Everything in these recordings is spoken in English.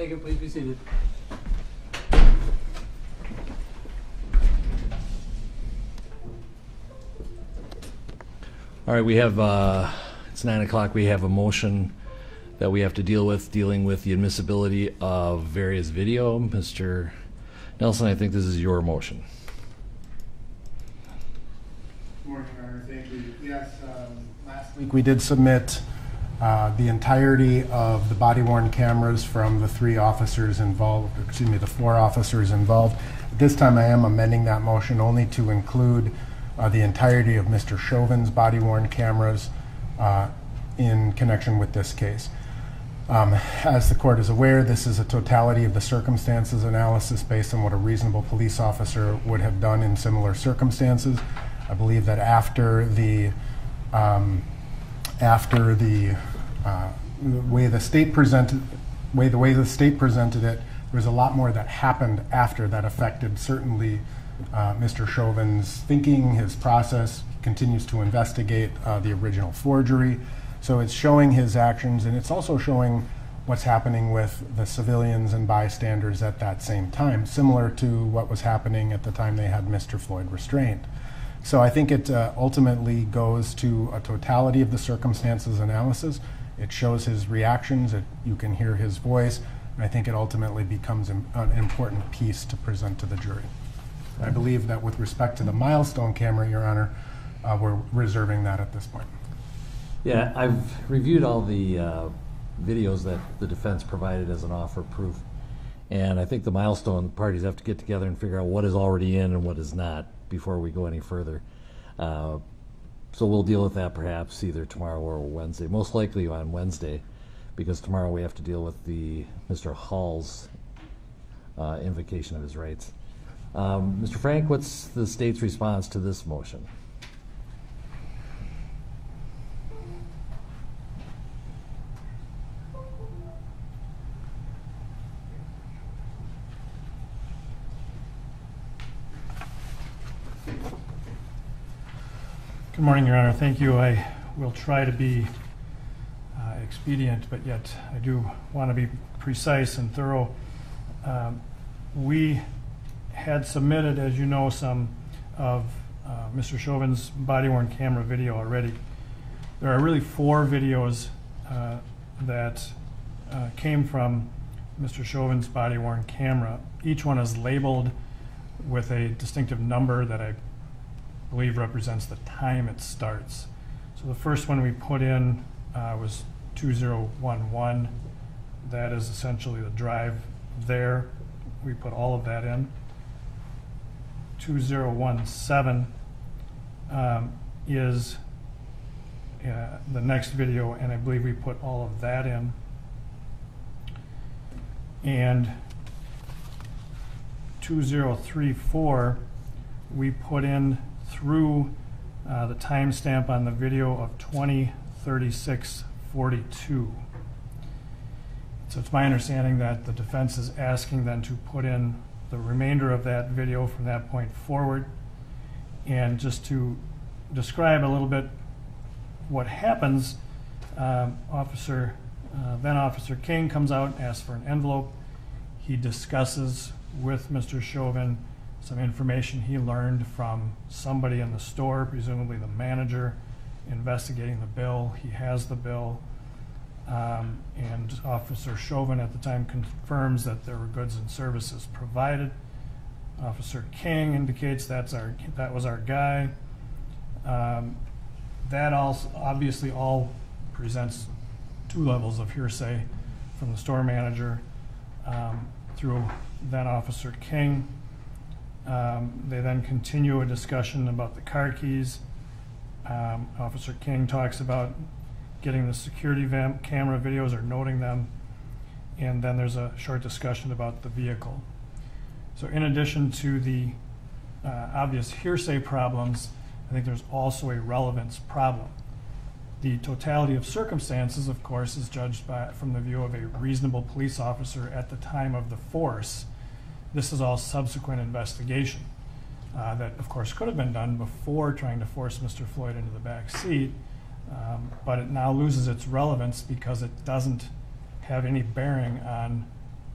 Thank you, please be seated. All right, we have, uh, it's nine o'clock, we have a motion that we have to deal with, dealing with the admissibility of various video. Mr. Nelson, I think this is your motion. Morning, Your Honor, thank you. Yes, um, last week we did submit uh, the entirety of the body-worn cameras from the three officers involved, excuse me, the four officers involved. This time I am amending that motion only to include uh, the entirety of Mr. Chauvin's body-worn cameras uh, in connection with this case. Um, As the court is aware, this is a totality of the circumstances analysis based on what a reasonable police officer would have done in similar circumstances. I believe that after the, um, after the uh, the way the state presented, way the way the state presented it, there was a lot more that happened after that affected certainly uh, Mr. Chauvin's thinking, his process. Continues to investigate uh, the original forgery. So it's showing his actions, and it's also showing what's happening with the civilians and bystanders at that same time, similar to what was happening at the time they had Mr. Floyd restrained. So I think it uh, ultimately goes to a totality of the circumstances analysis. It shows his reactions, it, you can hear his voice, and I think it ultimately becomes an important piece to present to the jury. I believe that with respect to the milestone camera, Your Honor, uh, we're reserving that at this point. Yeah, I've reviewed all the uh, videos that the defense provided as an offer proof. And I think the milestone parties have to get together and figure out what is already in and what is not before we go any further. Uh, So we'll deal with that perhaps either tomorrow or Wednesday, most likely on Wednesday, because tomorrow we have to deal with the, Mr. Hall's uh, invocation of his rights. Um, Mr. Frank, what's the state's response to this motion? Good morning, Your Honor. Thank you. I will try to be uh, expedient, but yet I do want to be precise and thorough. Um, We had submitted, as you know, some of uh, Mr. Chauvin's body-worn camera video already. There are really four videos uh, that uh, came from Mr. Chauvin's body-worn camera. Each one is labeled with a distinctive number that I believe represents the time it starts. So the first one we put in uh, was 2011. That is essentially the drive there. We put all of that in. 2017 um, is uh, the next video, and I believe we put all of that in. And 2034, we put in through uh, the timestamp on the video of 203642. So it's my understanding that the defense is asking then to put in the remainder of that video from that point forward. And just to describe a little bit what happens, um, Officer, uh, then Officer Kueng comes out, asks for an envelope. He discusses with Mr. Chauvin some information he learned from somebody in the store, presumably the manager, investigating the bill. He has the bill. Um, and Officer Chauvin at the time confirms that there were goods and services provided. Officer Kueng indicates that's our, that was our guy. Um, that also obviously all presents two levels of hearsay from the store manager um, through then Officer Kueng. Um, They then continue a discussion about the car keys. Um, Officer Kueng talks about getting the security camera videos or noting them. And then there's a short discussion about the vehicle. So in addition to the uh, obvious hearsay problems, I think there's also a relevance problem. The totality of circumstances, of course, is judged by, from the view of a reasonable police officer at the time of the force. This is all subsequent investigation uh, that, of course, could have been done before trying to force Mr. Floyd into the back seat, um, but it now loses its relevance because it doesn't have any bearing on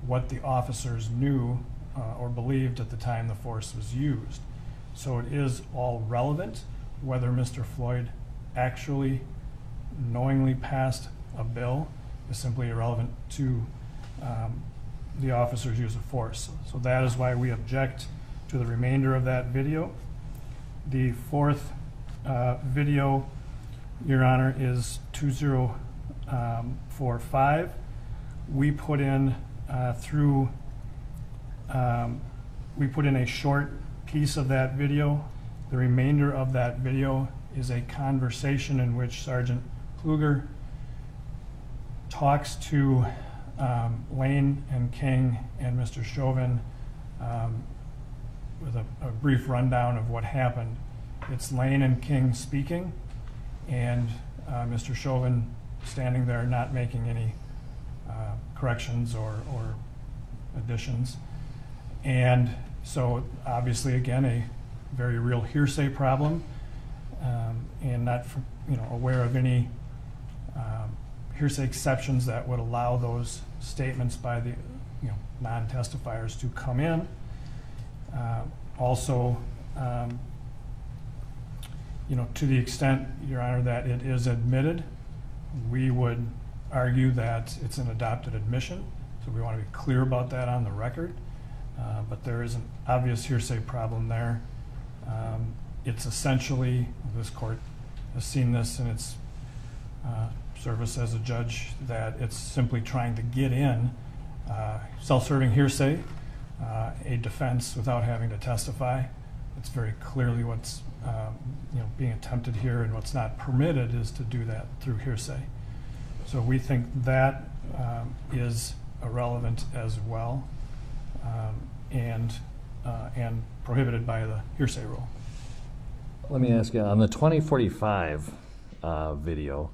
what the officers knew uh, or believed at the time the force was used. So it is all relevant, whether Mr. Floyd actually knowingly passed a bill is simply irrelevant to um, the officer's use of force. So that is why we object to the remainder of that video. The fourth uh, video, Your Honor, is 2045. We put in uh, through, um, we put in a short piece of that video. The remainder of that video is a conversation in which Sergeant Pleoger talks to um, Lane and Kueng and Mr. Chauvin um, with a, a brief rundown of what happened. It's Lane and Kueng speaking, and uh, Mr. Chauvin standing there not making any uh, corrections or, or additions. And so, obviously, again, a very real hearsay problem, um, and not, you know, aware of any um, hearsay exceptions that would allow those statements by the, you know, non-testifiers to come in. Uh, Also, um, you know, to the extent, Your Honor, that it is admitted, we would argue that it's an adopted admission, so we want to be clear about that on the record. Uh, But there is an obvious hearsay problem there. Um, It's essentially, this court has seen this in its uh, service as a judge, that it's simply trying to get in uh, self-serving hearsay, uh, a defense without having to testify. It's very clearly what's, um, you know, being attempted here, and what's not permitted is to do that through hearsay. So we think that um, is irrelevant as well, um, and, uh, and prohibited by the hearsay rule. Let me ask you, on the 2045 uh, video,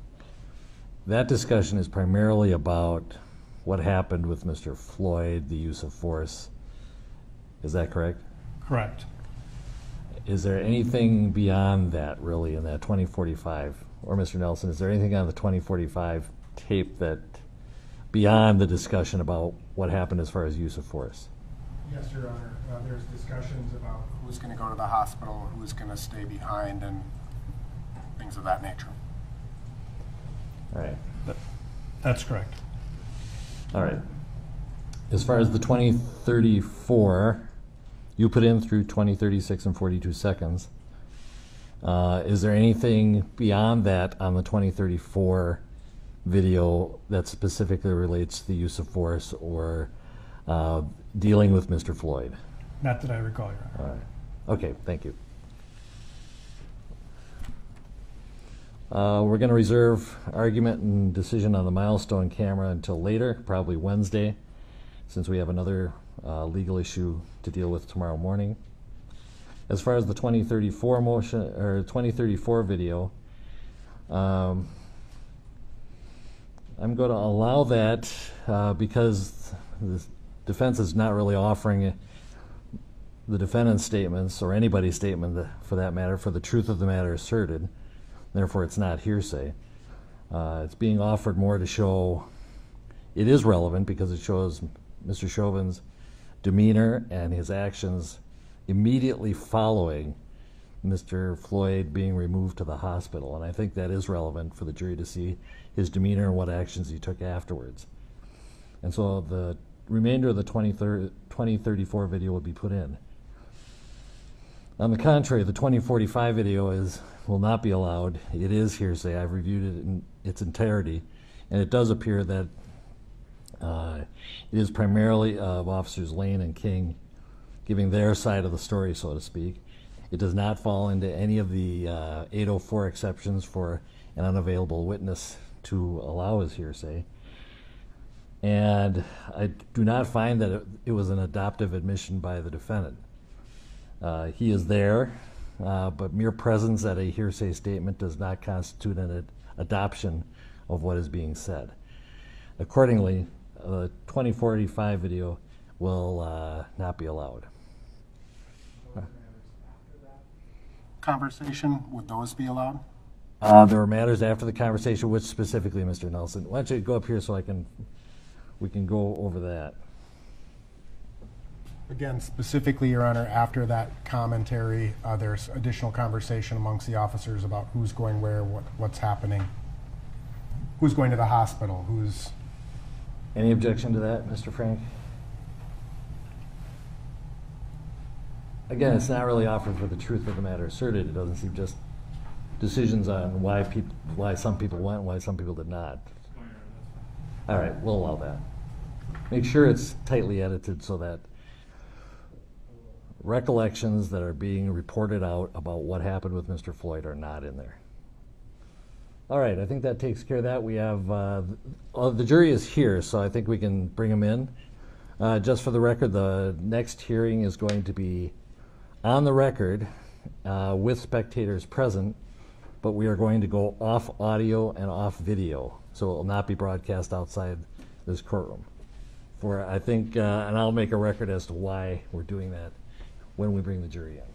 that discussion is primarily about what happened with Mr. Floyd, the use of force. Is that correct? Correct. Is there anything beyond that, really, in that 2045? Or, Mr. Nelson, is there anything on the 2045 tape that, beyond the discussion about what happened as far as use of force? Yes, Your Honor. Uh, There's discussions about who's going to go to the hospital, who's going to stay behind, and things of that nature. Right. That- That's correct. All right. As far as the 2034, you put in through 2036 and 42 seconds. Uh, is there anything beyond that on the 2034 video that specifically relates to the use of force or uh, dealing with Mr. Floyd? Not that I recall, Your Honor. All right. Okay, thank you. Uh, We're going to reserve argument and decision on the milestone camera until later, probably Wednesday, since we have another uh, legal issue to deal with tomorrow morning. As far as the 2034 motion, or 2034 video, um, I'm going to allow that uh, because the defense is not really offering the defendant's statements, or anybody's statement for that matter, for the truth of the matter asserted. Therefore, it's not hearsay. Uh, It's being offered more to show, it is relevant because it shows Mr. Chauvin's demeanor and his actions immediately following Mr. Floyd being removed to the hospital. And I think that is relevant for the jury to see his demeanor and what actions he took afterwards. And so the remainder of the 2034 video will be put in. On the contrary, the 2045 video is, will not be allowed. It is hearsay. I've reviewed it in its entirety, and it does appear that uh, it is primarily of Officers Lane and Kueng giving their side of the story, so to speak. It does not fall into any of the uh, 804 exceptions for an unavailable witness to allow as hearsay. And I do not find that it, it was an adoptive admission by the defendant. Uh, he is there, uh, but mere presence at a hearsay statement does not constitute an ad- adoption of what is being said. Accordingly, the 2045 video will uh, not be allowed. Conversation, would those be allowed? Uh, there were matters after the conversation, which specifically, Mr. Nelson? Why don't you go up here so I can, we can go over that? Again, specifically, Your Honor, after that commentary, uh, there's additional conversation amongst the officers about who's going where, what, what's happening, who's going to the hospital, who's, Any objection to that, Mr. Frank? Again, it's not really offered for the truth of the matter asserted. It doesn't seem just decisions on why people, why some people went, why some people did not. All right, we'll allow that. Make sure it's tightly edited so that recollections that are being reported out about what happened with Mr. Floyd are not in there. All right, I think that takes care of that. We have, uh, uh, the jury is here, so I think we can bring them in. Uh, just for the record, the next hearing is going to be on the record uh, with spectators present, but we are going to go off audio and off video, so it will not be broadcast outside this courtroom. For, I think, uh, and I'll make a record as to why we're doing that when we bring the jury in.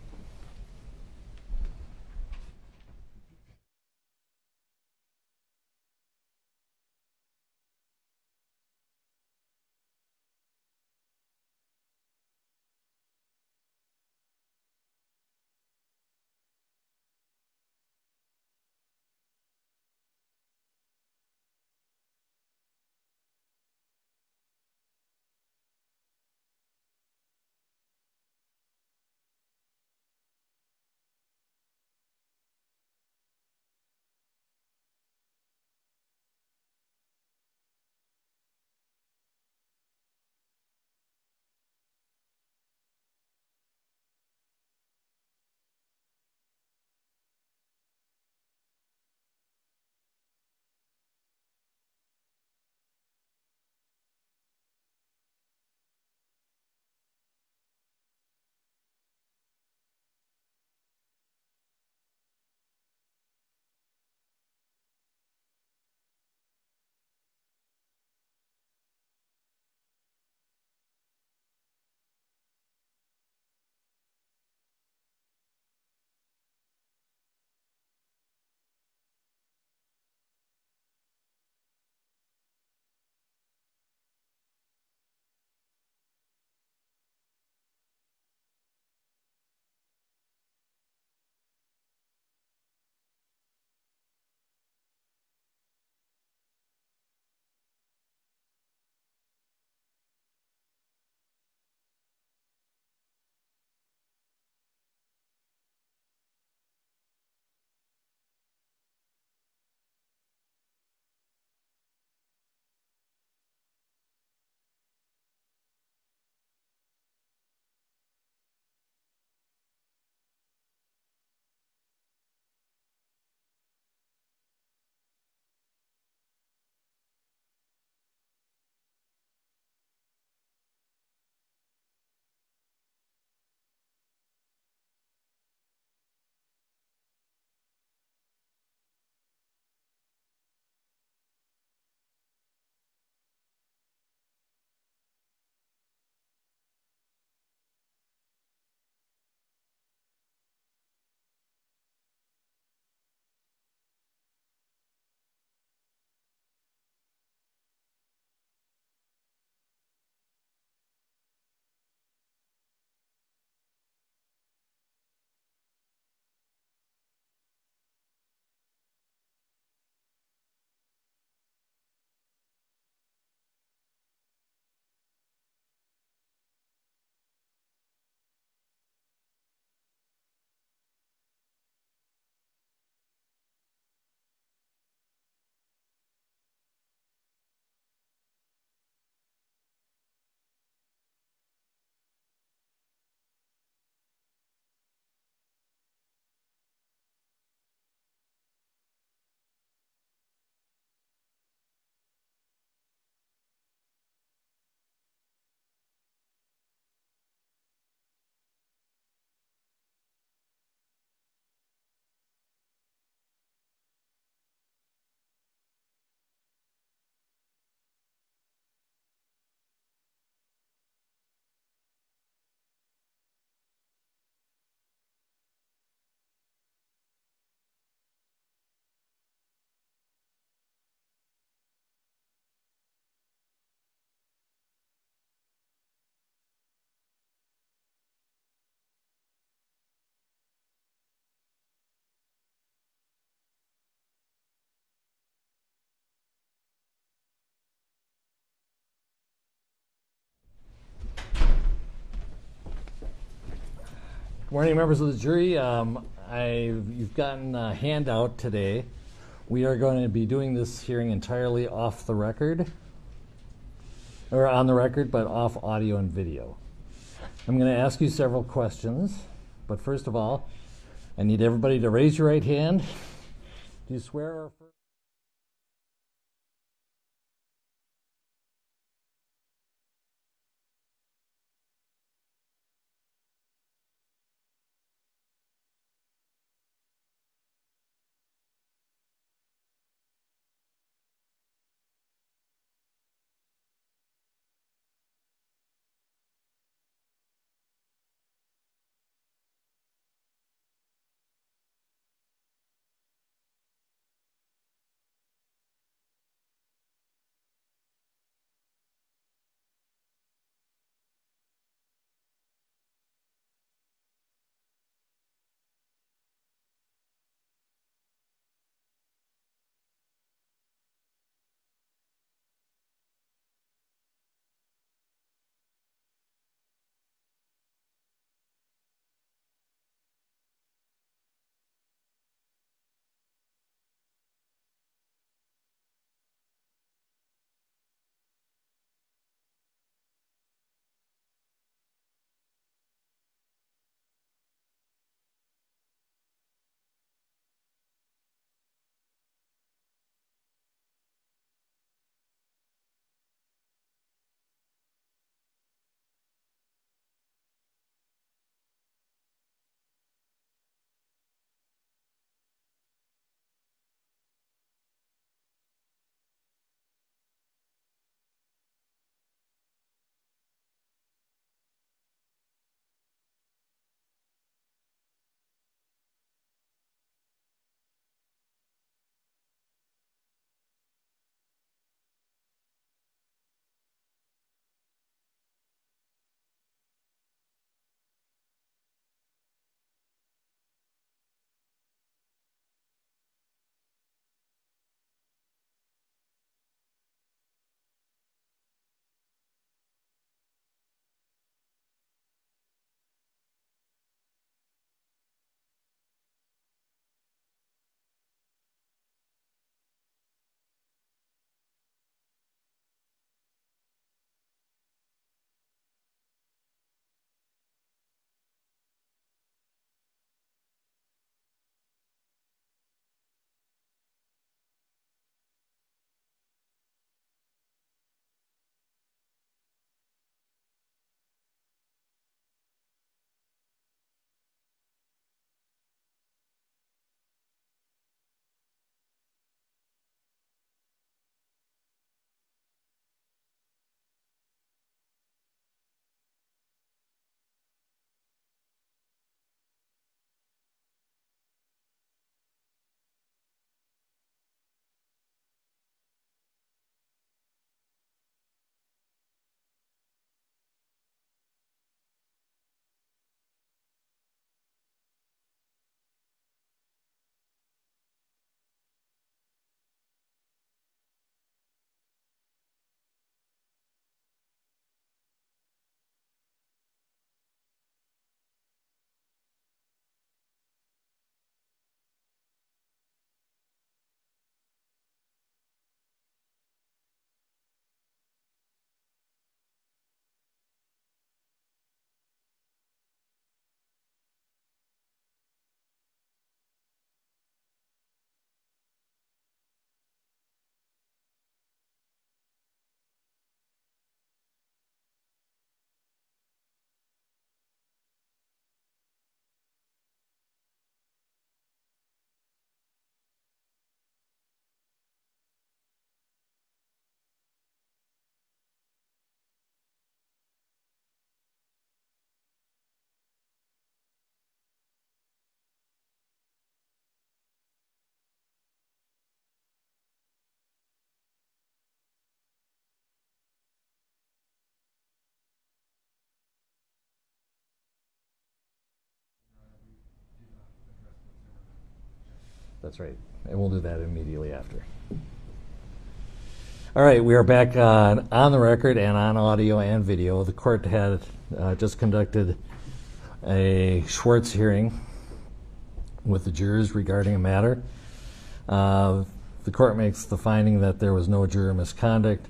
Morning, members of the jury. Um, you've gotten a handout today. We are going to be doing this hearing entirely off the record, or on the record, but off audio and video. I'm going to ask you several questions, but first of all, I need everybody to raise your right hand. Do you swear or affirm? That's right. And we'll do that immediately after. All right, we are back on, on the record and on audio and video. The court had uh, just conducted a Schwartz hearing with the jurors regarding a matter. Uh, the court makes the finding that there was no juror misconduct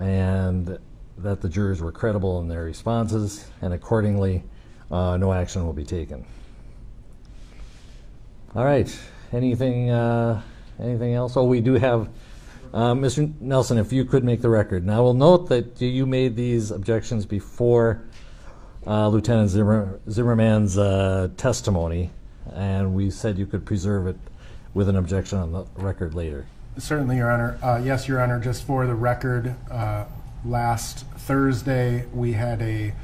and that the jurors were credible in their responses, and accordingly, uh, no action will be taken. All right. Anything? Uh, anything else? Oh, we do have, uh, Mr. Nelson. If you could make the record. Now, we'll note that you made these objections before uh, Lieutenant Zimmer, Zimmerman's uh, testimony, and we said you could preserve it with an objection on the record later. Certainly, Your Honor. Uh, Yes, Your Honor, just for the record, uh, last Thursday, we had a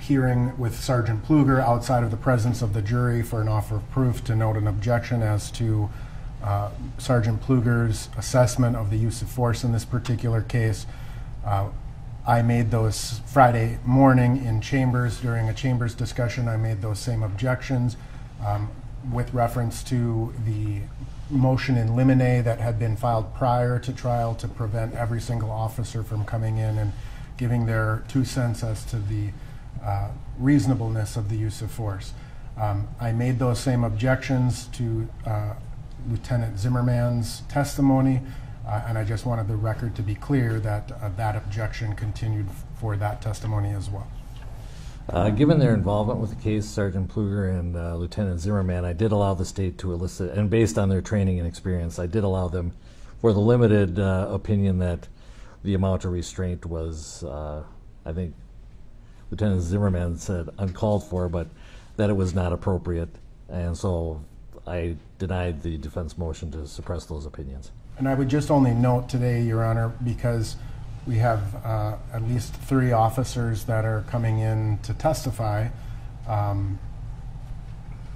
hearing with Sergeant Pleoger outside of the presence of the jury for an offer of proof to note an objection as to uh, Sergeant Pleoger's assessment of the use of force in this particular case. Uh, I made those Friday morning in chambers, during a chambers discussion, I made those same objections um, with reference to the motion in limine that had been filed prior to trial to prevent every single officer from coming in and giving their two cents as to the uh, reasonableness of the use of force. Um, I made those same objections to uh, Lieutenant Zimmerman's testimony, uh, and I just wanted the record to be clear that uh, that objection continued for that testimony as well. Uh, given their involvement with the case, Sergeant Pleoger and uh, Lieutenant Zimmerman, I did allow the state to elicit, and based on their training and experience, I did allow them for the limited uh, opinion that the amount of restraint was, uh, I think, Lieutenant Zimmerman said uncalled for, but that it was not appropriate. And so I denied the defense motion to suppress those opinions. And I would just only note today, Your Honor, because we have uh, at least three officers that are coming in to testify. Um,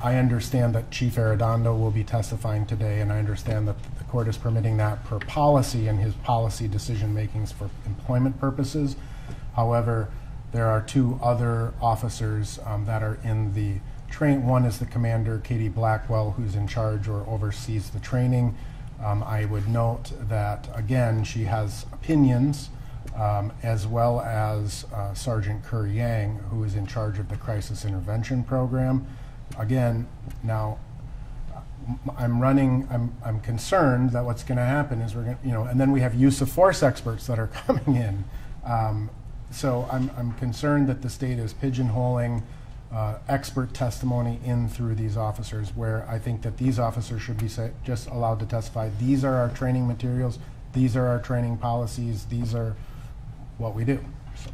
I understand that Chief Arradondo will be testifying today, and I understand that the court is permitting that per policy and his policy decision makings for employment purposes. However, there are two other officers um, that are in the train. One is the commander, Katie Blackwell, who's in charge or oversees the training. Um, I would note that, again, she has opinions, um, as well as uh, Sergeant Ker Yang, who is in charge of the crisis intervention program. Again, now, I'm running, I'm, I'm concerned that what's going to happen is we're going to, you know, and then we have use of force experts that are coming in. Um, so I'm, I'm concerned that the state is pigeonholing uh, expert testimony in through these officers, where I think that these officers should be just allowed to testify. These are our training materials, these are our training policies, these are what we do. So,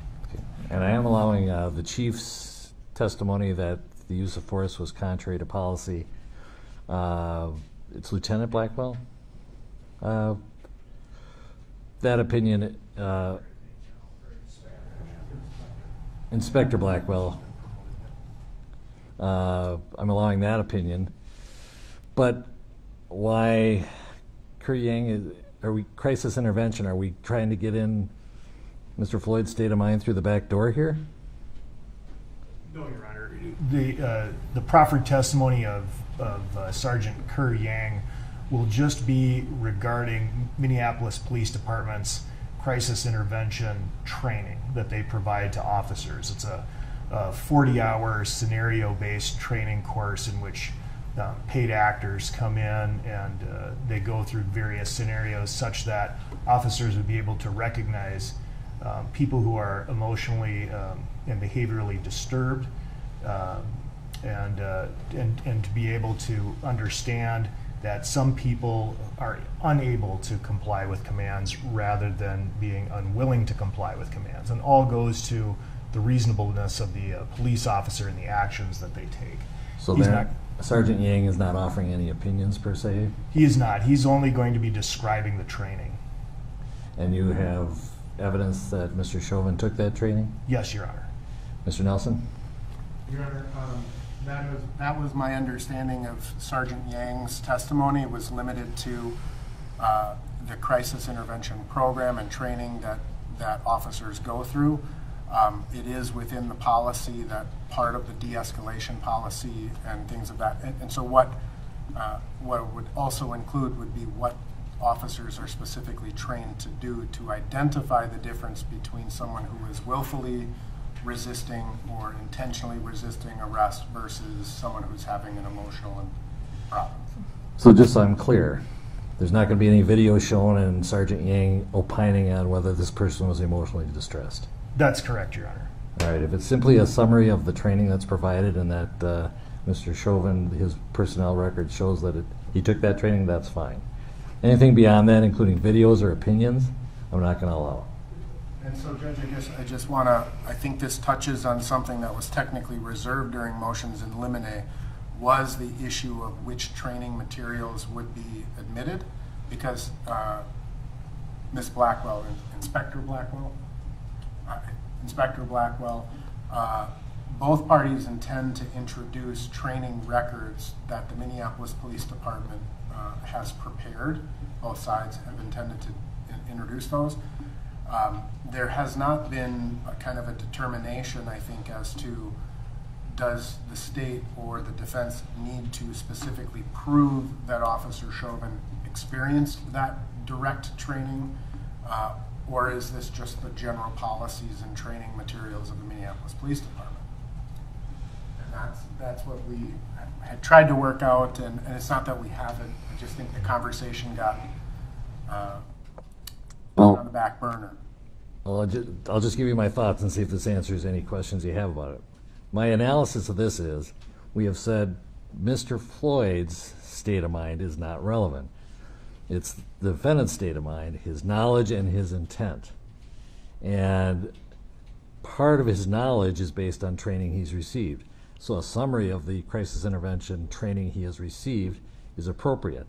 And I am allowing uh, the chief's testimony that the use of force was contrary to policy. Uh, It's Lieutenant Blackwell? Uh, That opinion, uh, Inspector Blackwell, uh, I'm allowing that opinion. But why, Ker Yang, is- are we, crisis intervention, are we trying to get in Mr. Floyd's state of mind through the back door here? No, Your Honor. The, uh, the proffered testimony of, of uh, Sergeant Ker Yang will just be regarding Minneapolis Police Department's crisis intervention training that they provide to officers. It's a, a 40-hour scenario-based training course in which um, paid actors come in and uh, they go through various scenarios such that officers would be able to recognize um, people who are emotionally um, and behaviorally disturbed, um, and, uh, and and to be able to understand that some people are unable to comply with commands rather than being unwilling to comply with commands, and all goes to the reasonableness of the uh, police officer and the actions that they take. So He's there, Sergeant Yang is not offering any opinions per se, He is not. He's only going to be describing the training. and you have evidence that Mr. Chauvin took that training? Yes, Your Honor. Mr. Nelson? Your Honor, um, that was, that was my understanding of Sergeant Yang's testimony. It was limited to uh, the crisis intervention program and training that, that officers go through. Um, It is within the policy that part of the de-escalation policy and things of that. And and so what, uh, what would also include would be what officers are specifically trained to do to identify the difference between someone who is willfully resisting or intentionally resisting arrest versus someone who's having an emotional problem. So just so I'm clear, there's not going to be any video shown and Sergeant Yang opining on whether this person was emotionally distressed. That's correct, Your Honor. All right, if it's simply a summary of the training that's provided and that uh, Mr. Chauvin, his personnel record shows that it, he took that training, that's fine. Anything beyond that, including videos or opinions, I'm not going to allow. And so, Judge, I guess I just want to, I think this touches on something that was technically reserved during motions in limine, was the issue of which training materials would be admitted, because uh, Ms. Blackwell, Inspector Blackwell, uh, Inspector Blackwell, uh, both parties intend to introduce training records that the Minneapolis Police Department uh, has prepared. Both sides have intended to in- introduce those. Um, There has not been a kind of a determination, I think, as to does the state or the defense need to specifically prove that Officer Chauvin experienced that direct training? uh, Or is this just the general policies and training materials of the Minneapolis Police Department? And that's, that's what we had tried to work out, and, and it's not that we haven't, I just think the conversation got uh, Well- on the back burner. Well, I'll just, I'll just give you my thoughts and see if this answers any questions you have about it. My analysis of this is, we have said Mr. Floyd's state of mind is not relevant. It's the defendant's state of mind, his knowledge and his intent. And part of his knowledge is based on training he's received. So a summary of the crisis intervention training he has received is appropriate.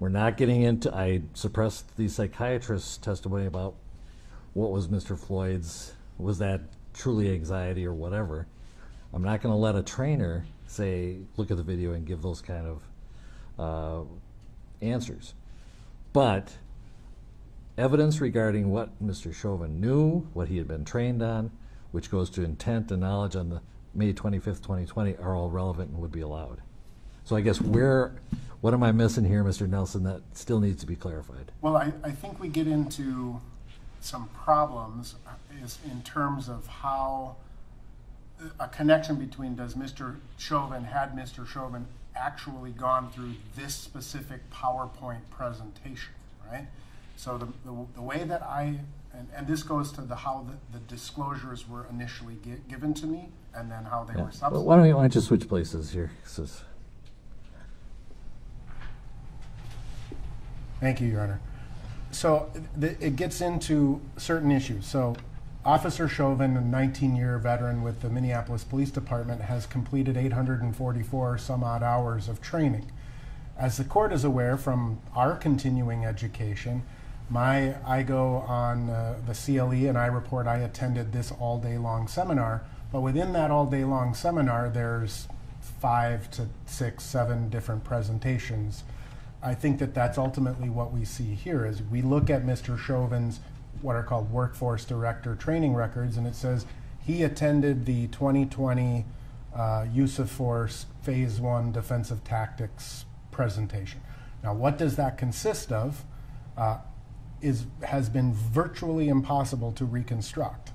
We're not getting into, I suppressed the psychiatrist's testimony about what was Mr. Floyd's, was that truly anxiety or whatever. I'm not going to let a trainer say, look at the video and give those kind of uh, answers. But evidence regarding what Mr. Chauvin knew, what he had been trained on, which goes to intent and knowledge on the May 25th, 2020, are all relevant and would be allowed. So I guess where, what am I missing here, Mr. Nelson, that still needs to be clarified? Well, I, I think we get into some problems is in terms of how a connection between does Mr. Chauvin, had Mr. Chauvin actually gone through this specific PowerPoint presentation, right? So the, the, the way that I, and, and this goes to the how the, the disclosures were initially gi- given to me and then how they Yeah. were Well. Why don't we, why don't you switch places here? Thank you, Your Honor. So it gets into certain issues. So Officer Chauvin, a 19-year veteran with the Minneapolis Police Department, has completed 844 some odd hours of training. As the court is aware from our continuing education, my I go on uh, the CLE and I report I attended this all-day long seminar. But within that all-day long seminar, there's five to six, seven different presentations I think that that's ultimately what we see here is we look at Mr. Chauvin's what are called workforce director training records, and it says he attended the 2020 uh, use of force phase one defensive tactics presentation. Now, what does that consist of? Uh, is has been virtually impossible to reconstruct,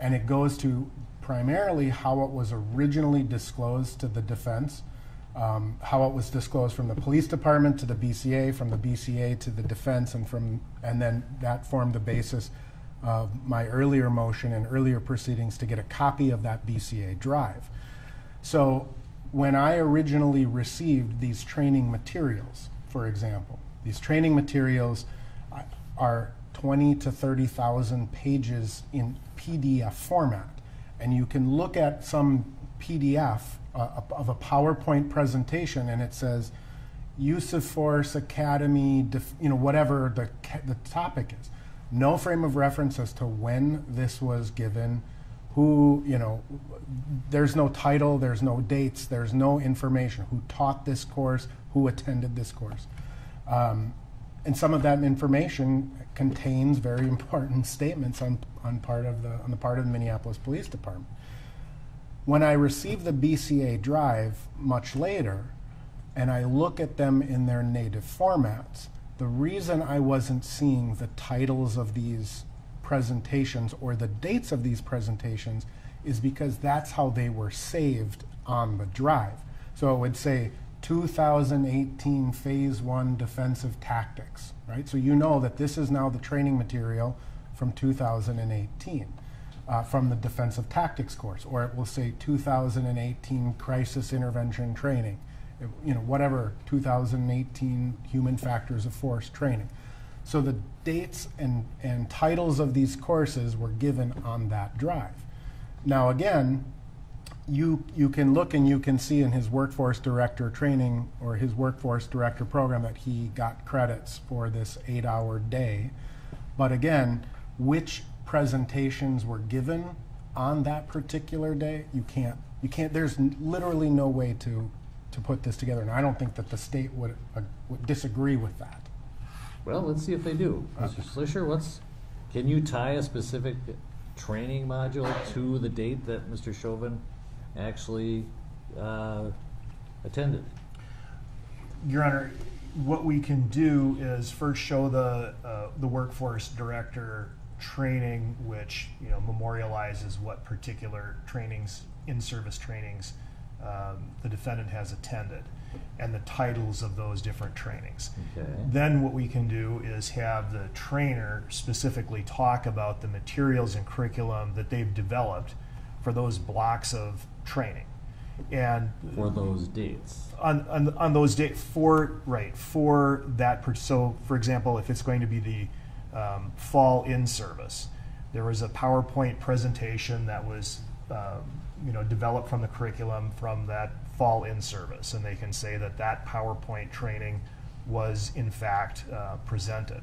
and it goes to primarily how it was originally disclosed to the defense um, how it was disclosed from the police department to the BCA, from the BCA to the defense, and from and then that formed the basis of my earlier motion and earlier proceedings to get a copy of that BCA drive. So when I originally received these training materials, for example, these training materials are 20 to 30,000 pages in PDF format. And you can look at some PDF uh, of a PowerPoint presentation and it says use of force academy, def, you know, whatever the, the topic is. No frame of reference as to when this was given, who, you know, there's no title, there's no dates, there's no information, who taught this course, who attended this course. Um, and some of that information contains very important statements on, on, part of the, on the part of the Minneapolis Police Department. When I receive the BCA drive much later, and I look at them in their native formats, the reason I wasn't seeing the titles of these presentations or the dates of these presentations is because that's how they were saved on the drive. So it would say 2018 Phase 1 Defensive Tactics, right? So you know that this is now the training material from 2018 uh, from the Defensive Tactics course, or it will say 2018 Crisis Intervention Training, it- you know, whatever, 2018 Human Factors of Force Training. So the dates and, and titles of these courses were given on that drive. Now, again, you, you can look and you can see in his workforce director training or his workforce director program that he got credits for this eight hour day. But again, which presentations were given on that particular day, you can't, you can't, there's n- literally no way to, to put this together. And I don't think that the state would, uh, would disagree with that. Well, let's see if they do. Mr. Schleicher, what's, can you tie a specific training module to the date that Mr. Chauvin actually uh, attended? Your Honor, what we can do is first show the, uh, the workforce director training, which, you know, memorializes what particular trainings, in-service trainings, um, the defendant has attended, and the titles of those different trainings. Okay. Then what we can do is have the trainer specifically talk about the materials and curriculum that they've developed for those blocks of training. And For those dates? on, on, on those days for right for that per, so for example if it's going to be the um, fall in service there was a powerpoint presentation that was um, you know developed from the curriculum from that fall in service and they can say that that powerpoint training was in fact uh, presented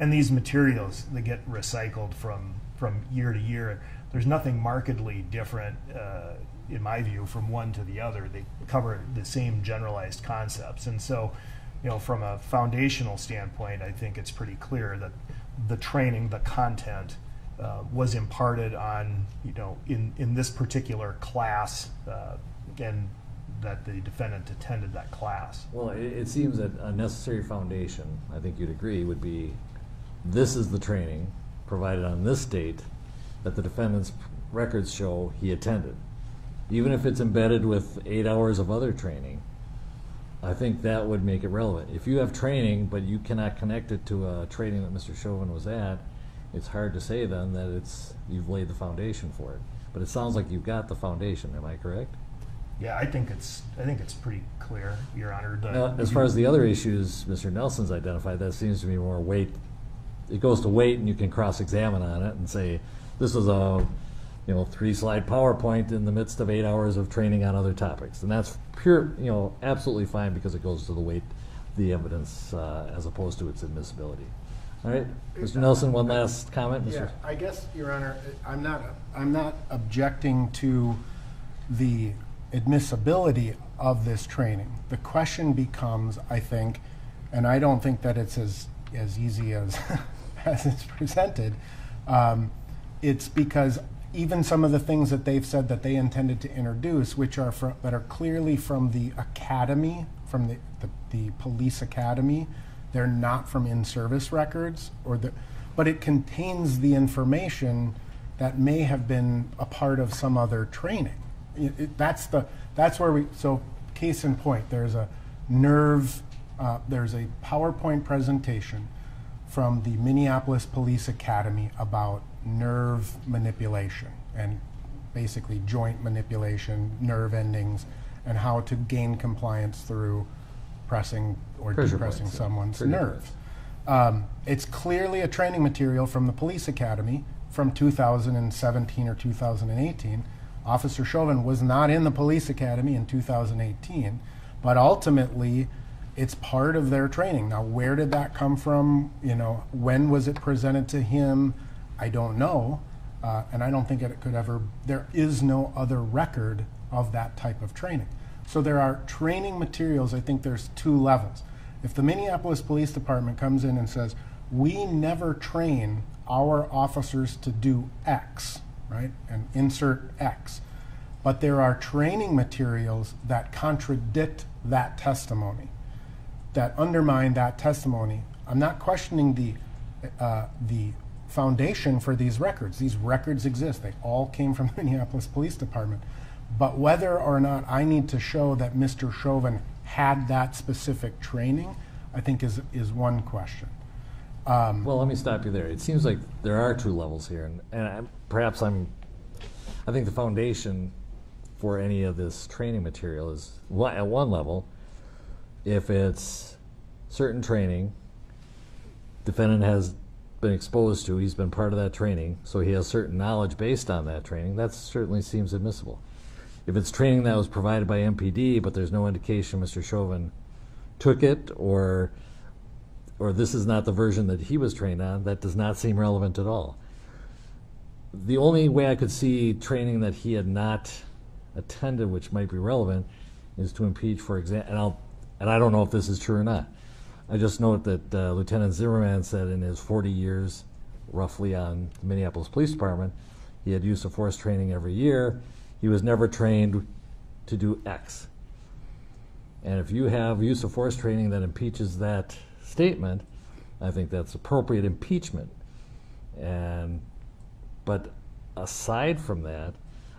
and these materials they get recycled from from year to year there's nothing markedly different uh, in my view, from one to the other. They cover the same generalized concepts. And so, you know, from a foundational standpoint, I think it's pretty clear that the training, the content, uh, was imparted on, you know, in, in this particular class, uh, and that the defendant attended that class. Well, it, it seems that a necessary foundation, I think you'd agree, would be this is the training provided on this date that the defendant's records show he attended. Even if it's embedded with eight hours of other training, I think that would make it relevant. If you have training, but you cannot connect it to a training that Mr. Chauvin was at, it's hard to say then that it's, you've laid the foundation for it. But it sounds like you've got the foundation, am I correct? Yeah, I think it's I think it's pretty clear, Your Honor. Now, as far as the other issues Mr. Nelson's identified, that seems to be more weight. It goes to weight, and you can cross-examine on it and say, this was a, you know, three-slide PowerPoint in the midst of eight hours of training on other topics, and that's pure, you know, absolutely fine because it goes to the weight, the evidence, uh, as opposed to its admissibility. All right, Mr. Nelson, one last comment, Yeah, Mr. I guess, Your Honor, I'm not, I'm not objecting to the admissibility of this training. The question becomes, I think, and I don't think that it's as, as easy as, as it's presented, um, it's because even some of the things that they've said that they intended to introduce, which are from, that are clearly from the academy, from the, the, the police academy, they're not from in-service records, or the, but it contains the information that may have been a part of some other training. It, it, that's the that's where we so case in point. There's a nerve. Uh, there's a PowerPoint presentation from the Minneapolis Police Academy about nerve manipulation and basically joint manipulation, nerve endings, and how to gain compliance through pressing or Pressure depressing points, someone's Trigger nerves. Um, it's clearly a training material from the police academy from 2017 or 2018. Officer Chauvin was not in the police academy in 2018, but ultimately it's part of their training. Now, where did that come from? You know, when was it presented to him? I don't know. Uh, and I don't think it could ever, there is no other record of that type of training. So there are training materials, I think there's two levels. If the Minneapolis Police Department comes in and says, we never train our officers to do X, right, and insert X, but there are training materials that contradict that testimony, that undermine that testimony. I'm not questioning the, uh, the foundation for these records. These records exist. They all came from the Minneapolis Police Department. But whether or not I need to show that Mr. Chauvin had that specific training, I think is, is one question. Um, Well, let me stop you there. It seems like there are two levels here, and, and I- perhaps I'm, I think the foundation for any of this training material is, one- at one level, if it's certain training, defendant has been exposed to, he's been part of that training, so he has certain knowledge based on that training, that certainly seems admissible. If it's training that was provided by MPD, but there's no indication Mr. Chauvin took it, or or this is not the version that he was trained on, that does not seem relevant at all. The only way I could see training that he had not attended, which might be relevant, is to impeach, for example, and I'll, and I don't know if this is true or not. I just note that uh, Lieutenant Zimmerman said in his 40 years, roughly, on the Minneapolis Police Department, he had use of force training every year. He was never trained to do X. And if you have use of force training that impeaches that statement, I think that's appropriate impeachment. And, but aside from that,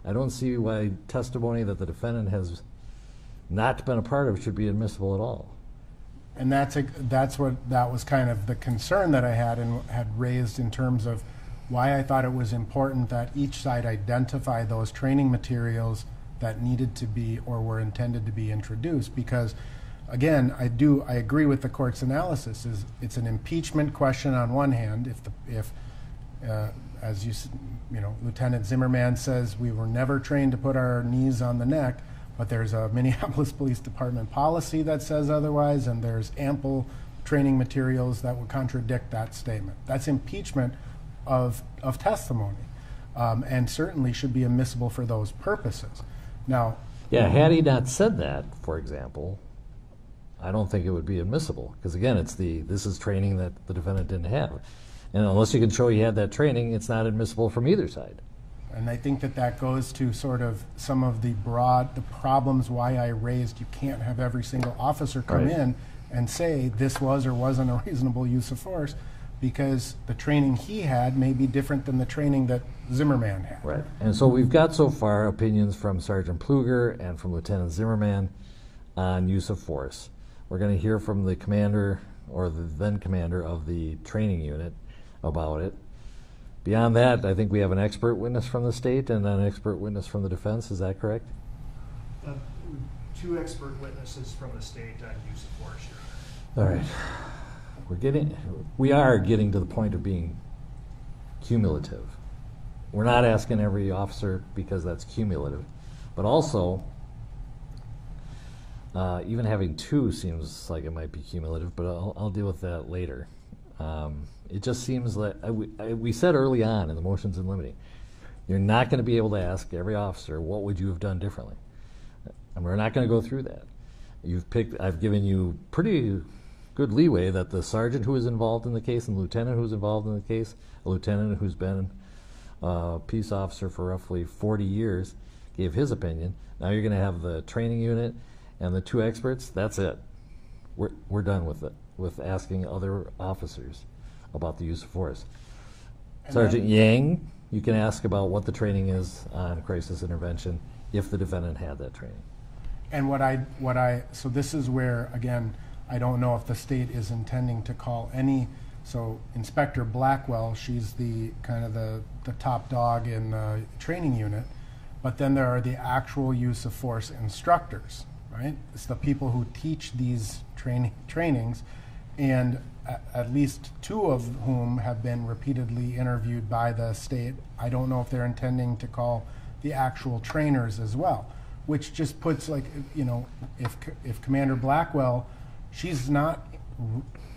I don't see why testimony that the defendant has not been a part of should be admissible at all. And that's, a- that's what, that was kind of the concern that I had and had raised in terms of why I thought it was important that each side identify those training materials that needed to be or were intended to be introduced. Because, again, I do, I agree with the court's analysis, is it's an impeachment question on one hand, if the, if, uh, as you, you know, Lieutenant Zimmerman says, we were never trained to put our knees on the neck, but there's a Minneapolis Police Department policy that says otherwise, and there's ample training materials that would contradict that statement. That's impeachment of, of testimony, um, and certainly should be admissible for those purposes. Now, Yeah, had he not said that, for example, I don't think it would be admissible. Because again, it's the, this is training that the defendant didn't have. And unless you can show he had that training, it's not admissible from either side. And I think that that goes to sort of some of the broad, the problems why I raised you can't have every single officer come Right. in and say this was or wasn't a reasonable use of force because the training he had may be different than the training that Zimmerman had. Right. And so we've got so far opinions from Sergeant Pleoger and from Lieutenant Zimmerman on use of force. We're going to hear from the commander or the then commander of the training unit about it. Beyond that, I think we have an expert witness from the state and an expert witness from the defense. Is that correct? Uh, Two expert witnesses from the state on use of force, Your Honor. All right. We're getting, we are getting to the point of being cumulative. We're not asking every officer because that's cumulative, but also, uh, even having two seems like it might be cumulative, but I'll, I'll deal with that later. Um, it just seems like, I, we, I, we said early on in the motions in limine, you're not going to be able to ask every officer, what would you have done differently? Uh, and we're not going to go through that. You've picked, I've given you pretty good leeway that the sergeant who was involved in the case and the lieutenant who was involved in the case, a lieutenant who's been a peace officer for roughly 40 years, gave his opinion. Now you're going to have the training unit and the two experts. That's it. We're, we're done with it, with asking other officers about the use of force. And Sergeant that- Yang, you can ask about what the training is on crisis intervention if the defendant had that training. And what I, what I, so this is where, again, I don't know if the state is intending to call any, so Inspector Blackwell, she's the, kind of the, the top dog in the training unit, but then there are the actual use of force instructors, right? It's the people who teach these training, trainings, and at, least two of whom have been repeatedly interviewed by the state. I don't know if they're intending to call the actual trainers as well, which just puts like, you know, if, if Commander Blackwell, she's not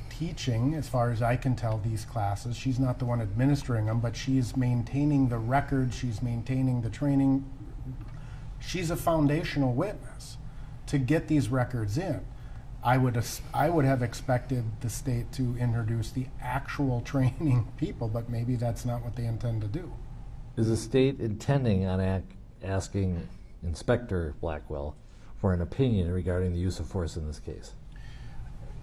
teaching, as far as I can tell, these classes. She's not the one administering them, but she's maintaining the record, she's maintaining the training. She's a foundational witness to get these records in. I would, I would have expected the state to introduce the actual training people, but maybe that's not what they intend to do. Is the state intending on ac- asking Inspector Blackwell for an opinion regarding the use of force in this case?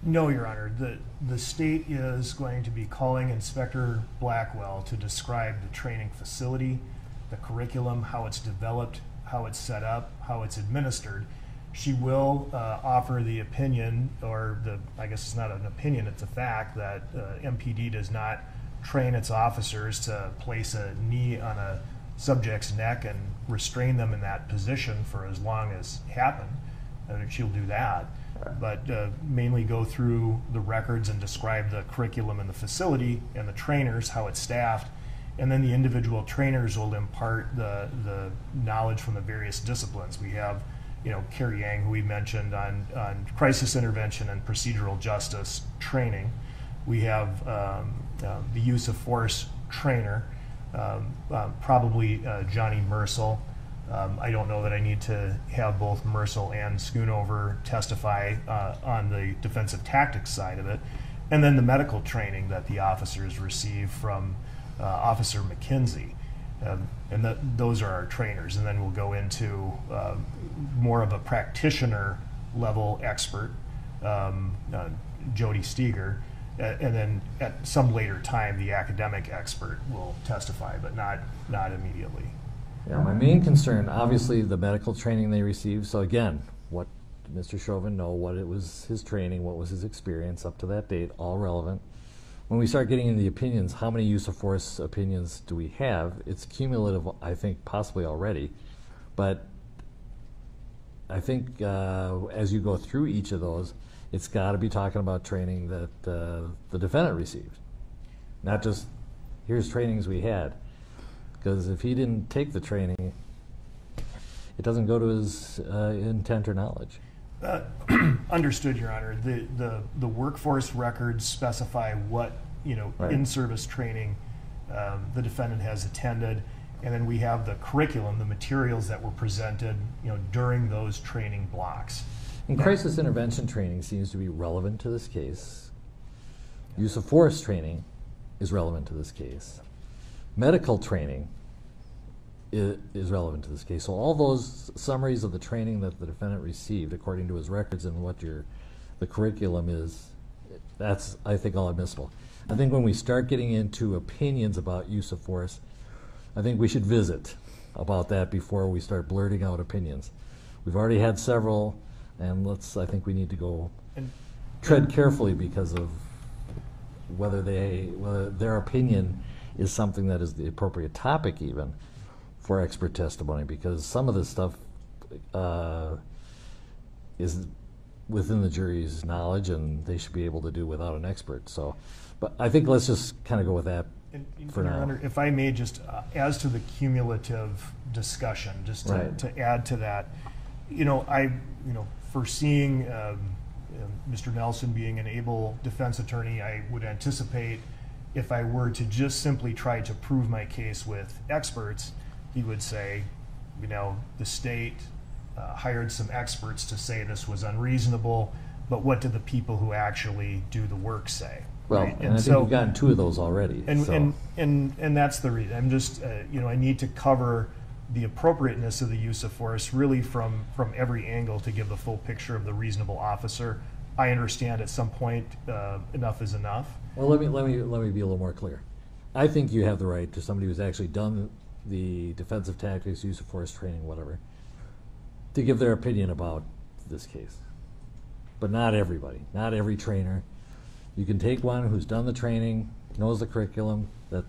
No, Your Honor. The, the state is going to be calling Inspector Blackwell to describe the training facility, the curriculum, how it's developed, how it's set up, how it's administered. She will uh, offer the opinion, or the, I guess it's not an opinion, it's a fact, that uh, MPD does not train its officers to place a knee on a subject's neck and restrain them in that position for as long as happened. She'll do that but uh, mainly go through the records and describe the curriculum and the facility and the trainers, how it's staffed, and then the individual trainers will impart the the knowledge from the various disciplines. We have, you know, Carrie Yang, who we mentioned on on crisis intervention and procedural justice training. We have um, uh, the use of force trainer, um, uh, probably uh, Johnny Mercil. Um, I don't know that I need to have both Mercil and Schoonover testify uh, on the defensive tactics side of it. And then the medical training that the officers receive from uh, Officer Mackenzie. And those are our trainers. And then we'll go into uh, more of a practitioner level expert, um, uh, Jody Stiger. And then at some later time, the academic expert will testify, but not, not immediately. Yeah, my main concern, obviously, the medical training they received. So again, what did Mr. Chauvin know? What it was his training? What was his experience up to that date? All relevant. When we start getting into the opinions, how many use of force opinions do we have? It's cumulative, I think, possibly already, but I think uh, as you go through each of those, it's got to be talking about training that uh, the defendant received, not just here's trainings we had. Because if he didn't take the training, it doesn't go to his uh, intent or knowledge. Uh, Understood, Your Honor. The, the, the workforce records specify what, you know, Right. in-service training um, the defendant has attended. And then we have the curriculum, the materials that were presented, you know, during those training blocks. And crisis intervention training seems to be relevant to this case. Use of force training is relevant to this case. Medical training is, is relevant to this case. So all those summaries of the training that the defendant received, according to his records and what your the curriculum is, that's I think all admissible. I think when we start getting into opinions about use of force, I think we should visit about that before we start blurting out opinions. We've already had several, and let's. I think we need to go And tread carefully because of whether they whether their opinion is something that is the appropriate topic even for expert testimony because some of this stuff uh, is within the jury's knowledge and they should be able to do without an expert so but i think let's just kind of go with that And, and For now. Honor, if I may just, uh, as to the cumulative discussion, just to, Right. to add to that, you know, I, you know, foreseeing um, Mr. Nelson being an able defense attorney, I would anticipate if I were to just simply try to prove my case with experts, he would say, you know, the state uh, hired some experts to say this was unreasonable, but what did the people who actually do the work say? well right? and, i think so- we've gotten two of those already and, so. and, and, and that's the reason. I'm just, uh, you know, I need to cover the appropriateness of the use of force really from, from every angle to give the full picture of the reasonable officer. I understand at some point uh, enough is enough. Well, let me let me let me be a little more clear. I think you have the right to somebody who's actually done the defensive tactics, use of force training, whatever, to give their opinion about this case. But not everybody, not every trainer. You can take one who's done the training, knows the curriculum that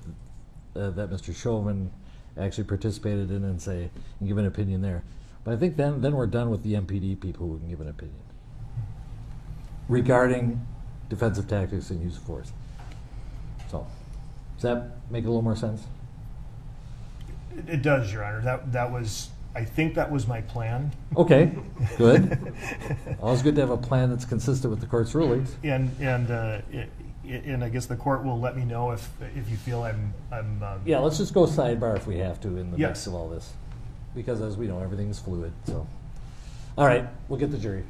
uh, that Mr. Chauvin actually participated in, and say and give an opinion there. But I think then then we're done with the MPD people who can give an opinion regarding defensive tactics and use of force. So, does that make a little more sense? It, it does, Your Honor. That, that was, I think that was my plan. Okay, good. Always good to have a plan that's consistent with the court's rulings. And, and, uh, it, and I guess the court will let me know if, if you feel I'm, I'm. um, Yeah, let's just go sidebar if we have to in the Yes. midst of all this. Because as we know, everything is fluid, so. All right, we'll get the jury.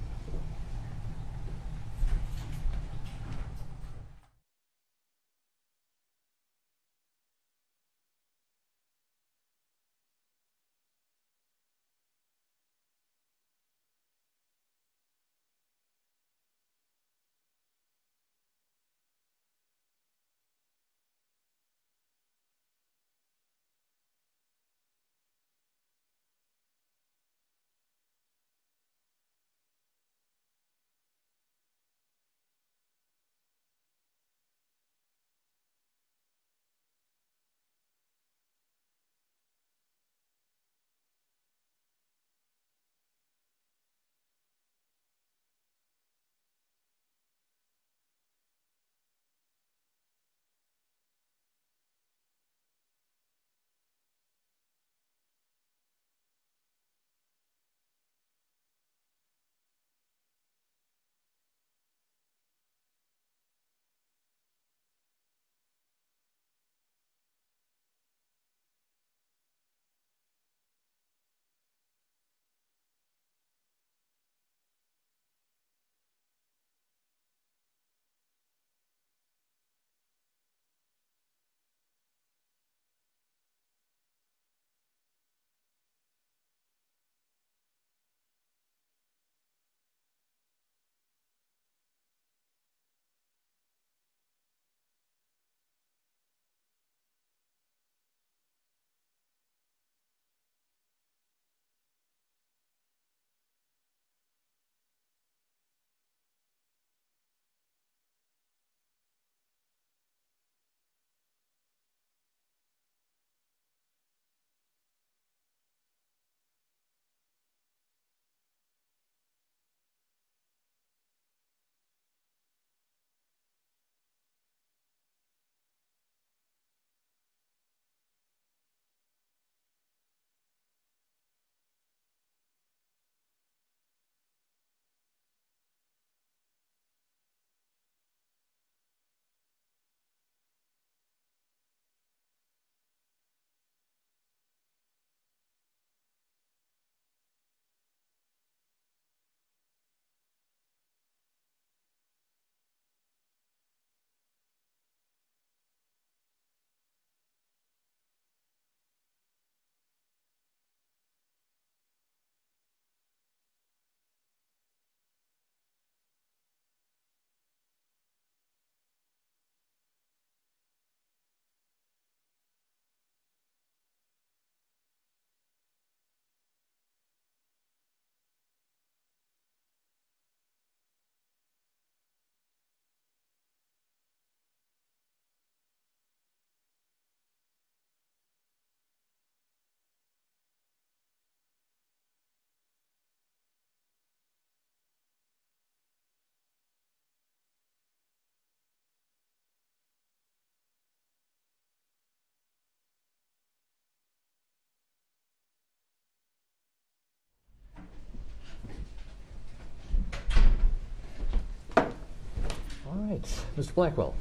Right, Mr. Blackwell.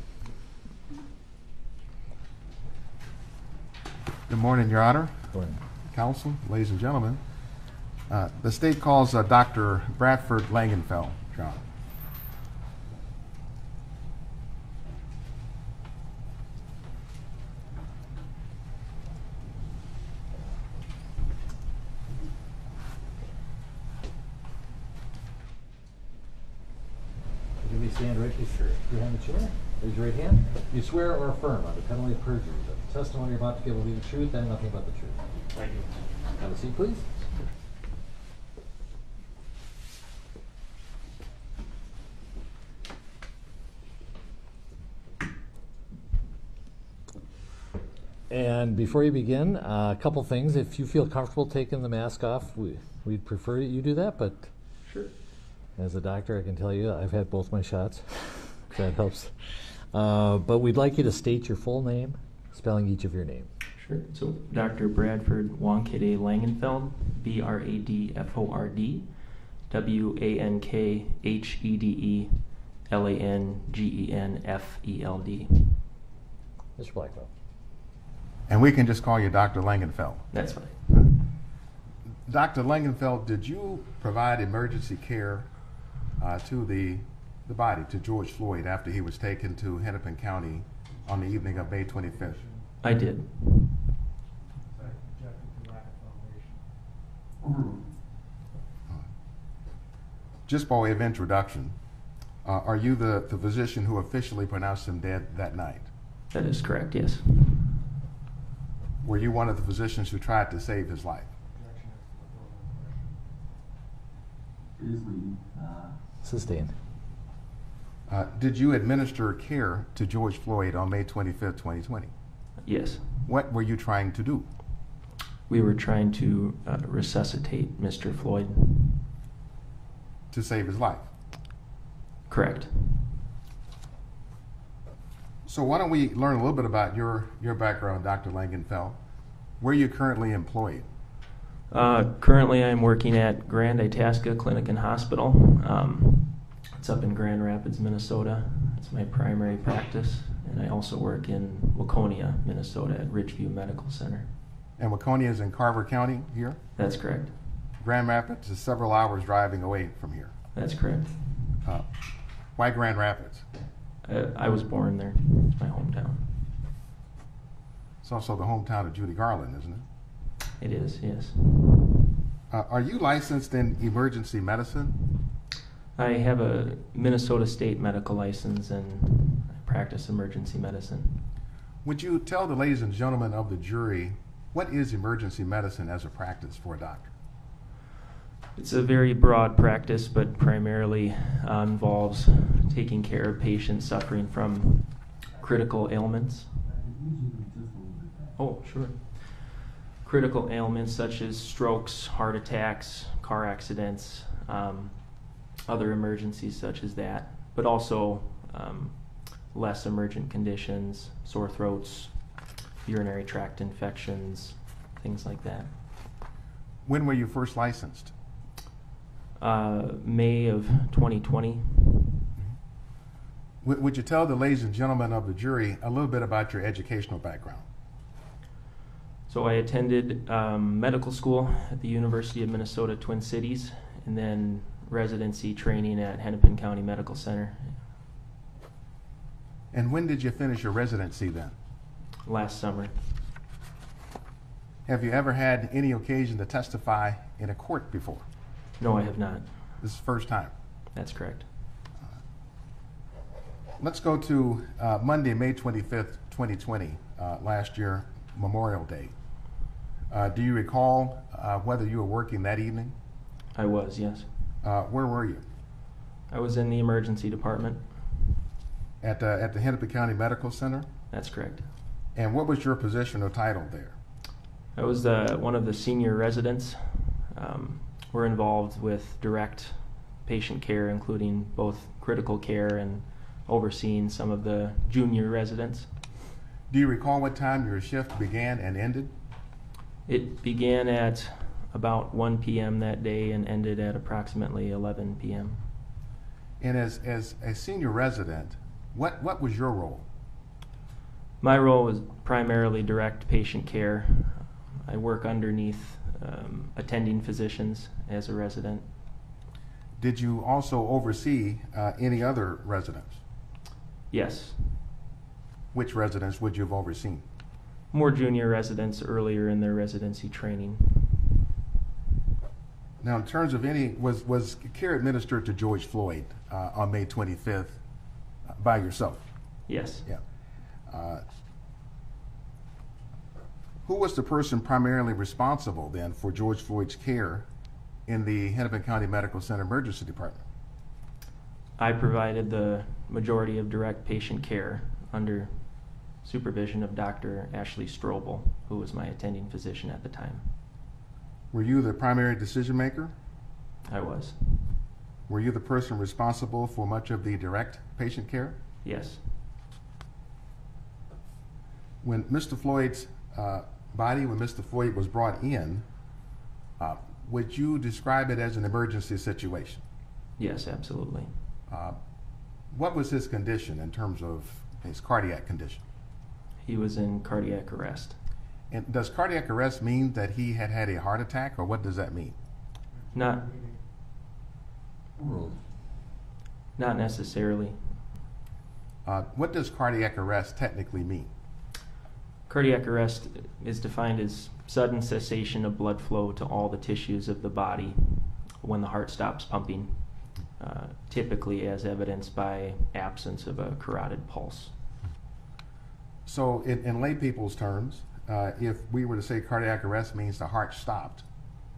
Good morning, Your Honor, Go ahead. Counsel, ladies and gentlemen. Uh, The state calls uh, Dr. Bradford Langenfeld, Your Honor. Give me stand right behind the chair. Raise your right hand. You swear or affirm under penalty of perjury that the testimony you're about to give will be the truth and nothing but the truth. Thank you. Have a seat, please. And before you begin, uh, a couple things. If you feel comfortable taking the mask off, we, we'd prefer that you do that, but Sure. as a doctor, I can tell you I've had both my shots. if that helps. Uh, but we'd like you to state your full name, spelling each of your name. Sure. So Dr. Bradford Wankhede Langenfeld, B R A D F O R D, W A N K H E D E L A N G E N F E L D. Mr. Blackwell. And we can just call you Dr. Langenfeld. That's fine. Dr. Langenfeld, did you provide emergency care uh, to the, the body, to George Floyd, after he was taken to Hennepin County on the evening of May 25th? I did. Just by way of introduction, uh, are you the, the physician who officially pronounced him dead that night? That is correct, yes. Were you one of the physicians who tried to save his life? Sustained. Uh, did you administer care to George Floyd on May 25th, 2020? Yes. What were you trying to do? We were trying to uh, resuscitate Mr. Floyd. To save his life. Correct. So why don't we learn a little bit about your, your background, Dr. Langenfeld? Where are you currently employed? Uh, currently, I'm working at Grand Itasca Clinic and Hospital. Um, it's up in Grand Rapids, Minnesota. It's my primary practice, and I also work in Waconia, Minnesota, at Ridgeview Medical Center. And Waconia is in Carver County here. That's correct. Grand Rapids is several hours driving away from here. That's correct. Uh, why Grand Rapids? Uh, I was born there. It's my hometown. It's also the hometown of Judy Garland, isn't it? It is, yes. Uh, are you licensed in emergency medicine? I have a Minnesota State medical license and I practice emergency medicine. Would you tell the ladies and gentlemen of the jury what is emergency medicine as a practice for a doctor? It's a very broad practice, but primarily uh, involves taking care of patients suffering from critical ailments. Oh, sure. Critical ailments such as strokes, heart attacks, car accidents, um, other emergencies such as that, but also um, less emergent conditions, sore throats, urinary tract infections, things like that. When were you first licensed? uh, May of 2020. W- would you tell the ladies and gentlemen of the jury a little bit about your educational background? So I attended um, medical school at the University of Minnesota Twin Cities, and then residency training at Hennepin County Medical Center And when did you finish your residency then? last summer. Have you ever had any occasion to testify in a court before? No, I have not. This is the first time. That's correct. Let's go to uh, Monday, May 25th, 2020, uh, last year, Memorial Day. Uh, do you recall uh, whether you were working that evening? I was, yes. Uh, where were you? I was in the emergency department. At, uh, at the Hennepin County Medical Center? That's correct. And what was your position or title there? I was the, one of the senior residents. Um, we're involved with direct patient care, including both critical care and overseeing some of the junior residents. Do you recall what time your shift began and ended? It began at about 1 p.m. that day and ended at approximately 11 p.m. And as, as a senior resident, What, what was your role? My role was primarily direct patient care. I work underneath um, attending physicians as a resident. Did you also oversee uh, any other residents? Yes, Which residents would you have overseen? more junior residents earlier in their residency training. Now, in terms of any, was, was care administered to George Floyd uh, on May 25th uh, by yourself? Yes, Yeah. Uh, Who was the person primarily responsible then for George Floyd's care in the Hennepin County Medical Center Emergency Department? I provided the majority of direct patient care under supervision of Dr. Ashley Strobel, who was my attending physician at the time. Were you the primary decision maker? I was. Were you the person responsible for much of the direct patient care? Yes. When Mr. Floyd's uh, body, when Mr. Floyd was brought in, uh, would you describe it as an emergency situation? Yes, absolutely. Uh, what was his condition in terms of his cardiac condition? He was in cardiac arrest. And does cardiac arrest mean that he had had a heart attack, or what does that mean? Not Overruled. not necessarily. Uh, what does cardiac arrest technically mean? Cardiac arrest is defined as sudden cessation of blood flow to all the tissues of the body when the heart stops pumping, uh, typically as evidenced by absence of a carotid pulse. So, in, in lay people's terms, uh, if we were to say cardiac arrest means the heart stopped,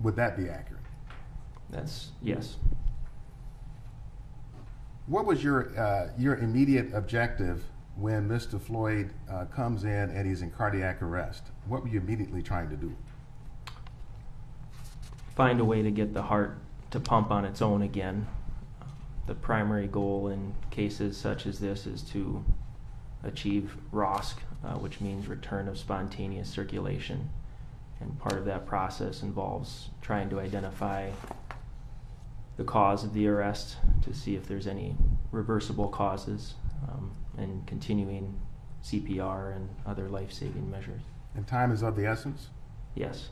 would that be accurate? That's yes. What was your uh, your immediate objective when Mr. Floyd uh, comes in and he's in cardiac arrest? What were you immediately trying to do? Find a way to get the heart to pump on its own again. The primary goal in cases such as this is to achieve ROSC, uh, which means return of spontaneous circulation. And part of that process involves trying to identify the cause of the arrest to see if there's any reversible causes um, and continuing CPR and other life saving measures. And time is of the essence. Yes.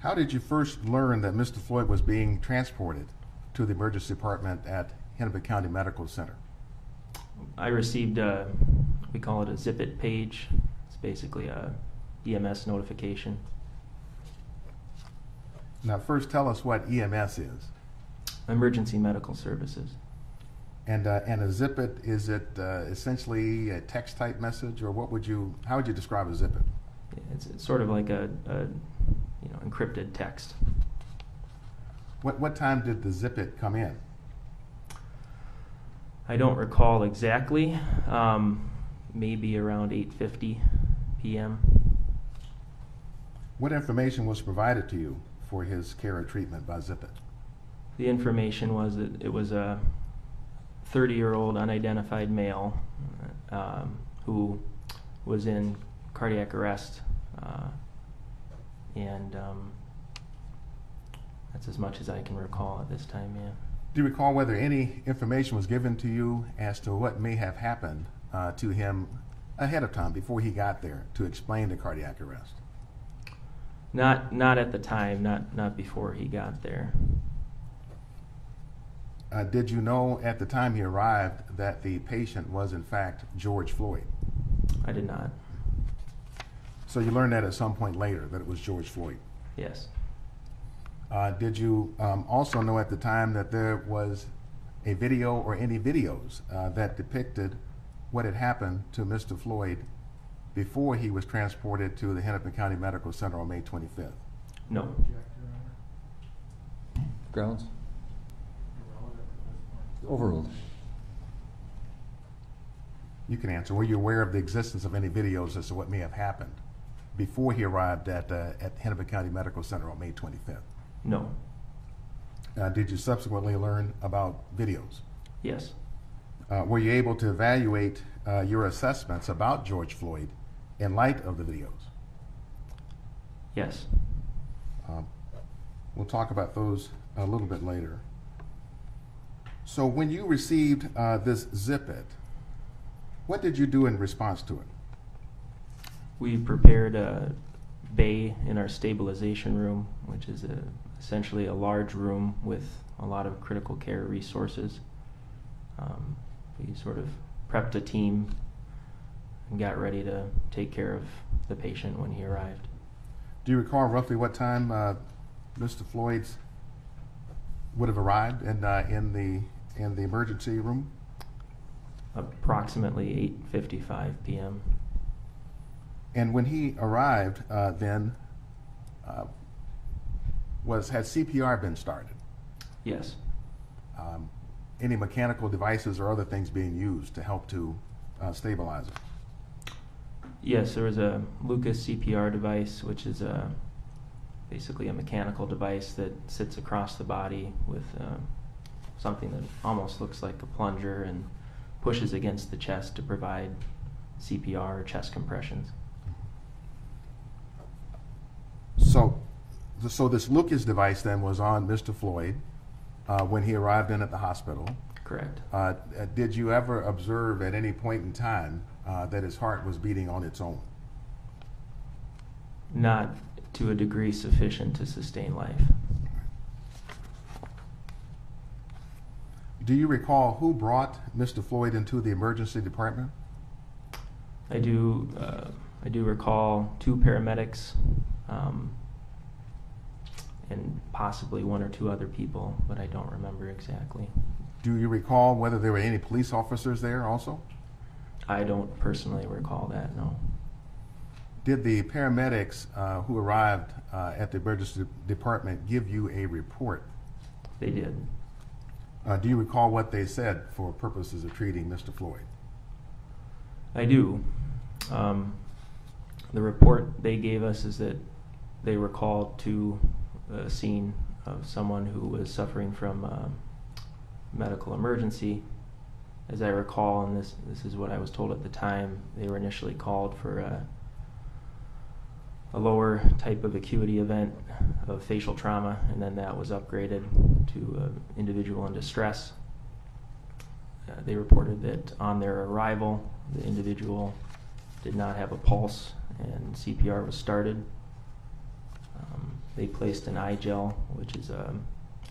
How did you first learn that Mr. Floyd was being transported to the emergency department at Hennepin County Medical Center? I received a, we call it a zip it page. It's basically a EMS notification. Now, first tell us what EMS is. Emergency medical services. And, uh, and a zip it, is it uh, essentially a text type message, or what would you, how would you describe a zip it? It's, it's sort of like a, a you know encrypted text. What, what time did the zip it come in? I don't recall exactly. Um, maybe around 8:50 p.m. What information was provided to you for his care or treatment by zip it? The information was that it was a 30-year-old unidentified male um, who was in cardiac arrest, uh, and um, that's as much as I can recall at this time. Yeah. Do you recall whether any information was given to you as to what may have happened uh, to him ahead of time before he got there to explain the cardiac arrest? Not not at the time. Not not before he got there. Uh, did you know at the time he arrived that the patient was in fact George Floyd? I did not. So you learned that at some point later that it was George Floyd. Yes. Uh, did you um, also know at the time that there was a video or any videos uh, that depicted what had happened to Mr. Floyd before he was transported to the Hennepin County Medical Center on May 25th? No. Grounds? Overruled. You can answer. Were you aware of the existence of any videos as to what may have happened before he arrived at, uh, at Hennepin County Medical Center on May 25th? No. Uh, did you subsequently learn about videos? Yes. Uh, were you able to evaluate uh, your assessments about George Floyd in light of the videos? Yes. Um, we'll talk about those a little bit later. So when you received uh, this zip it, what did you do in response to it? We prepared a bay in our stabilization room, which is a, essentially a large room with a lot of critical care resources. Um, we sort of prepped a team and got ready to take care of the patient when he arrived. Do you recall roughly what time uh, Mr. Floyd's would have arrived in, uh, in the in the emergency room? Approximately 8:55 p.m. And when he arrived, uh, then uh, was had CPR been started? Yes. Um, any mechanical devices or other things being used to help to uh, stabilize it? Yes, there was a Lucas CPR device, which is a basically a mechanical device that sits across the body with uh, something that almost looks like a plunger and pushes against the chest to provide CPR or chest compressions. So, so this Lucas device then was on Mr. Floyd uh, when he arrived in at the hospital. Correct. Uh, uh, did you ever observe at any point in time uh, that his heart was beating on its own? Not to a degree sufficient to sustain life. Do you recall who brought Mr. Floyd into the emergency department? I do. Uh, I do recall two paramedics, um, and possibly one or two other people, but I don't remember exactly. Do you recall whether there were any police officers there also? I don't personally recall that. No. Did the paramedics uh, who arrived uh, at the emergency department give you a report? They did. Uh, do you recall what they said for purposes of treating Mr. Floyd? I do. Um, the report they gave us is that they were called to a scene of someone who was suffering from a medical emergency. As I recall, and this this is what I was told at the time, they were initially called for a, a lower type of acuity event of facial trauma, and then that was upgraded to an individual in distress. Uh, they reported that on their arrival, the individual did not have a pulse and CPR was started. They placed an i-gel, which is a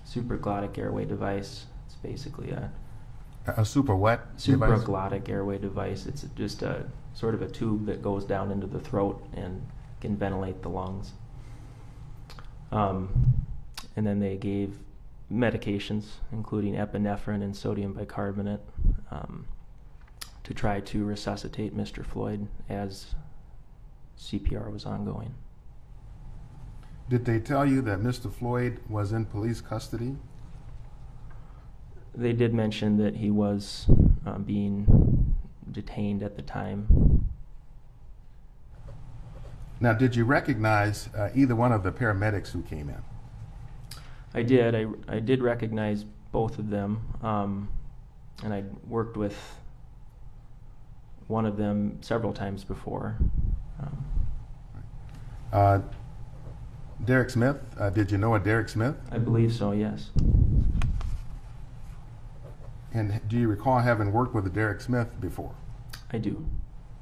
supraglottic airway device. It's basically a A super what? device? supraglottic airway device. It's just a sort of a tube that goes down into the throat and can ventilate the lungs. Um, and then they gave medications, including epinephrine and sodium bicarbonate, um, to try to resuscitate Mr. Floyd as CPR was ongoing. Did they tell you that Mr. Floyd was in police custody? They did mention that he was uh, being detained at the time. Now, did you recognize uh, either one of the paramedics who came in? I did. I, I did recognize both of them, um, and I worked with one of them several times before. Um, Uh, Derek Smith, uh, did you know a Derek Smith? I believe so. Yes. And do you recall having worked with a Derek Smith before? I do.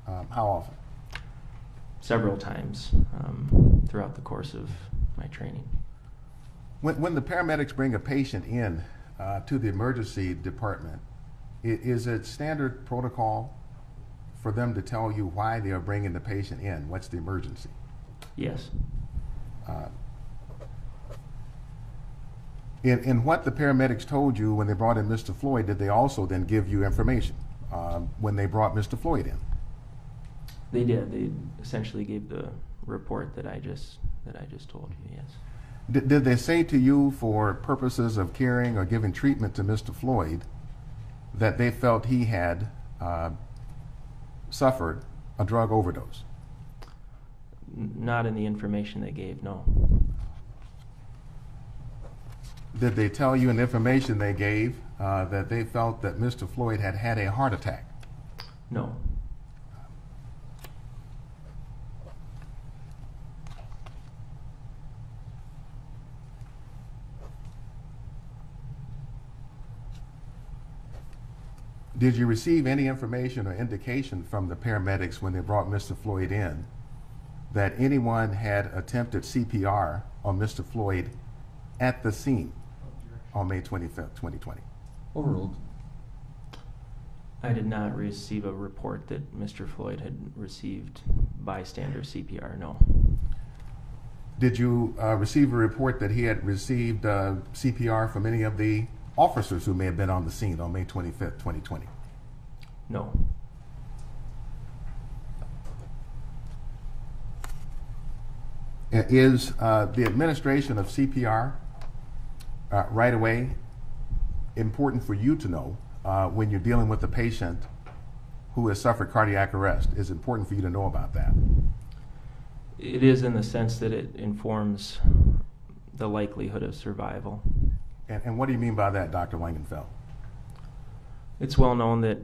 Um, how often? Several times um, throughout the course of my training. When, when the paramedics bring a patient in uh, to the emergency department, is it standard protocol for them to tell you why they are bringing the patient in? What's the emergency? Yes. Uh, in, in what the paramedics told you when they brought in Mr. Floyd, did they also then give you information um, when they brought Mr. Floyd in? They did. They essentially gave the report that I just that I just told you. Yes. Did, did they say to you, for purposes of caring or giving treatment to Mr. Floyd, that they felt he had uh, suffered a drug overdose? Not in the information they gave. No. Did they tell you in the information they gave uh, that they felt that Mr. Floyd had had a heart attack? No. Did you receive any information or indication from the paramedics when they brought Mr. Floyd in that anyone had attempted CPR on Mr. Floyd at the scene on May 25th, 2020? Overruled. I did not receive a report that Mr. Floyd had received bystander CPR, no. Did you uh, receive a report that he had received uh, CPR from any of the officers who may have been on the scene on May 25th, 2020? No. Is uh, the administration of CPR uh, right away important for you to know uh, when you're dealing with a patient who has suffered cardiac arrest? Is important for you to know about that? It is in the sense that it informs the likelihood of survival. And, and what do you mean by that, Dr. Langenfeld? It's well known that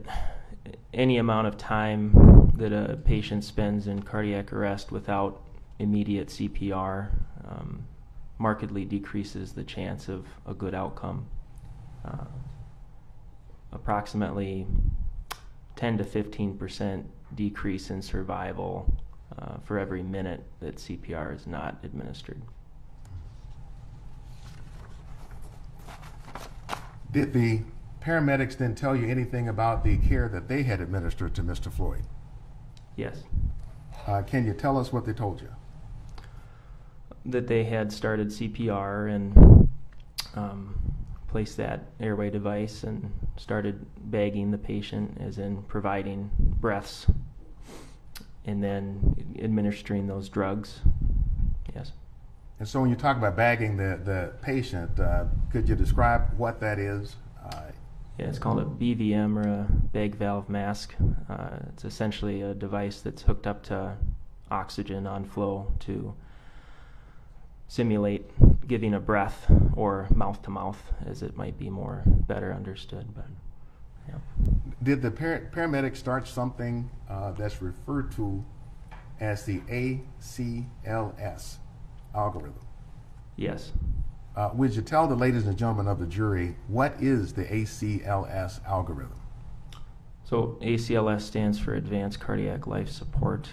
any amount of time that a patient spends in cardiac arrest without immediate CPR um, markedly decreases the chance of a good outcome. Uh, approximately 10 to 15 percent decrease in survival uh, for every minute that CPR is not administered. Did the paramedics then tell you anything about the care that they had administered to Mr. Floyd? Yes. Uh, can you tell us what they told you? That they had started CPR and um, placed that airway device and started bagging the patient, as in providing breaths, and then administering those drugs. Yes. And so when you talk about bagging the, the patient, uh, could you describe what that is? Uh, Yeah, it's called a BVM or a bag valve mask. Uh, it's essentially a device that's hooked up to oxygen on flow to simulate giving a breath or mouth to mouth, as it might be more better understood. But yeah. Did the par- paramedics start something uh, that's referred to as the ACLS algorithm? yes, Uh, would you tell the ladies and gentlemen of the jury what is the ACLS algorithm? So ACLS stands for Advanced Cardiac Life Support.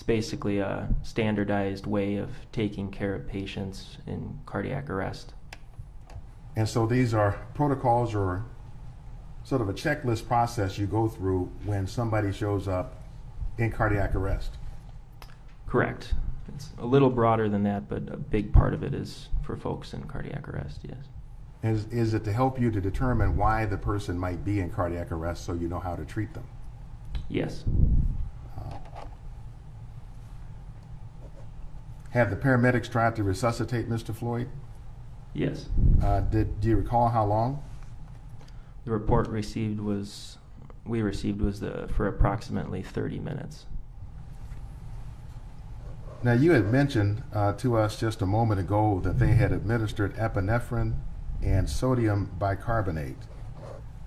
It's basically a standardized way of taking care of patients in cardiac arrest. And so these are protocols or sort of a checklist process you go through when somebody shows up in cardiac arrest. Correct. It's a little broader than that, but a big part of it is for folks in cardiac arrest, yes. Is, is it to help you to determine why the person might be in cardiac arrest so you know how to treat them? Yes. Have the paramedics tried to resuscitate Mr. Floyd? Yes. Uh, did, do you recall how long? The report received was, we received was the, for approximately 30 minutes. Now, you had mentioned uh, to us just a moment ago that they had administered epinephrine and sodium bicarbonate.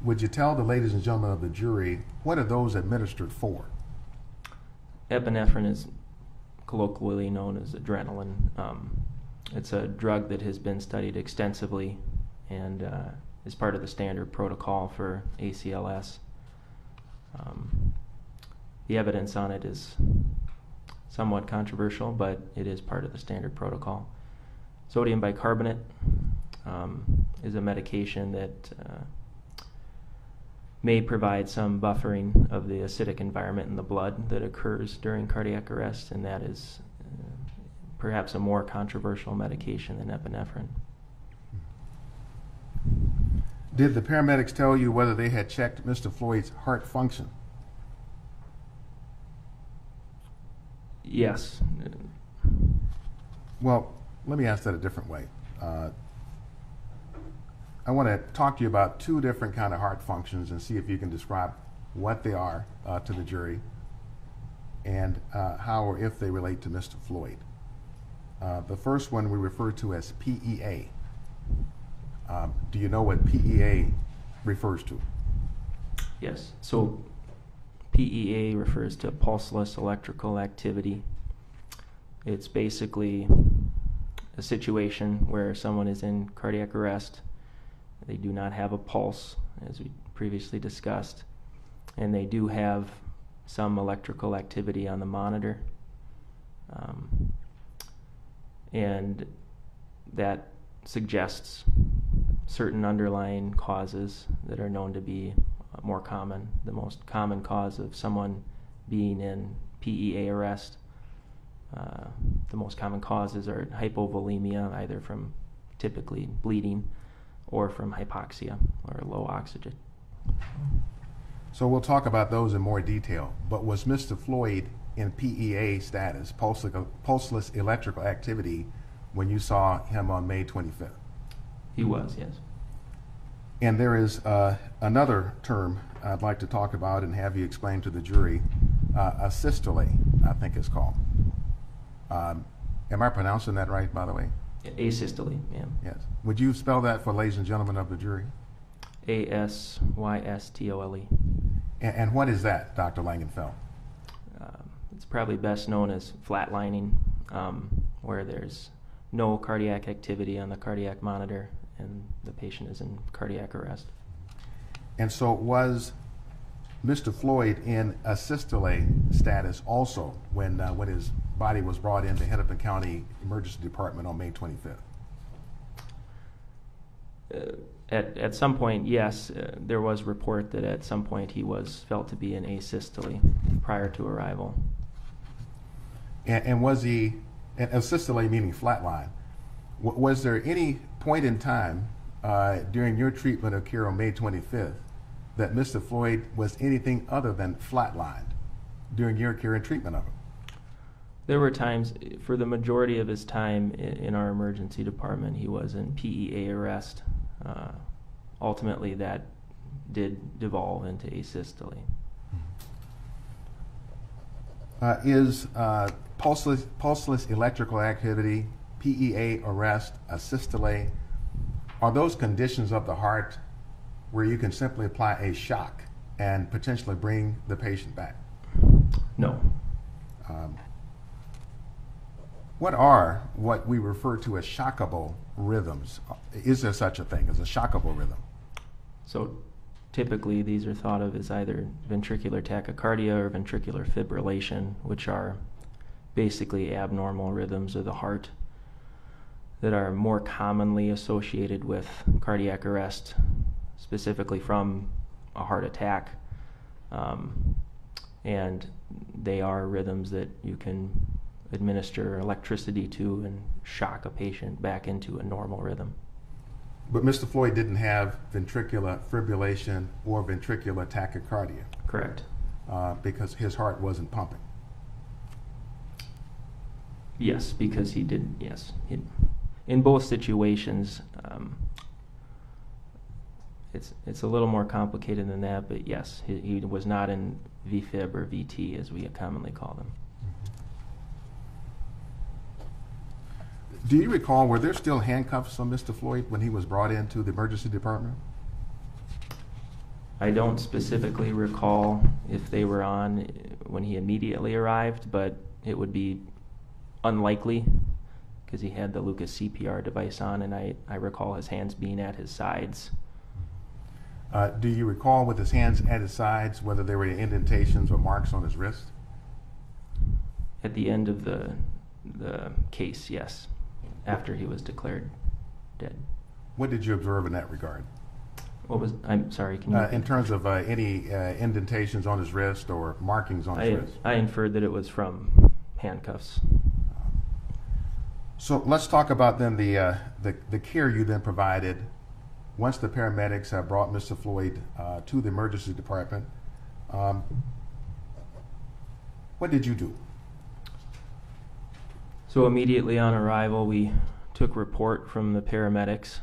Would you tell the ladies and gentlemen of the jury what are those administered for? Epinephrine is colloquially known as adrenaline. Um, it's a drug that has been studied extensively and uh, is part of the standard protocol for ACLS. Um, the evidence on it is somewhat controversial, but it is part of the standard protocol. Sodium bicarbonate um, is a medication that uh, may provide some buffering of the acidic environment in the blood that occurs during cardiac arrest, and that is uh, perhaps a more controversial medication than epinephrine. Did the paramedics tell you whether they had checked Mr. Floyd's heart function? Yes. Well, let me ask that a different way. Uh, I want to talk to you about two different kind of heart functions and see if you can describe what they are uh, to the jury and uh, how or if they relate to Mr. Floyd. Uh, the first one we refer to as PEA. Um, do you know what PEA refers to? Yes. So PEA refers to pulseless electrical activity. It's basically a situation where someone is in cardiac arrest. They do not have a pulse, as we previously discussed. And they do have some electrical activity on the monitor. Um, and that suggests certain underlying causes that are known to be uh, more common. The most common cause of someone being in PEA arrest, uh, the most common causes are hypovolemia, either from typically bleeding or from hypoxia or low oxygen. So we'll talk about those in more detail. But was Mr. Floyd in PEA status, pulseless, electrical activity, when you saw him on May 25th? He was, yes. And there is uh, another term I'd like to talk about and have you explain to the jury. Uh, systole, I think it's called. Um, am I pronouncing that right, by the way? Asystole, yeah. Yes. Would you spell that for ladies and gentlemen of the jury? A S Y S T O L E. And, and what is that, Dr. Langenfeld? Um, it's probably best known as flatlining, um, where there's no cardiac activity on the cardiac monitor and the patient is in cardiac arrest. And so was Mr. Floyd in asystole status also when, uh, when his body was brought into Hennepin County Emergency Department on May 25th? Uh, at, at some point, yes, uh, there was report that at some point he was felt to be in asystole prior to arrival. And, and was he, and asystole meaning flatline, w- was there any point in time uh, during your treatment of care on May 25th that Mr. Floyd was anything other than flatlined during your care and treatment of him? There were times, for the majority of his time in, in our emergency department, he was in PEA arrest. Uh, ultimately, that did devolve into asystole. Uh, is uh, pulseless, pulseless electrical activity, PEA arrest, asystole, are those conditions of the heart where you can simply apply a shock and potentially bring the patient back? No. Um, what are what we refer to as shockable rhythms? Is there such a thing as a shockable rhythm? So typically these are thought of as either ventricular tachycardia or ventricular fibrillation, which are basically abnormal rhythms of the heart that are more commonly associated with cardiac arrest, specifically from a heart attack. Um, and they are rhythms that you can administer electricity to and shock a patient back into a normal rhythm. But Mr. Floyd didn't have ventricular fibrillation or ventricular tachycardia Correct. uh, because his heart wasn't pumping. Yes, because he did. Yes, he, in both situations, um, it's it's a little more complicated than that. But yes, he, he was not in VFib or VT as we commonly call them. Do you recall, were there still handcuffs on Mr. Floyd when he was brought into the emergency department? I don't specifically recall if they were on when he immediately arrived, but it would be unlikely because he had the Lucas CPR device on, and I, I recall his hands being at his sides. Uh, do you recall with his hands at his sides whether there were indentations or marks on his wrist? At the end of the the case, yes, after he was declared dead. What did you observe in that regard? What was? I'm sorry. Can you? Uh, in terms of uh, any uh, indentations on his wrist or markings on his wrist? I inferred that it was from handcuffs. So let's talk about then the, uh, the, the care you then provided once the paramedics have brought Mr. Floyd uh, to the emergency department. Um, what did you do? So immediately on arrival, we took report from the paramedics.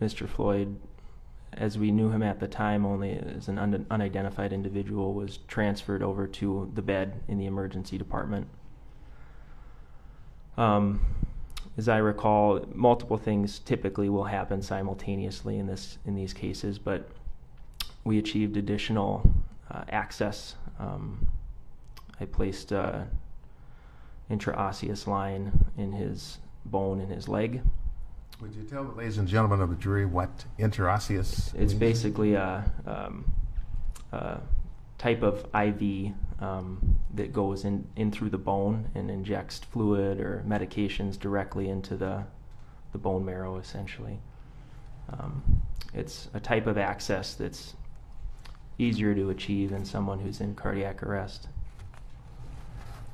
Mr. Floyd, as we knew him at the time only as an un- unidentified individual, was transferred over to the bed in the emergency department. Um, as I recall, multiple things typically will happen simultaneously in this in these cases, but we achieved additional uh, access. Um, I placed a intraosseous line in his bone in his leg, Would you tell the ladies and gentlemen of the jury what interosseous? It's means? basically a, um, a type of IV um, that goes in, in through the bone and injects fluid or medications directly into the, the bone marrow, essentially. Um, it's a type of access that's easier to achieve in someone who's in cardiac arrest.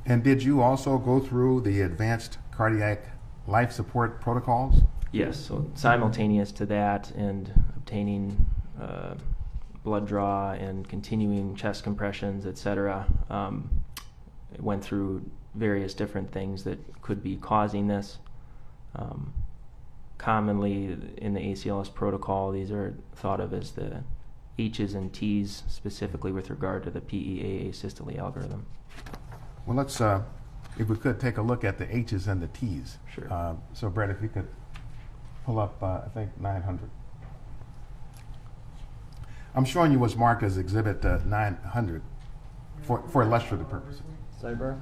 And did you also go through the advanced cardiac life support protocols? Yes, so simultaneous to that and obtaining uh, blood draw and continuing chest compressions, et cetera, um, went through various different things that could be causing this. Um, commonly in the ACLS protocol, these are thought of as the H's and T's, specifically with regard to the PEA asystole algorithm. Well, let's, uh, if we could, take a look at the H's and the T's. Sure. Uh, So Brett, if you could pull up, uh, I think, 900. I'm showing you what's marked as Exhibit uh, 900 for for illustrative purposes. Sidebar?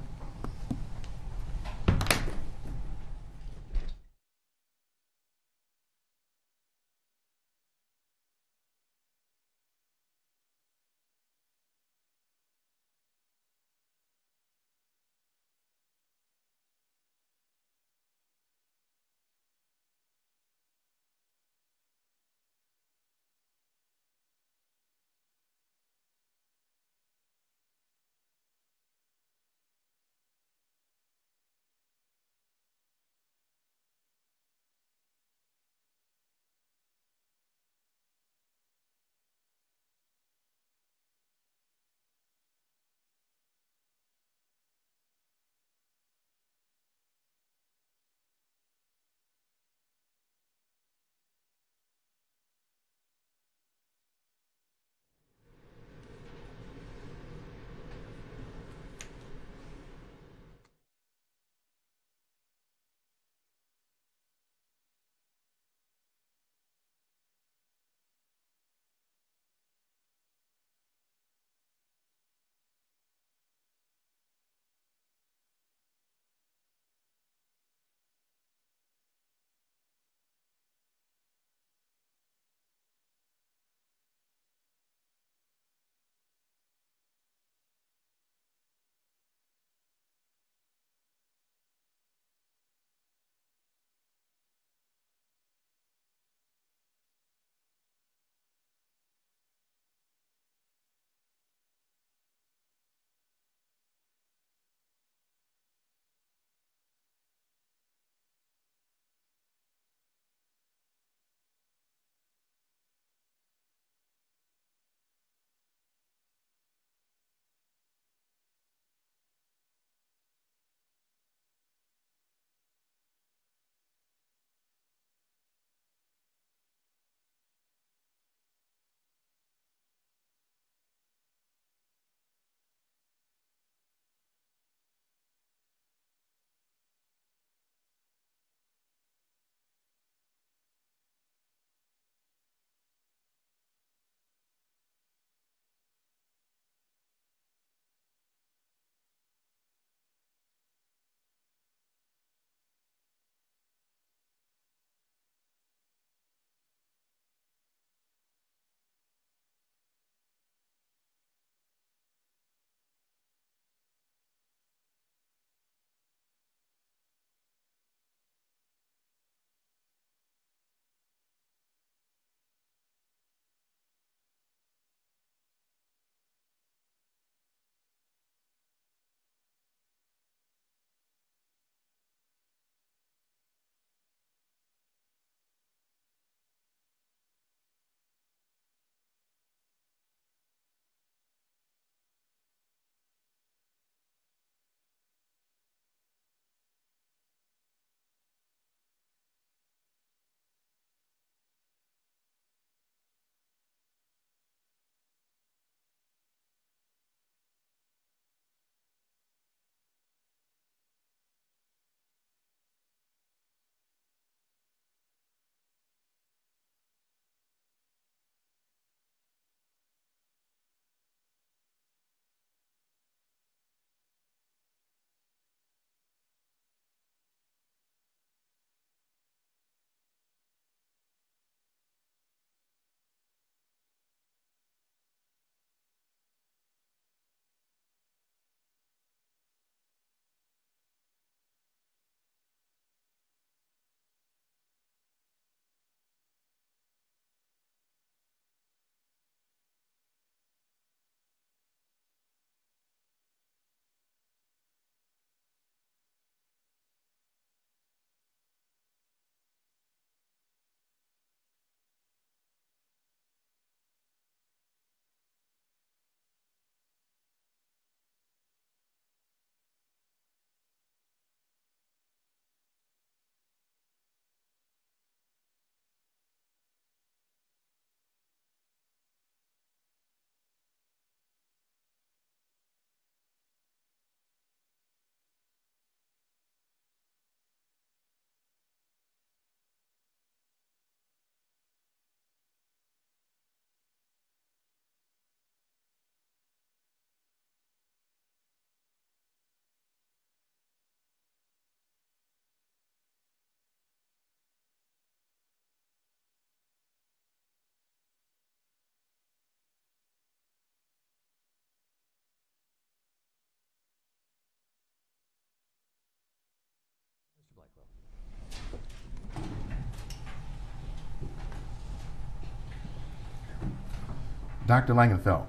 Dr. Langenfeld,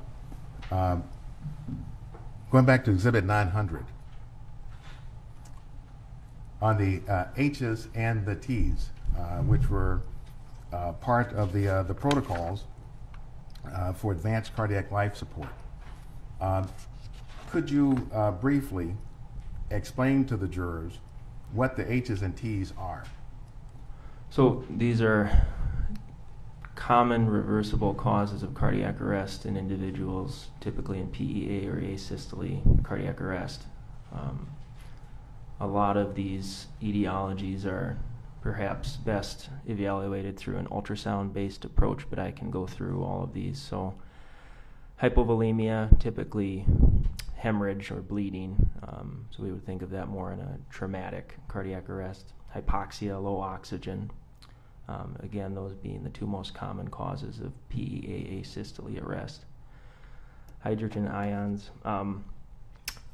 um, going back to Exhibit 900, on the uh, H's and the T's, uh, which were uh, part of the, uh, the protocols uh, for advanced cardiac life support. Um, Could you uh, briefly explain to the jurors what the H's and T's are? So these are common reversible causes of cardiac arrest in individuals, typically in PEA or asystole cardiac arrest. Um, a lot of these etiologies are perhaps best evaluated through an ultrasound based approach, but I can go through all of these. So, hypovolemia, typically hemorrhage or bleeding. Um, so, we would think of that more in a traumatic cardiac arrest. Hypoxia, low oxygen. Um, again, those being the two most common causes of PEA asystole arrest. Hydrogen ions. Um,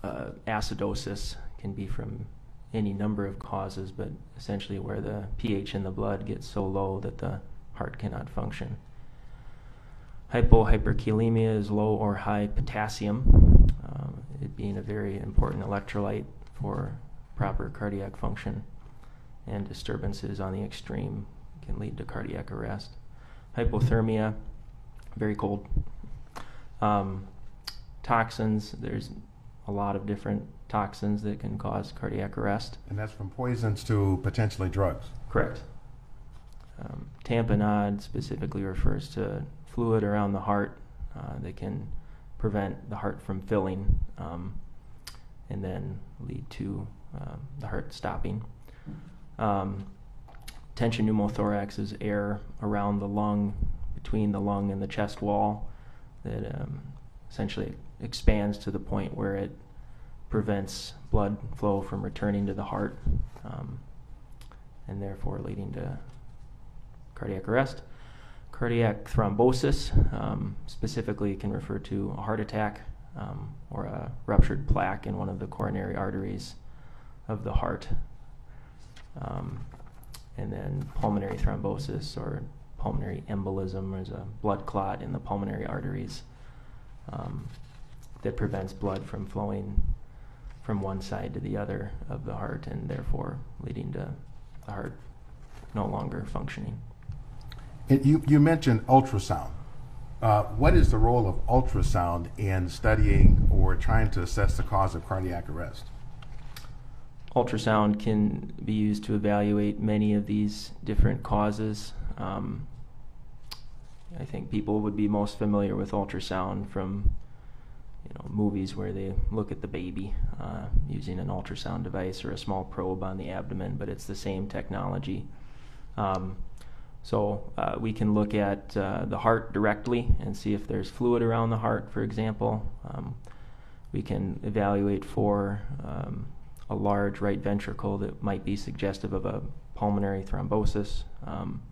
uh, acidosis can be from any number of causes, but essentially where the pH in the blood gets so low that the heart cannot function. Hypohyperkalemia is low or high potassium, um, it being a very important electrolyte for proper cardiac function, and disturbances on the extreme can lead to cardiac arrest. Hypothermia, very cold. Um, toxins, there's a lot of different toxins that can cause cardiac arrest. And that's from poisons to potentially drugs. Correct. Um, tamponade specifically refers to fluid around the heart uh, that can prevent the heart from filling um, and then lead to um, the heart stopping. Um, tension pneumothorax is air around the lung, between the lung and the chest wall, that um, essentially expands to the point where it prevents blood flow from returning to the heart um, and therefore leading to cardiac arrest. Cardiac thrombosis um, specifically can refer to a heart attack um, or a ruptured plaque in one of the coronary arteries of the heart. And then pulmonary thrombosis or pulmonary embolism is a blood clot in the pulmonary arteries um, that prevents blood from flowing from one side to the other of the heart and therefore leading to the heart no longer functioning. It, you, you mentioned ultrasound. Uh, what is the role of ultrasound in studying or trying to assess the cause of cardiac arrest? Ultrasound can be used to evaluate many of these different causes. Um, I think people would be most familiar with ultrasound from you know movies where they look at the baby uh, using an ultrasound device or a small probe on the abdomen, but it's the same technology. Um, so uh, we can look at uh, the heart directly and see if there's fluid around the heart, for example. Um, we can evaluate for um, a large right ventricle that might be suggestive of a pulmonary thrombosis um,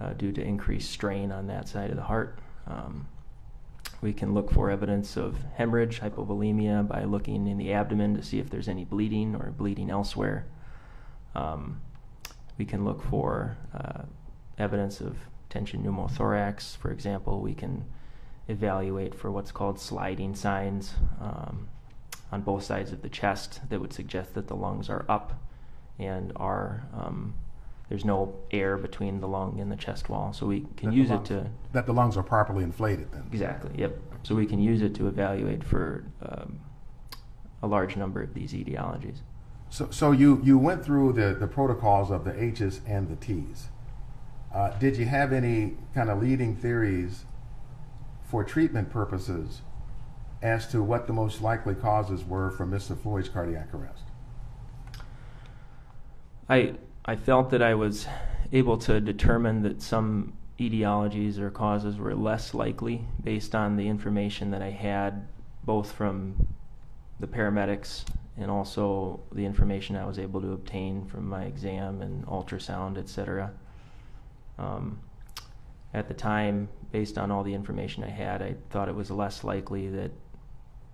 uh, due to increased strain on that side of the heart. Um, we can look for evidence of hemorrhage, hypovolemia, by looking in the abdomen to see if there's any bleeding or bleeding elsewhere. Um, we can look for uh, evidence of tension pneumothorax. For example, we can evaluate for what's called sliding signs um, on both sides of the chest that would suggest that the lungs are up and are um, there's no air between the lung and the chest wall, so we can That use it to That the lungs are properly inflated then? exactly. Yep. So we can use it to evaluate for um, a large number of these etiologies. So, so you, you went through the, the protocols of the H's and the T's. Uh, did you have any kind of leading theories for treatment purposes as to what the most likely causes were for Mr. Floyd's cardiac arrest? I I felt that I was able to determine that some etiologies or causes were less likely based on the information that I had both from the paramedics and also the information I was able to obtain from my exam and ultrasound, etc. Um, at the time, based on all the information I had, I thought it was less likely that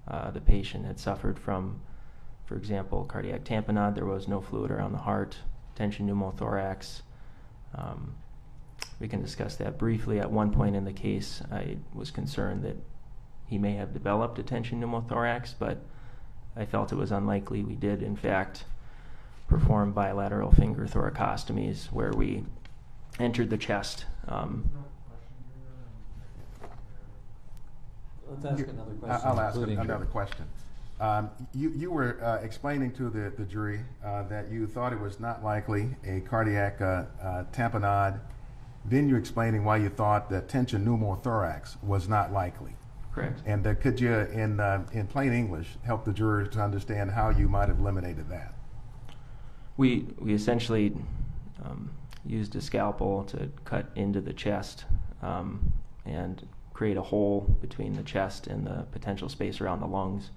uh, the patient had suffered from, for example, cardiac tamponade. There was no fluid around the heart, tension pneumothorax, um, we can discuss that briefly. At one point in the case, I was concerned that he may have developed a tension pneumothorax, but I felt it was unlikely. We did, in fact, perform bilateral finger thoracostomies where we entered the chest. Um, Let's ask another I- question. I'll ask including- another question. Um, You, you were uh, explaining to the, the jury uh, that you thought it was not likely a cardiac uh, uh, tamponade. Then you explaining why you thought that tension pneumothorax was not likely. correct. And uh, could you, in, uh, in plain English, help the jurors to understand how you might have eliminated that? We, we essentially um, used a scalpel to cut into the chest um, and create a hole between the chest and the potential space around the lungs.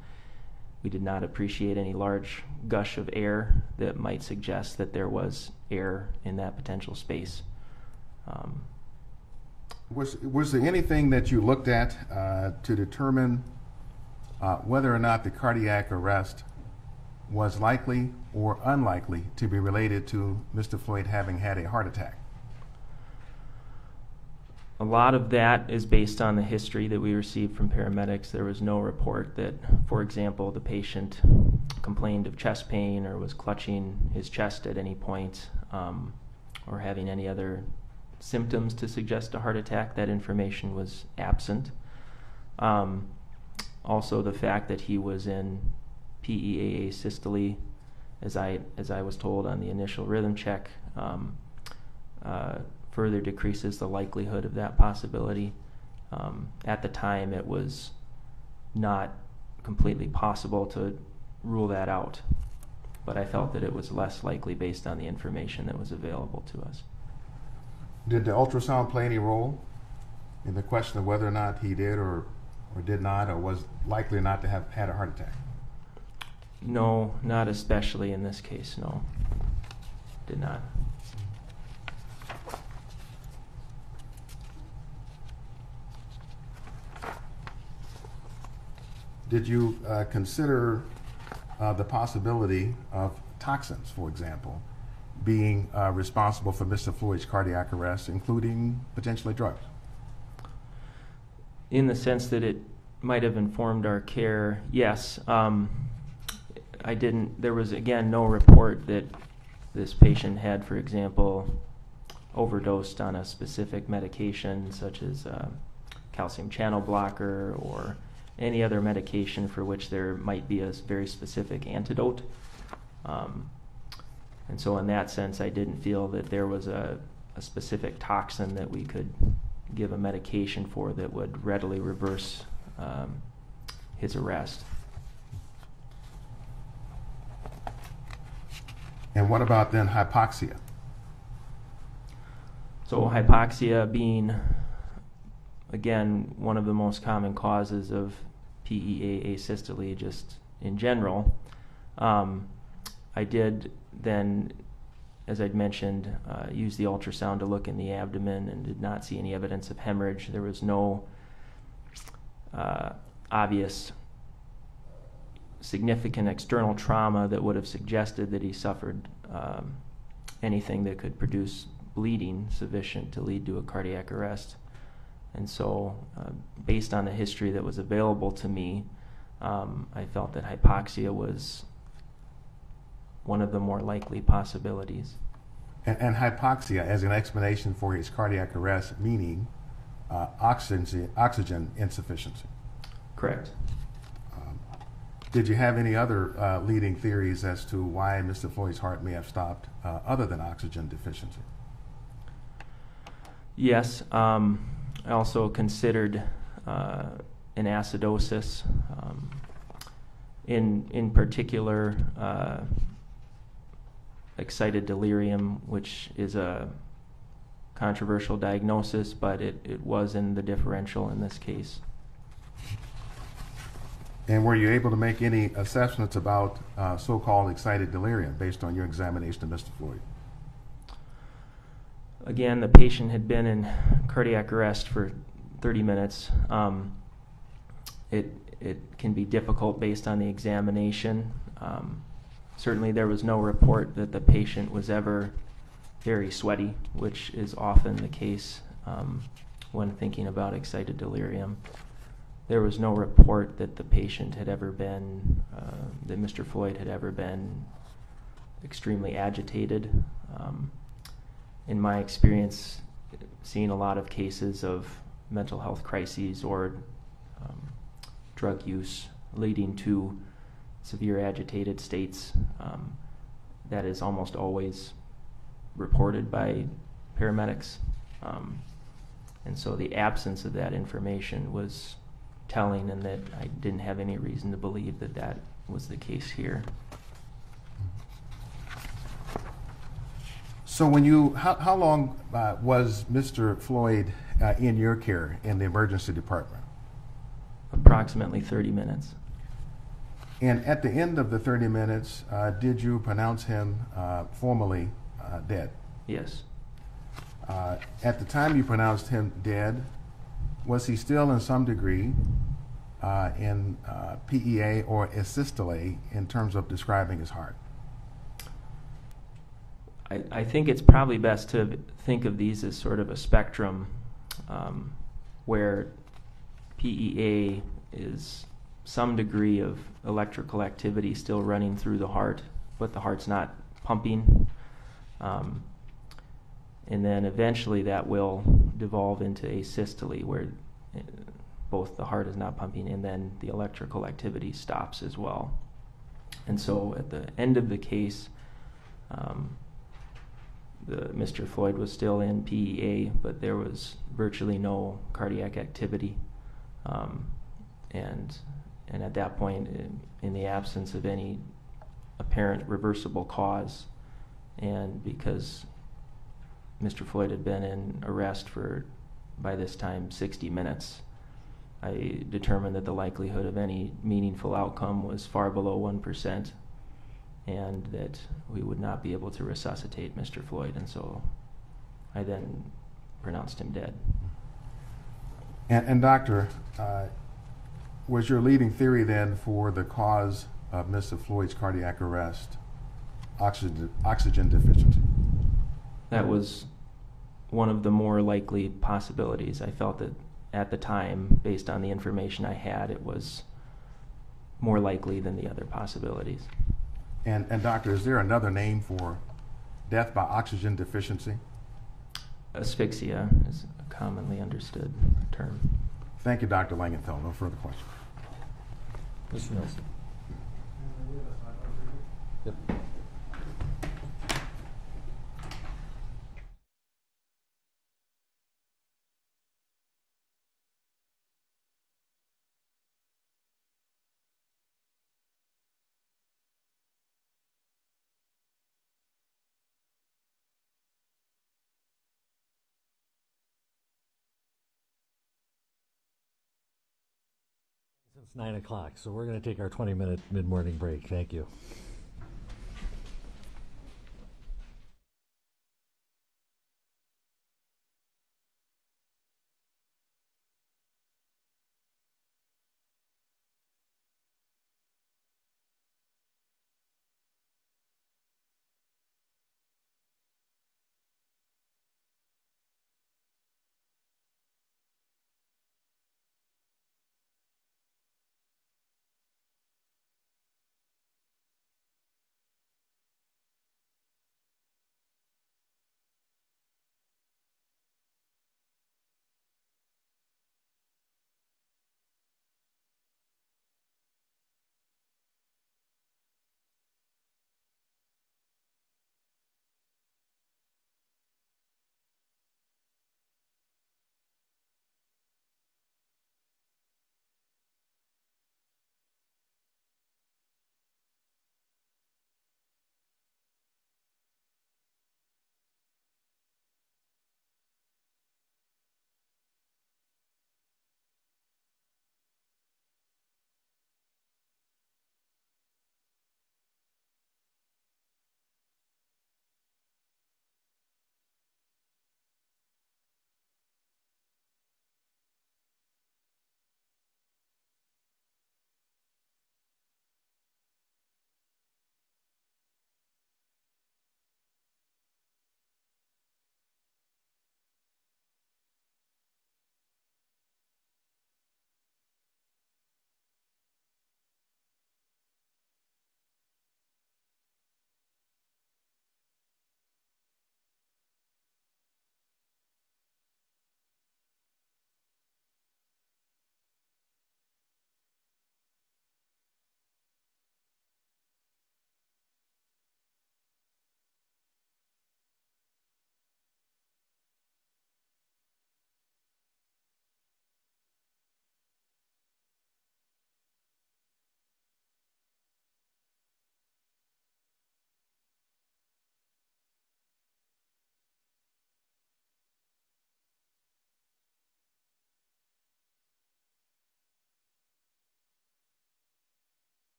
We did not appreciate any large gush of air that might suggest that there was air in that potential space. Um, Was, was there anything that you looked at uh, to determine uh, whether or not the cardiac arrest was likely or unlikely to be related to Mr. Floyd having had a heart attack? A lot of that is based on the history that we received from paramedics. There was no report that, for example, the patient complained of chest pain or was clutching his chest at any point um, or having any other symptoms to suggest a heart attack. That information was absent. Um, also, the fact that he was in PEA asystole, as I as I was told on the initial rhythm check, um, uh, further decreases the likelihood of that possibility. Um, at the time, it was not completely possible to rule that out, but I felt that it was less likely based on the information that was available to us. Did the ultrasound play any role in the question of whether or not he did or, or did not, or was likely not to have had a heart attack? No, not especially in this case, no. Did not. Did you uh, consider uh, the possibility of toxins, for example, being uh, responsible for Mr. Floyd's cardiac arrest, including potentially drugs? In the sense that it might have informed our care, yes. Um, I didn't, there was again no report that this patient had, for example, overdosed on a specific medication such as uh, calcium channel blocker or any other medication for which there might be a very specific antidote. Um, and so, in that sense, I didn't feel that there was a, a specific toxin that we could give a medication for that would readily reverse um, his arrest. And what about then hypoxia? So hypoxia being, again, one of the most common causes of PEA asystole just in general. Um, I did then, as I'd mentioned, uh, use the ultrasound to look in the abdomen and did not see any evidence of hemorrhage. There was no uh, obvious significant external trauma that would have suggested that he suffered um, anything that could produce bleeding sufficient to lead to a cardiac arrest. And so, uh, based on the history that was available to me, um, I felt that hypoxia was one of the more likely possibilities. And, and hypoxia as an explanation for his cardiac arrest, meaning uh, oxygen, oxygen insufficiency. Correct. Um, Did you have any other uh, leading theories as to why Mr. Floyd's heart may have stopped uh, other than oxygen deficiency? Yes. Um, I also considered uh, an acidosis. Um, in in particular, uh, excited delirium, which is a controversial diagnosis, but it, it was in the differential in this case. And were you able to make any assessments about uh, so-called excited delirium based on your examination of Mr. Floyd? Again, the patient had been in cardiac arrest for 30 minutes. Um, it it can be difficult based on the examination. Um, certainly, there was no report that the patient was ever very sweaty, which is often the case um, when thinking about excited delirium. There was no report that the patient had ever been, uh, that Mr. Floyd had ever been extremely agitated. Um, in my experience, seeing a lot of cases of mental health crises or um, drug use leading to severe agitated states, um, that is almost always reported by paramedics. Um, and so the absence of that information was telling, and that I didn't have any reason to believe that that was the case here. So when you, how, how long uh, was Mr. Floyd uh, in your care in the emergency department? Approximately 30 minutes. And at the end of the 30 minutes, uh, did you pronounce him uh, formally uh, dead? Yes. Uh, at the time you pronounced him dead, was he still in some degree uh, in uh, PEA or asystole in terms of describing his heart? I, I think it's probably best to think of these as sort of a spectrum um, where PEA is some degree of electrical activity still running through the heart, but the heart's not pumping. Um, and then eventually that will devolve into asystole, where uh, both the heart is not pumping and then the electrical activity stops as well. And so at the end of the case, um, the, Mr. Floyd was still in PEA, but there was virtually no cardiac activity. Um, and, and at that point, in, in the absence of any apparent reversible cause, and because Mr. Floyd had been in arrest for, by this time, 60 minutes, I determined that the likelihood of any meaningful outcome was far below 1% and that we would not be able to resuscitate Mr. Floyd. And so I then pronounced him dead. And, and doctor, uh, was your leading theory then for the cause of Mr. Floyd's cardiac arrest oxygen, oxygen deficiency? That was one of the more likely possibilities. I felt that at the time, based on the information I had, it was more likely than the other possibilities. And, and doctor, is there another name for death by oxygen deficiency? Asphyxia is a commonly understood term. Thank you, Dr. Langenfeld. No further questions. Mr. Nelson? Yep. Since nine o'clock, so we're going to take our 20-minute mid-morning break. Thank you.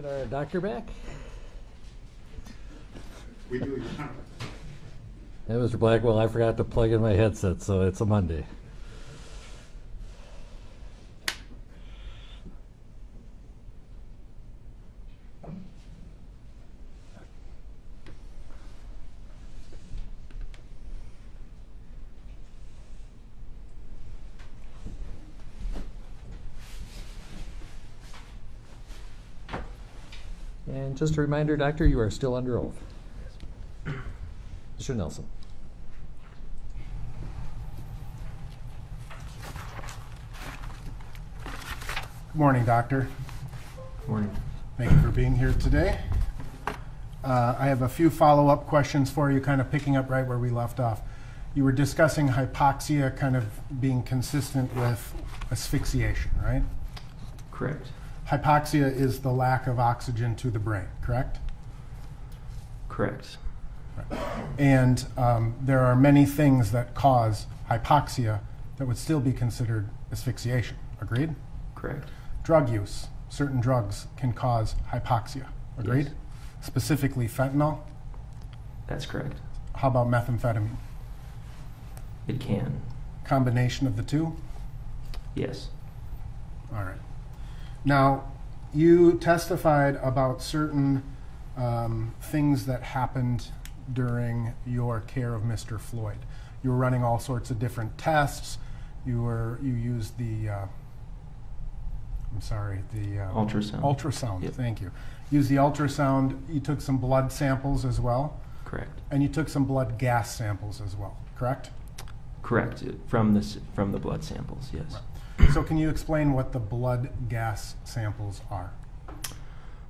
Get our doctor back? We do, Your Honor. Yeah, Mr. Blackwell, I forgot to plug in my headset, so it's a Monday. And just a reminder, Doctor, you are still under oath. Mr. Nelson. Good morning, Doctor. Good Morning. Thank you for being here today. Uh, I have a few follow-up questions for you, kind of picking up right where we left off. You were discussing hypoxia kind of being consistent with asphyxiation, right? Correct. Hypoxia is the lack of oxygen to the brain, correct? Correct. And um, there are many things that cause hypoxia that would still be considered asphyxiation. Agreed? Correct. Drug use. Certain drugs can cause hypoxia. Agreed? Yes. Specifically fentanyl. That's correct. How about methamphetamine? It can. Combination of the two? Yes. All right. Now, you testified about certain um, things that happened during your care of Mr. Floyd. You were running all sorts of different tests. You were you used the uh, I'm sorry the uh, Ultrasound. Ultrasound. Yep. Thank you. Used the ultrasound. You took some blood samples as well, Correct. and you took some blood gas samples as well. Correct. Correct. From the s- from the blood samples. Yes. So, can you explain what the blood gas samples are?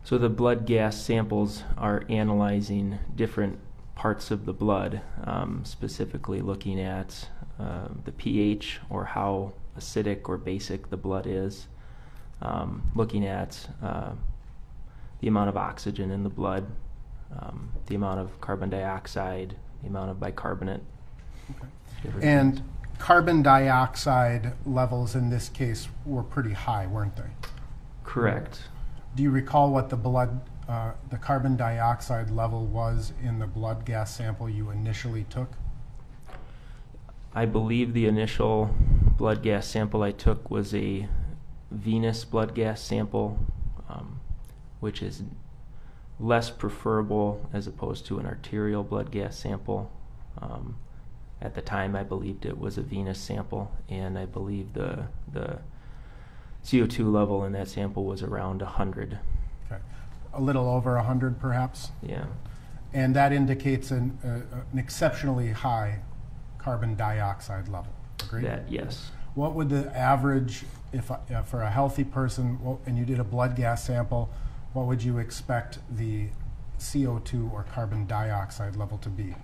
So the blood gas samples are analyzing different parts of the blood, um, specifically looking at uh, the pH or how acidic or basic the blood is, um, looking at uh, the amount of oxygen in the blood, um, the amount of carbon dioxide, the amount of bicarbonate. different And. Carbon dioxide levels in this case were pretty high, weren't they? correct. Do you recall what the blood, uh, the carbon dioxide level was in the blood gas sample you initially took? I believe the initial blood gas sample I took was a venous blood gas sample, um, which is less preferable as opposed to an arterial blood gas sample. Um, at the time, I believed it was a venous sample, and I believe the the CO2 level in that sample was around 100. Okay. A little over 100 perhaps? Yeah, And that indicates an, uh, an exceptionally high carbon dioxide level. Agreed? that yes. What would the average, if, uh, for a healthy person, what- and you did a blood gas sample, what would you expect the CO2 or carbon dioxide level to be?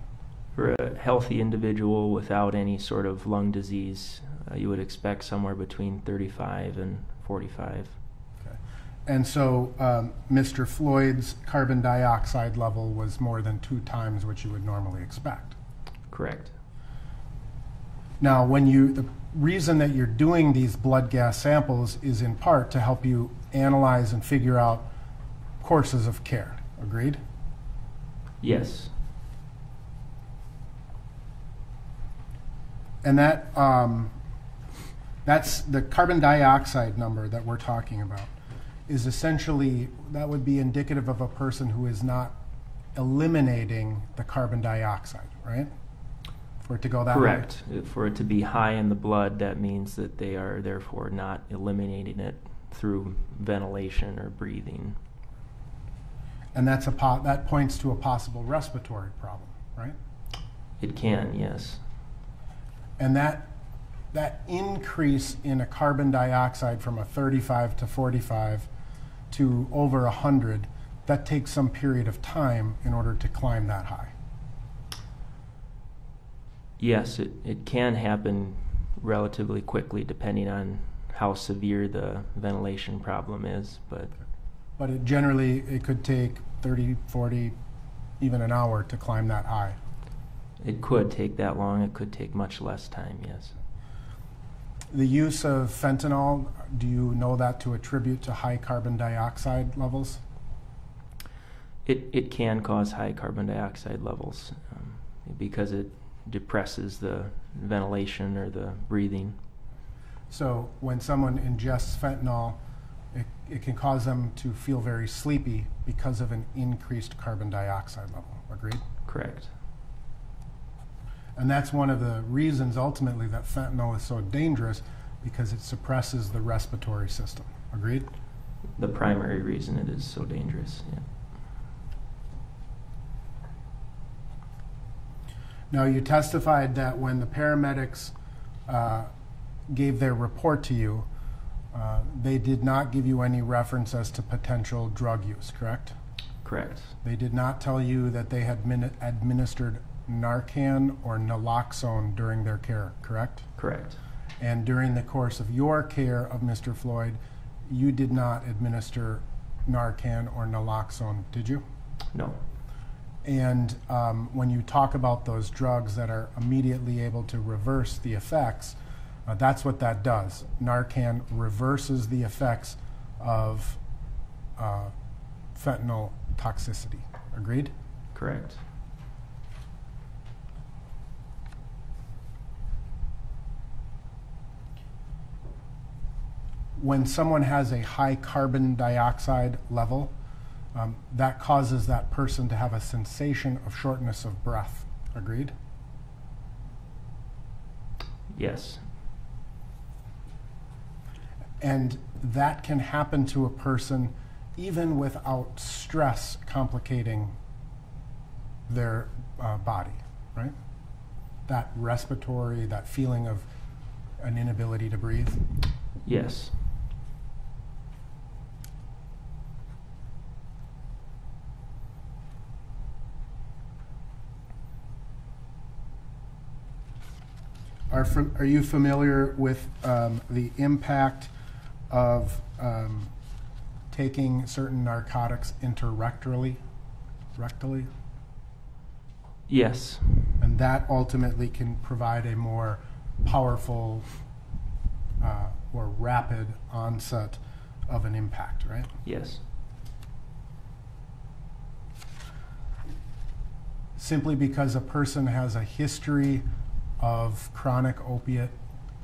For a healthy individual without any sort of lung disease, uh, you would expect somewhere between 35 and 45. Okay. And so um, Mr. Floyd's carbon dioxide level was more than two times what you would normally expect. Correct. Now, when you, the reason that you're doing these blood gas samples is in part to help you analyze and figure out courses of care. Agreed? Yes. And that, um, that's the carbon dioxide number that we're talking about is essentially, that would be indicative of a person who is not eliminating the carbon dioxide, right? For it to go that way? Correct. For it to be high in the blood, that means that they are therefore not eliminating it through ventilation or breathing. And that's a po- that points to a possible respiratory problem, right? It can, yes. And that that increase in a carbon dioxide from a 35 to 45 to over 100, that takes some period of time in order to climb that high. Yes, it, it can happen relatively quickly depending on how severe the ventilation problem is, but But it generally it could take 30, 40, even an hour to climb that high. It could take that long. It could take much less time, yes. The use of fentanyl, do you know that to attribute to high carbon dioxide levels? It, it can cause high carbon dioxide levels um, because it depresses the ventilation or the breathing. So when someone ingests fentanyl, it, it can cause them to feel very sleepy because of an increased carbon dioxide level. Agreed? Correct. And that's one of the reasons ultimately that fentanyl is so dangerous because it suppresses the respiratory system. Agreed? The primary reason it is so dangerous. Yeah. Now, you testified that when the paramedics uh, gave their report to you, uh, they did not give you any reference as to potential drug use, correct? Correct. They did not tell you that they had min- administered Narcan or naloxone during their care, correct? Correct. And during the course of your care of Mr. Floyd, you did not administer Narcan or naloxone, did you? No. And um, when you talk about those drugs that are immediately able to reverse the effects, uh, that's what that does. Narcan reverses the effects of uh, fentanyl toxicity. Agreed? Correct. When someone has a high carbon dioxide level, um, that causes that person to have a sensation of shortness of breath. Agreed? Yes. And that can happen to a person even without stress complicating their uh, body, right? That respiratory, that feeling of an inability to breathe. Yes. Are, fam- are you familiar with um, the impact of um, taking certain narcotics interrectally, rectally? Yes. And that ultimately can provide a more powerful uh, or rapid onset of an impact, right? Yes. Simply because a person has a history of chronic opiate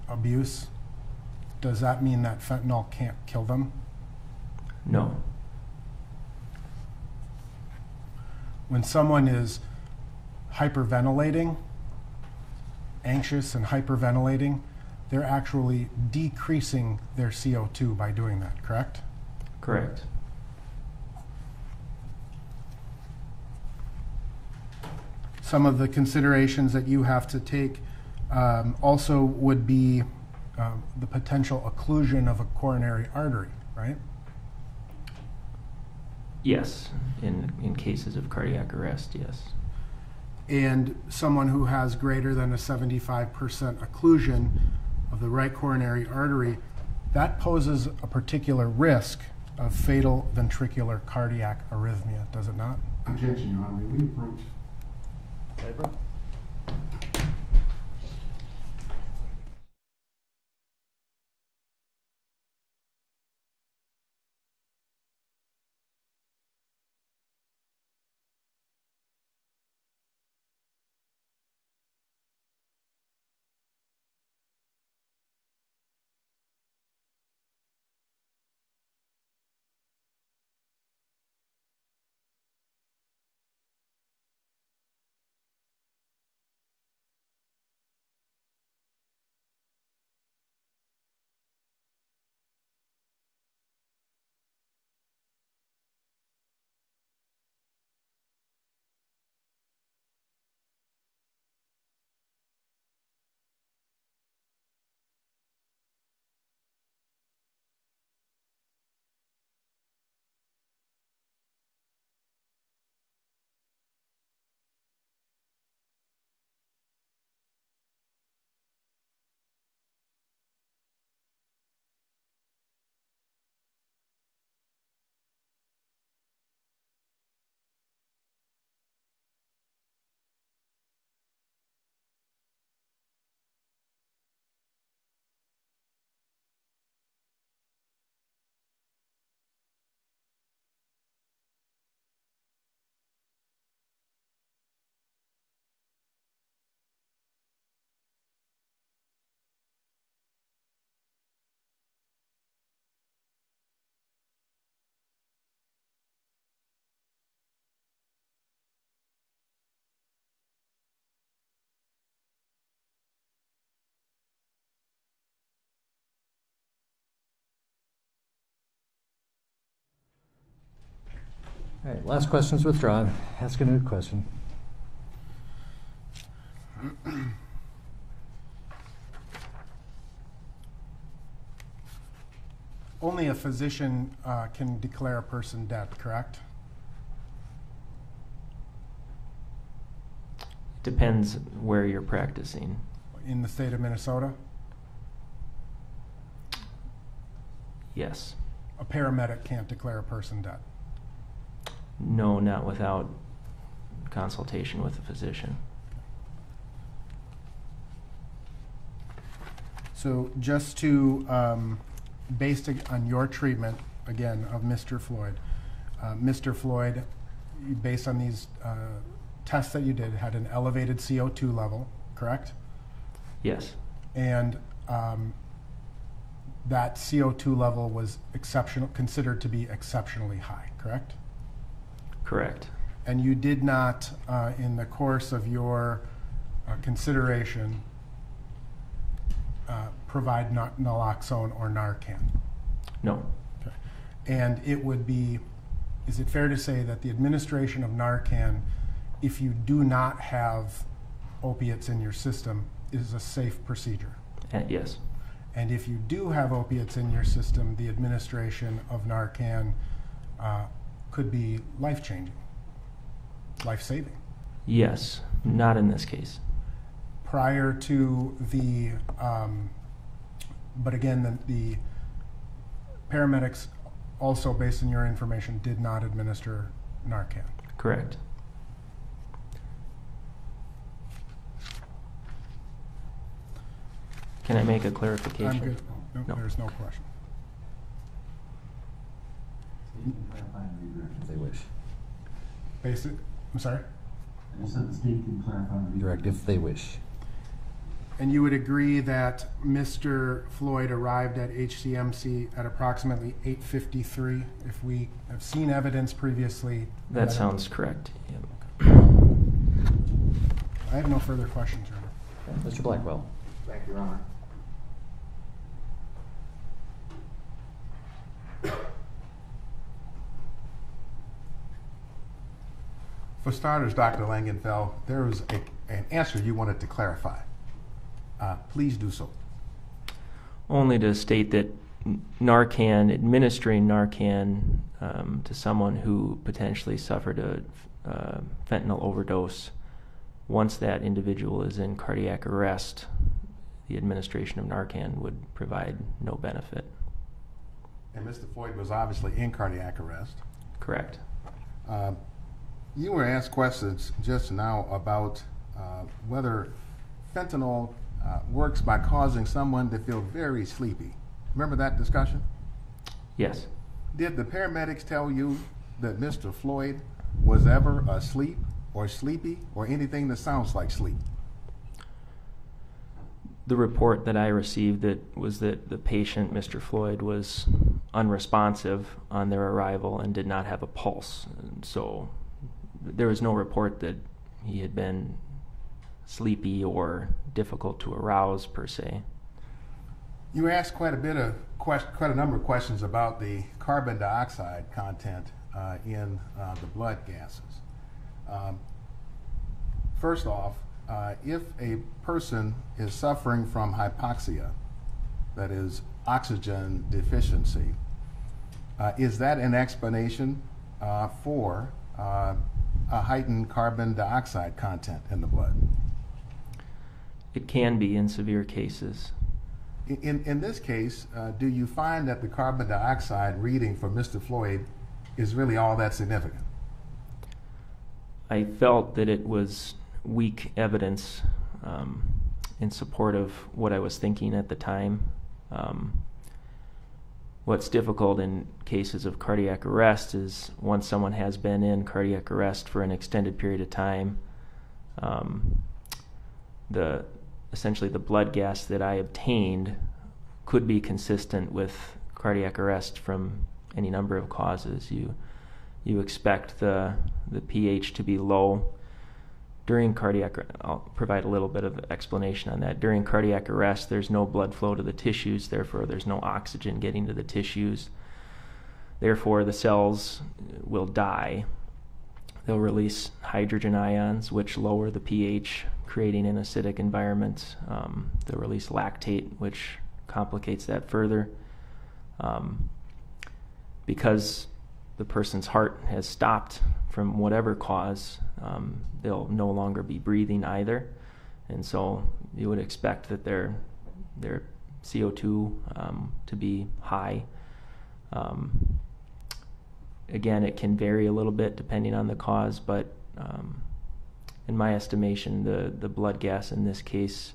abuse, does that mean that fentanyl can't kill them? No. When someone is hyperventilating, anxious and hyperventilating, they're actually decreasing their CO2 by doing that, correct? Correct. Some of the considerations that you have to take um, also would be um, the potential occlusion of a coronary artery, right? Yes. In in cases of cardiac arrest, yes. And someone who has greater than a 75% occlusion of the right coronary artery, that poses a particular risk of fatal ventricular cardiac arrhythmia, does it not? Objection, Your Honor. May we approach? All right, last question's withdrawn. Ask a new question. Only a physician uh, can declare a person dead, correct? Depends where you're practicing. In the state of Minnesota? Yes. A paramedic can't declare a person dead. No, not without consultation with a physician. So just to, um, based on your treatment, again, of Mr. Floyd, uh, Mr. Floyd, you- based on these uh, tests that you did, had an elevated CO2 level, correct? Yes. And um, that CO2 level was exceptional, considered to be exceptionally high, correct? Correct. And you did not, uh, in the course of your uh, consideration, uh, provide na- naloxone or Narcan. No. Okay. And it would be, is it fair to say that the administration of Narcan, if you do not have opiates in your system, is a safe procedure? Uh, yes. And if you do have opiates in your system, the administration of Narcan uh, could be life changing, life saving. Yes. Not in this case. Prior to the, um, but again, the, the paramedics, also based on your information, did not administer Narcan. Correct. Can I make a clarification? I'm good. No, No. there's no question. If they wish. Basic, I'm sorry? I said the state can clarify. the Direct if they wish. And you would agree that Mr. Floyd arrived at HCMC at approximately 8:53? If we have seen evidence previously. That sounds correct. Yep. I have no further questions, Your Honor. Mr. Blackwell. Thank you, Your Honor. For starters, Dr. Langenfeld, there was a, an answer you wanted to clarify. Uh, please do so. Only to state that Narcan, administering Narcan um, to someone who potentially suffered a uh, fentanyl overdose, once that individual is in cardiac arrest, the administration of Narcan would provide no benefit. And Mr. Floyd was obviously in cardiac arrest. Correct. Uh, You were asked questions just now about uh, whether fentanyl uh, works by causing someone to feel very sleepy. Remember that discussion? Yes. Did the paramedics tell you that Mr. Floyd was ever asleep or sleepy or anything that sounds like sleep? The report that I received that was that the patient, Mr. Floyd, was unresponsive on their arrival and did not have a pulse. And so there was no report that he had been sleepy or difficult to arouse per se. You asked quite a bit of quite a number of questions about the carbon dioxide content uh, in uh, the blood gases. Um, first off, uh, if a person is suffering from hypoxia, that is oxygen deficiency, uh, is that an explanation uh, for uh, a heightened carbon dioxide content in the blood? It can be in severe cases. In, in this case, uh, do you find that the carbon dioxide reading for Mr. Floyd is really all that significant? I felt that it was weak evidence um, in support of what I was thinking at the time. Um, what's difficult in cases of cardiac arrest is once someone has been in cardiac arrest for an extended period of time, um, the essentially the blood gas that I obtained could be consistent with cardiac arrest from any number of causes. You you expect the the pH to be low during cardiac. I'll provide a little bit of explanation on that. During cardiac arrest, there's no blood flow to the tissues, therefore there's no oxygen getting to the tissues. Therefore, the cells will die. They'll release hydrogen ions, which lower the pH, creating an acidic environment. Um, they'll release lactate, which complicates that further. Um, because the person's heart has stopped from whatever cause, um, they'll no longer be breathing either, and so you would expect that their their CO2 um, to be high. Um, again, it can vary a little bit depending on the cause, but um, in my estimation, the the blood gas in this case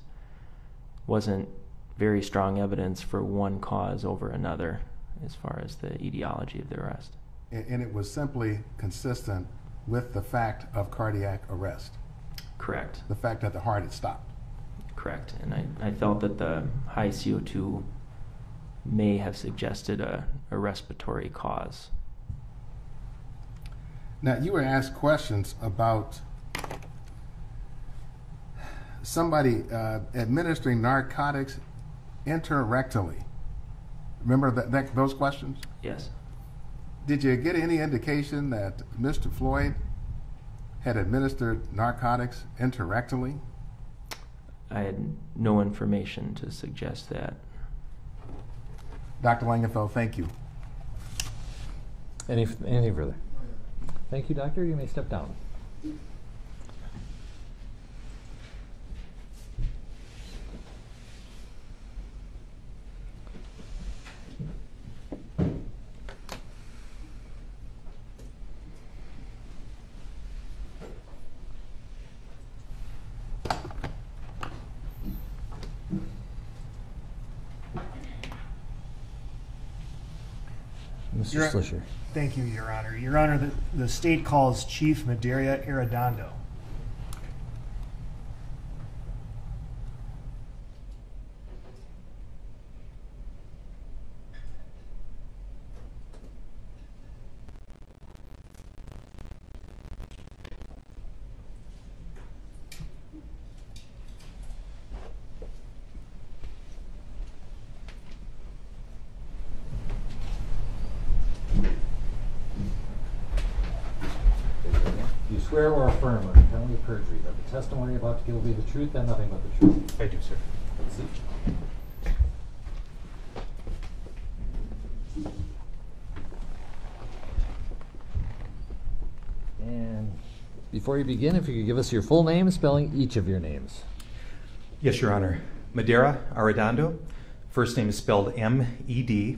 wasn't very strong evidence for one cause over another as far as the etiology of the arrest. And, it was simply consistent with the fact of cardiac arrest, Correct. the fact that the heart had stopped. Correct. And I, I felt that the high CO2 may have suggested a, a respiratory cause. Now, you were asked questions about somebody uh, administering narcotics interrectally. Remember that, that, those questions? Yes. Did you get any indication that Mr. Floyd had administered narcotics interrectally? I had no information to suggest that. Dr. Langenfeld, thank you. Any, anything further? Thank you, doctor. You may step down. Mr. Schleicher. Thank you, Your Honor. Your Honor, the, the state calls Chief Medaria Arradondo. Do you swear or affirm under penalty of perjury that the testimony you're about to give will be the truth and nothing but the truth? I do, sir. Let's see. And before you begin, if you could give us your full name, spelling each of your names. Yes, Your Honor. Medaria Arradondo. First name is spelled M E D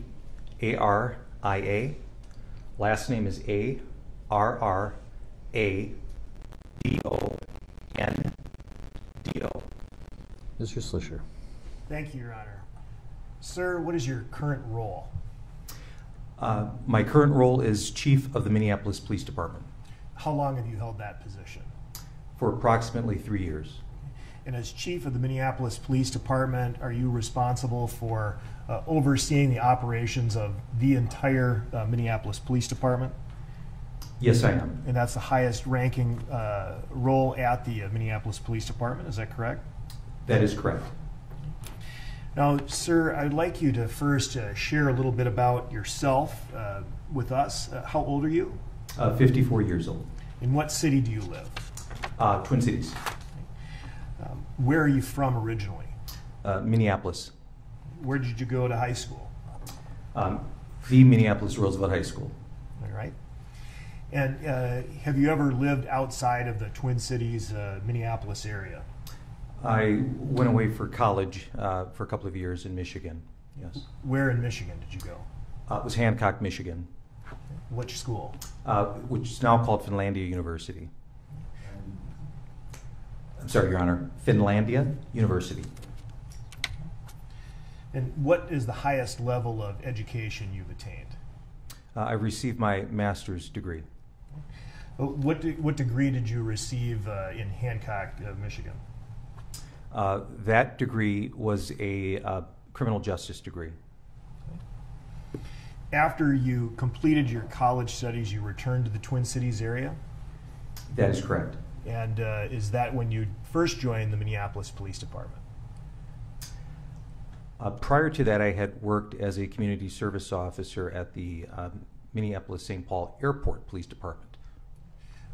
A R I A. Last name is A R R A D O N D O. Mr. Schleicher. Thank you, Your Honor. Sir, what is your current role? Uh, my current role is Chief of the Minneapolis Police Department How long have you held that position? for approximately three years. And as Chief of the Minneapolis Police Department, are you responsible for uh, overseeing the operations of the entire uh, Minneapolis Police Department? Yes, I am. And that's the highest ranking uh, role at the uh, Minneapolis Police Department, is that correct? That is correct. Now, sir, I'd like you to first uh, share a little bit about yourself uh, with us. Uh, how old are you? Uh, 54 years old. In what city do you live? Uh, Twin Cities, Um, where are you from originally? uh, Minneapolis. Where did you go to high school? Um, the Minneapolis Roosevelt High School. All right. And uh, have you ever lived outside of the Twin Cities, uh, Minneapolis area? I went away for college uh, for a couple of years in Michigan. Yes, Where in Michigan did you go? uh, it was Hancock, Michigan, Which school? uh, which is now called Finlandia University. I'm sorry, Your Honor, Finlandia University. And what is the highest level of education you've attained? Uh, I received my master's degree. What, de- what degree did you receive uh, in Hancock, uh, Michigan? Uh, that degree was a uh, criminal justice degree. After you completed your college studies, you returned to the Twin Cities area? That is correct. And uh, is that when you first joined the Minneapolis Police Department? Uh, prior to that, I had worked as a community service officer at the um, Minneapolis St. Paul Airport Police Department.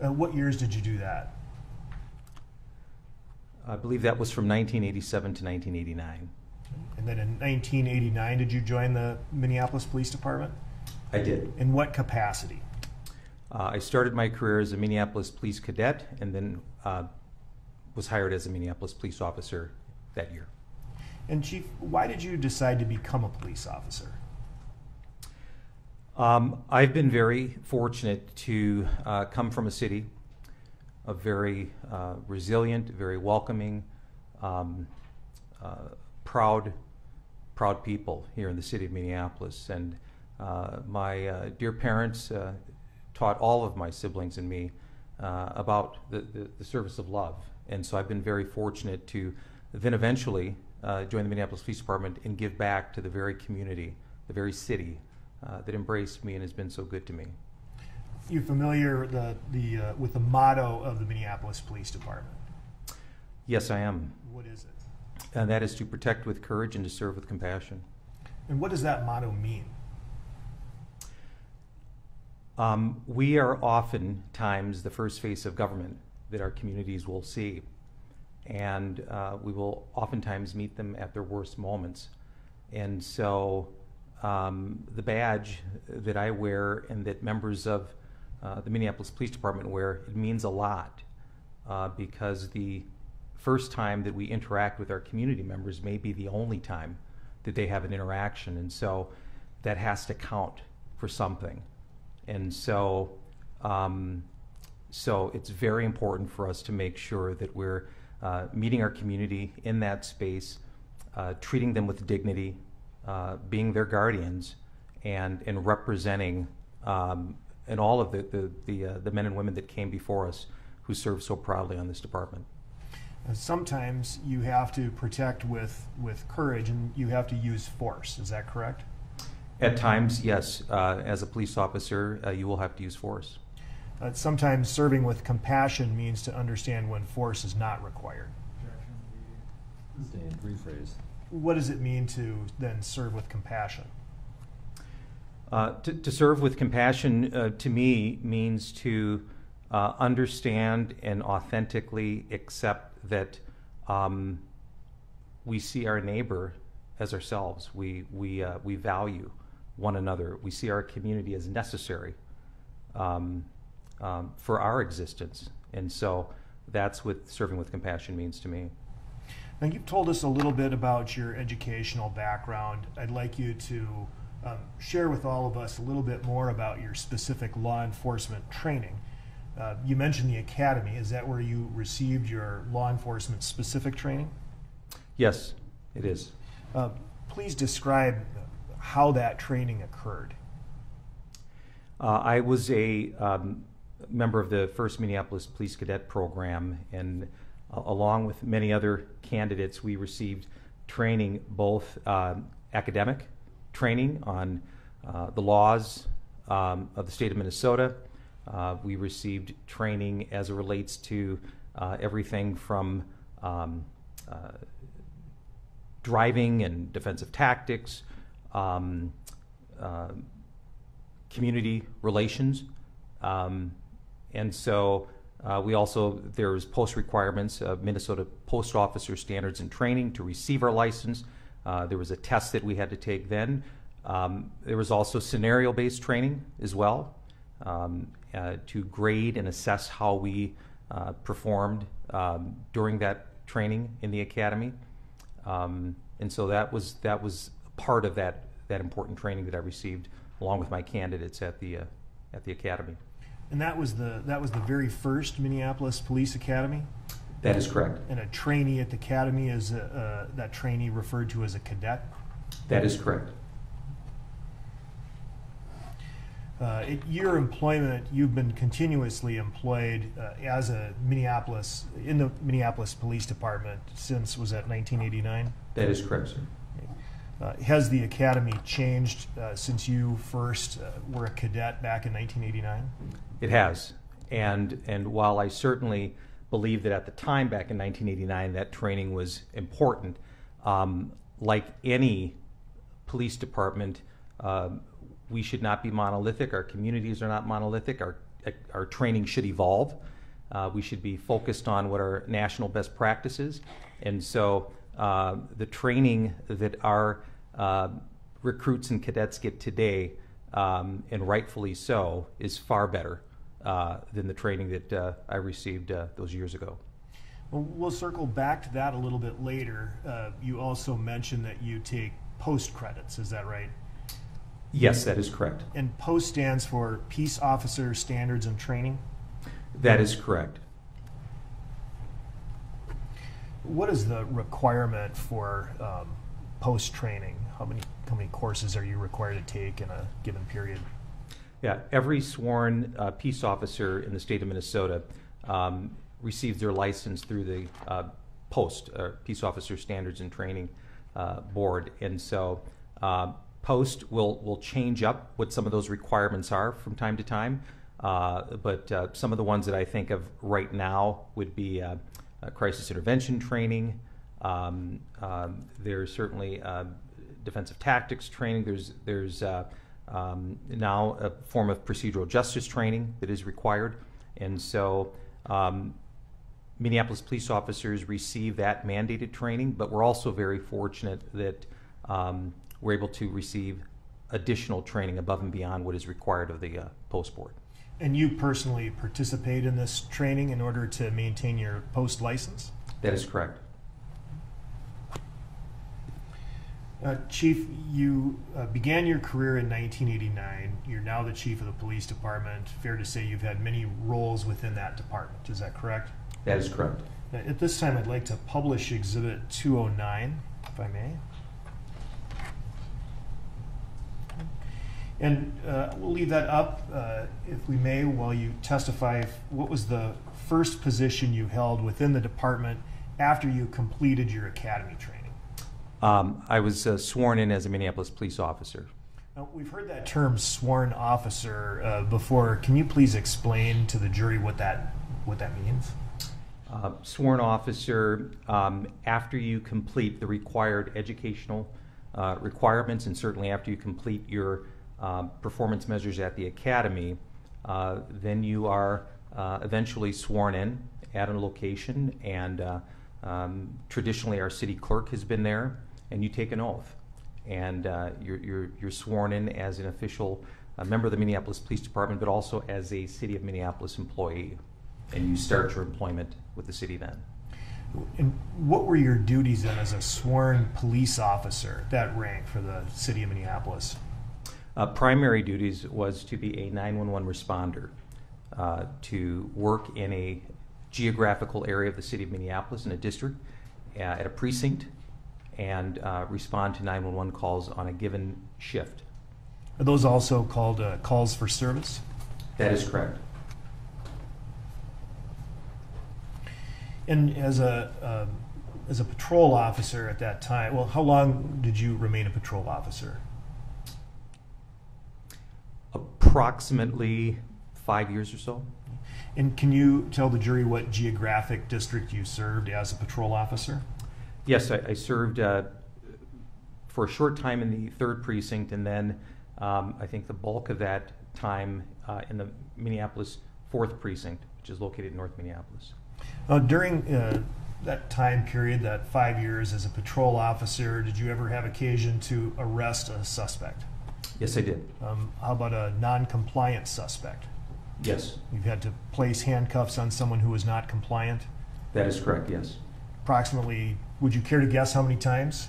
Uh, what years did you do that? I believe that was from 1987 to 1989. And then in 1989, did you join the Minneapolis Police Department? I did. In what capacity? Uh, I started my career as a Minneapolis police cadet and then uh, was hired as a Minneapolis police officer that year. And Chief, why did you decide to become a police officer? Um, I've been very fortunate to uh, come from a city of very uh, resilient, very welcoming, um, uh, proud, proud people here in the city of Minneapolis. And uh, my uh, dear parents uh, taught all of my siblings and me about the, the, the service of love. And so I've been very fortunate to then eventually join the Minneapolis Police Department and give back to the very community, the very city that embraced me and has been so good to me. You familiar the, the, uh, with the motto of the Minneapolis Police Department? Yes, I am. What is it? And that is to protect with courage and to serve with compassion. And what does that motto mean? Um, we are oftentimes the first face of government that our communities will see. And uh, we will oftentimes meet them at their worst moments. And so um, the badge that I wear and that members of uh, the Minneapolis Police Department where it means a lot uh, because the first time that we interact with our community members may be the only time that they have an interaction. And so that has to count for something. And so, um, so it's very important for us to make sure that we're uh, meeting our community in that space, uh, treating them with dignity, uh, being their guardians, and and representing um, and all of the the the, uh, the men and women that came before us who served so proudly on this department. Uh, Sometimes you have to protect with, with courage and you have to use force. Is that correct? At times, yes, uh, as a police officer, uh, you will have to use force. Uh, sometimes serving with compassion means to understand when force is not required. Stan, rephrase. What does it mean to then serve with compassion? Uh, to, to serve with compassion, uh, to me, means to uh, understand and authentically accept that um, we see our neighbor as ourselves. We, we, uh, we value one another. We see our community as necessary um, um, for our existence. And so that's what serving with compassion means to me. Now, you've told us a little bit about your educational background. I'd like you to um, share with all of us a little bit more about your specific law enforcement training. Uh, you mentioned the academy. Is that where you received your law enforcement specific training? Yes, it is. Uh, please describe how that training occurred. Uh, I was a um, member of the first Minneapolis Police Cadet Program, and uh, along with many other candidates, we received training, both um, academic training on uh, the laws um, of the state of Minnesota. Uh, we received training as it relates to uh, everything from um, uh, driving and defensive tactics, um, uh, community relations. Um, and so uh, we also, there's post requirements of Minnesota Post Officer Standards and Training to receive our license. Uh, there was a test that we had to take then. Um, there was also scenario based training as well um, uh, to grade and assess how we uh, performed um, during that training in the academy. Um, and so that was that was part of that that important training that I received along with my candidates at the uh, at the academy. And that was the that was the very first Minneapolis Police Academy. That is correct. And a trainee at the academy is a, uh, that trainee referred to as a cadet. That is correct. Uh, your employment, you've been continuously employed uh, as a Minneapolis in the Minneapolis Police Department since was that 1989. That is correct, sir. Uh, has the academy changed uh, since you first uh, were a cadet back in 1989? It has, and and while I certainly believe that at the time back in 1989 that training was important, um, like any police department, um, we should not be monolithic. Our communities are not monolithic. Our, our training should evolve. Uh, we should be focused on what are national best practices. And so uh, the training that our uh, recruits and cadets get today, um, and rightfully so, is far better uh, than the training that uh, I received uh, those years ago. Well, we'll circle back to that a little bit later. Uh, you also mentioned that you take post credits, is that right? Yes, that is correct. And post stands for Peace Officer Standards and Training. That is correct. What is the requirement for um, post training? How many how many courses are you required to take in a given period? Yeah, every sworn uh, peace officer in the state of Minnesota um, receives their license through the uh, POST, or Peace Officer Standards and Training uh, Board, and so uh, POST will will change up what some of those requirements are from time to time. Uh, but uh, some of the ones that I think of right now would be uh, uh, crisis intervention training. Um, um, there's certainly uh, defensive tactics training. There's there's uh, um, now a form of procedural justice training that is required, and so um, Minneapolis police officers receive that mandated training. But we're also very fortunate that um, we're able to receive additional training above and beyond what is required of the uh, post board. And you personally participate in this training in order to maintain your post license? That is correct. Uh, chief, you uh, began your career in 1989. You're now the chief of the police department. Fair to say you've had many roles within that department. Is that correct? That is correct. Uh, At this time, I'd like to publish Exhibit 209, if I may. And uh, we'll leave that up, uh, if we may, while you testify. What was the first position you held within the department after you completed your academy training? Um, I was uh, sworn in as a Minneapolis police officer. Now, we've heard that term "sworn officer" uh, before. Can you please explain to the jury what that what that means? Uh, sworn officer, um, after you complete the required educational uh, requirements, and certainly after you complete your um, performance measures at the academy, uh, then you are uh, eventually sworn in at a location, and uh, um, traditionally our city clerk has been there, and you take an oath, and uh, you're, you're, you're sworn in as an official a member of the Minneapolis Police Department, but also as a City of Minneapolis employee, and you start your employment with the city then. And what were your duties then as a sworn police officer, that rank for the city of Minneapolis? Uh, primary duties was to be a 911 responder, uh, to work in a geographical area of the city of Minneapolis in a district, uh, at a precinct, and uh, respond to 911 calls on a given shift. Are those also called uh, calls for service? That is correct. And as a um, as a patrol officer at that time, well, how long did you remain a patrol officer? Approximately five years or so. And can you tell the jury what geographic district you served as a patrol officer? Yes, I, I served uh, for a short time in the third precinct, and then um, I think the bulk of that time uh, in the Minneapolis fourth precinct, which is located in North Minneapolis. Uh, during uh, that time period, that five years as a patrol officer, did you ever have occasion to arrest a suspect? Yes, I did. Um, how about a non-compliant suspect? Yes, You've had to place handcuffs on someone who was not compliant. that is correct. Yes. Approximately, would you care to guess how many times?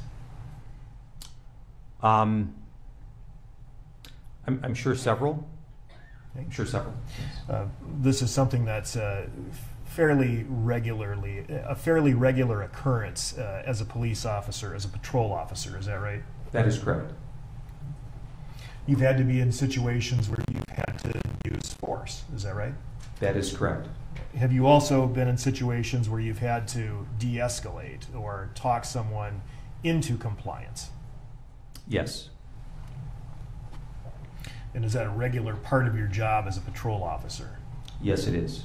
Um, I'm, I'm sure several. I'm sure several. Uh, this is something that's uh, fairly regularly, a fairly regular occurrence uh, as a police officer, as a patrol officer. Is that right? That is correct. You've had to be in situations where you've had to use force. Is that right? That is correct. Have you also been in situations where you've had to de-escalate or talk someone into compliance? Yes. And is that a regular part of your job as a patrol officer? Yes, it is.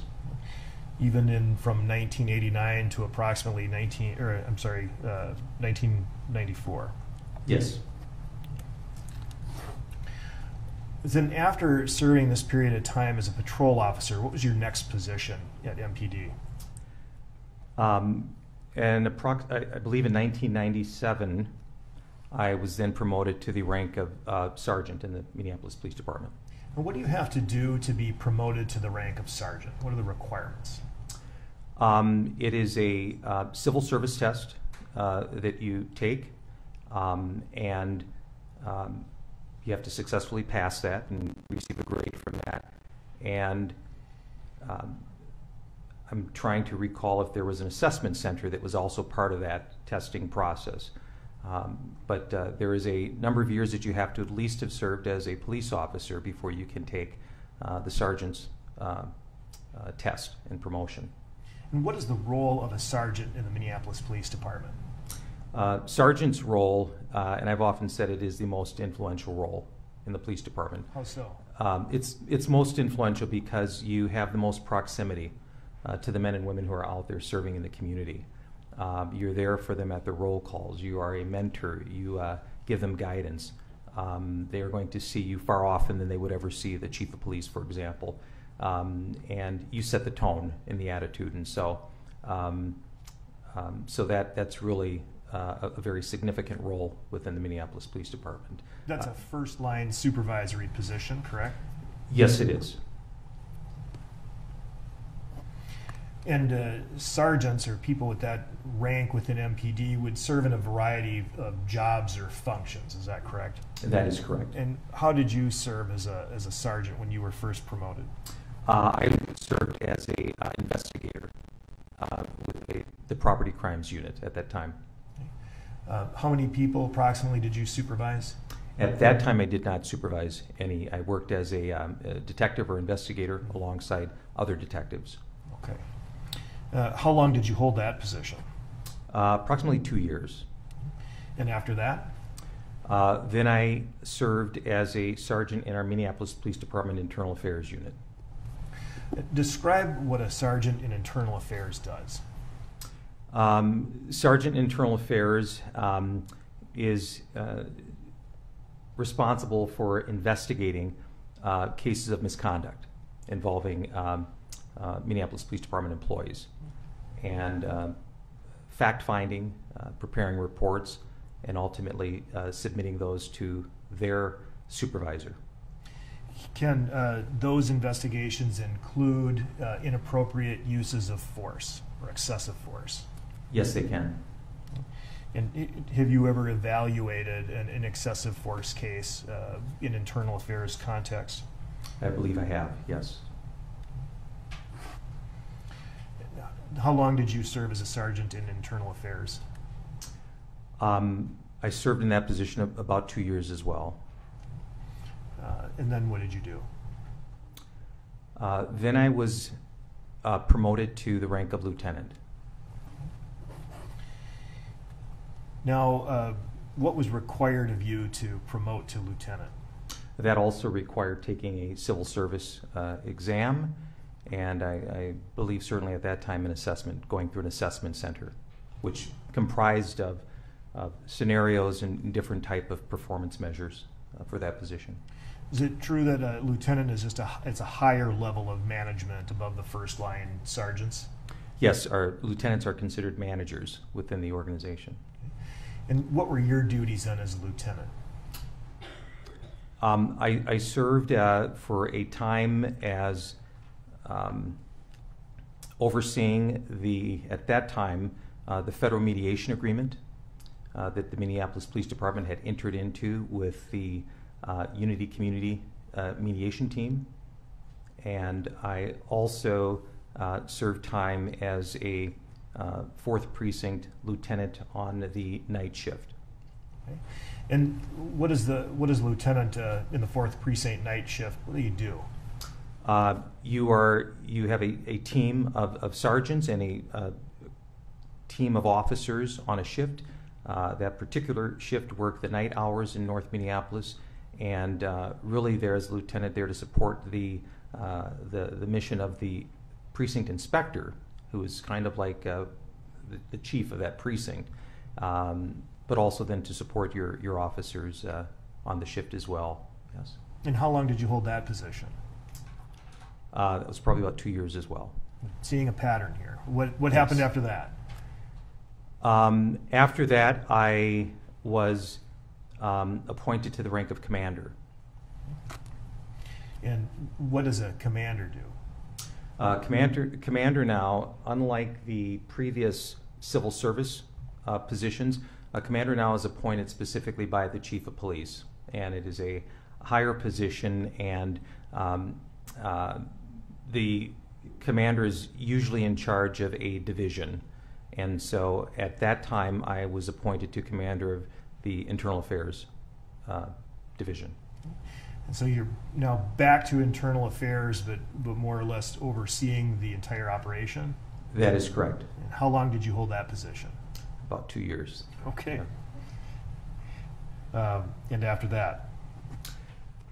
Even in from 1989 to approximately 19, or I'm sorry, uh, 1994. Yes. Then, after serving this period of time as a patrol officer, what was your next position at MPD? Um, and approx- I, I believe in 1997, I was then promoted to the rank of uh, sergeant in the Minneapolis Police Department. And what do you have to do to be promoted to the rank of sergeant? What are the requirements? Um, it is a uh, civil service test uh, that you take, um, and um, you have to successfully pass that and receive a grade from that. And um, I'm trying to recall if there was an assessment center that was also part of that testing process. Um, but uh, there is a number of years that you have to at least have served as a police officer before you can take uh, the sergeant's uh, uh, test and promotion. And what is the role of a sergeant in the Minneapolis Police Department? Uh, sergeant's role, uh, and I've often said it is the most influential role in the police department. How so? Um, it's it's most influential because you have the most proximity uh, to the men and women who are out there serving in the community. Um, you're there for them at the roll calls. You are a mentor. You uh, give them guidance. Um, they are going to see you far often than they would ever see the chief of police, for example. Um, and you set the tone in the attitude, and so um, um, so that that's really uh, a, a very significant role within the Minneapolis Police Department. That's Uh, a first line supervisory position, correct? yes, it is. And uh, sergeants or people with that rank within MPD would serve in a variety of jobs or functions. Is that correct? That is correct. And how did you serve as a, as a sergeant when you were first promoted? Uh, I served as a uh, investigator uh, with a, the property crimes unit at that time. Uh, how many people approximately did you supervise? At that time, I did not supervise any. I worked as a, um, a detective or investigator alongside other detectives. Okay. Uh, how long did you hold that position? Uh, approximately two years. And after that? Uh, then I served as a sergeant in our Minneapolis Police Department Internal Affairs unit. Describe what a sergeant in internal affairs does. Um, Sergeant Internal Affairs um, is uh, responsible for investigating uh, cases of misconduct involving um, uh, Minneapolis Police Department employees and uh, fact finding, uh, preparing reports, and ultimately uh, submitting those to their supervisor. Can those investigations include inappropriate uses of force or excessive force? Yes, they can. And have you ever evaluated an, an excessive force case uh, in internal affairs context? I believe I have, yes. How long did you serve as a sergeant in internal affairs? Um, I served in that position about two years as well. Uh, and then what did you do? Uh, then I was uh, promoted to the rank of lieutenant. Now, uh, what was required of you to promote to lieutenant? That also required taking a civil service uh, exam, and I, I believe certainly at that time an assessment, going through an assessment center, which comprised of, of scenarios and different type of performance measures uh, for that position. Is it true that a lieutenant is just a it's a higher level of management above the first line sergeants? Yes, our lieutenants are considered managers within the organization. And what were your duties then as a lieutenant? Um, I, I served uh, for a time as um, overseeing the, at that time, uh, the federal mediation agreement uh, that the Minneapolis Police Department had entered into with the uh, Unity Community uh, Mediation Team. And I also uh, served time as a uh, fourth precinct lieutenant on the night shift. Okay. And what is the what is lieutenant uh, in the fourth precinct night shift? What do you do? Uh, you are you have a, a team of, of sergeants and a uh, team of officers on a shift. Uh, that particular shift work the night hours in North Minneapolis, and uh, really there is lieutenant there to support the, uh, the the mission of the precinct inspector, who is kind of like uh, the, the chief of that precinct, um, but also then to support your your officers uh, on the shift as well. Yes. And how long did you hold that position? Uh, that was probably about two years as well. Seeing a pattern here. What, what happened after that? Um, after that, I was um, appointed to the rank of commander. And what does a commander do? Uh, commander, commander now, unlike the previous civil service uh, positions, a commander now is appointed specifically by the chief of police, and it is a higher position. And um, uh, the commander is usually in charge of a division, and so at that time, I was appointed to commander of the internal affairs uh, division. And so you're now back to internal affairs, but, but more or less overseeing the entire operation? That is correct. And how long did you hold that position? About two years. Okay. Um, and after that?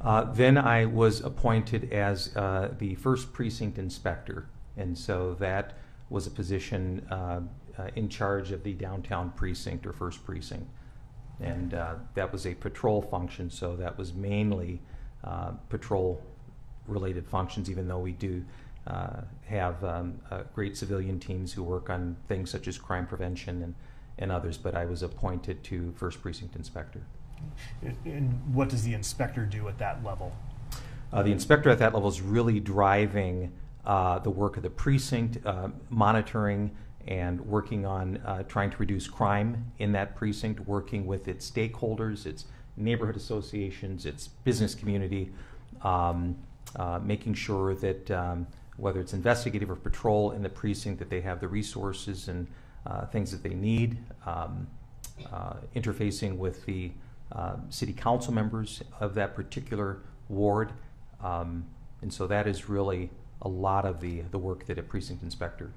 Uh, Then I was appointed as uh, the first precinct inspector, and so that was a position uh, uh, in charge of the downtown precinct or first precinct. And uh, that was a patrol function, so that was mainly uh, patrol-related functions, even though we do uh, have um, uh, great civilian teams who work on things such as crime prevention and and others, but I was appointed to first precinct inspector. And- And what does the inspector do at that level? Uh, the inspector at that level is really driving uh, the work of the precinct, uh, monitoring and working on uh, trying to reduce crime in that precinct, working with its stakeholders, its neighborhood associations, its business community, um, uh, making sure that um, whether it's investigative or patrol in the precinct, that they have the resources and uh, things that they need, um, uh, interfacing with the uh, city council members of that particular ward. Um, and so that is really a lot of the, the work that a precinct inspector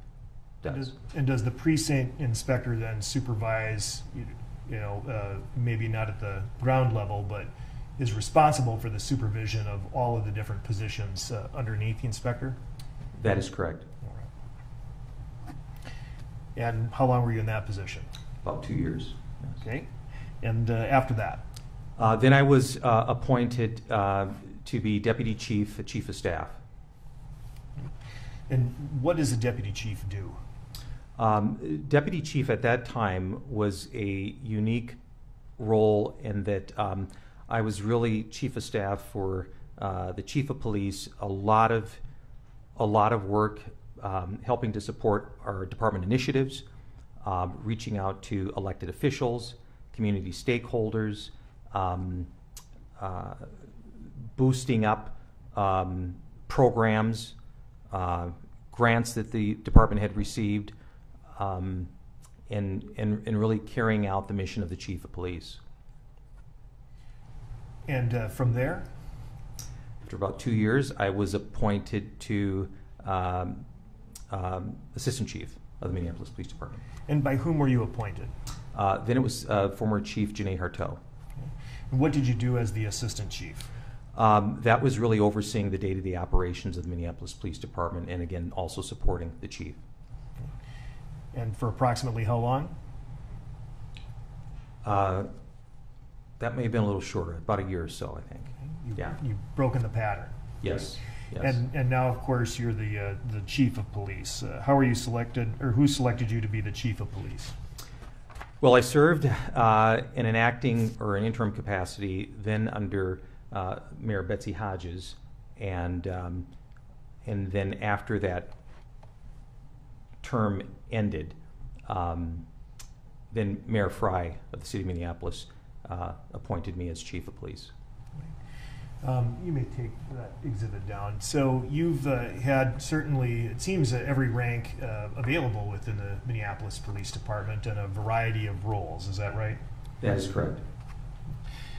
And does. does- And does the precinct inspector then supervise, you know, uh, maybe not at the ground level, but is responsible for the supervision of all of the different positions uh, underneath the inspector? That is correct. And how long were you in that position? About two years. yes. Okay? And uh, after that? Uh, then I was uh, appointed uh, to be deputy chief, chief of staff. And what does a deputy chief do? Um, Deputy chief at that time was a unique role in that um, I was really chief of staff for uh, the chief of police. A lot of a lot of work um, helping to support our department initiatives, um, reaching out to elected officials, community stakeholders, um, uh, boosting up um, programs, uh, grants that the department had received, um, and, and, and really carrying out the mission of the chief of police. And uh, from there? After about two years, I was appointed to um, um, assistant chief of the Minneapolis Police Department. And by whom were you appointed? Uh, then it was uh, former Chief Janae Harteau. And what did you do as the assistant chief? Um, that was really overseeing the day-to-day operations of the Minneapolis Police Department, and again, also supporting the chief. And for approximately how long? Uh, that may have been a little shorter, about a year or so, I think. You- Yeah. You've broken the pattern. Yes. Yes. And, and now, of course, you're the, uh, the chief of police. Uh, How were you selected, or who selected you to be the chief of police? Well, I served uh, in an acting or an interim capacity, then under uh, Mayor Betsy Hodges, and um, and then after that term ended, um, then Mayor Frey of the city of Minneapolis uh, appointed me as chief of police. Um, You may take that exhibit down. So you've uh, had certainly, it seems, that every rank uh, available within the Minneapolis Police Department and a variety of roles. Is that right? That is correct.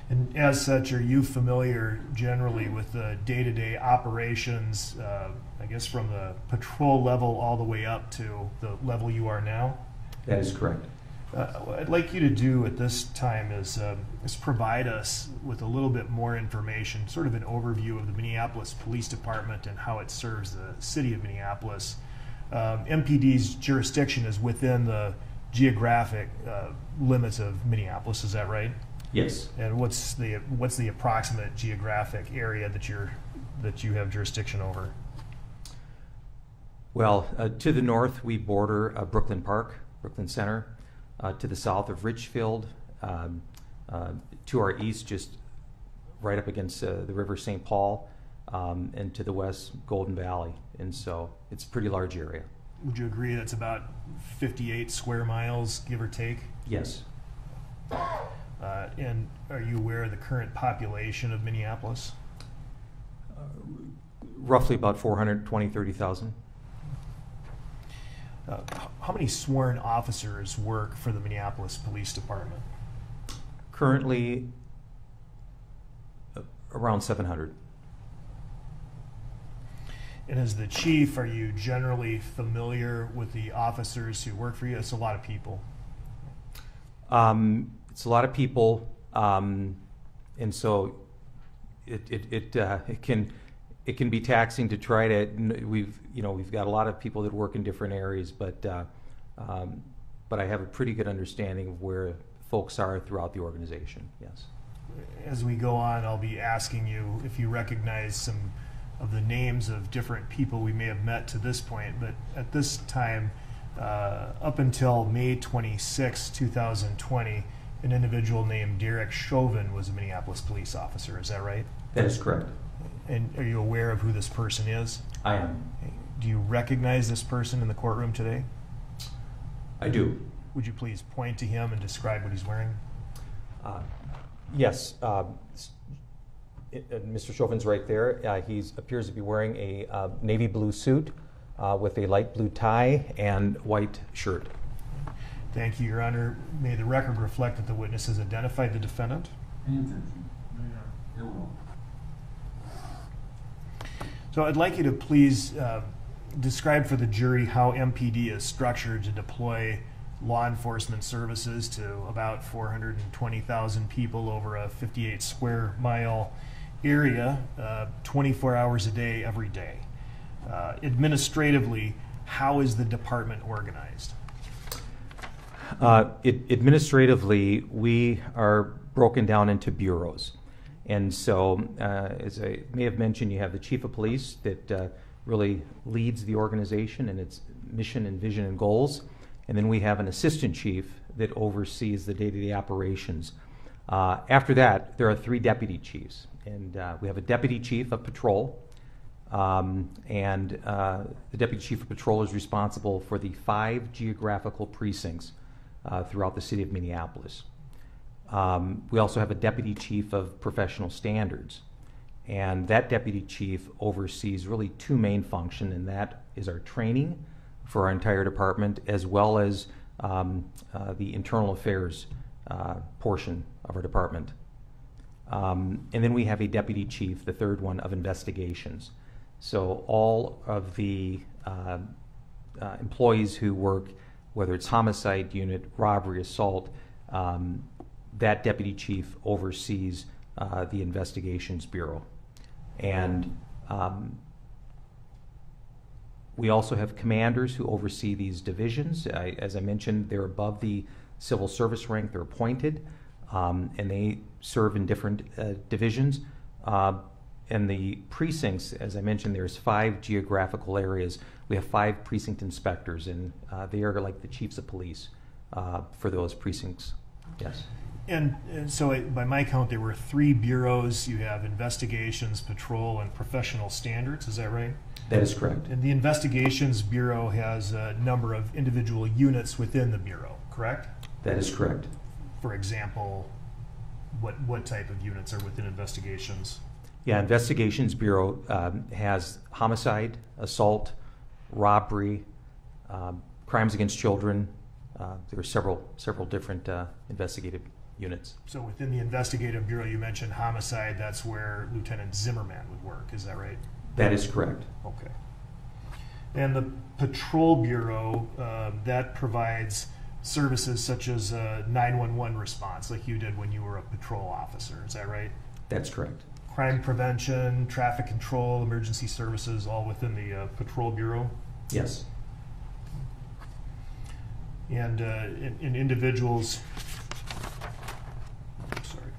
And as such, are you familiar generally with the day-to-day operations, uh, I guess from the patrol level all the way up to the level you are now? That is correct. Uh, What I'd like you to do at this time is, um, is provide us with a little bit more information, sort of an overview of the Minneapolis Police Department and how it serves the city of Minneapolis. Um, MPD's jurisdiction is within the geographic uh, limits of Minneapolis, is that right? Yes. And what's the, what's the approximate geographic area that you're, that you have jurisdiction over? Well, uh, to the north, we border uh, Brooklyn Park, Brooklyn Center. Uh, to the south of Richfield. Um, uh, to our east, just right up against uh, the River St. Paul. Um, and to the west, Golden Valley. And so it's a pretty large area. Would you agree that's about 58 square miles, give or take? Yes. Uh, And are you aware of the current population of Minneapolis? Roughly about 420, 30,000. Uh, How many sworn officers work for the Minneapolis Police Department? Currently, uh, around 700. And as the chief, are you generally familiar with the officers who work for you? It's a lot of people. Um, it's a lot of people, um, and so it it it, uh, it can it can be taxing to try to. We've you know we've got a lot of people that work in different areas, but uh, um, but I have a pretty good understanding of where folks are throughout the organization. Yes. As we go on, I'll be asking you if you recognize some of the names of different people we may have met to this point. But at this time, uh, up until May 26, 2020, an individual named Derek Chauvin was a Minneapolis police officer. Is that right? That is correct. And are you aware of who this person is? I am. Do you recognize this person in the courtroom today? I do. Would you please point to him and describe what he's wearing? Uh, Yes, uh, it- uh, Mr. Chauvin's right there. Uh, He appears to be wearing a uh, navy blue suit uh, with a light blue tie and white shirt. Thank you, Your Honor. May the record reflect that the witness has identified the defendant. Pay attention. So I'd like you to please uh, describe for the jury how MPD is structured to deploy law enforcement services to about 420,000 people over a 58 square mile area, uh, 24 hours a day, every day. Uh, administratively, how is the department organized? Uh, it- Administratively, we are broken down into bureaus. And so, uh, as I may have mentioned, you have the chief of police that uh, really leads the organization and its mission and vision and goals. And then we have an assistant chief that oversees the day-to-day operations. Uh, After that, there are three deputy chiefs. And uh, we have a deputy chief of patrol, um, and uh, the deputy chief of patrol is responsible for the five geographical precincts uh, throughout the city of Minneapolis. Um, we also have a deputy chief of professional standards. And that deputy chief oversees really two main functions, and that is our training for our entire department, as well as um, uh, the internal affairs uh, portion of our department. Um, and then we have a deputy chief, the third one, of investigations. So all of the uh, uh, employees who work, whether it's homicide unit, robbery, assault, um, that deputy chief oversees uh, the investigations bureau. And um, we also have commanders who oversee these divisions. I, as I mentioned, they're above the civil service rank, they're appointed, um, and they serve in different uh, divisions. Uh, and the precincts, as I mentioned, there's five geographical areas. We have five precinct inspectors, and uh, they are like the chiefs of police uh, for those precincts. Yes. And, and so, it, by my count, there were three bureaus. You have investigations, patrol, and professional standards. Is that right? That is correct. And the investigations bureau has a number of individual units within the bureau. Correct? That is correct. For example, what what type of units are within investigations? Yeah, Investigations Bureau um, has homicide, assault, robbery, um, crimes against children. Uh, there are several several different uh, investigative units. So within the investigative bureau, you mentioned homicide. That's where Lieutenant Zimmerman would work. Is that right? That is correct. Okay. And the patrol bureau uh, that provides services such as uh, 911 response, like you did when you were a patrol officer. Is that right? That's correct. Crime prevention, traffic control, emergency services, all within the uh, patrol bureau. Yes. And uh, in, in individuals, sorry,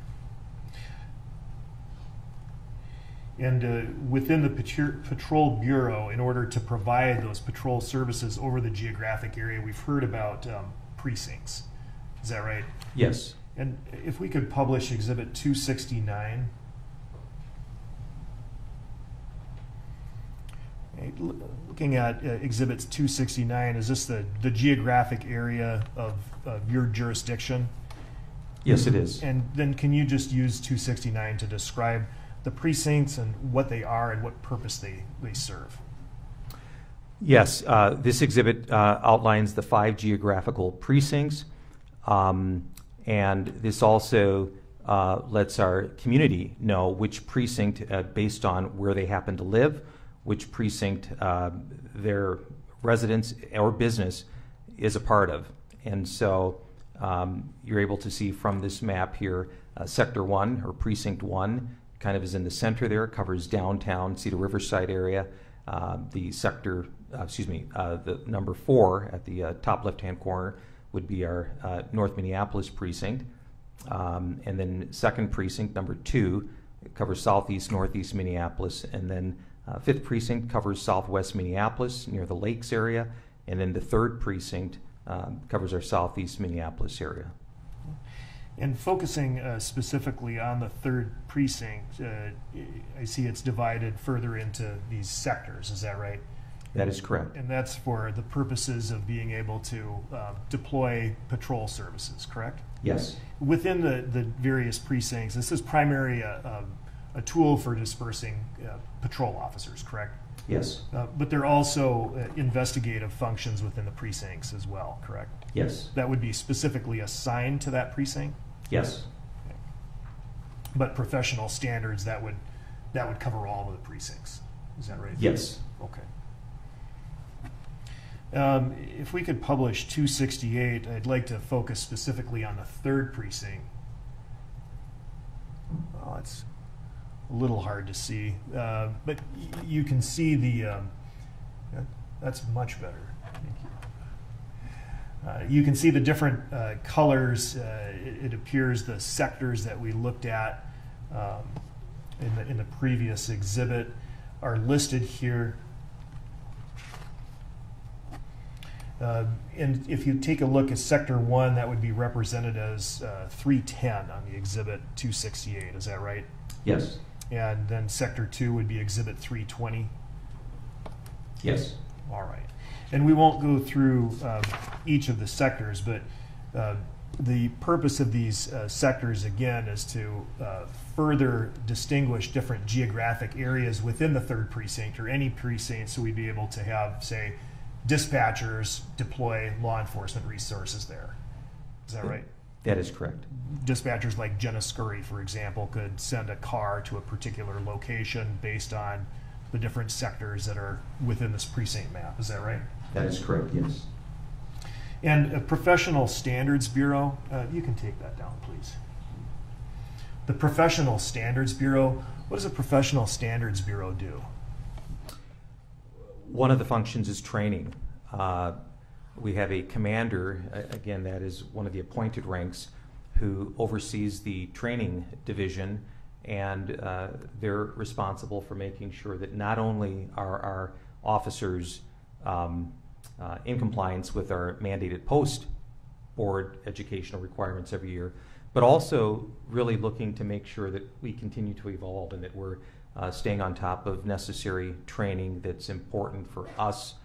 And uh, within the Patrol Bureau, in order to provide those patrol services over the geographic area, we've heard about um, precincts. Is that right? Yes. And if we could publish Exhibit 269. Looking at uh, Exhibits 269, is this the, the geographic area of, of your jurisdiction? Yes, it is. And then can you just use 269 to describe the precincts and what they are and what purpose they, they serve? Yes, uh, this exhibit uh, outlines the five geographical precincts. Um, and this also uh, lets our community know which precinct, uh, based on where they happen to live, which precinct uh, their residence or business is a part of. And so um, you're able to see from this map here, uh, Sector 1 or Precinct 1 kind of is in the center there, covers downtown, Cedar Riverside area. Uh, the sector, uh, excuse me, uh, the number 4 at the uh, top left hand corner would be our uh, North Minneapolis precinct. Um, and then second precinct, number 2, covers southeast, northeast Minneapolis. And then uh, fifth precinct covers southwest Minneapolis near the lakes area. And then the third precinct um, covers our southeast Minneapolis area. And focusing uh, specifically on the third precinct, uh, I see it's divided further into these sectors, is that right? That is correct. And that's for the purposes of being able to uh, deploy patrol services, correct? Yes. Within the, the various precincts, this is primarily a, a, a tool for dispersing uh, patrol officers, correct? Yes. Uh, but there are also uh, investigative functions within the precincts as well, correct? Yes. That would be specifically assigned to that precinct, Yes. but professional standards that would that would cover all of the precincts. Is that right? Yes. Okay. Um, if we could publish 268, I'd like to focus specifically on the third precinct. Oh, it's a little hard to see, uh, but y- you can see the. Um, that- that's much better. Thank you. Uh, you can see the different uh, colors. Uh, it, it appears the sectors that we looked at um, in, the, in the previous exhibit are listed here. Uh, and if you take a look at Sector 1, that would be represented as uh, 310 on the exhibit 268. Is that right? Yes. And then Sector 2 would be exhibit 320. Yes. All right. And we won't go through uh, each of the sectors, but uh, the purpose of these uh, sectors, again, is to uh, further distinguish different geographic areas within the third precinct or any precinct so we'd be able to have, say, dispatchers deploy law enforcement resources there. Is that right? That is correct. dispatchers like Jenna Scurry, for example, could send a car to a particular location based on the different sectors that are within this precinct map. Is that right? That is correct, yes. And a Professional Standards Bureau, uh, you can take that down, please. The Professional Standards Bureau, what does a Professional Standards Bureau do? One of the functions is training. Uh, we have a commander, again, that is one of the appointed ranks, who oversees the training division, and uh, they're responsible for making sure that not only are our officers um, uh, in compliance with our mandated post board educational requirements every year, but also really looking to make sure that we continue to evolve and that we're uh, staying on top of necessary training that's important for us,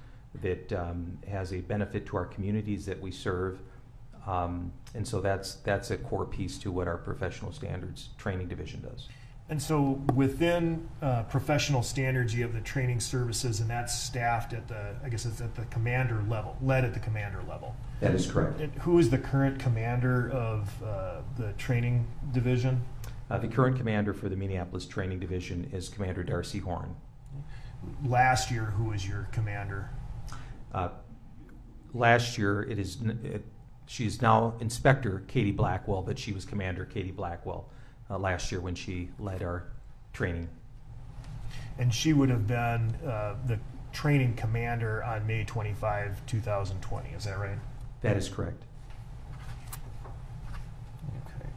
that um, has a benefit to our communities that we serve. Um, and so that's that's a core piece to what our professional standards training division does. And so within uh, professional standards, you have the training services, and that's staffed at the, I guess it's at the commander level, led at the commander level. That is correct. And who is the current commander of uh, the training division? Uh, the current commander for the Minneapolis Training Division is Commander Darcy Horn. Last year, who was your commander? Uh, last year, it is n- it, she's now Inspector Katie Blackwell, but she was Commander Katie Blackwell uh, last year when she led our training. And she would have been uh, the training commander on May 25, 2020. Is that right? That is correct. Okay.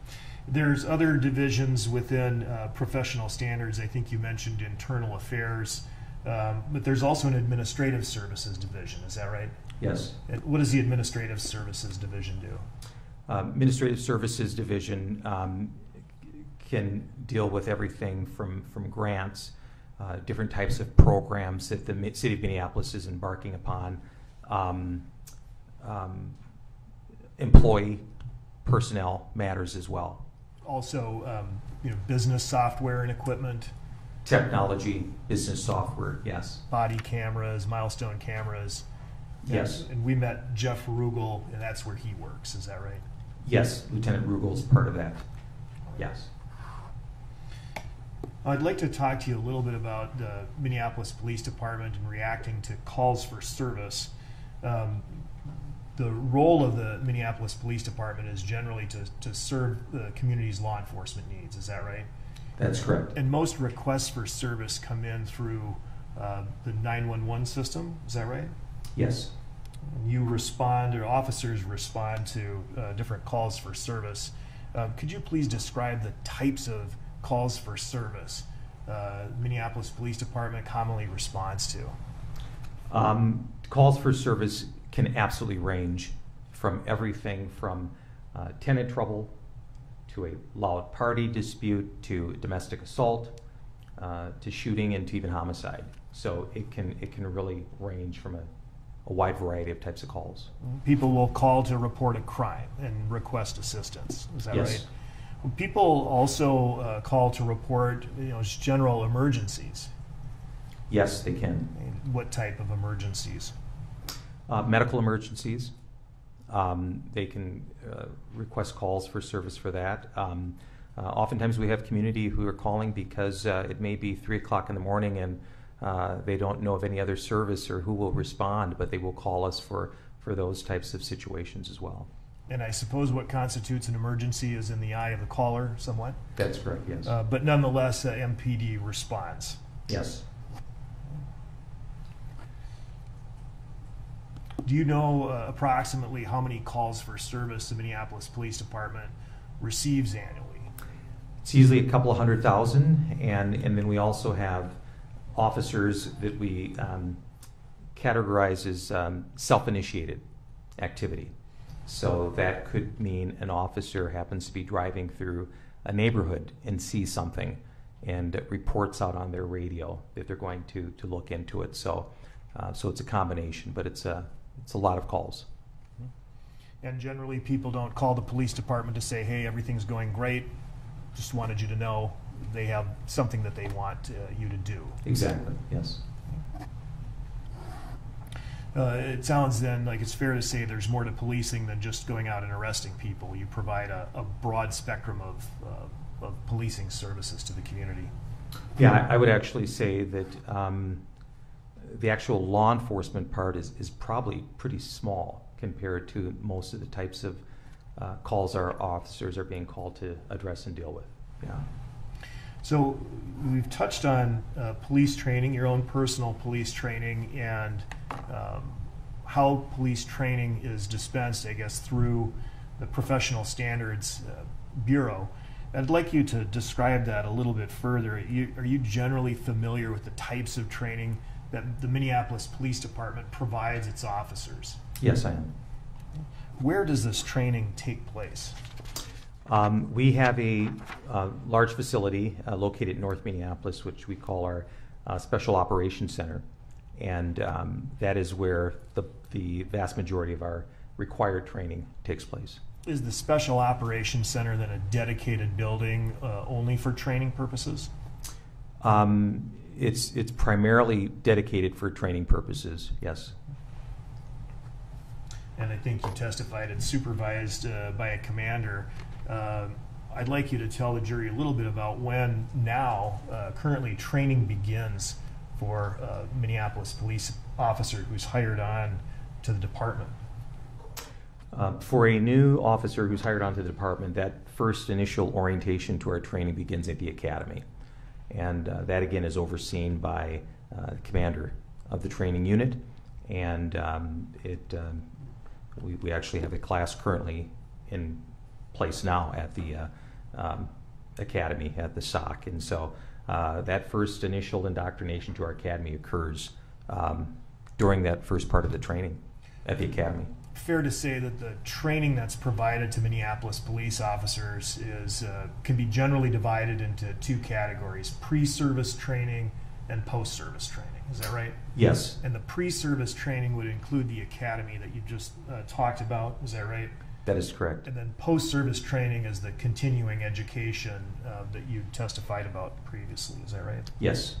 There's other divisions within uh, professional standards. I think you mentioned internal affairs, um, but there's also an administrative services division. Is that right? Yes. And what does the administrative services division do? Um, Administrative Services Division um, can deal with everything from, from grants, uh, different types of programs that the city of Minneapolis is embarking upon, um, um, employee personnel matters as well, Also, um, you know, business software and equipment, technology, business software, yes. body cameras, milestone cameras. Yes. And we met Jeff Rugel, and that's where he works. Is that right? Yes, Lieutenant Rugel's part of that, yes. I'd like to talk to you a little bit about the Minneapolis Police Department and reacting to calls for service. Um, the role of the Minneapolis Police Department is generally to, to serve the community's law enforcement needs. Is that right? That's correct. And most requests for service come in through uh, the 911 system. Is that right? Yes. You respond, or officers respond to uh, different calls for service. Um, could you please describe the types of calls for service uh, Minneapolis Police Department commonly responds to? Um, calls for service can absolutely range from everything from uh, tenant trouble to a loud party dispute to domestic assault uh, to shooting and to even homicide. So it can it can really range from a, a wide variety of types of calls. People will call to report a crime and request assistance. Is that Yes. right? People also uh, call to report, you know, general emergencies. Yes, they can. What type of emergencies? Uh, medical emergencies. Um, they can uh, request calls for service for that. Um, uh, oftentimes, we have community who are calling because uh, it may be three o'clock in the morning and uh, they don't know of any other service or who will respond, but they will call us for for those types of situations as well. And I suppose what constitutes an emergency is in the eye of the caller, somewhat. That's correct. Yes. Uh, but nonetheless, uh, MPD responds. yes. Do you know uh, approximately how many calls for service the Minneapolis Police Department receives annually? It's usually a couple of hundred thousand, and, and then we also have officers that we um, categorize as um, self-initiated activity. So that could mean an officer happens to be driving through a neighborhood and sees something and reports out on their radio that they're going to, to look into it. So, uh, so it's a combination, but it's a, it's a lot of calls. And generally, people don't call the police department to say, hey, everything's going great. Just wanted you to know they have something that they want uh, you to do. Exactly, yes. Uh, it sounds then like it's fair to say there's more to policing than just going out and arresting people. You provide a, a broad spectrum of, uh, of policing services to the community. Yeah, I would actually say that um, the actual law enforcement part is, is probably pretty small compared to most of the types of uh, calls our officers are being called to address and deal with. Yeah. So we've touched on uh, police training, your own personal police training, and um, how police training is dispensed, I guess, through the Professional Standards uh, Bureau. I'd like you to describe that a little bit further. You, are you generally familiar with the types of training that the Minneapolis Police Department provides its officers? Yes, I am. Where does this training take place? Um, we have a uh, large facility uh, located in North Minneapolis, which we call our uh, Special Operations Center. And um, that is where the, the vast majority of our required training takes place. Is the Special Operations Center then a dedicated building uh, only for training purposes? Um, it's, it's primarily dedicated for training purposes, yes. and I think you testified it's supervised uh, by a commander. Uh, I'd like you to tell the jury a little bit about when now, uh, currently, training begins for a Minneapolis police officer who's hired on to the department. Uh, for a new officer who's hired onto the department, that first initial orientation to our training begins at the academy. And uh, that again is overseen by uh, the commander of the training unit. And um, it, um, we, we actually have a class currently in place now at the uh, um, academy at the SOC. And so uh, that first initial indoctrination to our academy occurs um, during that first part of the training at the academy. Fair to say that the training that's provided to Minneapolis police officers is uh, can be generally divided into two categories: pre-service training and post-service training. Is that right? Yes, And the pre-service training would include the academy that you just uh, talked about. Is that right? That is correct. And then post-service training is the continuing education uh, that you testified about previously. Is that right? Yes.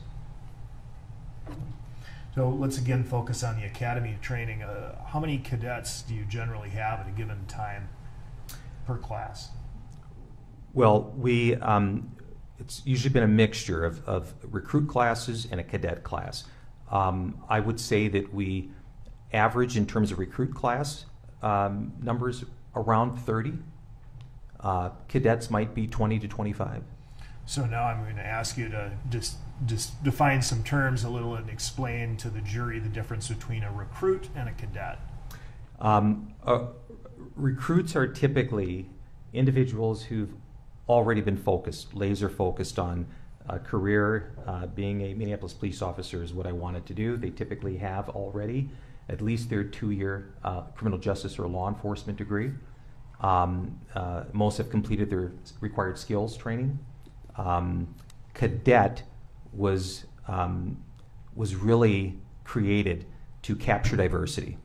So let's again focus on the academy training. Uh, how many cadets do you generally have at a given time per class? Well, we, um, it's usually been a mixture of, of recruit classes and a cadet class. Um, I would say that we average in terms of recruit class um, numbers around 30. Uh, cadets might be 20 to 25. So now I'm going to ask you to just just define some terms a little and explain to the jury the difference between a recruit and a cadet. Um, uh, recruits are typically individuals who've already been focused, laser focused on a career. Uh, being a Minneapolis police officer is what I wanted to do. They typically have already at least their two year uh, criminal justice or law enforcement degree. Um, uh, most have completed their required skills training. Um, cadet was um, was really created to capture diversity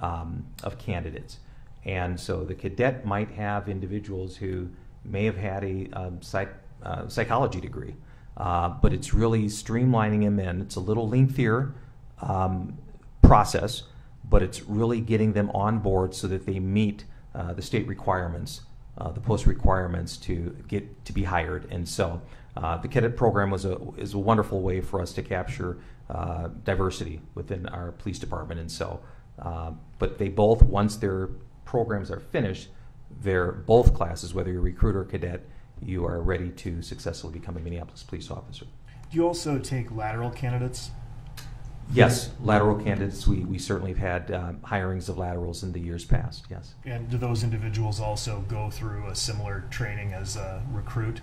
um, of candidates, and so the cadet might have individuals who may have had a um, psych, uh, psychology degree, uh, but it's really streamlining them in. It's a little lengthier um, process, but it's really getting them on board so that they meet uh, the state requirements, uh, the post requirements to get to be hired. And so uh, the cadet program was a is a wonderful way for us to capture uh, diversity within our police department. And so, uh, but they both once their programs are finished, they're both classes, whether you're recruit or cadet, you are ready to successfully become a Minneapolis police officer. Do you also take lateral candidates? Yes, lateral candidates. We, we certainly have had um, hirings of laterals in the years past. Yes. And do those individuals also go through a similar training as a recruit?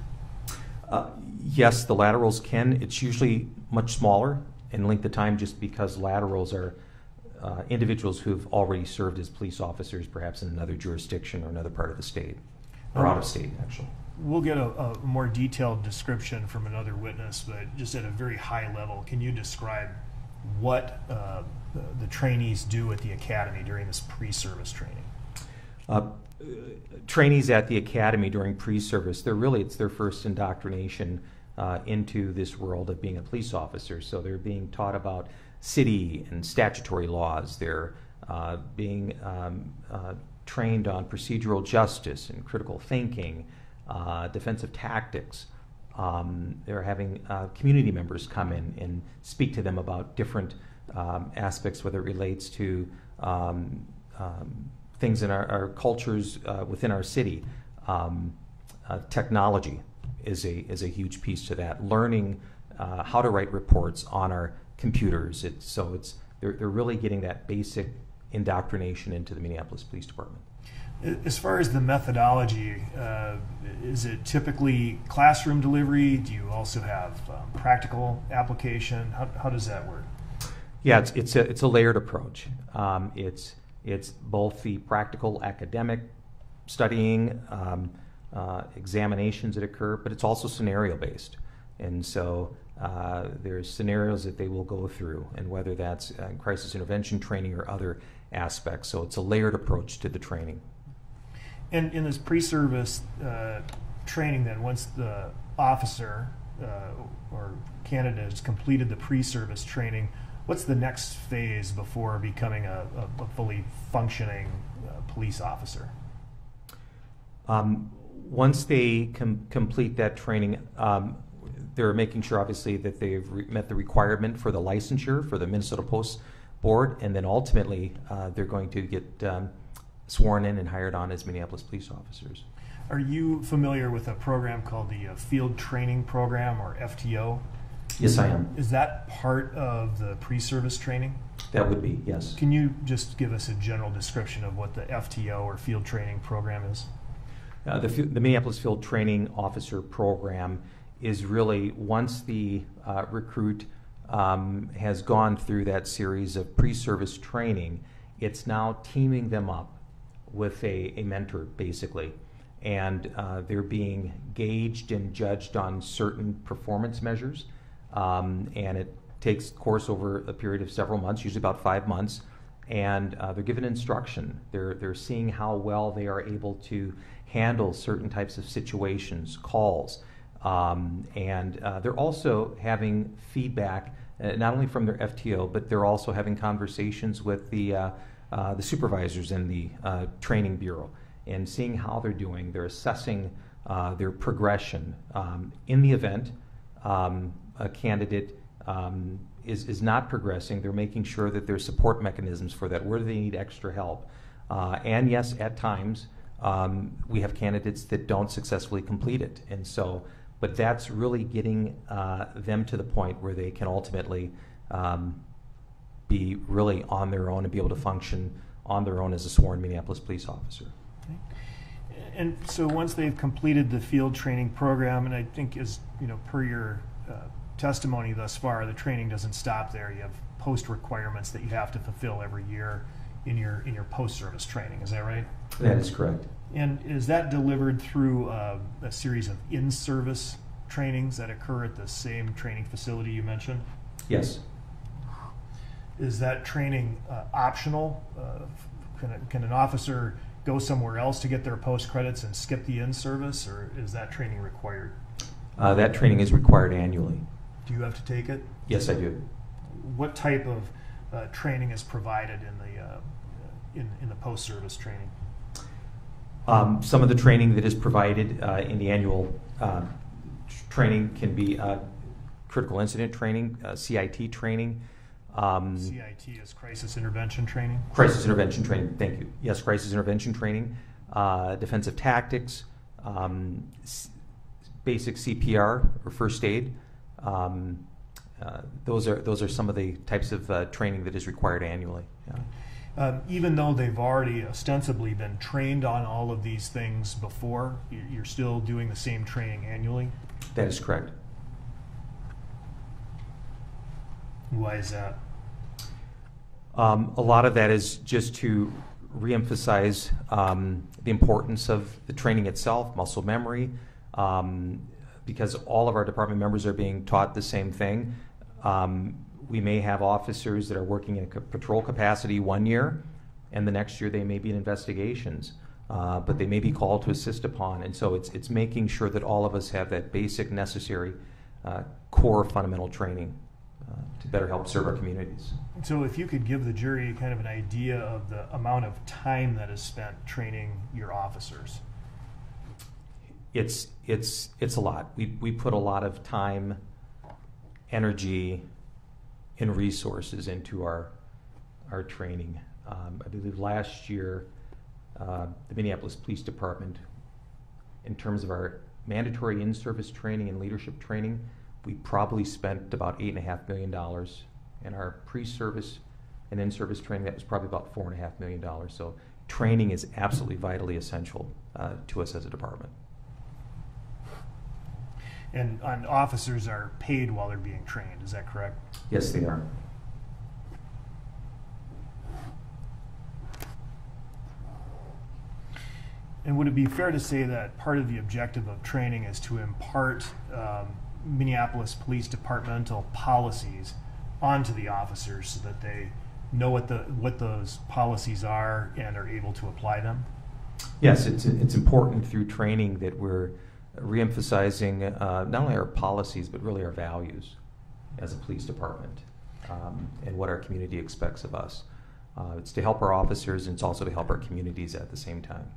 Uh, yes, the laterals can. It's usually much smaller in length of time just because laterals are uh, individuals who've already served as police officers, perhaps in another jurisdiction or another part of the state, or out of state, actually. We'll get a, a more detailed description from another witness, but just at a very high level, can you describe what uh, the, the trainees do at the academy during this pre-service training? Uh, trainees at the academy during pre-service, they're really it's their first indoctrination uh, into this world of being a police officer. So they're being taught about city and statutory laws. They're uh, being um, uh, trained on procedural justice and critical thinking, uh, defensive tactics. Um, they're having uh, community members come in and speak to them about different um, aspects, whether it relates to um, um, things in our, our cultures uh, within our city. Um, uh, technology is a is a huge piece to that. Learning uh, how to write reports on our computers. It's, so it's they're, they're really getting that basic indoctrination into the Minneapolis Police Department. As far as the methodology, uh, is it typically classroom delivery? Do you also have um, practical application? How, how does that work? Yeah, it's it's a it's a layered approach. Um, it's it's both the practical academic studying, um, uh, examinations that occur, but it's also scenario based. And so uh, there's scenarios that they will go through, and whether that's uh, crisis intervention training or other aspects. So it's a layered approach to the training. And in this pre-service uh, training, then once the officer uh, or candidate has completed the pre-service training, what's the next phase before becoming a, a, a fully functioning uh, police officer? Um, once they com- complete that training, um, they're making sure, obviously, that they've met the requirement for the licensure for the Minnesota Post Board, and then ultimately uh, they're going to get um, sworn in and hired on as Minneapolis police officers. Are you familiar with a program called the uh, Field Training Program or FTO? Yes, I am. Is that part of the pre-service training? That would be, yes. Can you just give us a general description of what the FTO or Field Training Program is? Uh, the, the Minneapolis Field Training Officer Program is really once the uh, recruit um, has gone through that series of pre-service training, it's now teaming them up with a, a mentor, basically. And uh, they're being gauged and judged on certain performance measures. Um, and it takes course over a period of several months, usually about five months. And uh, they're given instruction. They're, they're seeing how well they are able to handle certain types of situations, calls. Um, and uh, they're also having feedback, uh, not only from their FTO, but they're also having conversations with the, uh, the supervisors in the uh, training bureau and seeing how they're doing. They're assessing uh, their progression. Um, in the event um, a candidate um, is, is not progressing, they're making sure that there's support mechanisms for that. Where do they need extra help? Uh, and yes, at times, um, we have candidates that don't successfully complete it. And so, but that's really getting uh, them to the point where they can ultimately um, be really on their own and be able to function on their own as a sworn Minneapolis police officer. And so once they've completed the field training program, and I think as you know, per your uh, testimony thus far, the training doesn't stop there. You have post requirements that you have to fulfill every year in your, in your post-service training, is that right? That is correct. And is that delivered through uh, a series of in-service trainings that occur at the same training facility you mentioned? Yes. Is that training uh, optional? Uh, Can, a- can an officer go somewhere else to get their post credits and skip the in-service, or is that training required? Uh, that training is required annually. Do you have to take it? Yes, I do. What type of uh, training is provided in the, uh, in, in the post-service training? Um, some of the training that is provided uh, in the annual uh, training can be uh, critical incident training, uh, CIT training, um, CIT is crisis intervention training? crisis intervention training. Thank you. Yes, crisis intervention training, uh, defensive tactics, um, s- basic CPR or first aid. Um, uh, those are those are some of the types of uh, training that is required annually. Yeah. Um, even though they've already ostensibly been trained on all of these things before, you- you're still doing the same training annually? That is correct. Why is that? Um, a lot of that is just to reemphasize um, the importance of the training itself, muscle memory, um, because all of our department members are being taught the same thing. Um, we may have officers that are working in a patrol capacity one year, and the next year they may be in investigations, uh, but they may be called to assist upon. And so it's, it's making sure that all of us have that basic, necessary, uh, core fundamental training uh, to better help serve our communities. So if you could give the jury kind of an idea of the amount of time that is spent training your officers. it's it's it's a lot. We we put a lot of time, energy, and resources into our our training. Um, I believe last year, uh, the Minneapolis Police Department, in terms of our mandatory in-service training and leadership training, we probably spent about eight and a half million dollars. In our pre-service and in-service training, that was probably about four and a half million dollars. So, training is absolutely vitally essential uh, to us as a department. And, and officers are paid while they're being trained, is that correct? Yes, they are. And would it be fair to say that part of the objective of training is to impart um, Minneapolis Police Departmental policies onto the officers so that they know what the what those policies are and are able to apply them? Yes, it's, it's important through training that we're reemphasizing uh, not only our policies, but really our values as a police department um, and what our community expects of us. Uh, it's to help our officers and it's also to help our communities at the same time.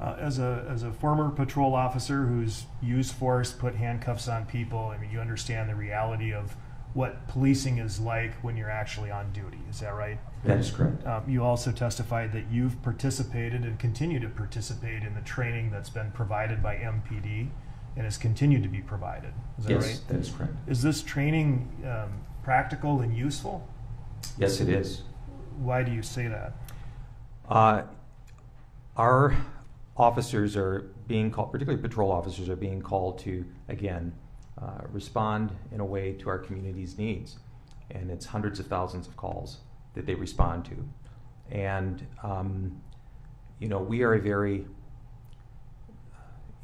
Uh, as a as a former patrol officer who's used force, put handcuffs on people, I mean, you understand the reality of what policing is like when you're actually on duty. Is that right? That is correct. Um, you also testified that you've participated and continue to participate in the training that's been provided by MPD and has continued to be provided. Is that yes, right? that is correct. Is this training um, practical and useful? Yes, it is. Why do you say that? Uh, our officers are being called, particularly patrol officers, are being called to, again, uh, respond in a way to our community's needs. And it's hundreds of thousands of calls that they respond to. And, um, you know, we are a very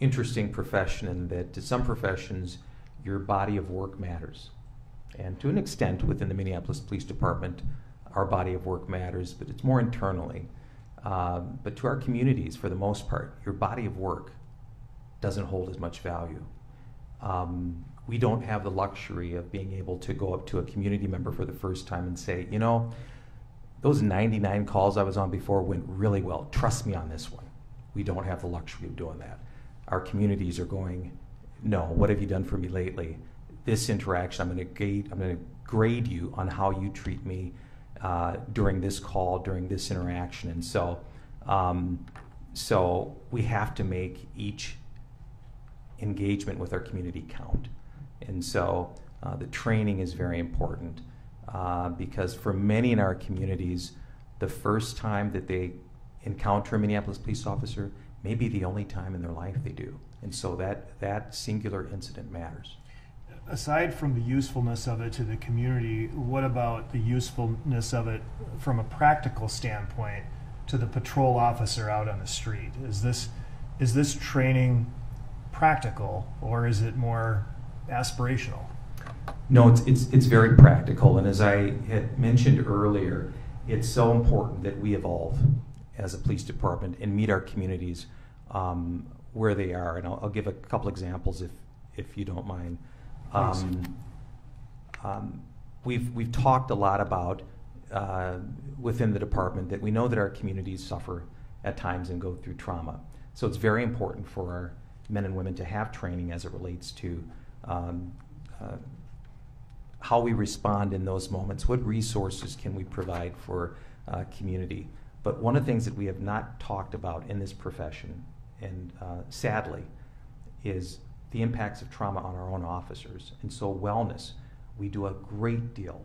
interesting profession in that to some professions, your body of work matters. And to an extent, within the Minneapolis Police Department, our body of work matters, but it's more internally. Um, but to our communities, for the most part, your body of work doesn't hold as much value. Um, we don't have the luxury of being able to go up to a community member for the first time and say, you know, those 99 calls I was on before went really well. Trust me on this one. We don't have the luxury of doing that. Our communities are going, no, what have you done for me lately? This interaction, I'm going to grade, you on how you treat me uh, during this call, during this interaction, and so, um, so we have to make each engagement with our community count. And so uh, the training is very important uh, because for many in our communities, the first time that they encounter a Minneapolis police officer may be the only time in their life they do. And so that, that singular incident matters. Aside from the usefulness of it to the community, what about the usefulness of it from a practical standpoint to the patrol officer out on the street? Is this is this training practical or is it more aspirational? No, it's, it's, it's very practical. And as I had mentioned earlier, it's so important that we evolve as a police department and meet our communities um, where they are. And I'll, I'll, give a couple examples if, if you don't mind. Um, um, we've, we've talked a lot about uh, within the department that we know that our communities suffer at times and go through trauma. So it's very important for our men and women to have training as it relates to um, uh, how we respond in those moments. What resources can we provide for uh, community? But one of the things that we have not talked about in this profession, and uh, sadly, is the impacts of trauma on our own officers. And so, wellness, we do a great deal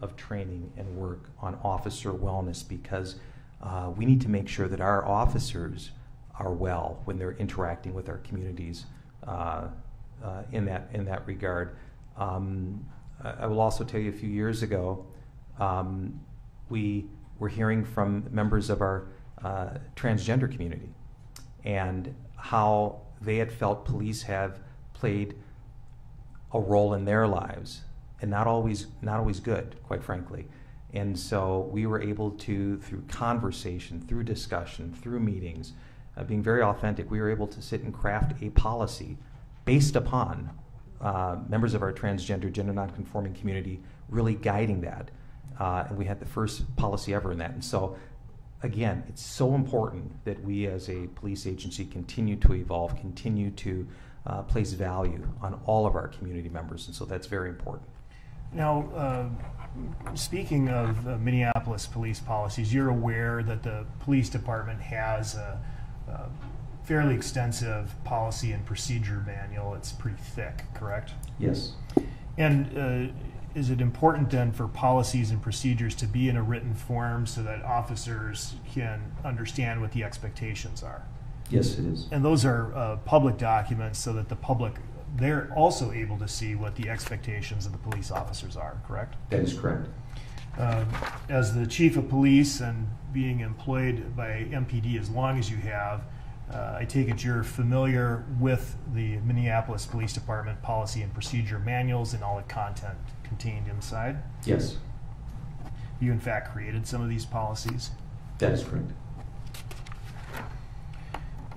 of training and work on officer wellness because uh, we need to make sure that our officers are well when they're interacting with our communities uh, uh, in that in that regard. Um, I will also tell you a few years ago, um, we were hearing from members of our uh, transgender community and how they had felt police have played a role in their lives and not always not always good quite frankly and so we were able to through conversation through discussion through meetings uh, being very authentic we were able to sit and craft a policy based upon uh, members of our transgender gender nonconforming community really guiding that. Uh, and we had the first policy ever in that. And so again it's so important that we as a police agency continue to evolve continue to uh, place value on all of our community members, and so that's very important. Now, uh, speaking of Minneapolis police policies, you're aware that the police department has a, fairly extensive policy and procedure manual. It's pretty thick, correct? Yes. And uh, is it important then for policies and procedures to be in a written form so that officers can understand what the expectations are? Yes, it is. And those are uh, public documents so that the public, they're also able to see what the expectations of the police officers are, correct? That is correct. Um, as the chief of police and being employed by MPD as long as you have, uh, I take it you're familiar with the Minneapolis Police Department policy and procedure manuals and all the content contained inside. Yes. You, in fact, created some of these policies. That is correct.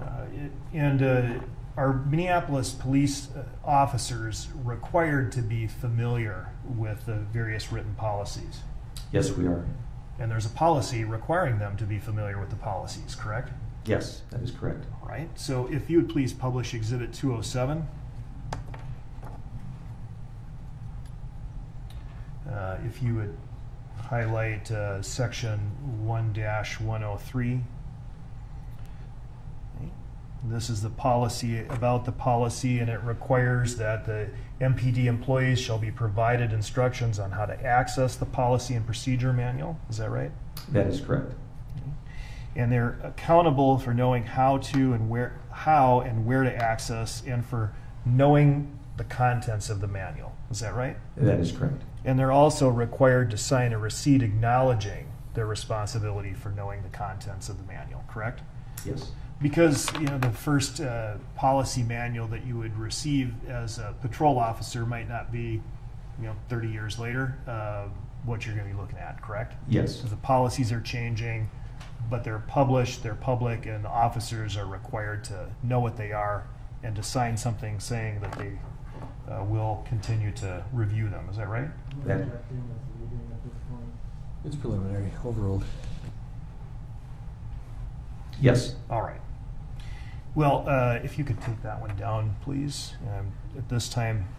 Uh, and uh, are Minneapolis police uh, officers required to be familiar with the various written policies? Yes, we are. And there's a policy requiring them to be familiar with the policies, correct? Yes, that is correct. All right. So if you would please publish Exhibit 207. Uh, if you would highlight uh, Section 1 103. This is the policy about the policy, and it requires that the MPD employees shall be provided instructions on how to access the policy and procedure manual. Is that right? That is correct. and they're accountable for knowing how to and where, how and where to access, and for knowing the contents of the manual. Is that right? That is correct. And they're also required to sign a receipt acknowledging their responsibility for knowing the contents of the manual, correct? Yes. Because, you know, the first uh, policy manual that you would receive as a patrol officer might not be, you know, 30 years later, uh, what you're going to be looking at, correct? Yes. So the policies are changing, but they're published, they're public, and officers are required to know what they are and to sign something saying that they uh, will continue to review them. Is that right? That, It's preliminary, overruled. yes. All right. Well, uh, if you could take that one down, please. Um, At this time,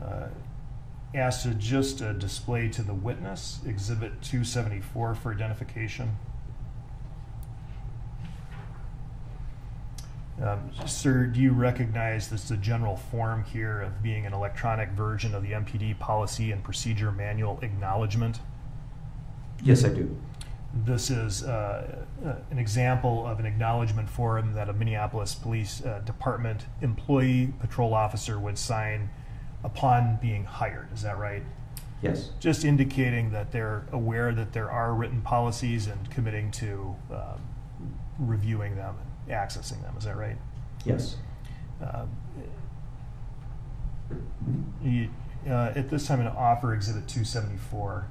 uh, asked to just uh, display to the witness Exhibit 274 for identification. Um, Sir, do you recognize this the general form here of being an electronic version of the MPD Policy and Procedure Manual acknowledgement? Yes, I do. This is uh, uh, an example of an acknowledgement form that a Minneapolis Police uh, Department employee patrol officer would sign upon being hired. Is that right? Yes. Just indicating that they're aware that there are written policies and committing to um, reviewing them and accessing them. Is that right? Yes. Um, you- uh, At this time, I'm going to offer Exhibit 274.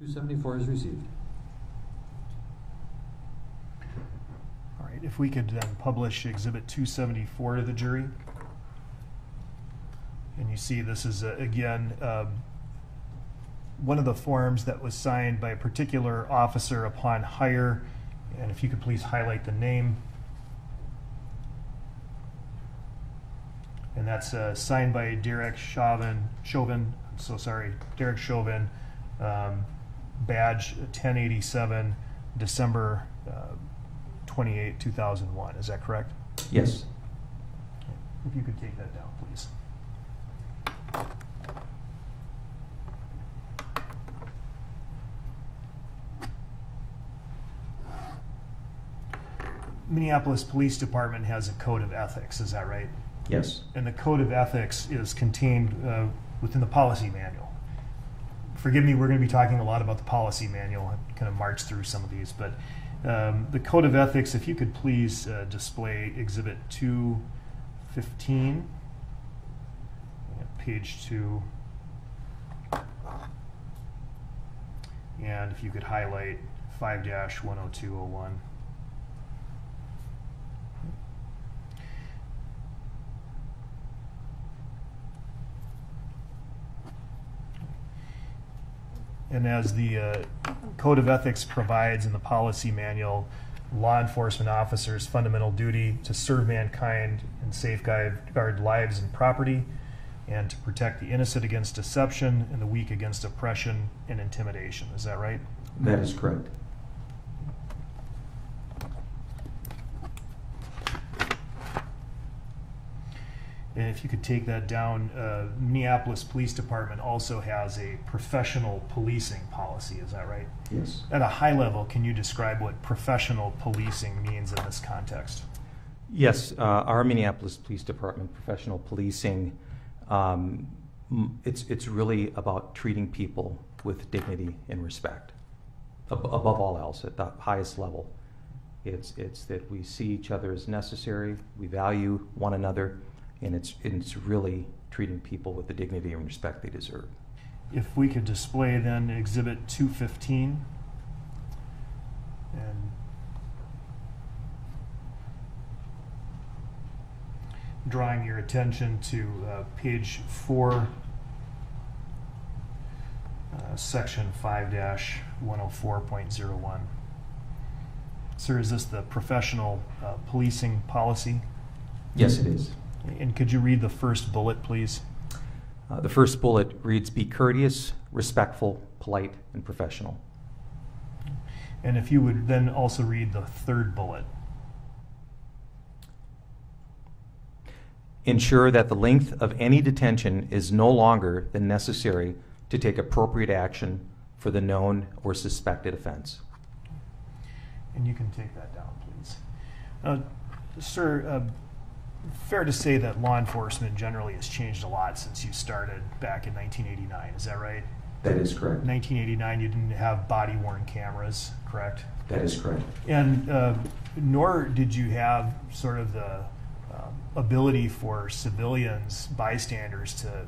Two seventy-four is received. All right, if we could then publish Exhibit 274 to the jury. And you see, this is, uh, again, um, one of the forms that was signed by a particular officer upon hire. And if you could please highlight the name. And that's uh, signed by Derek Chauvin, Chauvin, I'm so sorry, Derek Chauvin, um, badge 1087, December uh, 28, 2001. Is that correct? Yes. If you could take that down, please. Minneapolis Police Department has a code of ethics, is that right? Yes. And the code of ethics is contained uh, within the policy manual. Forgive me, we're going to be talking a lot about the policy manual. I kind of march through some of these, but um, the code of ethics, if you could please uh, display Exhibit 215, uh, page 2. And if you could highlight 5 10201. And as the uh, Code of Ethics provides in the policy manual, law enforcement officers' fundamental duty to serve mankind and safeguard lives and property, and to protect the innocent against deception and the weak against oppression and intimidation. Is that right? That is correct. And if you could take that down, uh, Minneapolis Police Department also has a professional policing policy. Is that right? Yes. At a high level, can you describe what professional policing means in this context? Yes, uh, our Minneapolis Police Department, professional policing. Um, it's it's really about treating people with dignity and respect, ab- above all else, at the highest level. It's, it's that we see each other as necessary, we value one another, and it's, and it's really treating people with the dignity and respect they deserve. If we could display then Exhibit 215. And drawing your attention to uh, page 4, uh, section 5-104.01. Sir, is this the professional uh, policing policy? Yes, it is. And could you read the first bullet, please? Uh, the first bullet reads Be courteous, respectful, polite, and professional. And if you would then also read the third bullet. Ensure that the length of any detention is no longer than necessary to take appropriate action for the known or suspected offense. And you can take that down, please. Uh, Sir, uh, fair to say that law enforcement generally has changed a lot since you started back in 1989, is that right? That is correct. 1989, you didn't have body worn cameras, correct? That is correct. And uh, nor did you have sort of the um, ability for civilians, bystanders, to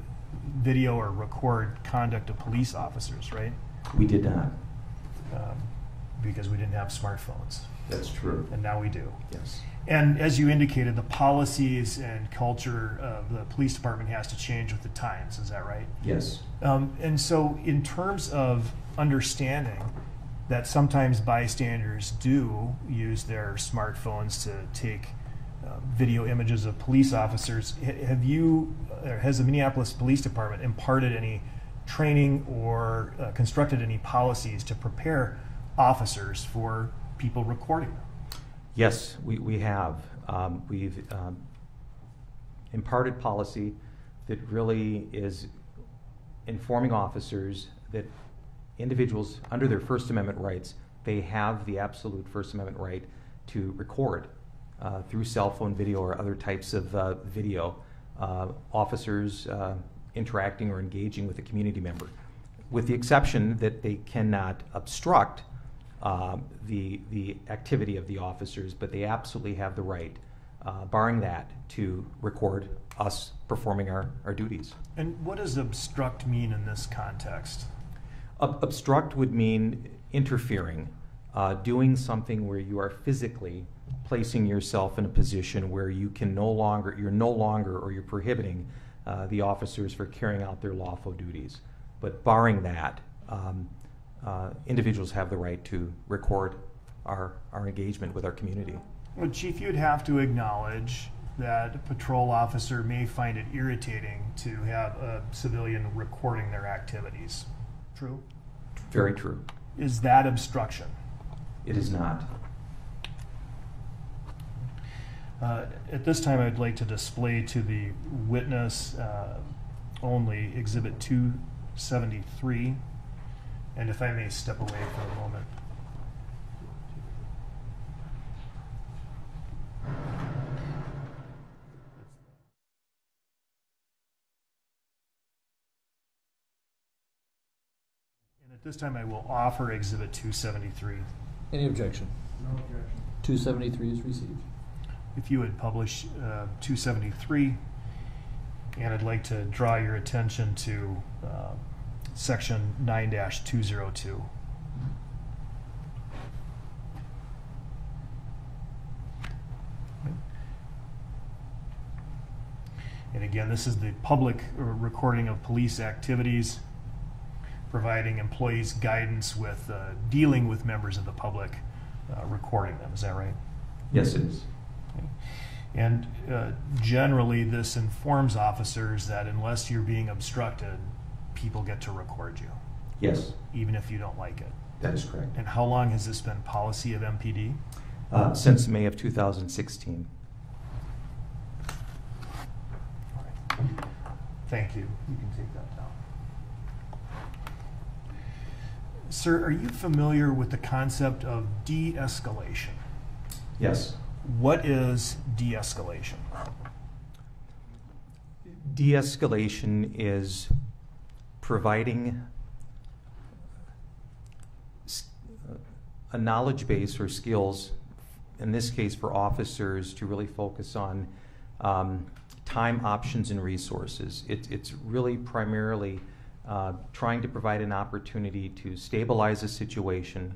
video or record conduct of police officers, right? We did not. Um, because we didn't have smartphones, That's true. and now we do. Yes. And as you indicated, the policies and culture of the police department has to change with the times. Is that right? Yes. Um, and so, in terms of understanding that sometimes bystanders do use their smartphones to take uh, video images of police officers, have you, or has the Minneapolis Police Department imparted any training or uh, constructed any policies to prepare officers for people recording them? Yes, we, we have. Um, we've um, imparted policy that really is informing officers that individuals, under their First Amendment rights, they have the absolute First Amendment right to record uh, through cell phone video or other types of uh, video uh, officers uh, interacting or engaging with a community member, with the exception that they cannot obstruct um, the, the activity of the officers, but they absolutely have the right, uh, barring that, to record us performing our, our duties. And what does obstruct mean in this context? Ob- obstruct would mean interfering, uh, doing something where you are physically placing yourself in a position where you can no longer, you're no longer, or you're prohibiting uh, the officers for carrying out their lawful duties. But barring that, um, uh, individuals have the right to record our, our engagement with our community. Well, Chief, you'd have to acknowledge that a patrol officer may find it irritating to have a civilian recording their activities. True? Very true. Is that obstruction? It is not. Uh, At this time, I'd like to display to the witness uh, only Exhibit 273. And if I may step away for a moment. And at this time, I will offer Exhibit 273. Any objection? No objection. 273 is received. if you would publish uh, 273, and I'd like to draw your attention to uh, section 9-202. And again, this is the public uh, recording of police activities, providing employees guidance with uh, dealing with members of the public, uh, recording them. Is that right? Yes, it is. And uh, generally, this informs officers that unless you're being obstructed, people get to record you, Yes, even if you don't like it. that is correct. And how long has this been policy of MPD? Uh, since May of 2016. All right. Thank you. You can take that down. Sir, are you familiar with the concept of de escalation? Yes. What is de-escalation? De-escalation is providing a knowledge base or skills, in this case for officers, to really focus on um, time, options, and resources. It, it's really primarily uh, trying to provide an opportunity to stabilize a situation,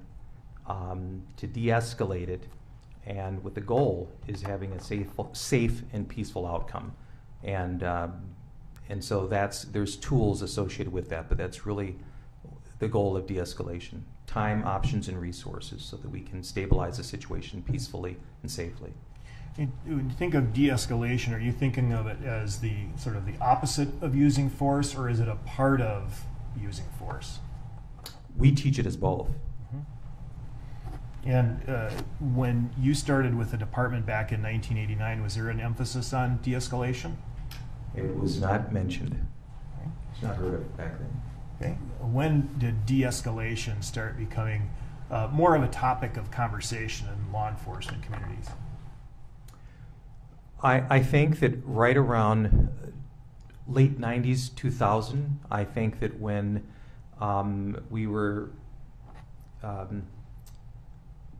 um, to de-escalate it, and with the goal is having a safe, safe and peaceful outcome. And um, and so that's there's tools associated with that, but that's really the goal of de-escalation: time, options, and resources, so that we can stabilize the situation peacefully and safely. When you think of de-escalation, are you thinking of it as the sort of the opposite of using force, or is it a part of using force? We teach it as both. And uh, when you started with the department back in 1989, was there an emphasis on de-escalation? It was not mentioned. It's not heard of back then. Okay. When did de-escalation start becoming uh, more of a topic of conversation in law enforcement communities? I, I think that right around uh, late 90s, 2000, I think that when um, we were, um,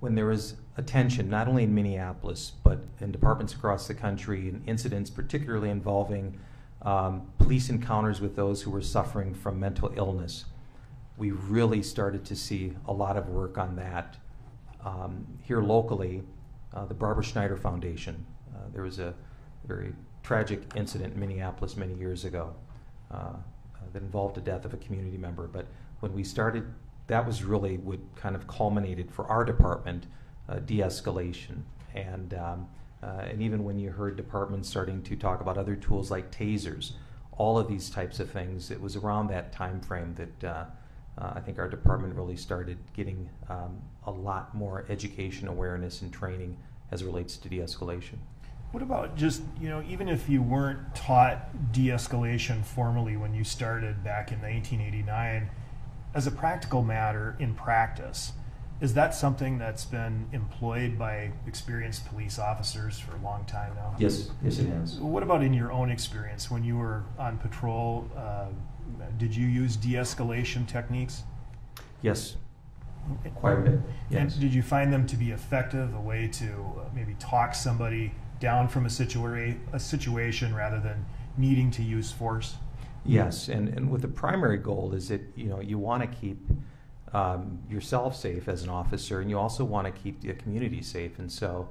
when there was attention, not only in Minneapolis, but in departments across the country, and incidents particularly involving um, police encounters with those who were suffering from mental illness, we really started to see a lot of work on that. Um, here locally, uh, the Barbara Schneider Foundation. Uh, there was a very tragic incident in Minneapolis many years ago uh, that involved the death of a community member. But when we started, that was really what kind of culminated for our department uh, de-escalation. And um, uh, and even when you heard departments starting to talk about other tools like tasers, all of these types of things, it was around that time frame that uh, uh, I think our department really started getting um, a lot more education, awareness, and training as relates to de-escalation. What about just, you know, even if you weren't taught de escalation formally when you started back in 1989, as a practical matter in practice, is that something that's been employed by experienced police officers for a long time now? Yes, yes, it has. What about in your own experience when you were on patrol? Uh, did you use de escalation techniques? Yes, quite a bit. Yes. And did you find them to be effective, a way to uh, maybe talk somebody down from a, situa- a situation rather than needing to use force? Yes, and, and with the primary goal is that you know you want to keep um, yourself safe as an officer, and you also want to keep the community safe. And so,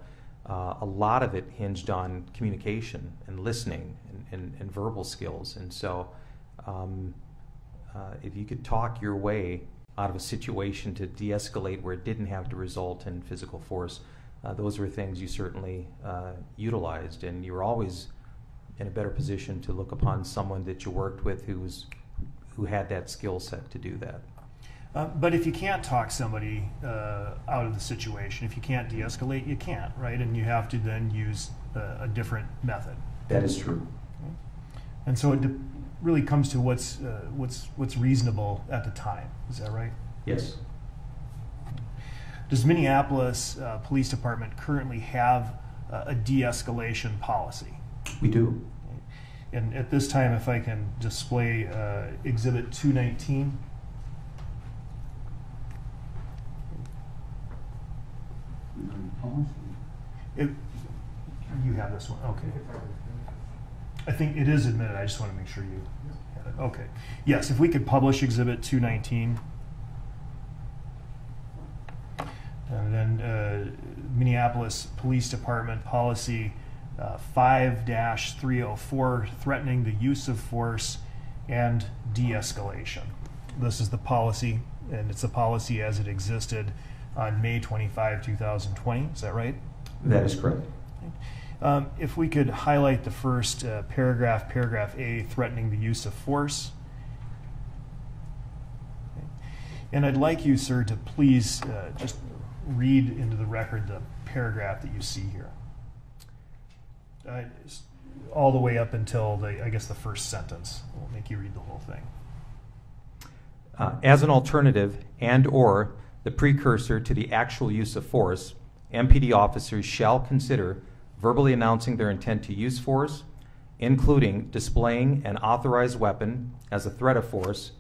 uh, a lot of it hinged on communication and listening and, and, and verbal skills. And so, um, uh, if you could talk your way out of a situation to de-escalate where it didn't have to result in physical force, uh, those were things you certainly uh, utilized, and you were always in a better position to look upon someone that you worked with who was who had that skill set to do that. Uh, but if you can't talk somebody uh, out of the situation, if you can't de-escalate, you can't, right? And you have to then use a, a different method. That is true. And so it de- really comes to what's uh, what's what's reasonable at the time. Is that right? Yes. Does Minneapolis uh, Police Department currently have uh, a de-escalation policy? We do. And at this time, if I can display uh, Exhibit 219. If you have this one, okay. I think it is admitted. I just want to make sure you have it. Okay. Yes, if we could publish Exhibit 219. And then uh, Minneapolis Police Department Policy uh, 5-304, threatening the use of force and de-escalation. This is the policy, and it's a policy as it existed on May 25, 2020. Is that right? That is correct. Um, if we could highlight the first uh, paragraph, paragraph A, threatening the use of force. Okay. And I'd like you, sir, to please uh, just read into the record the paragraph that you see here. Uh, all the way up until the, I guess, the first sentence. We'll make you read the whole thing. Uh, as an alternative and/or the precursor to the actual use of force, MPD officers shall consider verbally announcing their intent to use force, including displaying an authorized weapon as a threat of force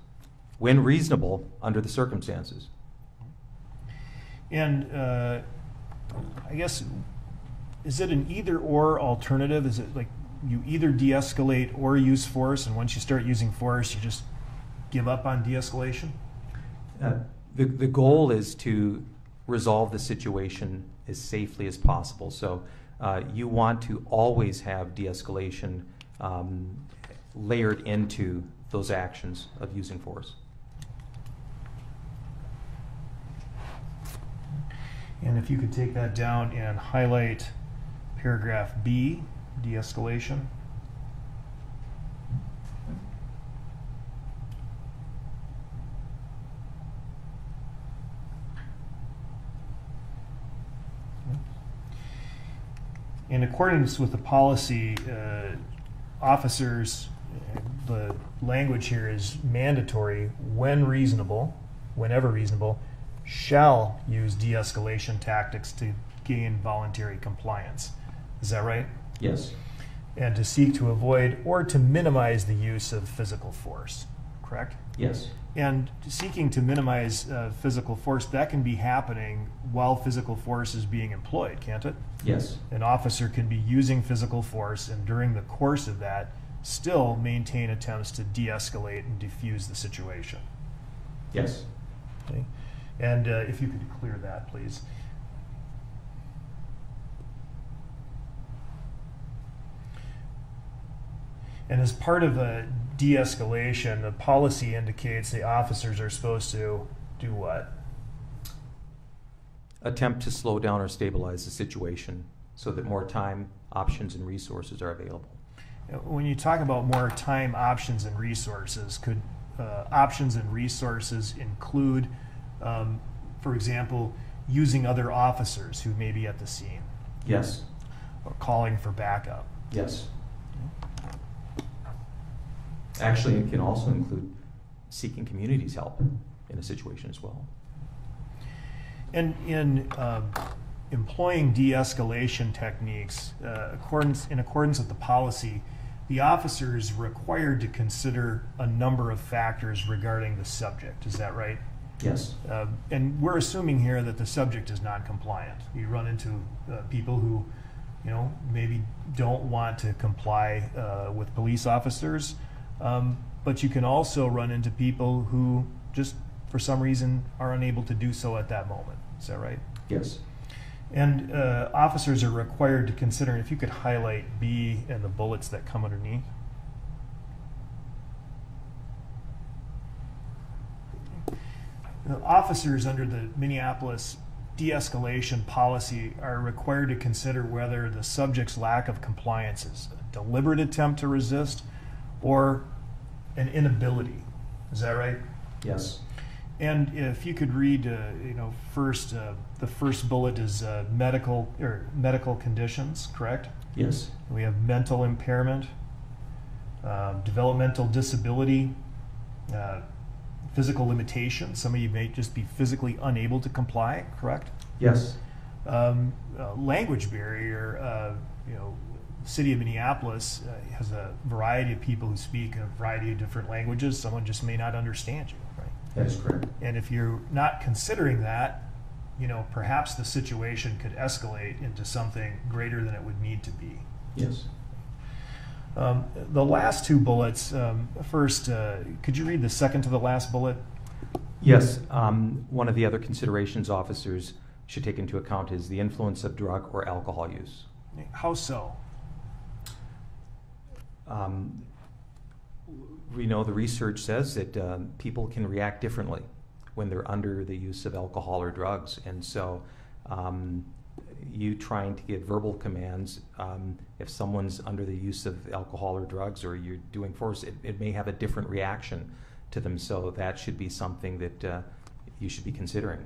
when reasonable under the circumstances. And uh, I guess, is it an either or alternative? Is it like you either de escalate or use force, and once you start using force, you just give up on de escalation? Uh, The, the goal is to resolve the situation as safely as possible. So uh, you want to always have de-escalation um, layered into those actions of using force. And if you could take that down and highlight paragraph B, de In accordance with the policy, uh, officers, the language here is mandatory when reasonable, whenever reasonable, shall use de-escalation tactics to gain voluntary compliance. Is that right? Yes. And to seek to avoid or to minimize the use of physical force, correct? Yes. And seeking to minimize uh, physical force, that can be happening while physical force is being employed, can't it? Yes. An officer can be using physical force and during the course of that, still maintain attempts to de escalate and defuse the situation. Yes. Okay? And uh, if you could clear that, please. And as part of a de-escalation, the policy indicates the officers are supposed to do what? Attempt to slow down or stabilize the situation so that more time, options, and resources are available. When you talk about more time, options, and resources, could uh, options and resources include, um, for example, using other officers who may be at the scene Yes. or calling for backup? Yes. Actually, it can also include seeking community's help in a situation as well. And in um, employing de-escalation techniques, uh, accordance, in accordance with the policy, the officer is required to consider a number of factors regarding the subject. Is that right? Yes. Uh, and we're assuming here that the subject is non-compliant. You run into uh, people who, you know, maybe don't want to comply uh, with police officers, um, but you can also run into people who just, for some reason, are unable to do so at that moment. Is that right? Yes. And uh, officers are required to consider, if you could highlight B and the bullets that come underneath. The officers under the Minneapolis de-escalation policy are required to consider whether the subject's lack of compliance is a deliberate attempt to resist or an inability. Is that right? Yes. And if you could read, uh, you know, first, uh, the first bullet is uh, medical or medical conditions, correct? Yes. We have mental impairment, um, developmental disability, uh, physical limitation. Some of you may just be physically unable to comply, correct? Yes. Um, uh, language barrier. Uh, you know, city of Minneapolis uh, has a variety of people who speak a variety of different languages. Someone just may not understand you, right? That is correct. And if you're not considering that, you know, perhaps the situation could escalate into something greater than it would need to be. Yes. Um, the last two bullets, um, first, uh, could you read the second to the last bullet? Yes. Um, one of the other considerations officers should take into account is the influence of drug or alcohol use. How so? Um, we know the research says that um, people can react differently when they're under the use of alcohol or drugs. And so, um, you trying to give verbal commands, um, if someone's under the use of alcohol or drugs or you're doing force, it, it may have a different reaction to them. So, that should be something that uh, you should be considering.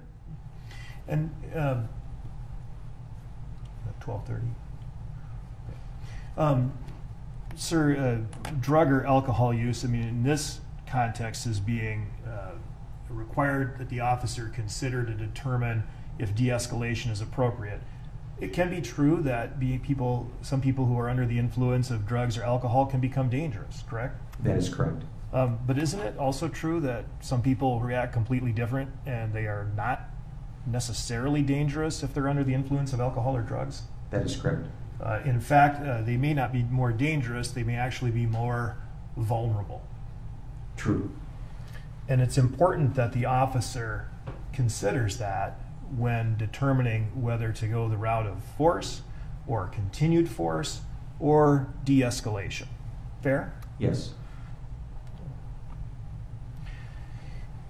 And um, twelve thirty. Um, sir, uh, drug or alcohol use. I mean, in this context, is being uh, required that the officer consider to determine if de-escalation is appropriate. It can be true that being people, some people who are under the influence of drugs or alcohol can become dangerous, correct? That is correct. Um, but isn't it also true that some people react completely different and they are not necessarily dangerous if they're under the influence of alcohol or drugs? That is correct. Uh, in fact, uh, they may not be more dangerous, they may actually be more vulnerable. True. And it's important that the officer considers that when determining whether to go the route of force or continued force or de escalation. Fair? Yes.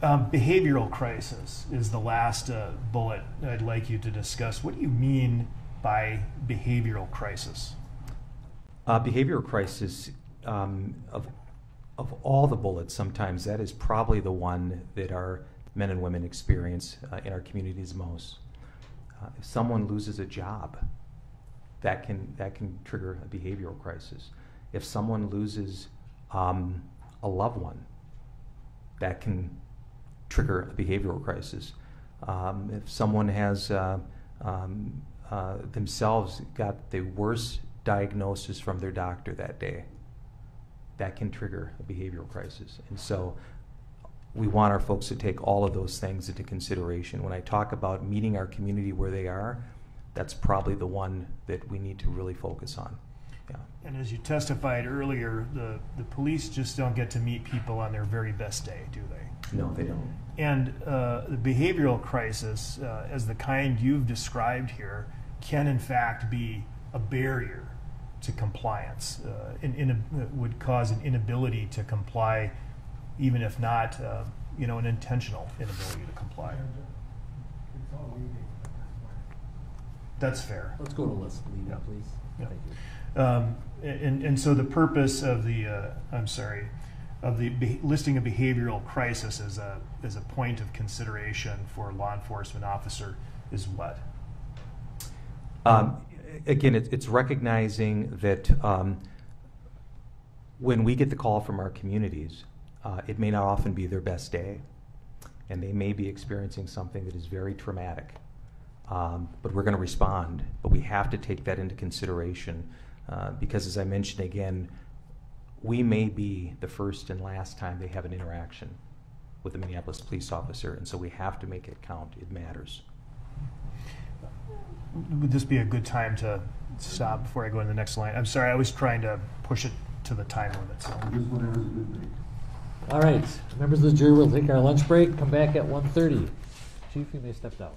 Um, behavioral crisis is the last uh, bullet I'd like you to discuss. What do you mean by behavioral crisis? Uh, behavioral crisis, um, of, of all the bullets, sometimes that is probably the one that our men and women experience uh, in our communities most. Uh, if someone loses a job, that can, that can trigger a behavioral crisis. If someone loses um, a loved one, that can trigger a behavioral crisis. Um, if someone has uh, um, uh, themselves got the worst diagnosis from their doctor that day, that can trigger a behavioral crisis. And so we want our folks to take all of those things into consideration. When I talk about meeting our community where they are, that's probably the one that we need to really focus on. Yeah. And as you testified earlier, the, the police just don't get to meet people on their very best day, do they? No, they don't. And uh, the behavioral crisis, uh, as the kind you've described here, can in fact be a barrier to compliance. Uh, in, in a, would cause an inability to comply, even if not, uh, you know, an intentional inability to comply. That's fair. Let's go to Liz, Yeah. please. Yeah. Thank you. Um, and, and so the purpose of the, uh, I'm sorry, of the listing a behavioral crisis as a, as a point of consideration for a law enforcement officer is what? Um, again, it, it's recognizing that um, when we get the call from our communities, uh, it may not often be their best day, and they may be experiencing something that is very traumatic. Um, but we're going to respond, but we have to take that into consideration uh, because, as I mentioned again, we may be the first and last time they have an interaction with a Minneapolis police officer, and so we have to make it count. It matters. Would this be a good time to stop before I go in the next line? I'm sorry, I was trying to push it to the time limit, so. Just whatever's good thing. All right, members of the jury, we'll take our lunch break, come back at 1:30. Chief, you may step down.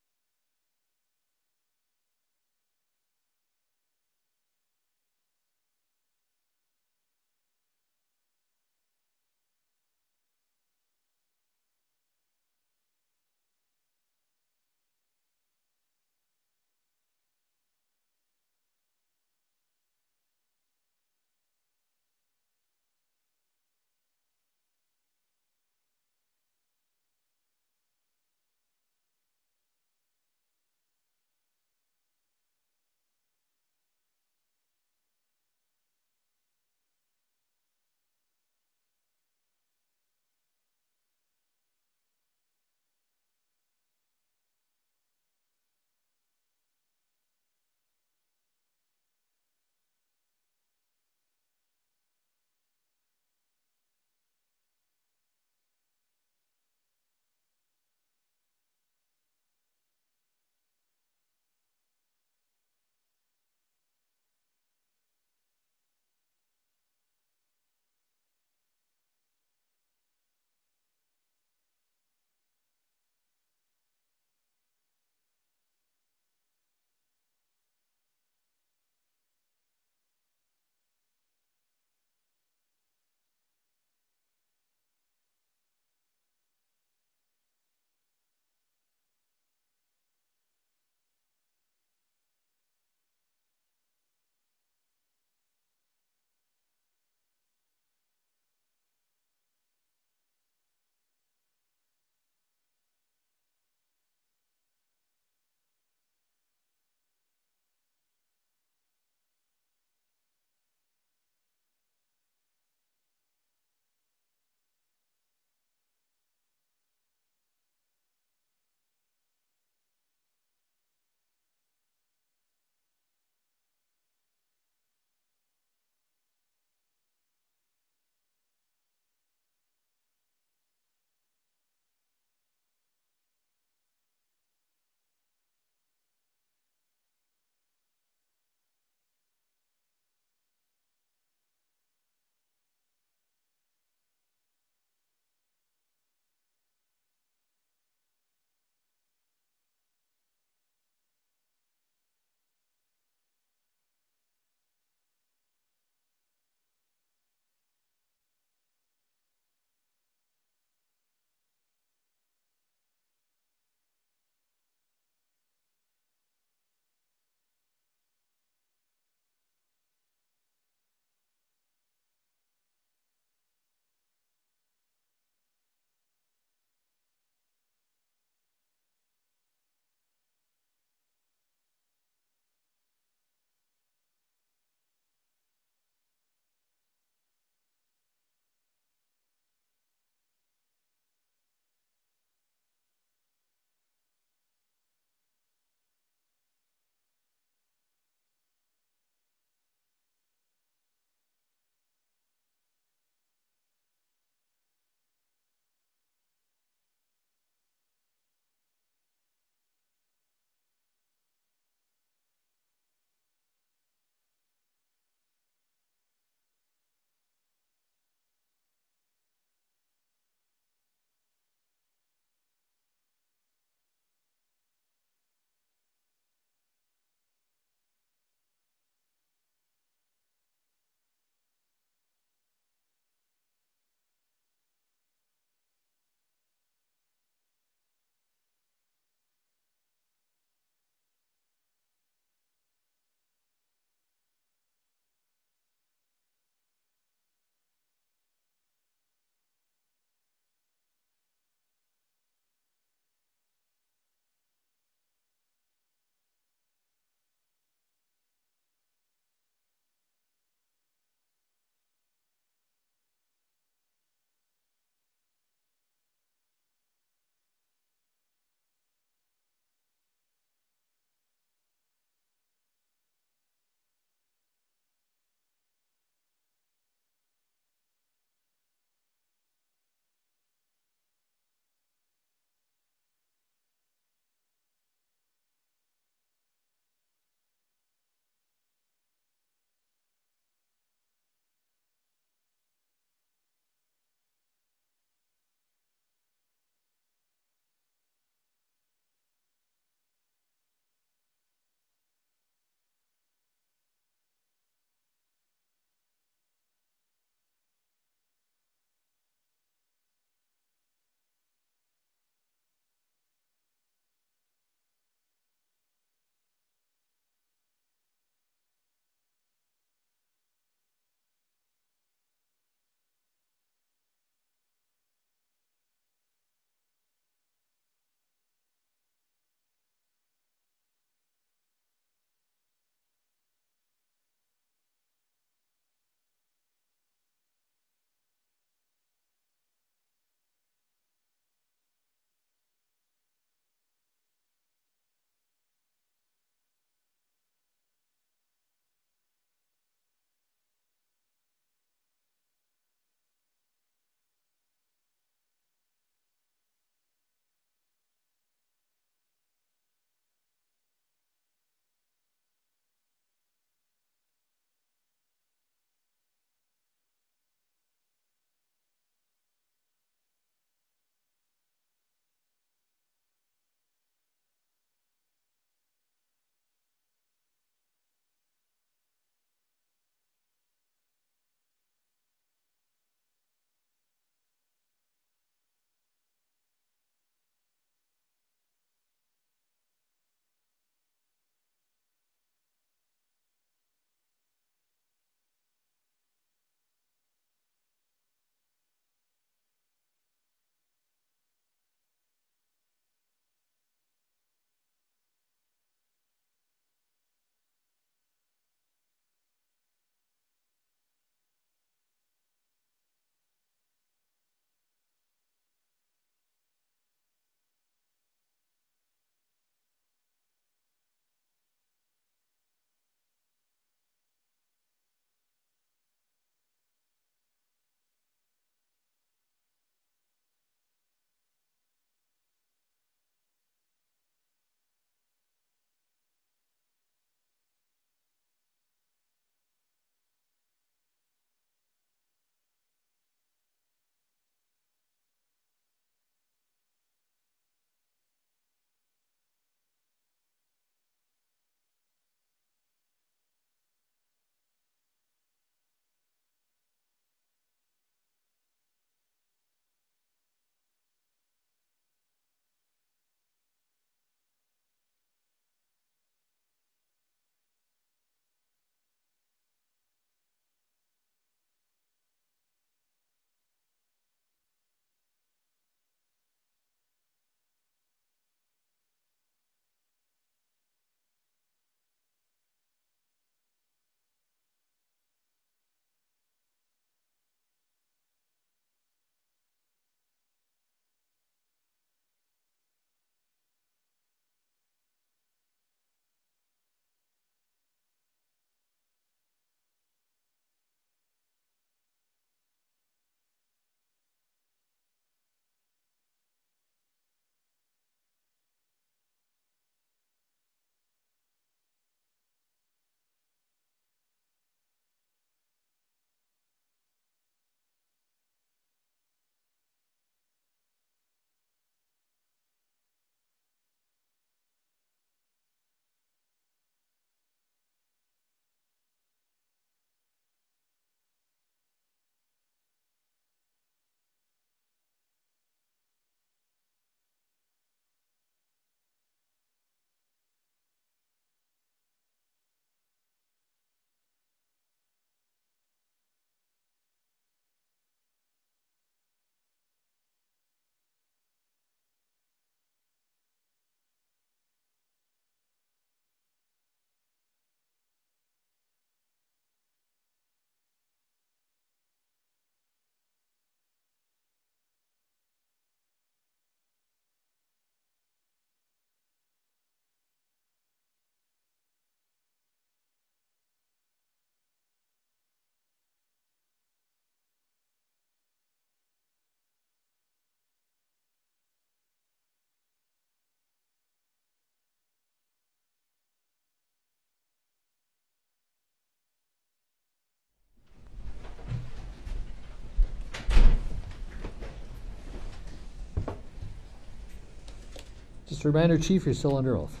A reminder, Chief, you're still under oath.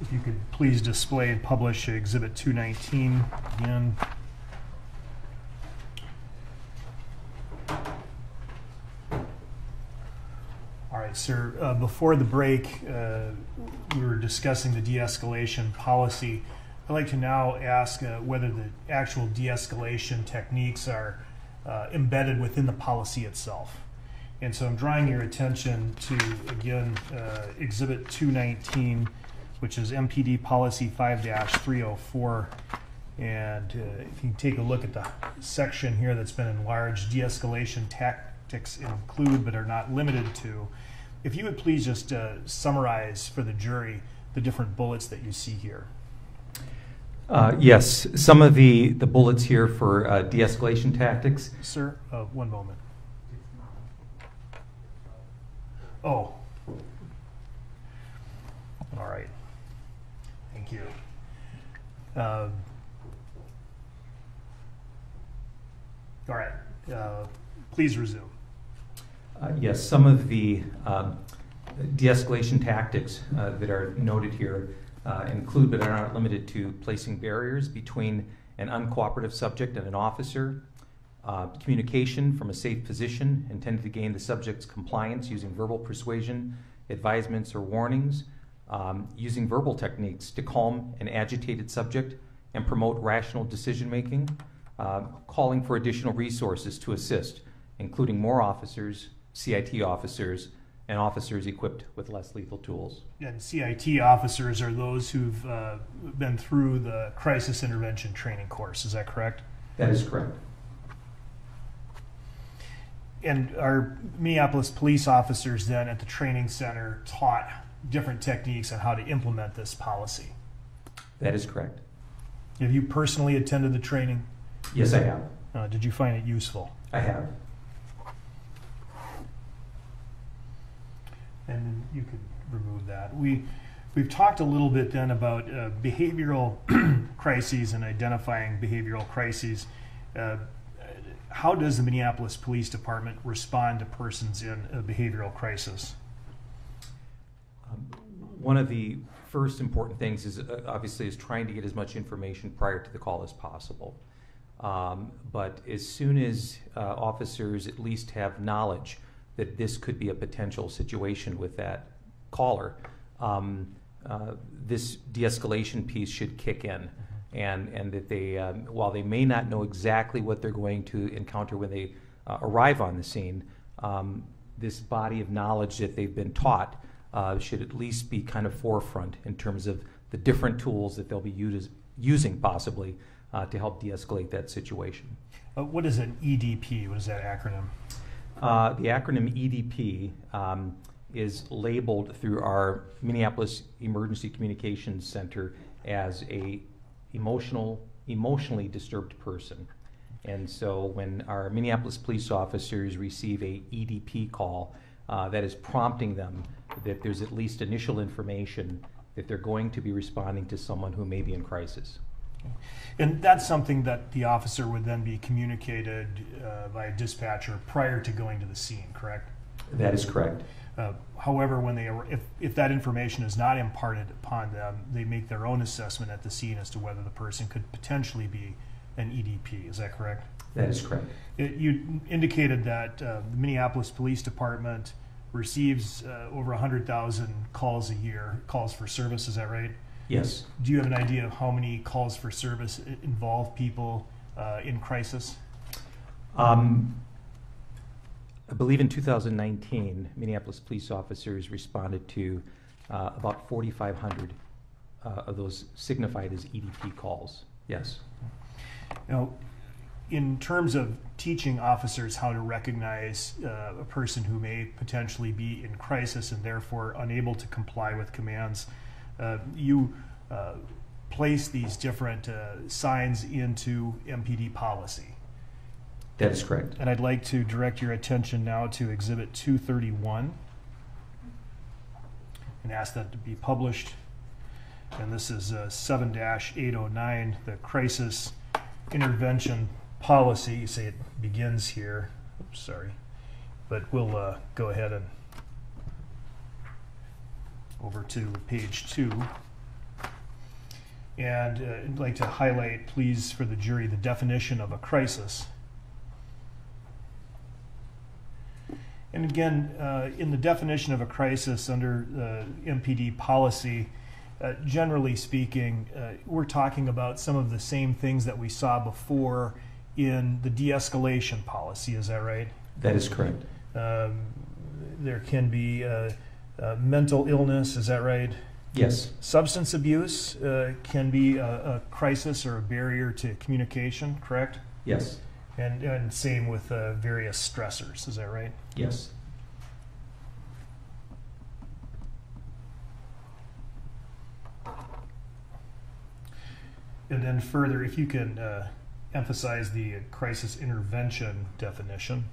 If you could please display and publish Exhibit 219 again. All right, sir, uh, before the break, uh, we were discussing the de-escalation policy. I'd like to now ask uh, whether the actual de-escalation techniques are uh, embedded within the policy itself. And so I'm drawing your attention to, again, uh, Exhibit 219, which is MPD Policy 5-304. And uh, if you take a look at the section here that's been enlarged, de-escalation tactics include but are not limited to. If you would please just uh, summarize for the jury the different bullets that you see here. Uh, yes, some of the, the bullets here for uh, de-escalation tactics. Sir, uh, one moment. Oh. All right. Thank you. Um, all right. Uh, please resume. Uh, Yes, some of the um, de-escalation tactics uh, that are noted here uh, include but are not limited to placing barriers between an uncooperative subject and an officer, uh, communication from a safe position intended to gain the subject's compliance using verbal persuasion, advisements, or warnings, um, using verbal techniques to calm an agitated subject and promote rational decision making, uh, calling for additional resources to assist, including more officers, CIT officers, and officers equipped with less lethal tools. And CIT officers are those who've uh, been through the crisis intervention training course. Is that correct? That is correct. And our Minneapolis police officers then at the training center taught different techniques on how to implement this policy. That is correct. Have you personally attended the training? Yes, I have. Uh, did you find it useful? I have. And then you could remove that. We, we've talked a little bit then about uh, behavioral crises and identifying behavioral crises. Uh, how does the Minneapolis Police Department respond to persons in a behavioral crisis? Um, One of the first important things is uh, obviously is trying to get as much information prior to the call as possible. Um, but as soon as uh, officers at least have knowledge that this could be a potential situation with that caller, um, uh, this de-escalation piece should kick in. And, and that they, um, while they may not know exactly what they're going to encounter when they uh, arrive on the scene, um, this body of knowledge that they've been taught uh, should at least be kind of forefront in terms of the different tools that they'll be used, using possibly uh, to help de-escalate that situation. Uh, what is an EDP? What is that acronym? Uh, the acronym EDP um, is labeled through our Minneapolis Emergency Communications Center as a emotional, emotionally disturbed person. And so when our Minneapolis police officers receive a EDP call, uh, that is prompting them that there's at least initial information that they're going to be responding to someone who may be in crisis. And that's something that the officer would then be communicated uh, by a dispatcher prior to going to the scene, correct? That is correct. Uh, however, when they if, if that information is not imparted upon them, they make their own assessment at the scene as to whether the person could potentially be an EDP. Is that correct? That is correct. It, you indicated that uh, the Minneapolis Police Department receives uh, over 100,000 calls a year, calls for service. Is that right? Yes. Do you have an idea of how many calls for service involve people uh, in crisis? Um, I believe in 2019, Minneapolis police officers responded to uh, about 4,500 uh, of those signified as EDP calls. Yes. Now, in terms of teaching officers how to recognize uh, a person who may potentially be in crisis and therefore unable to comply with commands, uh, you uh, place these different uh, signs into MPD policy. That is correct. And I'd like to direct your attention now to Exhibit 231 and ask that to be published. And this is uh, 7 809, the Crisis Intervention policy, you say it begins here, oops, sorry, but we'll uh, go ahead and over to page two. And uh, I'd like to highlight, please, for the jury, the definition of a crisis. And again, uh, in the definition of a crisis under uh, MPD policy, uh, generally speaking, uh, we're talking about some of the same things that we saw before in the de-escalation policy. Is that right? That is correct. Um, there can be uh, mental illness. Is that right? Yes. Substance abuse uh, can be a, a crisis or a barrier to communication. Correct? Yes. And and same with uh, various stressors. Is that right? Yes. And then further, if you can uh, emphasize the crisis intervention definition.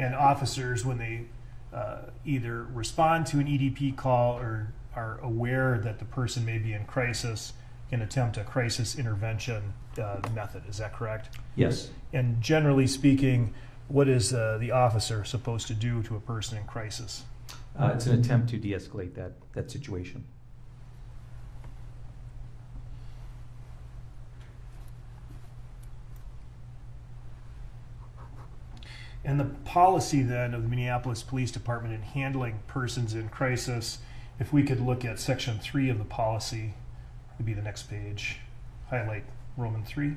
And officers, when they uh, either respond to an EDP call or are aware that the person may be in crisis, can attempt a crisis intervention uh, method. Is that correct? Yes. And generally speaking, what is uh, the officer supposed to do to a person in crisis? Uh, it's an attempt to de-escalate that, that situation. And the policy then of the Minneapolis Police Department in handling persons in crisis, if we could look at section three of the policy, would be the next page. Highlight Roman three.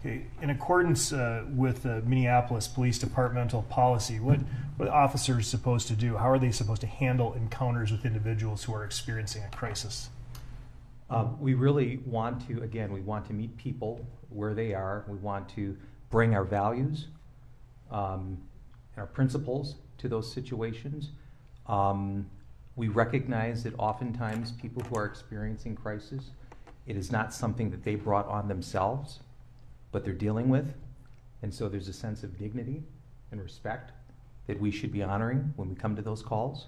Okay, in accordance uh, with the Minneapolis Police Departmental policy, what what officers supposed to do? How are they supposed to handle encounters with individuals who are experiencing a crisis? Um, we really want to, again, we want to meet people where they are. We want to bring our values, um, our principles to those situations. Um, we recognize that oftentimes people who are experiencing crisis, it is not something that they brought on themselves, but they're dealing with. And so there's a sense of dignity and respect that we should be honoring when we come to those calls.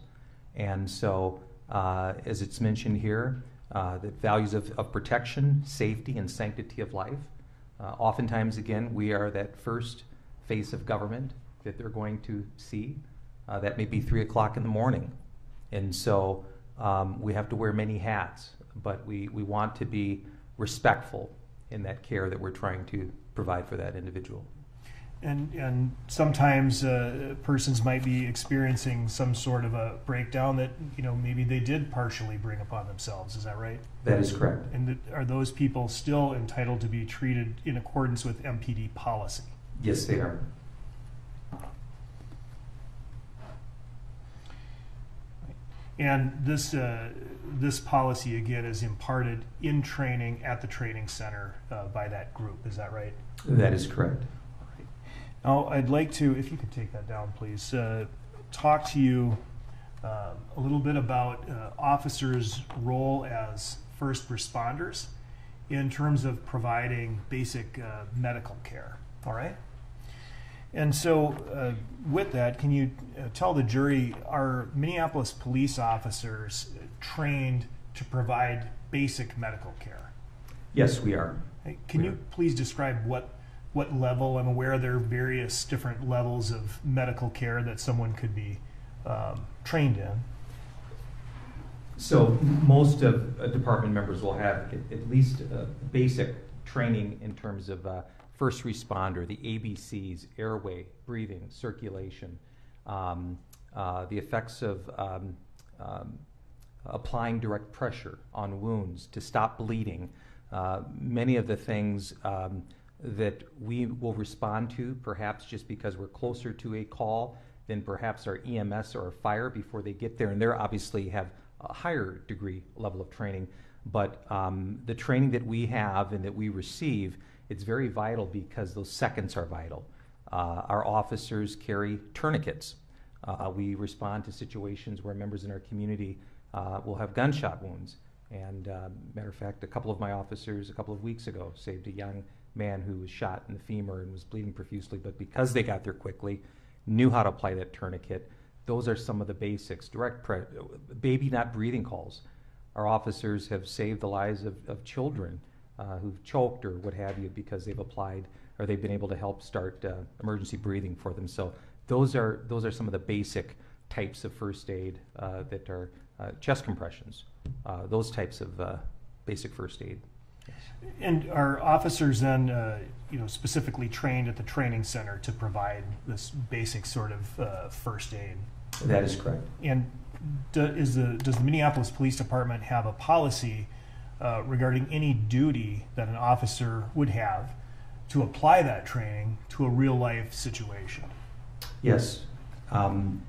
And so, uh, as it's mentioned here, uh, the values of, of protection, safety, and sanctity of life. Uh, oftentimes, again, we are that first face of government that they're going to see. Uh, that may be three o'clock in the morning. And so um, we have to wear many hats, but we, we want to be respectful in that care that we're trying to provide for that individual. And, and sometimes uh, persons might be experiencing some sort of a breakdown that you know maybe they did partially bring upon themselves. Is that right? That is correct. And th- are those people still entitled to be treated in accordance with MPD policy? Yes, they are. And this uh, this policy again is imparted in training at the training center uh, by that group. Is that right? That is correct. Now, I'd like to, if you could take that down, please, uh, talk to you uh, a little bit about uh, officers' role as first responders in terms of providing basic uh, medical care. All right? And so, uh, with that, can you uh, tell the jury are Minneapolis police officers trained to provide basic medical care? Yes, we are. Can you please describe what, what level, I'm aware there are various different levels of medical care that someone could be um, trained in. So most of uh, department members will have at, at least basic training in terms of uh, first responder, the ABCs, airway, breathing, circulation, um, uh, the effects of um, um, applying direct pressure on wounds to stop bleeding. Uh, many of the things um, that we will respond to, perhaps just because we're closer to a call than perhaps our EMS or our fire before they get there, and they're obviously have a higher degree level of training. But um, the training that we have and that we receive, it's very vital because those seconds are vital. Uh, our officers carry tourniquets. Uh, we respond to situations where members in our community uh, will have gunshot wounds. And uh, matter of fact, a couple of my officers a couple of weeks ago saved a young man who was shot in the femur and was bleeding profusely. But because they got there quickly, knew how to apply that tourniquet, those are some of the basics. Direct pre- baby not breathing calls. our officers have saved the lives of, of children uh, who've choked or what have you because they've applied or they've been able to help start uh, emergency breathing for them. So those are those are some of the basic types of first aid uh, that are uh, chest compressions, uh, those types of uh, basic first aid. And are officers then, uh, you know, specifically trained at the training center to provide this basic sort of uh, first aid? That is correct. And do, is the does the Minneapolis Police Department have a policy uh, regarding any duty that an officer would have to apply that training to a real life situation? Yes. Um,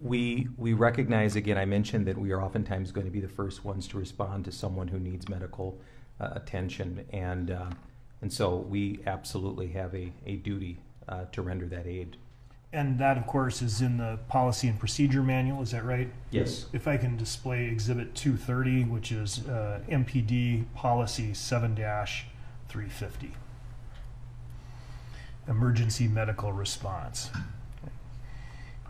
we, we recognize, again, I mentioned that we are oftentimes going to be the first ones to respond to someone who needs medical uh, attention. And, uh, and so we absolutely have a, a duty uh, to render that aid. And that, of course, is in the policy and procedure manual. Is that right? Yes. If I can display Exhibit 230, which is uh, MPD Policy 7 350 Emergency Medical Response.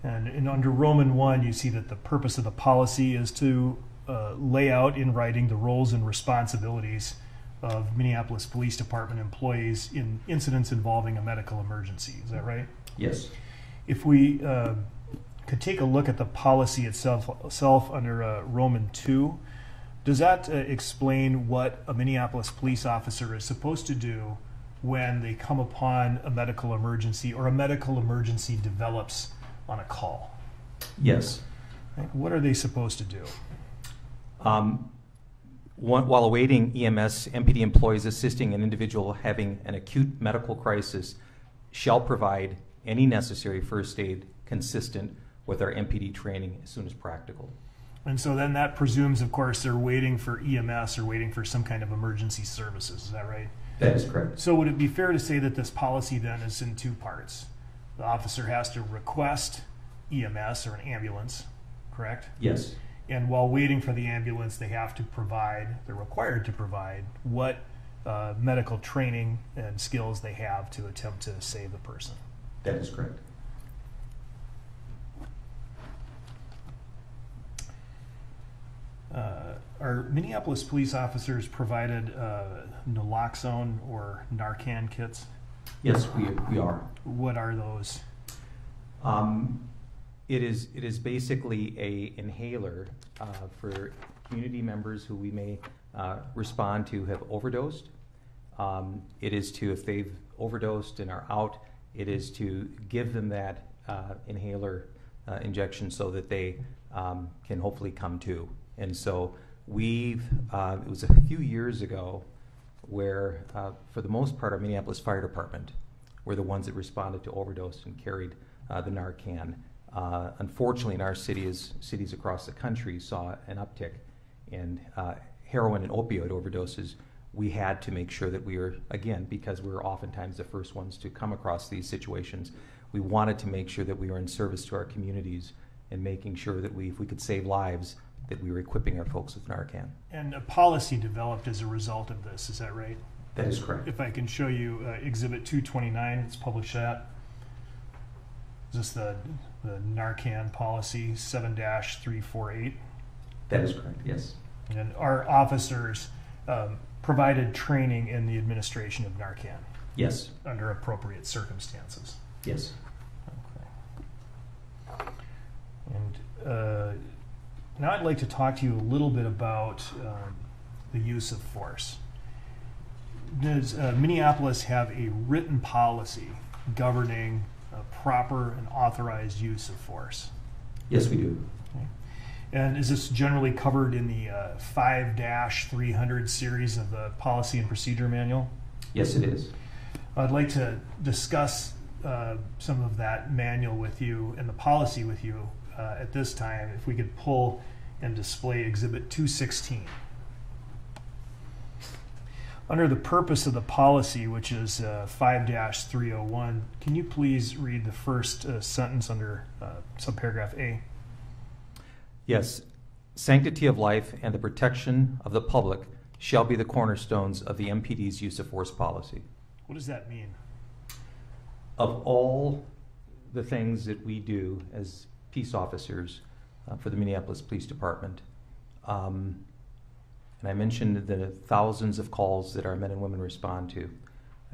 And, and under Roman 1, you see that the purpose of the policy is to uh, lay out in writing the roles and responsibilities of Minneapolis Police Department employees in incidents involving a medical emergency. Is that right? Yes. If we uh, could take a look at the policy itself, itself under uh, Roman 2, does that uh, explain what a Minneapolis police officer is supposed to do when they come upon a medical emergency or a medical emergency develops on a call? Yes. What are they supposed to do? Um, one, while awaiting EMS, MPD employees assisting an individual having an acute medical crisis shall provide any necessary first aid consistent with our MPD training as soon as practical. And so then that presumes, of course, they're waiting for EMS or waiting for some kind of emergency services. Is that right? That is correct. So would it be fair to say that this policy then is in two parts? The officer has to request EMS or an ambulance, correct? Yes. And while waiting for the ambulance, they have to provide, they're required to provide what uh, medical training and skills they have to attempt to save the person. That is correct. Uh, are Minneapolis police officers provided uh, naloxone or Narcan kits? Yes, we, we are. What are those? Um, it is it is basically a inhaler uh, for community members who we may uh, respond to have overdosed. Um, it is to if they've overdosed and are out, it is to give them that uh, inhaler uh, injection so that they um, can hopefully come to. And so we've uh, it was a few years ago where, uh, for the most part, our Minneapolis Fire Department were the ones that responded to overdose and carried the Narcan. Uh, unfortunately, in our city, as cities across the country saw an uptick in uh, heroin and opioid overdoses, we had to make sure that we were, again, because we were oftentimes the first ones to come across these situations, we wanted to make sure that we were in service to our communities and making sure that we, if we could save lives, that we were equipping our folks with Narcan. And a policy developed as a result of this, is that right? That is correct. If I can show you uh, Exhibit 229, it's published at. Is this the, the Narcan policy 7 348? That is correct, yes. And our officers um, provided training in the administration of Narcan Yes, under appropriate circumstances. yes. Okay. And uh, now I'd like to talk to you a little bit about um, the use of force. Does uh, Minneapolis have a written policy governing proper and authorized use of force? Yes, we do. And is this generally covered in the uh, 5 300 series of the Policy and Procedure Manual? Yes, it is. I'd like to discuss uh, some of that manual with you and the policy with you uh, at this time. If we could pull and display Exhibit 216. Under the purpose of the policy, which is uh, 5 301, can you please read the first uh, sentence under uh, subparagraph A? Yes, sanctity of life and the protection of the public shall be the cornerstones of the MPD's use of force policy. What does that mean? Of all the things that we do as peace officers uh, for the Minneapolis Police Department, Um, and I mentioned the thousands of calls that our men and women respond to.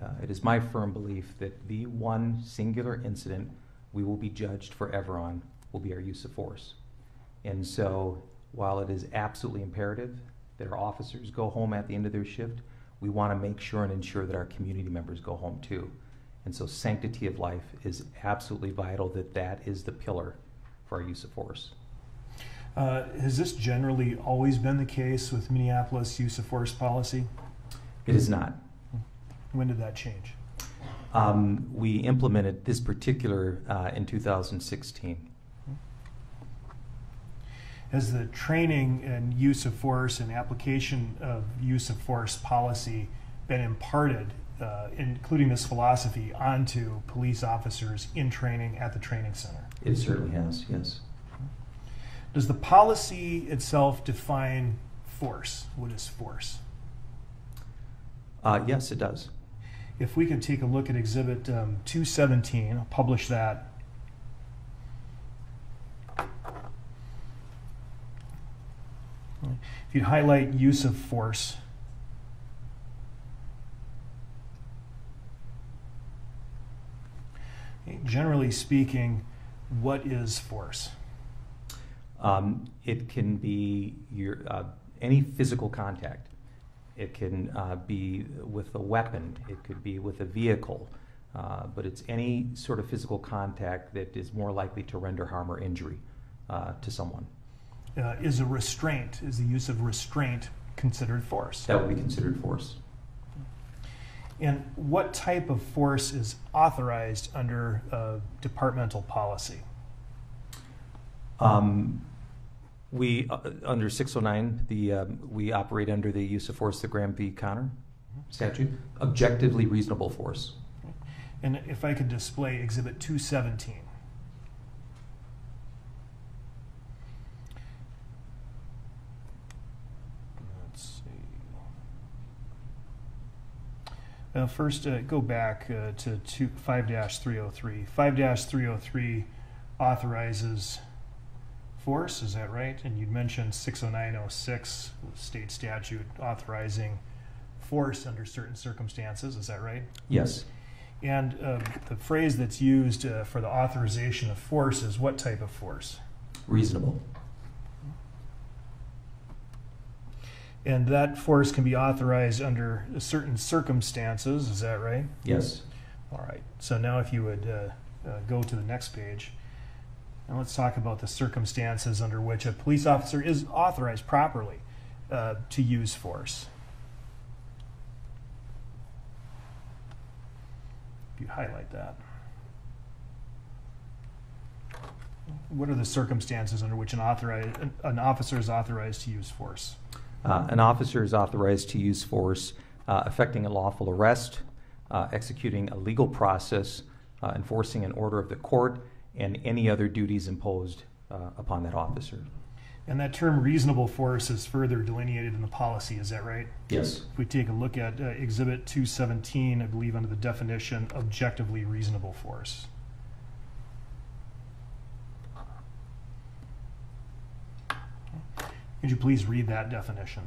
Uh, it is my firm belief that the one singular incident we will be judged forever on will be our use of force. And so, while it is absolutely imperative that our officers go home at the end of their shift, we want to make sure and ensure that our community members go home too. And so, sanctity of life is absolutely vital that that is the pillar for our use of force. Uh, has this generally always been the case with Minneapolis use of force policy? It is not. When did that change? Um, we implemented this particular uh, in 2016. Has the training and use of force and application of use of force policy been imparted, uh, including this philosophy, onto police officers in training at the training center? It certainly has, yes. Does the policy itself define force? What is force? Uh, yes, it does. If we could take a look at Exhibit um, 217, I'll publish that. If you'd highlight use of force. Generally speaking, what is force? Um, it can be your uh, any physical contact. It can uh, be with a weapon. It could be with a vehicle. Uh, but it's any sort of physical contact that is more likely to render harm or injury uh, to someone. Uh, is a restraint, is the use of restraint considered force? That would be considered force. And what type of force is authorized under uh, departmental policy? Um, we, uh, under 609, the, um, we operate under the use of force, the Graham v. Connor statute, objectively reasonable force. And if I could display Exhibit 217. Let's see. Uh, first, uh, go back uh, to two, 5-303. 5-303 authorizes force, is that right? And you'd mentioned 60906, state statute authorizing force under certain circumstances, is that right? Yes. And uh, the phrase that's used uh, for the authorization of force is what type of force? Reasonable. And that force can be authorized under certain circumstances, is that right? Yes. All right. So now, if you would uh, uh, go to the next page, and let's talk about the circumstances under which a police officer is authorized properly uh, to use force. If you highlight that. What are the circumstances under which an, authorized, an, officer is authorized to use force? Uh, an officer is authorized to use force uh, effecting a lawful arrest, uh, executing a legal process, uh, enforcing an order of the court, and any other duties imposed uh, upon that officer. And that term reasonable force is further delineated in the policy, is that right? Yes. If we take a look at uh, Exhibit 217, I believe under the definition, objectively reasonable force. Could you please read that definition?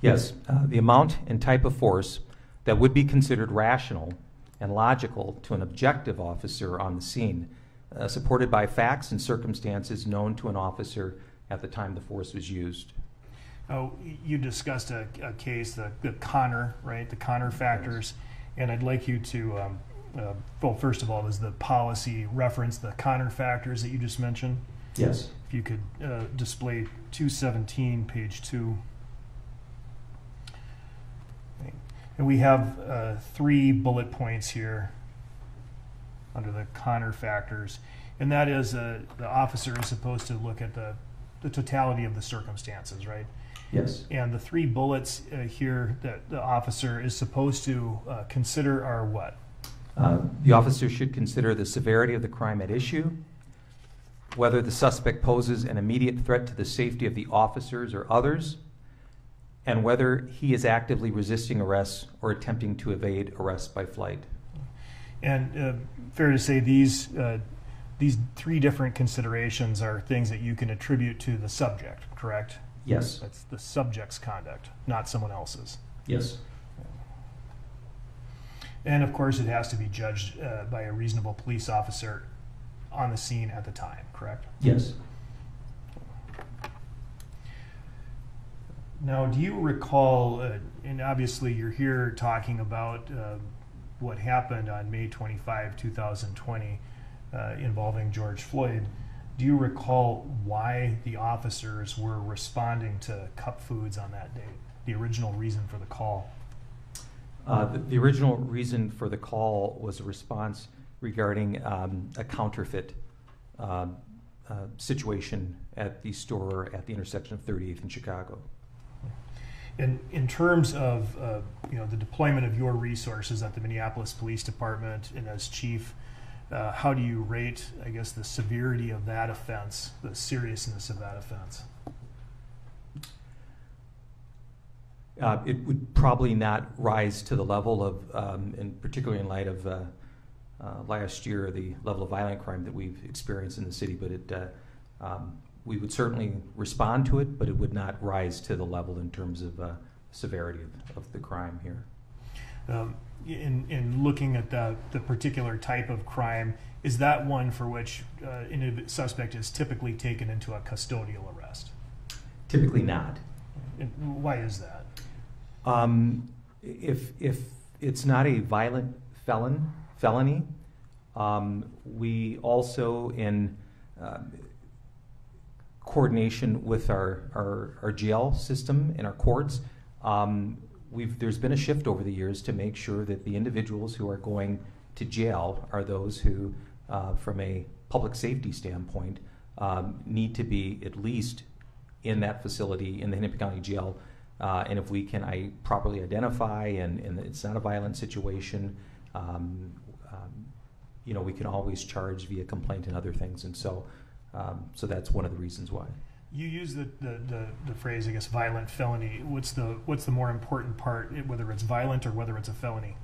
Yes. Uh, the amount and type of force that would be considered rational and logical to an objective officer on the scene, uh, supported by facts and circumstances known to an officer at the time the force was used. Oh, you discussed a, a case, the, the Connor, right? The Connor factors. And I'd like you to, um, uh, well, first of all, does the policy reference the Connor factors that you just mentioned? Yes. If you could uh, display 217, page 2. Okay. And we have uh, three bullet points here under the Connor factors. And that is uh, the officer is supposed to look at the, the totality of the circumstances, right? Yes. And the three bullets uh, here that the officer is supposed to uh, consider are what? Uh, the officer should consider the severity of the crime at issue, whether the suspect poses an immediate threat to the safety of the officers or others, and whether he is actively resisting arrest or attempting to evade arrest by flight. And uh, fair to say these uh, these three different considerations are things that you can attribute to the subject, correct? Yes. That's the subject's conduct, not someone else's. Yes. And of course, it has to be judged uh, by a reasonable police officer on the scene at the time, correct? Yes. Now, do you recall, uh, and obviously you're here talking about uh, what happened on May 25, 2020, uh, involving George Floyd. Do you recall why the officers were responding to cup foods on that date? The original reason for the call? Uh, the, the original reason for the call was a response regarding um, a counterfeit um, uh, situation at the store at the intersection of 38th and Chicago. In, in terms of, uh, you know, the deployment of your resources at the Minneapolis Police Department and as chief, uh, how do you rate, I guess, the severity of that offense, the seriousness of that offense? Uh, it would probably not rise to the level of, um, and particularly in light of uh, uh, last year, the level of violent crime that we've experienced in the city. But it, uh, um, we would certainly respond to it, but it would not rise to the level in terms of uh, severity of, of the crime here. Um, in, in looking at the, the particular type of crime, is that one for which uh, an suspect is typically taken into a custodial arrest? Typically not. And why is that? Um, if, if it's not a violent felon, felony, um, we also, in um, coordination with our, our, our jail system and our courts, um, we've, there's been a shift over the years to make sure that the individuals who are going to jail are those who, uh, from a public safety standpoint, um, need to be at least in that facility in the Hennepin County Jail. Uh, and if we can I properly identify and, and it's not a violent situation, um, um, you know, we can always charge via complaint and other things. And so, um, so that's one of the reasons why. You use the, the, the, the phrase, I guess, violent felony. What's the what's the more important part, whether it's violent or whether it's a felony?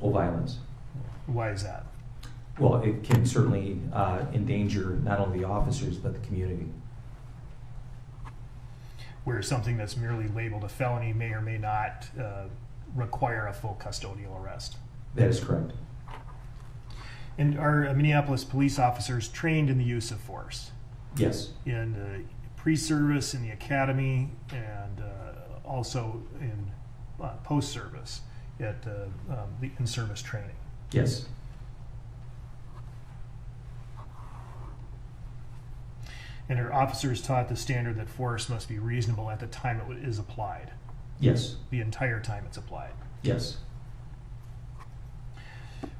Or violence. Why is that? Well, it can certainly uh, endanger not only the officers but the community. Where something that's merely labeled a felony may or may not uh, require a full custodial arrest. That is correct. And are Minneapolis police officers trained in the use of force? Yes. In the pre-service, in the academy, and uh, also in uh, post-service at uh, um, the in-service training. Yes. And are officers taught the standard that force must be reasonable at the time it is applied, Yes. the entire time it's applied? Yes.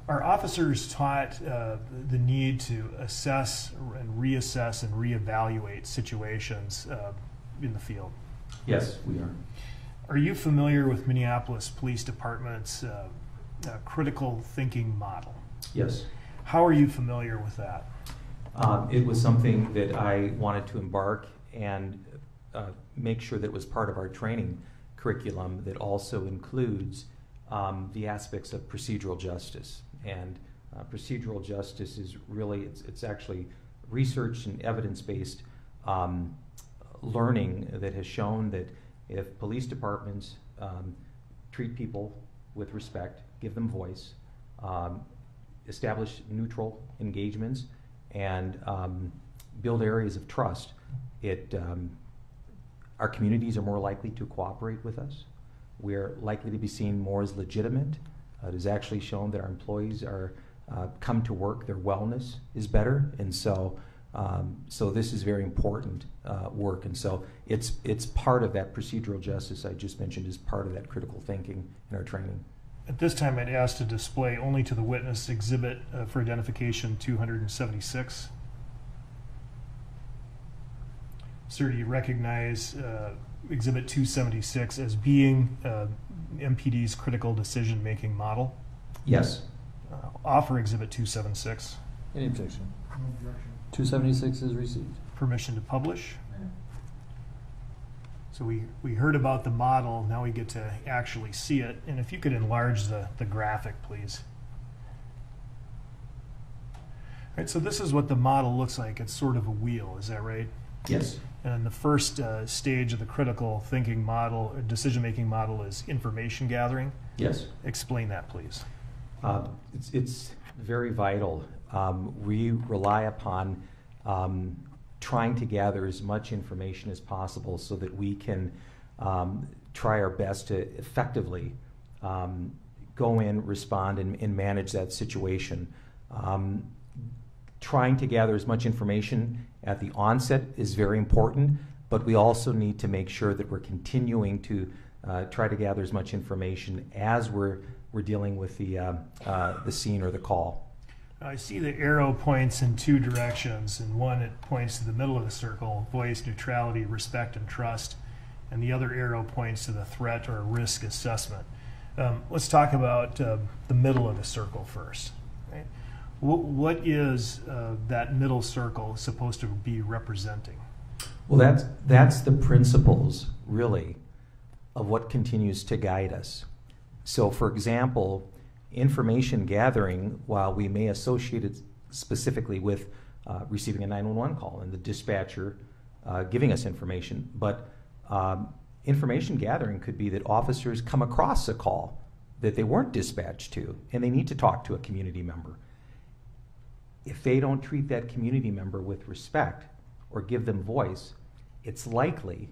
Are officers taught uh, the need to assess and reassess and reevaluate situations uh, in the field? Yes, we are. Are you familiar with Minneapolis Police Department's uh, uh, critical thinking model? Yes. How are you familiar with that? Um, it was something that I wanted to embark and uh, make sure that it was part of our training curriculum that also includes um, the aspects of procedural justice. And uh, procedural justice is really, it's, it's actually research and evidence based um, learning that has shown that if police departments um, treat people with respect, give them voice, um, establish neutral engagements, and um, build areas of trust, it, um, our communities are more likely to cooperate with us. We're likely to be seen more as legitimate. Uh, it is actually shown that our employees are uh, come to work, their wellness is better, and so um, so this is very important uh, work. And so it's it's part of that procedural justice I just mentioned is part of that critical thinking in our training. At this time, I'd ask to display only to the witness exhibit uh, for identification 276. Sir, do you recognize uh, exhibit 276 as being uh, MPD's critical decision making model? Yes. Uh, offer exhibit 276. Any objection? No objection. 276 is received. Permission to publish. So we, we heard about the model, now we get to actually see it. And if you could enlarge the, the graphic, please. All right, so this is what the model looks like. It's sort of a wheel, is that right? Yes. And the first uh, stage of the critical thinking model, or decision-making model is information gathering. Yes. Explain that, please. Uh, It's, it's very vital. Um, We rely upon um, trying to gather as much information as possible so that we can um, try our best to effectively um, go in, respond, and, and manage that situation. Um, trying to gather as much information at the onset is very important, but we also need to make sure that we're continuing to uh, try to gather as much information as we're, we're dealing with the, uh, uh, the scene or the call. I see the arrow points in two directions, and one it points to the middle of the circle, voice, neutrality, respect, and trust, and the other arrow points to the threat or risk assessment. Um, let's talk about uh, the middle of the circle first. What, what is uh, that middle circle supposed to be representing? Well, that's, that's the principles, really, of what continues to guide us. So, for example, information gathering, while we may associate it specifically with uh, receiving a 911 call and the dispatcher uh, giving us information, but um, information gathering could be that officers come across a call that they weren't dispatched to and they need to talk to a community member. If they don't treat that community member with respect or give them voice, it's likely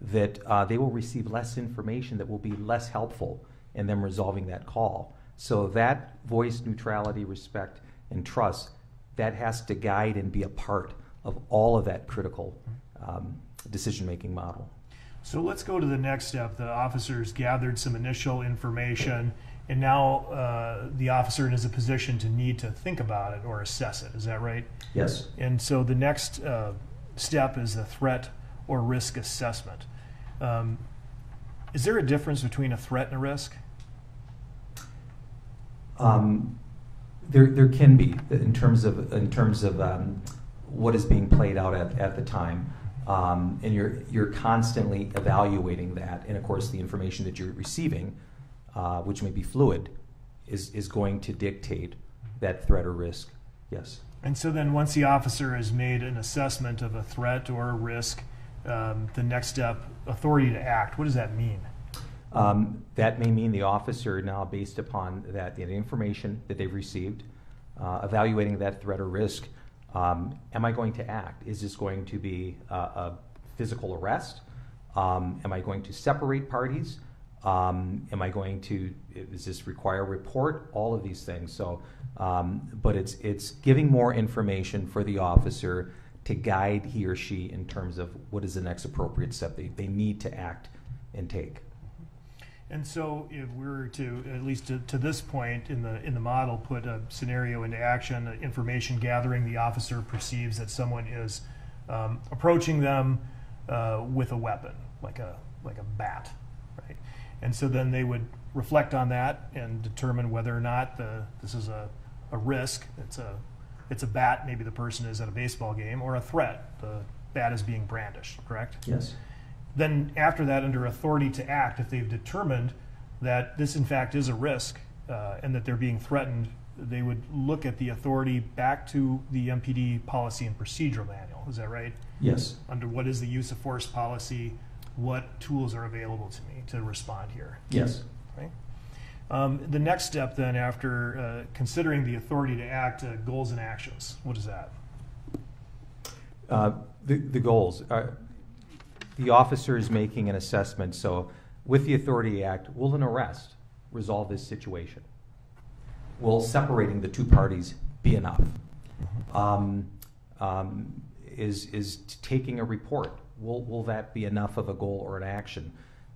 that uh, they will receive less information that will be less helpful in them resolving that call. So that voice neutrality, respect, and trust, that has to guide and be a part of all of that critical um, decision-making model. So let's go to the next step. The officers gathered some initial information, and now uh, the officer is in a position to need to think about it or assess it. Is that right? Yes. And so the next uh, step is the threat or risk assessment. Um, is there a difference between a threat and a risk? Um, there, there can be in terms of in terms of um, what is being played out at, at the time, um, and you're you're constantly evaluating that, and of course the information that you're receiving, uh, which may be fluid, is is going to dictate that threat or risk. Yes. And so then, once the officer has made an assessment of a threat or a risk, um, the next step, authority to act. What does that mean? Um, that may mean the officer now, based upon that the information that they've received, uh, evaluating that threat or risk, um, am I going to act? Is this going to be a, a physical arrest? Um, am I going to separate parties? Um, am I going to? Does this require a report? All of these things. So, um, but it's it's giving more information for the officer to guide he or she in terms of what is the next appropriate step they, they need to act and take. And so, if we were to, at least to, to this point in the in the model, put a scenario into action, information gathering, the officer perceives that someone is um, approaching them uh, with a weapon, like a like a bat? And so then they would reflect on that and determine whether or not the this is a, a risk. It's a it's a bat. Maybe the person is at a baseball game, or a threat. The bat is being brandished. Correct. Yes. Then after that, under authority to act, if they've determined that this in fact is a risk uh, and that they're being threatened, they would look at the authority back to the MPD policy and procedural manual. Is that right? Yes. Under what is the use of force policy? What tools are available to me to respond here? Yes. Right. Um, the next step, then, after uh, considering the authority to act, uh, goals and actions. What is that? Uh, the, the goals are the officer is making an assessment. So, with the Authority Act, will an arrest resolve this situation? Will separating the two parties be enough? Um, um, is is taking a report will will that be enough of a goal or an action?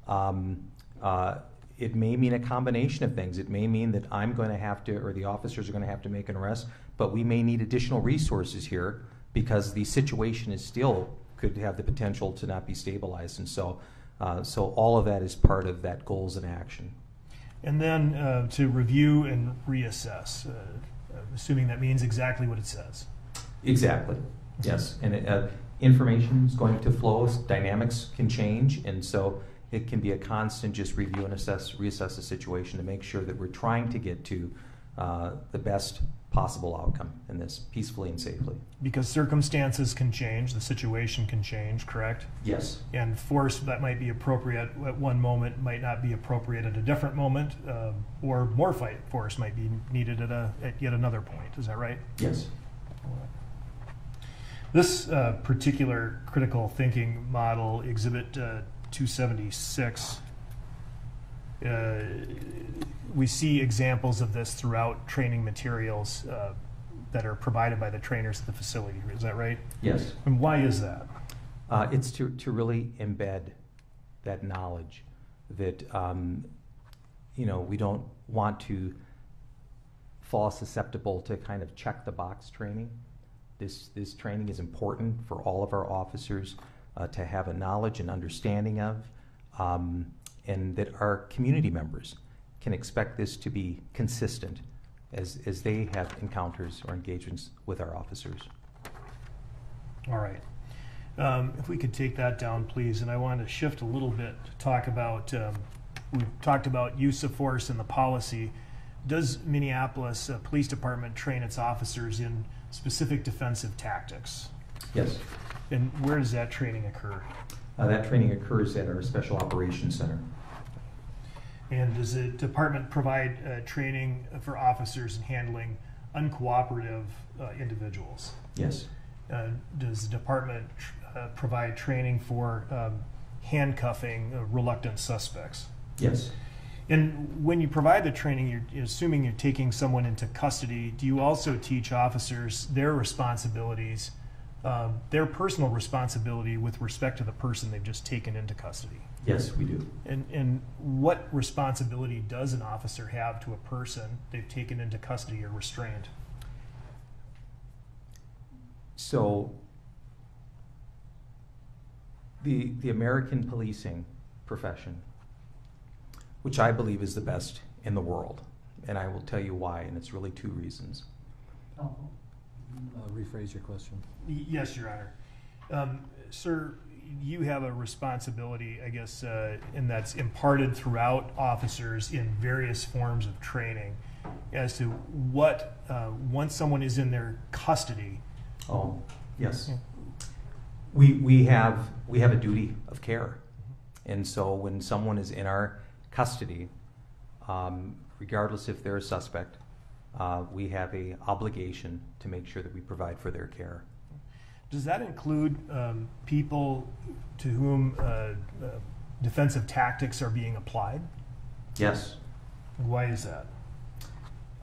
Um, uh, it may mean a combination of things. It may mean that I'm going to have to, or the officers are going to have to make an arrest, but we may need additional resources here because the situation is still could have the potential to not be stabilized. And so, uh, so all of that is part of that goals and action. And then uh, to review and reassess, uh, assuming that means exactly what it says. Exactly. Yes. And it, uh, information is going to flow. Dynamics can change, and so it can be a constant just review and assess, reassess the situation to make sure that we're trying to get to uh, the best possible outcome in this peacefully and safely. Because circumstances can change, the situation can change, correct? Yes. And force that might be appropriate at one moment might not be appropriate at a different moment, uh, or more fight force might be needed at, a, at yet another point. Is that right? Yes. This uh, particular critical thinking model, Exhibit uh, 276, uh, we see examples of this throughout training materials uh, that are provided by the trainers at the facility. Is that right? Yes. And why is that? Uh, it's to, to really embed that knowledge that, um, you know, we don't want to fall susceptible to kind of check the box training. This, this training is important for all of our officers uh, to have a knowledge and understanding of, um, and that our community members can expect this to be consistent as, as they have encounters or engagements with our officers. All right. Um, if we could take that down, please. And I want to shift a little bit to talk about, um, we've talked about use of force and the policy. Does Minneapolis uh, Police Department train its officers in specific defensive tactics? Yes. And where does that training occur? Uh, that training occurs at our Special Operations Center. And does the department provide uh, training for officers in handling uncooperative uh, individuals? Yes. Uh, does the department tr- uh, provide training for um, handcuffing uh, reluctant suspects? Yes. And when you provide the training, you're, assuming you're taking someone into custody. Do you also teach officers their responsibilities, um, their personal responsibility with respect to the person they've just taken into custody? Yes, we do. And, and what responsibility does an officer have to a person they've taken into custody or restrained? So, the, the American policing profession, which I believe is the best in the world, and I will tell you why, and it's really two reasons. Uh, rephrase your question. Y- Yes, Your Honor. Um, Sir, you have a responsibility, I guess, uh, and that's imparted throughout officers in various forms of training as to what, uh, once someone is in their custody, Oh, yes. We, we have, we have a duty of care. And so when someone is in our custody, um, regardless if they're a suspect, uh, we have a obligation to make sure that we provide for their care. does that include um, people to whom uh, uh, defensive tactics are being applied? Yes. Why is that?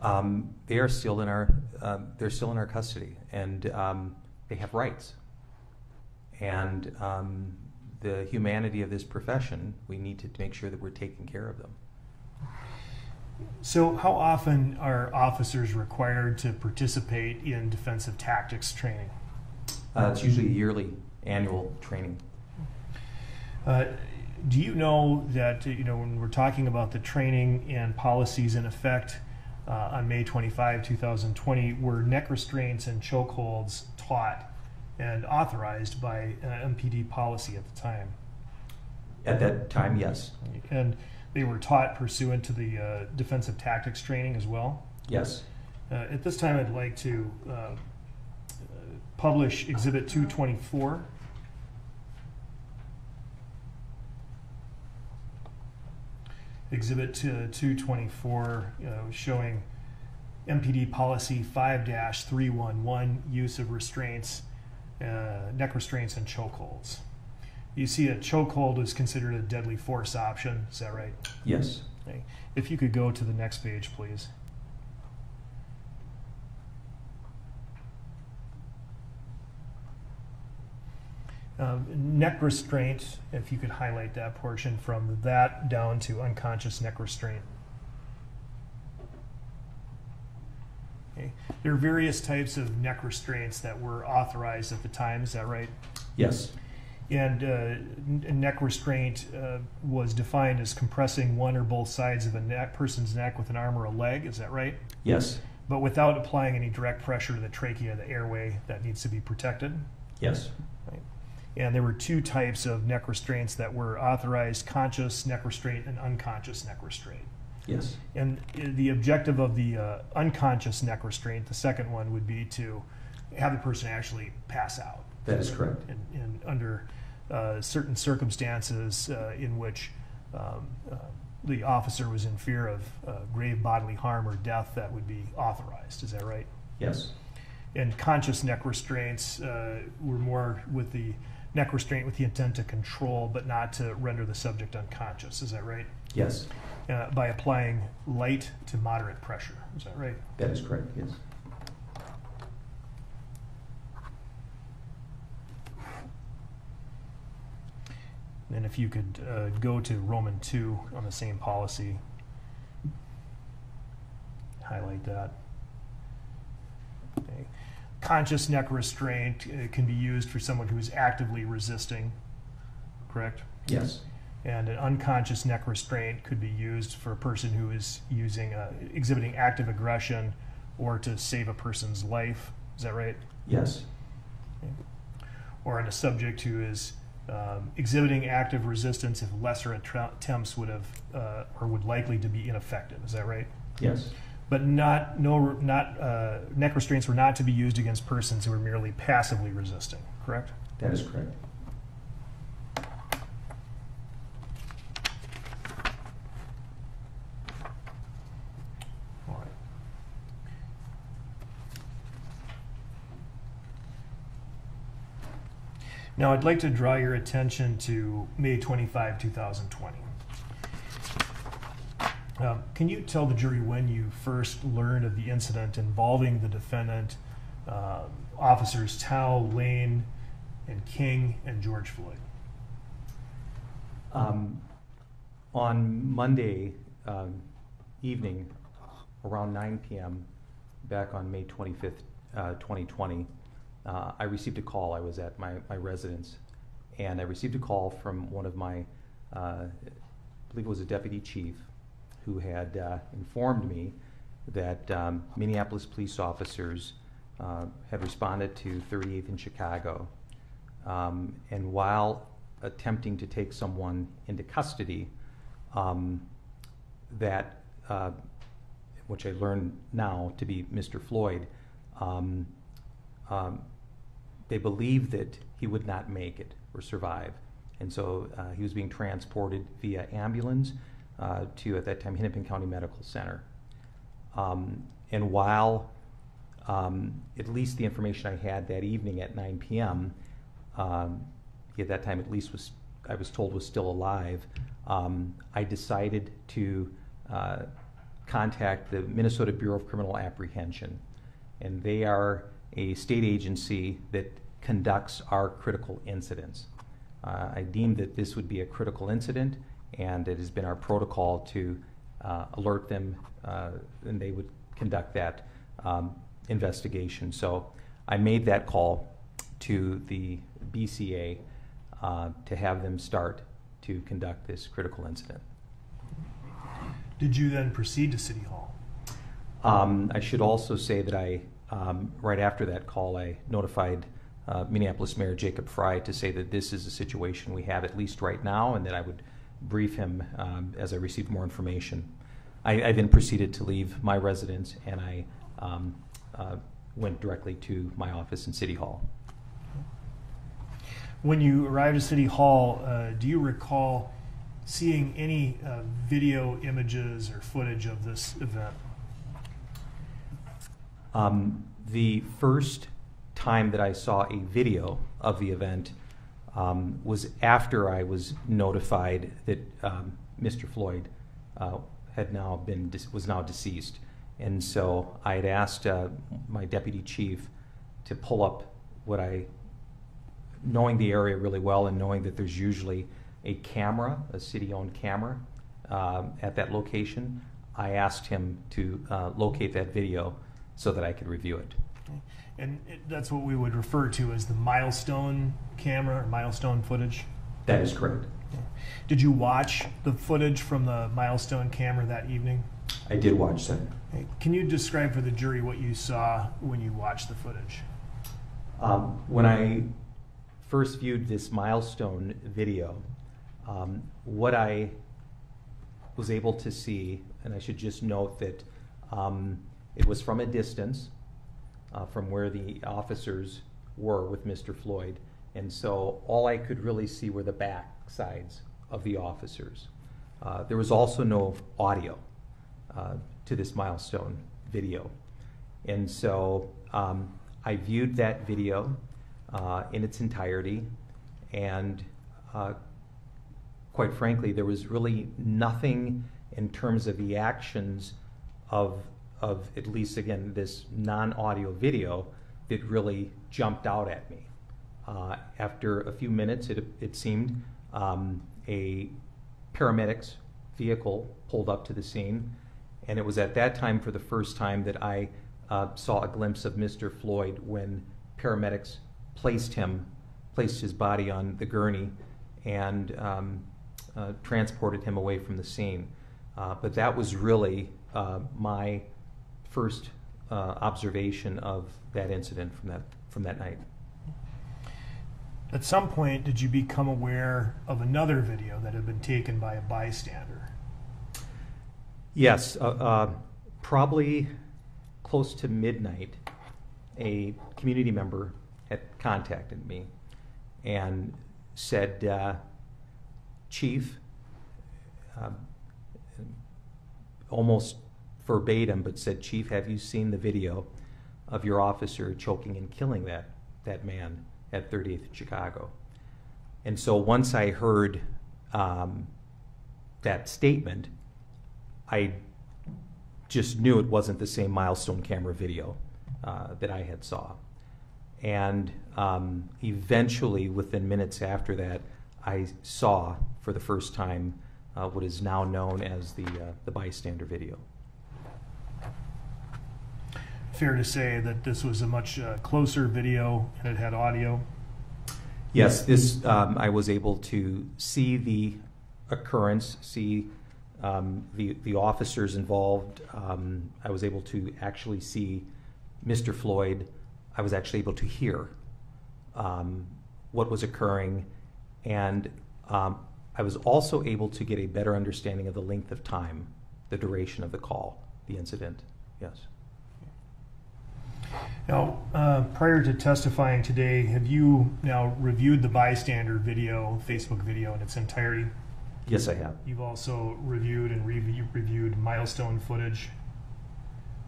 Um, they are still in our, um, they're still in our custody, and um, they have rights. And um, the humanity of this profession, we need to make sure that we're taking care of them. So, how often are officers required to participate in defensive tactics training? Uh, it's usually yearly annual training. Uh, do you know that you know when we're talking about the training and policies in effect uh, on May 25, 2020, were neck restraints and chokeholds taught and authorized by uh, MPD policy at the time? At that time, yes. And they were taught pursuant to the uh, defensive tactics training as well. Yes. Uh, at this time, I'd like to uh, publish Exhibit 224. Exhibit uh, 224 uh, showing MPD Policy 5-311, use of restraints, uh, neck restraints, and chokeholds. You see a chokehold is considered a deadly force option, is that right? Yes. Okay. If you could go to the next page, please. Um, neck restraint, if you could highlight that portion from that down to unconscious neck restraint. Okay. There are various types of neck restraints that were authorized at the time, is that right? Yes. And uh, neck restraint uh, was defined as compressing one or both sides of a neck, person's neck with an arm or a leg, is that right? Yes. But without applying any direct pressure to the trachea, the airway that needs to be protected. Yes. Right. And there were two types of neck restraints that were authorized conscious neck restraint and unconscious neck restraint. Yes. And the objective of the uh, unconscious neck restraint, the second one, would be to have the person actually pass out. That is correct. And, and under uh, certain circumstances uh, in which um, uh, the officer was in fear of uh, grave bodily harm or death, that would be authorized. Is that right? Yes. And conscious neck restraints uh, were more with the neck restraint with the intent to control, but not to render the subject unconscious. Is that right? Yes. Uh, by applying light to moderate pressure. Is that right? That is correct. Yes. And if you could uh, go to Roman 2 on the same policy, highlight that. Okay. Conscious neck restraint uh, can be used for someone who is actively resisting, correct? Yes. And an unconscious neck restraint could be used for a person who is using, uh, exhibiting active aggression or to save a person's life. Is that right? Yes. or in a subject who is um, exhibiting active resistance if lesser attempts would have uh, or would likely to be ineffective. Is that right? Yes. But not no not uh, neck restraints were not to be used against persons who were merely passively resisting. Correct. That is correct. Now, I'd like to draw your attention to May 25, 2020. Um, Can you tell the jury when you first learned of the incident involving the defendant, um, officers Thao, Lane, and Kueng, and George Floyd? Um, on Monday um, evening, around 9 p.m., back on May 25th, uh, 2020, uh, I received a call. I was at my, my residence, and I received a call from one of my, uh, I believe it was a deputy chief, who had uh, informed me that um, Minneapolis police officers uh, had responded to 38th in Chicago. Um, and while attempting to take someone into custody, um, that, uh, which I learned now to be Mr. Floyd, um, um, they believed that he would not make it or survive. And so uh, he was being transported via ambulance uh, to, at that time, Hennepin County Medical Center. Um, and while um, at least the information I had that evening at 9 p.m., um, he at that time at least was, I was told, was still alive, um, I decided to uh, contact the Minnesota Bureau of Criminal Apprehension. And they are a state agency that conducts our critical incidents. Uh, I deemed that this would be a critical incident, and it has been our protocol to uh, alert them, uh, and they would conduct that um, investigation. So I made that call to the BCA uh, to have them start to conduct this critical incident. Did you then proceed to City Hall? Um, I should also say that I, um, right after that call, I notified uh, Minneapolis Mayor Jacob Frey to say that this is a situation we have at least right now, and that I would brief him um, as I received more information. I, I then proceeded to leave my residence, and I um, uh, went directly to my office in City Hall. When you arrived at City Hall, uh, do you recall seeing any uh, video images or footage of this event? Um, the first time that I saw a video of the event um, was after I was notified that um, Mr. Floyd uh, had now been was now deceased, and so I had asked uh, my deputy chief to pull up what I, knowing the area really well and knowing that there's usually a camera, a city-owned camera, um, at that location. I asked him to uh, locate that video so that I could review it. And it, that's what we would refer to as the milestone camera or milestone footage. That is correct. Did you watch the footage from the milestone camera that evening? I did watch that. Can you describe for the jury what you saw when you watched the footage? Um, when I first viewed this milestone video, um, what I was able to see, and I should just note that um, it was from a distance uh, from where the officers were with Mr. Floyd. And so all I could really see were the back sides of the officers. Uh, there was also no audio uh, to this milestone video. And so um, I viewed that video uh, in its entirety, and uh, quite frankly, there was really nothing in terms of the actions of, of at least again this non-audio video that really jumped out at me. Uh, after a few minutes, it, it seemed um, a paramedics vehicle pulled up to the scene, and it was at that time for the first time that I uh, saw a glimpse of Mr. Floyd when paramedics placed him, placed his body on the gurney, and um, uh, transported him away from the scene. Uh, but that was really uh, my first uh, observation of that incident from that from that night. At some point, did you become aware of another video that had been taken by a bystander? Yes, uh, uh, probably close to midnight, a community member had contacted me and said, uh, Chief, uh, almost verbatim, but said, Chief, have you seen the video of your officer choking and killing that, that man at 38th in Chicago? And so once I heard um, that statement, I just knew it wasn't the same milestone camera video uh, that I had saw. And um, eventually, within minutes after that, I saw for the first time uh, what is now known as the, uh, the bystander video. Fair to say that this was a much uh, closer video and it had audio. Yes, this um, I was able to see the occurrence, see um, the the officers involved. Um, I was able to actually see Mr. Floyd. I was actually able to hear um, what was occurring, and um, I was also able to get a better understanding of the length of time, the duration of the call, the incident. Yes. Now, uh, prior to testifying today, have you now reviewed the bystander video, Facebook video in its entirety? Yes, I have. You've also reviewed and review, reviewed milestone footage,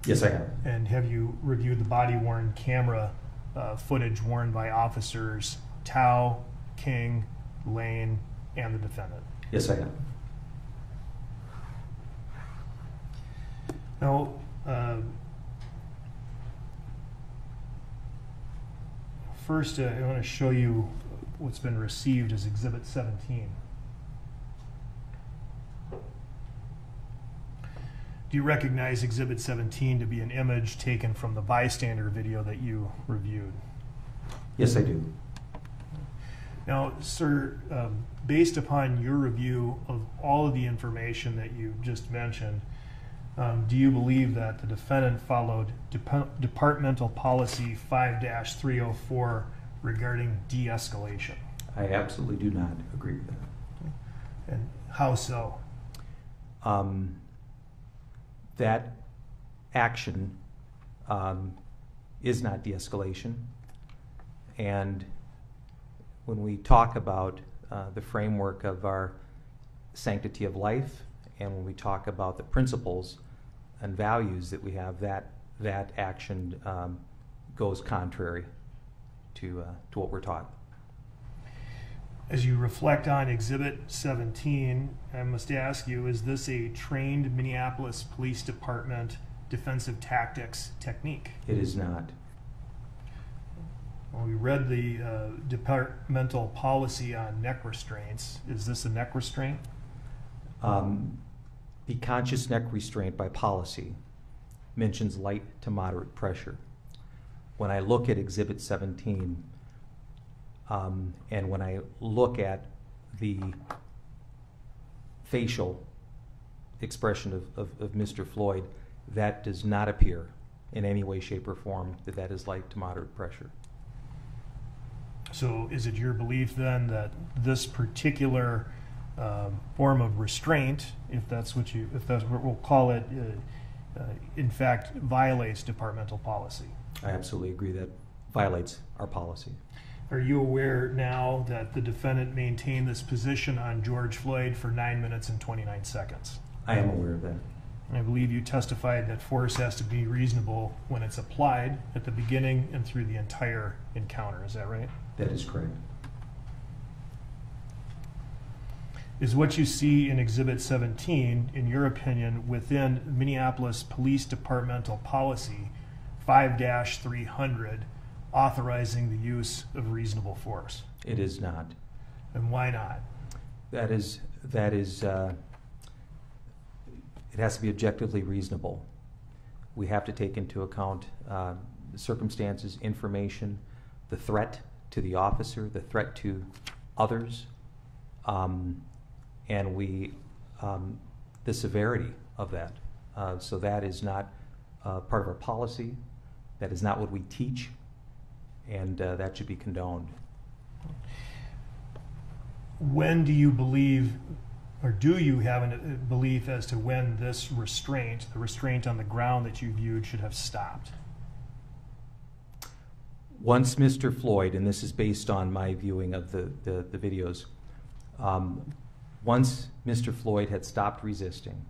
Yes, I have. and have you reviewed the body worn camera uh, footage worn by officers Thao, Kueng, Lane, and the defendant? Yes, I have. Now, uh, first, uh, I want to show you what's been received as Exhibit 17. Do you recognize Exhibit 17 to be an image taken from the bystander video that you reviewed? Yes, I do. Now, sir, um, based upon your review of all of the information that you just mentioned, um, do you believe that the defendant followed Dep- Departmental Policy 5 304 regarding de escalation? I absolutely do not agree with that. And how so? um, that action um, is not de escalation. And when we talk about uh, the framework of our sanctity of life, and when we talk about the principles and values that we have, that, that action um, goes contrary to, uh, to what we're taught. As you reflect on Exhibit 17, I must ask you is this a trained Minneapolis Police Department defensive tactics technique? It is not. Well, we read the uh, departmental policy on neck restraints. Is this a neck restraint? Um, the conscious neck restraint by policy mentions light to moderate pressure. When I look at Exhibit 17, um, and when I look at the facial expression of, of, of Mr. Floyd, that does not appear in any way, shape, or form that that is light to moderate pressure. So is it your belief then that this particular um, form of restraint, if that's what you, if that's what we'll call it, uh, uh, in fact violates departmental policy. I absolutely agree that violates our policy. Are you aware now that the defendant maintained this position on George Floyd for nine minutes and 29 seconds? I am aware of that. I believe you testified that force has to be reasonable when it's applied at the beginning and through the entire encounter. Is that right? That is correct. Is what you see in Exhibit 17, in your opinion, within Minneapolis Police Departmental Policy 5 300 authorizing the use of reasonable force? It is not. And why not? That is, that is, uh, it has to be objectively reasonable. We have to take into account uh, circumstances, information, the threat to the officer, the threat to others, um, and we, um, the severity of that. Uh, so that is not uh, part of our policy. That is not what we teach, and uh, that should be condoned. When do you believe, or do you have a belief as to when this restraint, the restraint on the ground that you viewed, should have stopped? Once Mr. Floyd, and this is based on my viewing of the, the, the videos, um, once Mr. Floyd had stopped resisting,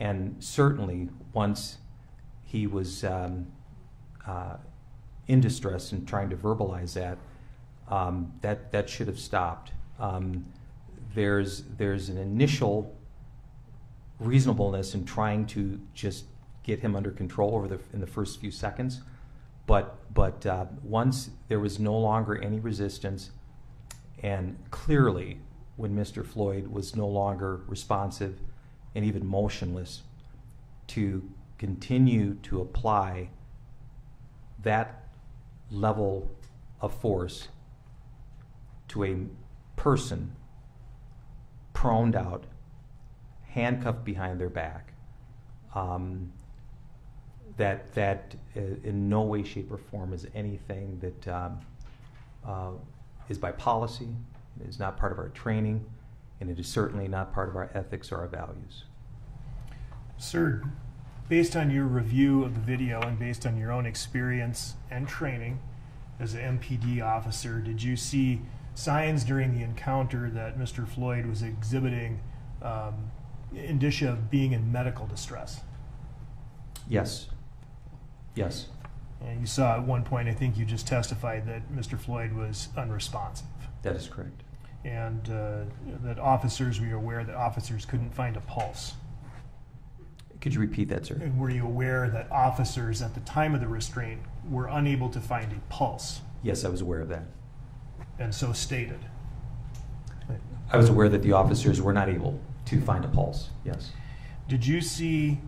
and certainly once he was um, uh, in distress and trying to verbalize that, um, that that should have stopped. Um, there's there's an initial reasonableness in trying to just get him under control over the in the first few seconds, but but uh, once there was no longer any resistance, and clearly when Mr. Floyd was no longer responsive and even motionless, to continue to apply that level of force to a person proned out, handcuffed behind their back, um, that that uh, in no way, shape, or form is anything that um, uh, is by policy, is not part of our training, and it is certainly not part of our ethics or our values. Sir, based on your review of the video and based on your own experience and training as an MPD officer, did you see signs during the encounter that Mr. Floyd was exhibiting um, indicia of being in medical distress? Yes. Yes. And you saw at one point, I think you just testified that Mr. Floyd was unresponsive. That is correct. And uh, that officers, were aware that officers couldn't find a pulse? Could you repeat that, sir? And were you aware that officers at the time of the restraint were unable to find a pulse Yes, I was aware of that. and so stated? I was aware that the officers were not able to find a pulse. Yes. Did you see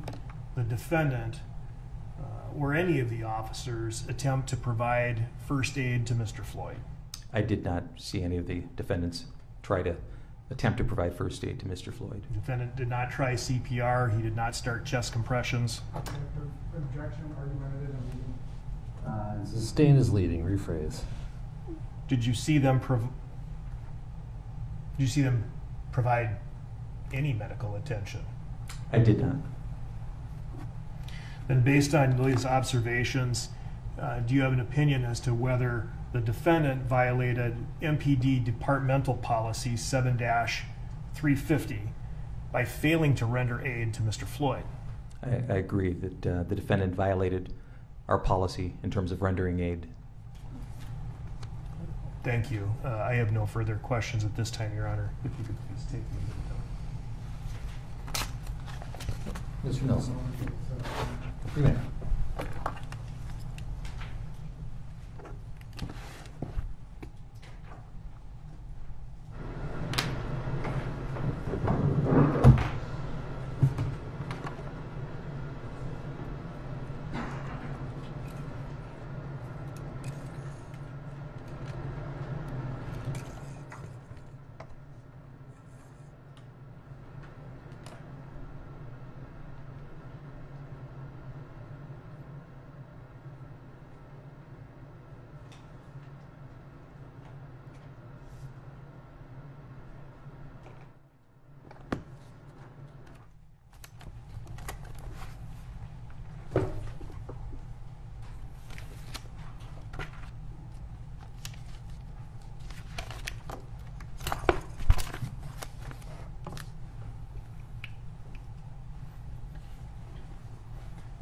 the defendant uh, or any of the officers attempt to provide first aid to Mr. Floyd? I did not see any of the defendants try to attempt to provide first aid to Mr. Floyd. The defendant did not try CPR. He did not start chest compressions. Objection, argumentative, and leading. Sustain is leading, rephrase. Did you see them? Prov- did you see them provide any medical attention? I did not. Then, based on these observations, uh, do you have an opinion as to whether the defendant violated MPD departmental policy 7 350 by failing to render aid to Mr. Floyd? I, I agree that uh, the defendant violated our policy in terms of rendering aid. Thank you. Uh, I have no further questions at this time, Your Honor. If you could please take the Mr. Nelson. You may.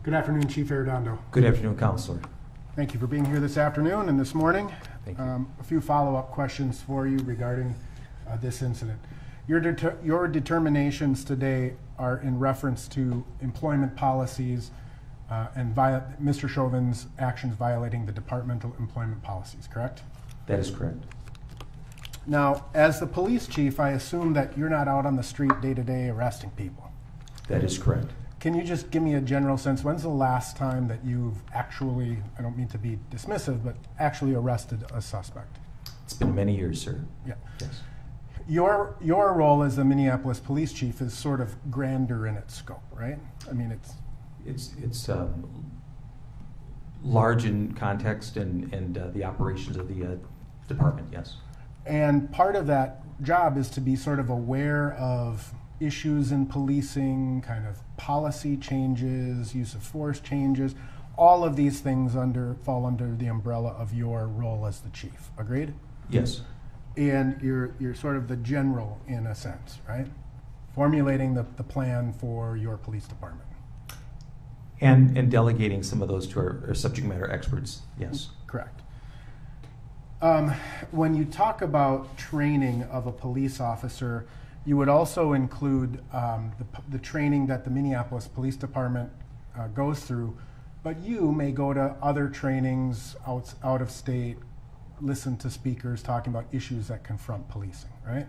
Good afternoon, Chief Arradondo. Good afternoon, Counselor. Thank you for being here this afternoon and this morning. Thank you. Um, A few follow-up questions for you regarding uh, this incident. Your deter- your determinations today are in reference to employment policies uh, and Mr. Chauvin's actions violating the departmental employment policies, correct? That is correct. Now, as the police chief, I assume that you're not out on the street day-to-day arresting people. That is correct. Can you just give me a general sense, when's the last time that you've actually, I don't mean to be dismissive, but actually arrested a suspect? It's been many years, sir. Yeah. Yes. Your, your role as the Minneapolis police chief is sort of grander in its scope, right? I mean, it's, It's, it's um, large in context and, and uh, the operations of the uh, department, yes. and part of that job is to be sort of aware of issues in policing, kind of policy changes, use of force changes. All of these things under, fall under the umbrella of your role as the chief. Agreed? Yes. And you're, you're sort of the general in a sense, right? Formulating the, the plan for your police department. And, and delegating some of those to our, our subject matter experts, yes. Correct. Um, when you talk about training of a police officer, you would also include um, the, the training that the Minneapolis Police Department uh, goes through, but you may go to other trainings out, out of state, listen to speakers talking about issues that confront policing, right?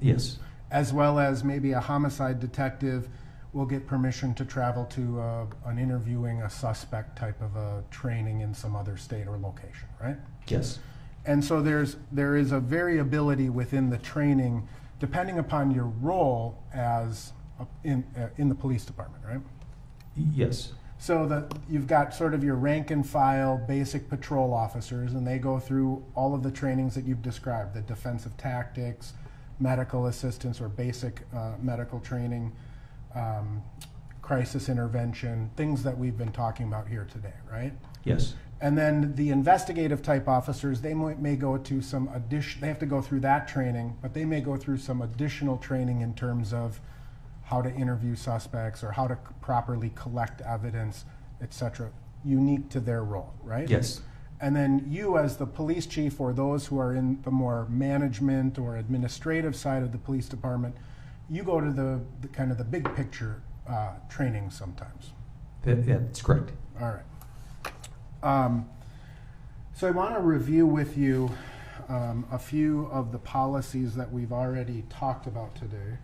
Yes. as well as maybe a homicide detective will get permission to travel to uh, an interviewing a suspect type of a training in some other state or location, right? Yes. And so there's there is a variability within the training depending upon your role as a, in uh, in the police department, right? Yes. So that you've got sort of your rank and file basic patrol officers, and they go through all of the trainings that you've described: the defensive tactics, medical assistance or basic uh, medical training, um, crisis intervention, things that we've been talking about here today, right? Yes. And then the investigative type officers, they might, may go to some addition, they have to go through that training, but they may go through some additional training in terms of how to interview suspects or how to properly collect evidence, et cetera, unique to their role, right? Yes. And then you, as the police chief, or those who are in the more management or administrative side of the police department, you go to the, the kind of the big picture uh, training sometimes. Yeah, that's correct. All right. Um, so I want to review with you um, a few of the policies that we've already talked about today.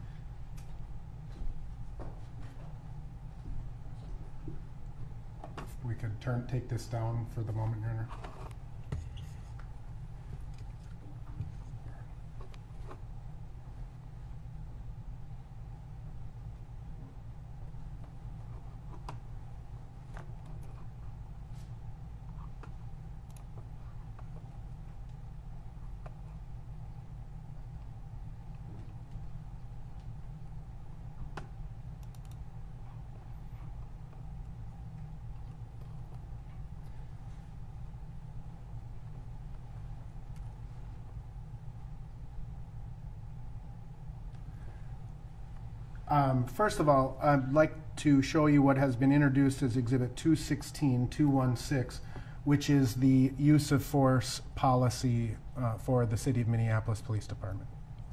If we could turn, take this down for the moment, Your Honor. Um, First of all, I'd like to show you what has been introduced as Exhibit 216, 216, which is the use of force policy uh, for the City of Minneapolis Police Department.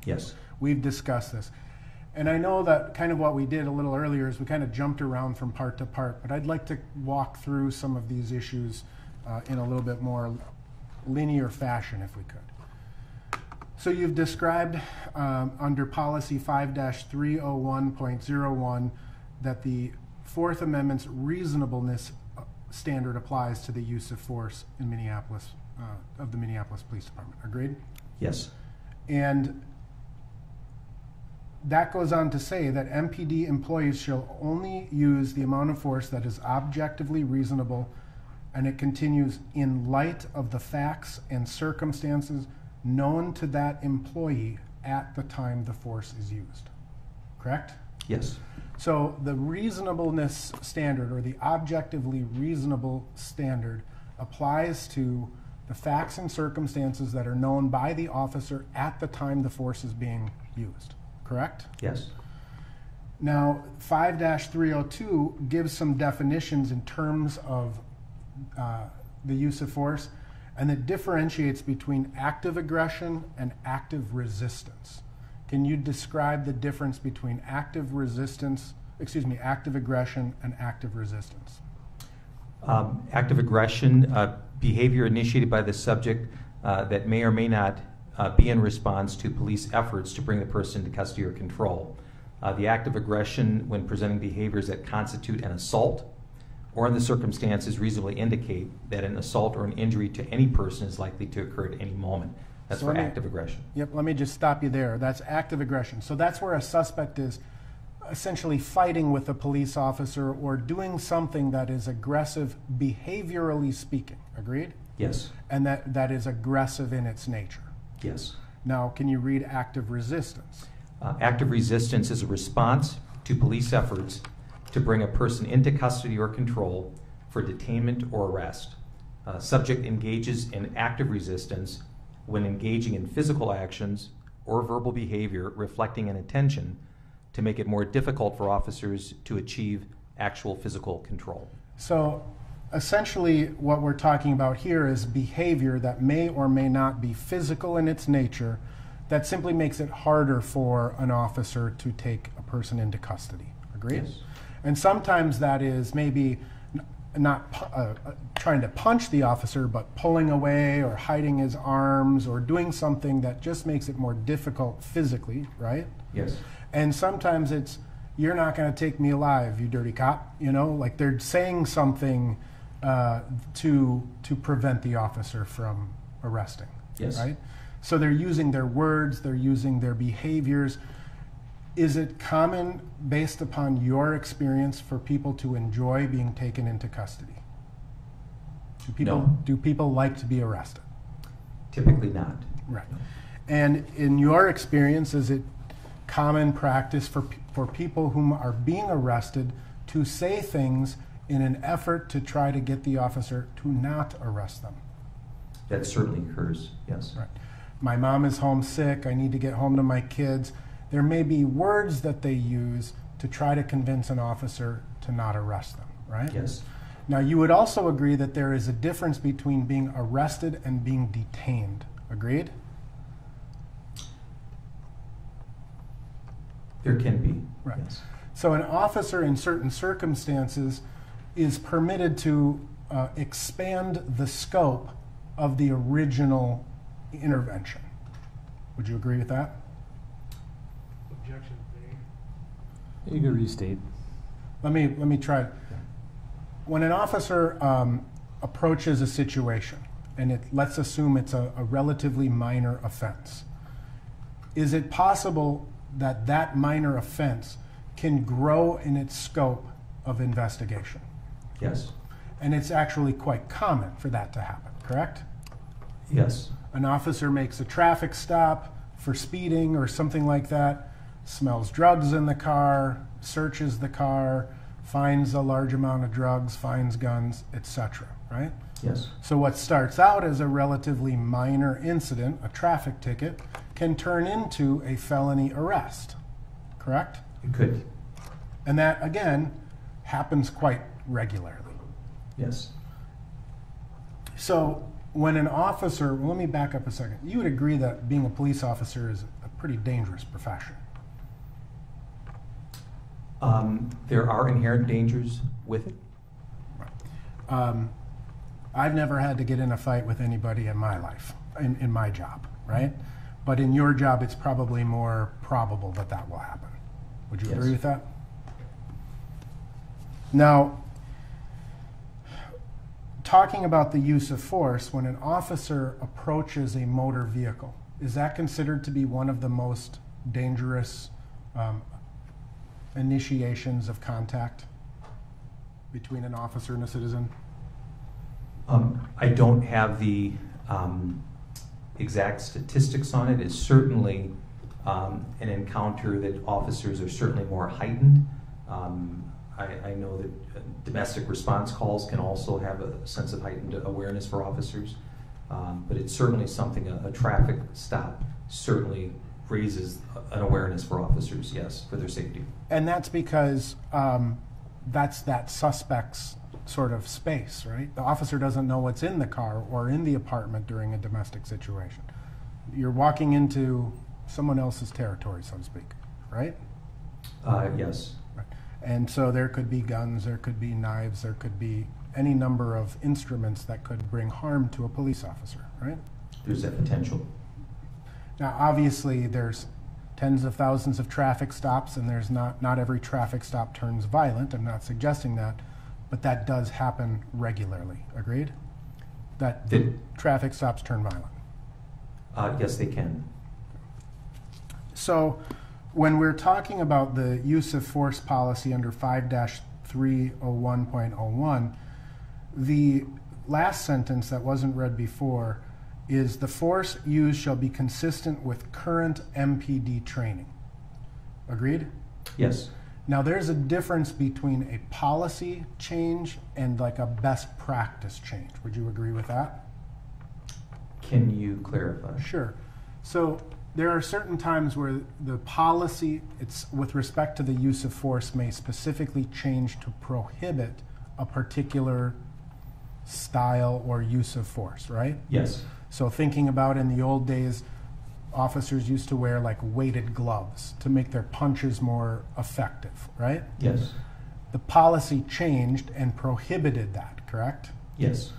Yes. We've discussed this. And I know that kind of what we did a little earlier is we kind of jumped around from part to part, but I'd like to walk through some of these issues uh, in a little bit more linear fashion if we could. So you've described um, under policy 5-301.01 that the Fourth Amendment's reasonableness uh, standard applies to the use of force in Minneapolis, uh, of the Minneapolis Police Department. Agreed? Yes. And that goes on to say that MPD employees shall only use the amount of force that is objectively reasonable, and it continues in light of the facts and circumstances known to that employee at the time the force is used. Correct? Yes. So the reasonableness standard or the objectively reasonable standard applies to the facts and circumstances that are known by the officer at the time the force is being used. Correct? Yes. Now, 5 302 gives some definitions in terms of uh, the use of force, and it differentiates between active aggression and active resistance. Can you describe the difference between active resistance, excuse me, active aggression and active resistance? Um, active aggression, uh, behavior initiated by the subject uh, that may or may not uh, be in response to police efforts to bring the person to custody or control. Uh, the active aggression, when presenting behaviors that constitute an assault, or in the circumstances reasonably indicate that an assault or an injury to any person is likely to occur at any moment. That's So for me- active aggression. Yep, let me just stop you there. That's active aggression. So that's where a suspect is essentially fighting with a police officer or doing something that is aggressive behaviorally speaking. Agreed? Yes, And that, that is aggressive in its nature. yes. Now, can you read active resistance? Uh, active resistance is a response to police efforts to bring a person into custody or control for detainment or arrest. Uh, subject engages in active resistance when engaging in physical actions or verbal behavior reflecting an intention to make it more difficult for officers to achieve actual physical control. So essentially, what we're talking about here is behavior that may or may not be physical in its nature that simply makes it harder for an officer to take a person into custody. Agreed? Yes. And sometimes that is maybe not uh, uh, trying to punch the officer, but pulling away or hiding his arms or doing something that just makes it more difficult physically, right? Yes. And sometimes it's, you're not going to take me alive, you dirty cop. You know, like they're saying something uh, to to prevent the officer from arresting. Yes. Right. So they're using their words, they're using their behaviors. Is it common, based upon your experience, for people to enjoy being taken into custody? Do people No. do people like to be arrested? Typically not. Right. And in your experience, is it common practice for, for people whom are being arrested to say things in an effort to try to get the officer to not arrest them? That certainly occurs, yes. Right. My mom is homesick. I need to get home to my kids. There may be words that they use to try to convince an officer to not arrest them, right? Yes. Now, you would also agree that there is a difference between being arrested and being detained. Agreed? There can be. Right. Yes. So, an officer in certain circumstances is permitted to uh, expand the scope of the original intervention. Would you agree with that? Objection You can restate. Let me let me try. When an officer um, approaches a situation, and it, let's assume it's a, a relatively minor offense, is it possible that that minor offense can grow in its scope of investigation? Yes. And it's actually quite common for that to happen, correct? Yes. An officer makes a traffic stop for speeding or something like that, smells drugs in the car, searches the car, finds a large amount of drugs, finds guns, etc., right? Yes. So what starts out as a relatively minor incident, a traffic ticket, can turn into a felony arrest. Correct? It could. And that again happens quite regularly. Yes. So when an officer, well, let me back up a second. You would agree that being a police officer is a pretty dangerous profession. Um, there are inherent dangers with it. Um, I've never had to get in a fight with anybody in my life, in, in my job, right? But in your job, it's probably more probable that that will happen. Would you Yes. agree with that? Now, talking about the use of force, when an officer approaches a motor vehicle, is that considered to be one of the most dangerous um, initiations of contact between an officer and a citizen? Um, I don't have the um, exact statistics on it. It's certainly um, an encounter that officers are certainly more heightened. Um, I, I know that uh, domestic response calls can also have a sense of heightened awareness for officers. Um, but it's certainly something, a, a traffic stop certainly raises an awareness for officers, yes, for their safety. And that's because um, that's that suspect's sort of space, right? The officer doesn't know what's in the car or in the apartment during a domestic situation. You're walking into someone else's territory, so to speak, right? Uh, yes, Right. And so there could be guns, there could be knives, there could be any number of instruments that could bring harm to a police officer, right? there's that potential. Now, obviously, there's tens of thousands of traffic stops, and there's not, not every traffic stop turns violent. I'm not suggesting that, but that does happen regularly. Agreed? That Did- traffic stops turn violent. Uh, yes, they can. So, when we're talking about the use of force policy under 5 301.01, the last sentence that wasn't read before is the force used shall be consistent with current MPD training. Agreed? Yes, Now, there's a difference between a policy change and like a best practice change. Would you agree with that? can you clarify? Sure. So there are certain times where the policy, it's with respect to the use of force, may specifically change to prohibit a particular style or use of force, right? Yes, So thinking about in the old days, officers used to wear like weighted gloves to make their punches more effective, right? yes, The policy changed and prohibited that, correct? yes,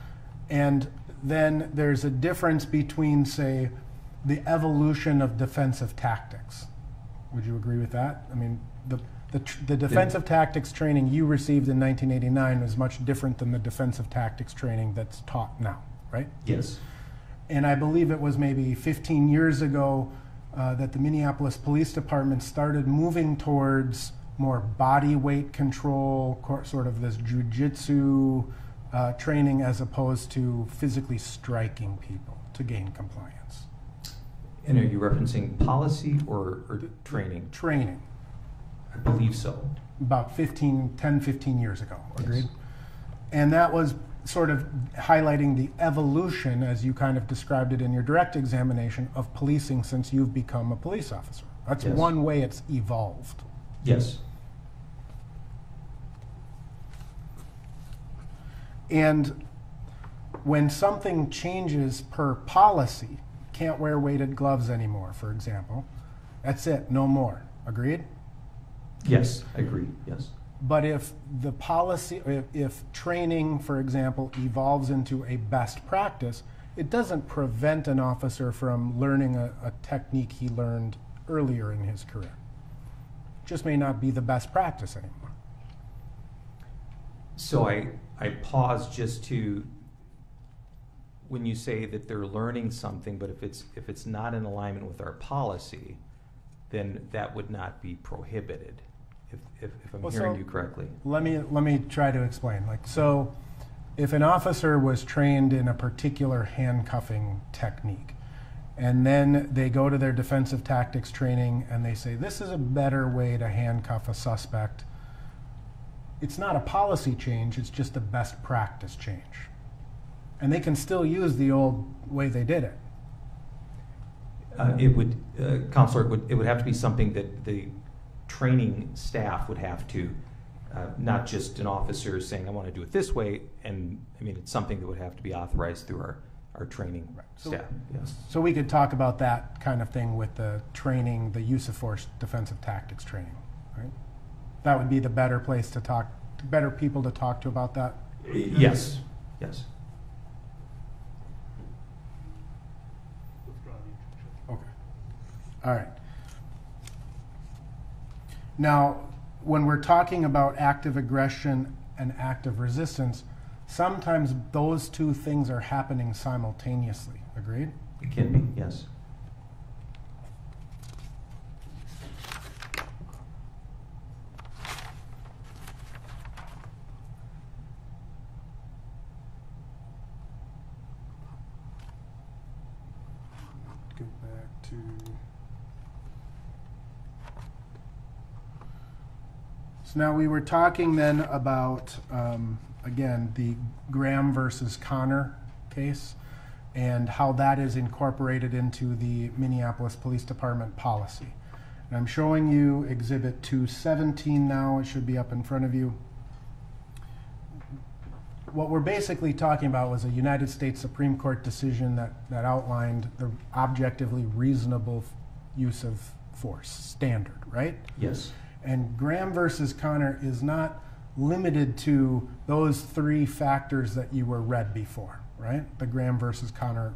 And then there's a difference between, say, the evolution of defensive tactics. Would you agree with that? I mean, the, the, tr- the defensive tactics training you received in 1989 was much different than the defensive tactics training that's taught now, right? yes, And I believe it was maybe 15 years ago uh, that the Minneapolis Police Department started moving towards more body weight control, sort of this jujitsu uh, training, as opposed to physically striking people to gain compliance. And are you referencing policy or, or training? Training, I believe so. about 15, 10, 15 years ago, Yes. agreed? And that was sort of highlighting the evolution, as you kind of described it in your direct examination, of policing since you've become a police officer. That's Yes. one way it's evolved. Yes, And when something changes per policy, can't wear weighted gloves anymore, for example, that's it, no more. Agreed? yes, I agree, yes. But if the policy, if, if training, for example, evolves into a best practice, it doesn't prevent an officer from learning a, a technique he learned earlier in his career. Just may not be the best practice anymore. So I, I pause just to, when you say that they're learning something, but if it's, if it's not in alignment with our policy, then that would not be prohibited, if, if, if I'm Well, hearing so- you correctly. Let me let me try to explain. Like so, if an officer was trained in a particular handcuffing technique, and then they go to their defensive tactics training and they say this is a better way to handcuff a suspect. It's not a policy change; it's just a best practice change, and they can still use the old way they did it. Uh, it would, uh, Counselor, it would, it would have to be something that the training staff would have to, uh, not just an officer saying, I want to do it this way, and, I mean, it's something that would have to be authorized through our, our training So- staff, yes. So we could talk about that kind of thing with the training, the use of force defensive tactics training, right? That would be the better place to talk, better people to talk to about that. Yes, yes. Okay. All right. Now, when we're talking about active aggression and active resistance, sometimes those two things are happening simultaneously. Agreed? It can be, yes. Go back to. So now we were talking then about, um, again, the Graham versus Connor case. and how that is incorporated into the Minneapolis Police Department policy. And I'm showing you Exhibit 217 now. It should be up in front of you. What we're basically talking about was a United States Supreme Court decision that, that outlined the objectively reasonable use of force standard, right? Yes. And Graham versus Connor is not limited to those three factors that you were read before, right? The Graham versus Connor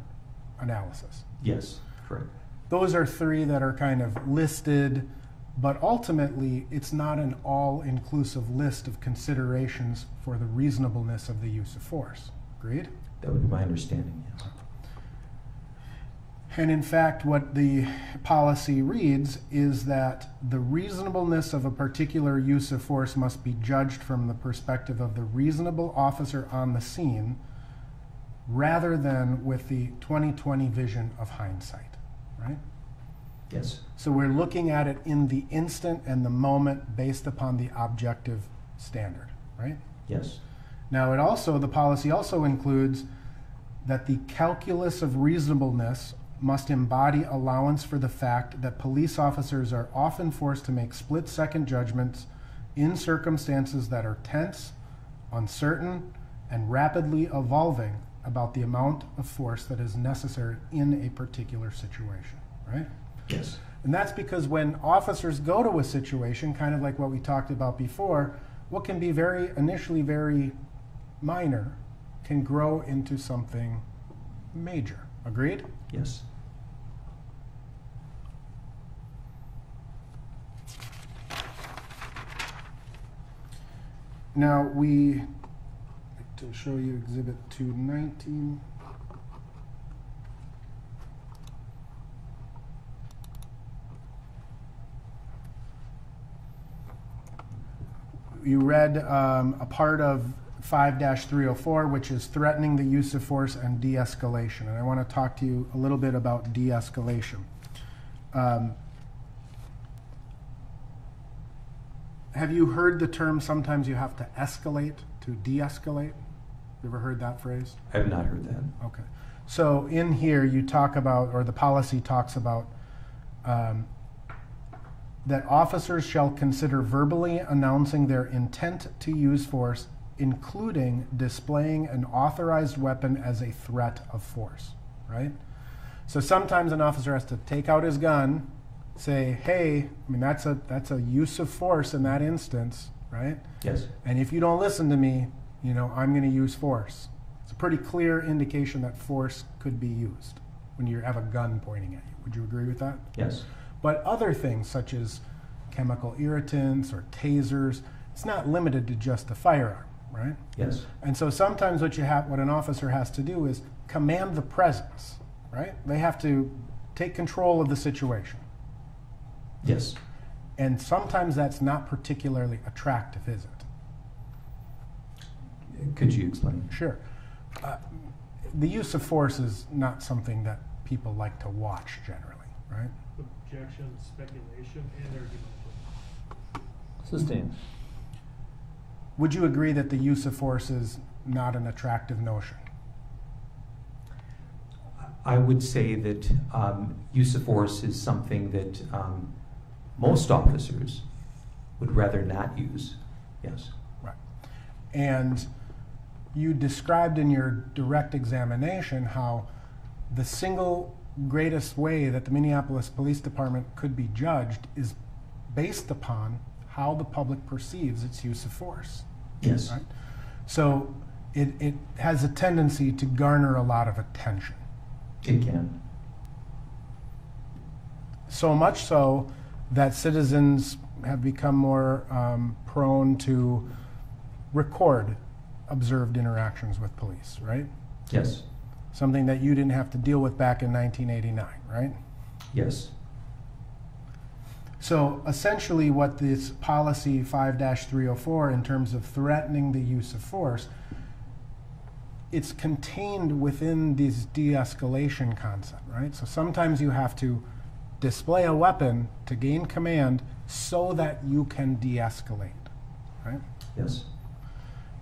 analysis. Yes. Correct. Those are three that are kind of listed, but ultimately it's not an all inclusive list of considerations for the reasonableness of the use of force. Agreed? That would be my understanding. Yes. And in fact, what the policy reads is that the reasonableness of a particular use of force must be judged from the perspective of the reasonable officer on the scene rather than with the 2020 vision of hindsight, right? Yes. So we're looking at it in the instant and the moment based upon the objective standard, right? Yes. Now, it also, the policy also includes that the calculus of reasonableness must embody allowance for the fact that police officers are often forced to make split second judgments in circumstances that are tense, uncertain, and rapidly evolving about the amount of force that is necessary in a particular situation, right? Yes. And that's because when officers go to a situation, kind of like what we talked about before, what can be very initially very minor can grow into something major. Agreed? Yes. Now we to show you exhibit 219. You read um, a part of 5-304, which is threatening the use of force and de-escalation. And I want to talk to you a little bit about de-escalation. Um, have you heard the term sometimes you have to escalate to de-escalate? You ever heard that phrase? I have not heard that. Okay. So in here, you talk about, or the policy talks about, um, that officers shall consider verbally announcing their intent to use force, including displaying an authorized weapon as a threat of force, right? So sometimes an officer has to take out his gun, say, hey, I mean, that's a, that's a use of force in that instance, right? Yes. And if you don't listen to me, you know, I'm going to use force. It's a pretty clear indication that force could be used when you have a gun pointing at you. Would you agree with that? Yes. But other things such as chemical irritants or tasers, it's not limited to just the firearm, right? Yes. And so sometimes what you have what an officer has to do is command the presence, right? They have to take control of the situation. Yes. And sometimes that's not particularly attractive, is it? Could you explain? Sure. Uh, the use of force is not something that people like to watch generally, right? Objection, speculation, and argument. Sustained. Would you agree that the use of force is not an attractive notion? I would say that um, use of force is something that um, most officers would rather not use. Yes. Right. And you described in your direct examination how the single greatest way that the Minneapolis Police Department could be judged is based upon how the public perceives its use of force. Yes. Right? So it, it has a tendency to garner a lot of attention. It can. So much so that citizens have become more um, prone to record observed interactions with police, right? Yes. Something that you didn't have to deal with back in 1989, right? Yes. So essentially, what this policy 5 304 in terms of threatening the use of force, it's contained within this de escalation concept, right? So sometimes you have to display a weapon to gain command so that you can de escalate, right? Yes.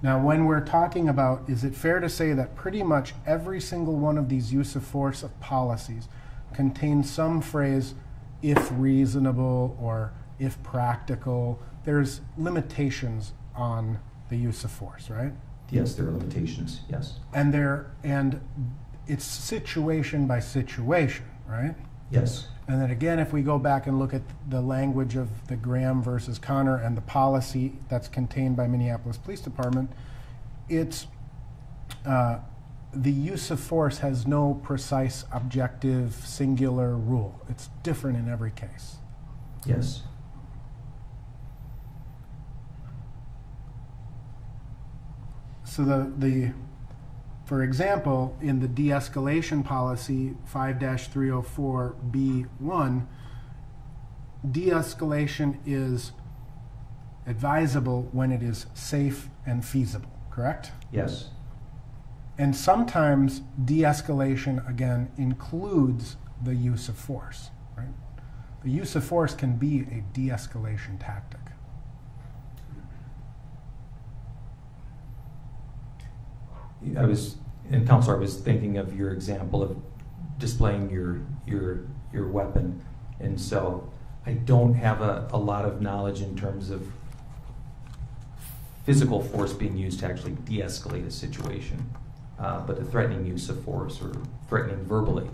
Now, when we're talking about, is it fair to say that pretty much every single one of these use of force of policies contains some phrase, if reasonable or if practical? There's limitations on the use of force, right? Yes, there are limitations, yes. And there, and it's situation by situation, right? Yes, And then again, if we go back and look at the language of the Graham versus Connor and the policy that's contained by Minneapolis Police Department, it's, uh, the use of force has no precise, objective, singular rule. It's different in every case. yes, So the, the, for example, in the de-escalation policy 5 304B1, de-escalation is advisable when it is safe and feasible, correct? yes, And sometimes de-escalation, again, includes the use of force, right? The use of force can be a de-escalation tactic. I was, and Counselor, I was thinking of your example of displaying your, your, your weapon. And so I don't have a, a lot of knowledge in terms of physical force being used to actually de-escalate a situation. Uh, but the threatening use of force or threatening verbally,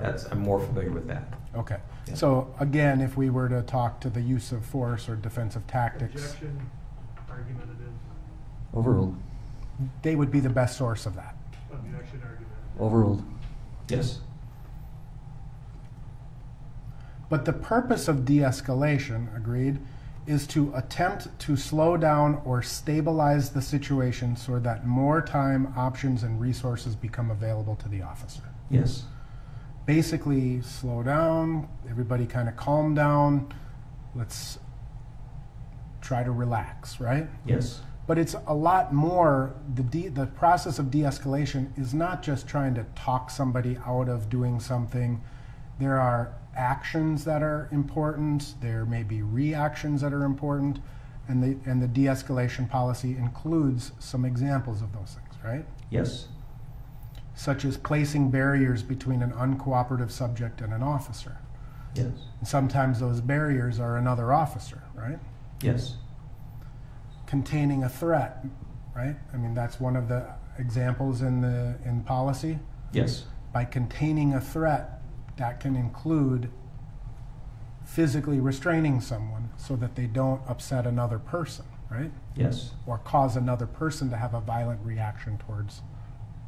that's, I'm more familiar with that. Okay. Yeah. So again, if we were to talk to the use of force or defensive tactics, Objection, argumentative, Overruled. they would be the best source of that. Objection, argumentative. Overruled. Yes, But the purpose of de-escalation, agreed, is to attempt to slow down or stabilize the situation so that more time, options, and resources become available to the officer. yes, Basically, slow down, everybody kind of calm down, let's try to relax, right? yes, But it's a lot more. The de- the process of de-escalation is not just trying to talk somebody out of doing something. There are actions that are important. There may be reactions that are important, and the and the de-escalation policy includes some examples of those things, right? yes, Such as placing barriers between an uncooperative subject and an officer. yes, And sometimes those barriers are another officer, right? yes, containing a threat, right? I mean, that's one of the examples in the, in policy. yes, By containing a threat, that can include physically restraining someone so that they don't upset another person, right? yes, Or cause another person to have a violent reaction towards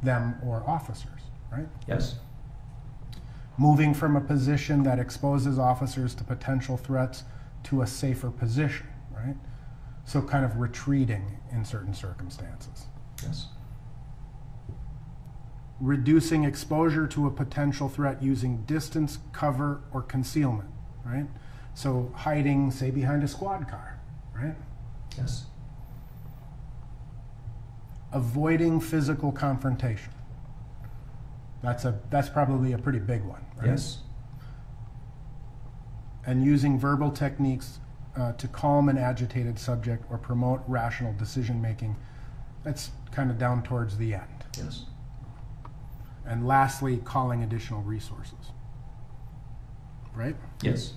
them or officers, right? yes, Moving from a position that exposes officers to potential threats to a safer position? So kind of retreating in certain circumstances. yes, reducing exposure to a potential threat using distance, cover, or concealment, right? So hiding, say, behind a squad car, right? yes, Avoiding physical confrontation. That's a that's probably a pretty big one, right? yes, And using verbal techniques uh, to calm an agitated subject or promote rational decision making. That's kind of down towards the end. yes, And lastly, calling additional resources. Right? yes,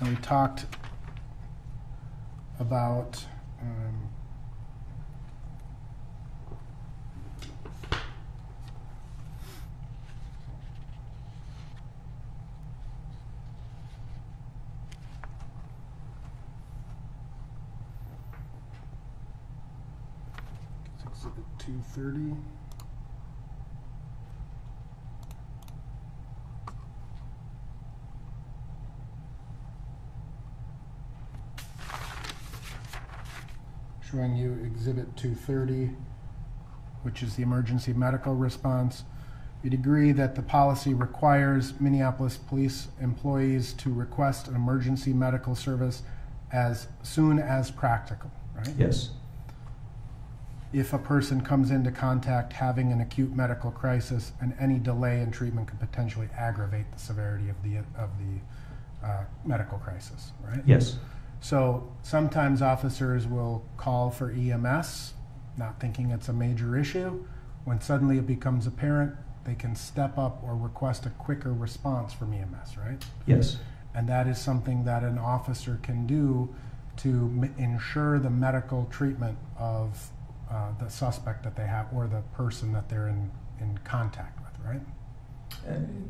And we talked about um, Exhibit 230. showing you Exhibit 230, which is the emergency medical response. You'd agree that the policy requires Minneapolis police employees to request an emergency medical service as soon as practical, right? yes, If a person comes into contact having an acute medical crisis and any delay in treatment could potentially aggravate the severity of the, of the uh, medical crisis, right? Yes. So sometimes officers will call for EMS, not thinking it's a major issue. When suddenly it becomes apparent, they can step up or request a quicker response from EMS, right? Yes. And that is something that an officer can do to m- ensure the medical treatment of uh, the suspect that they have or the person that they're in, in contact with, right?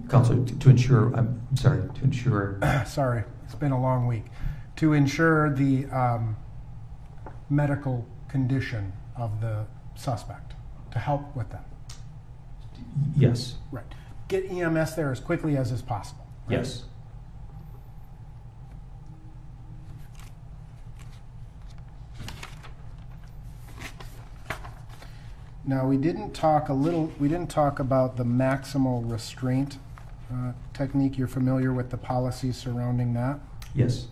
Counselor, to to ensure, I'm sorry, to ensure, Sorry, it's been a long week. To ensure the um, medical condition of the suspect, to help with that. yes, Right. Get EMS there as quickly as is possible. right? yes. Now, we didn't talk a little, we didn't talk about the maximal restraint uh, technique. You're familiar with the policies surrounding that? Yes.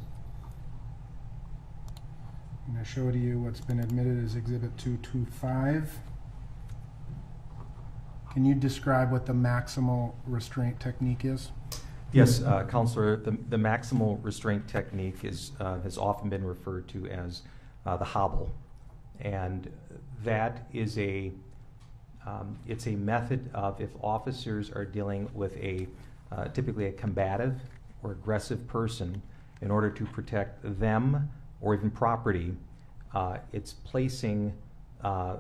I'm going to show to you what's been admitted as Exhibit 225. Can you describe what the maximal restraint technique is? Yes, uh, Counselor, the, the maximal restraint technique is, uh, has often been referred to as uh, the hobble. And that is a, um, it's a method of if officers are dealing with a, uh, typically a combative or aggressive person, in order to protect them or even property, uh, it's placing, uh,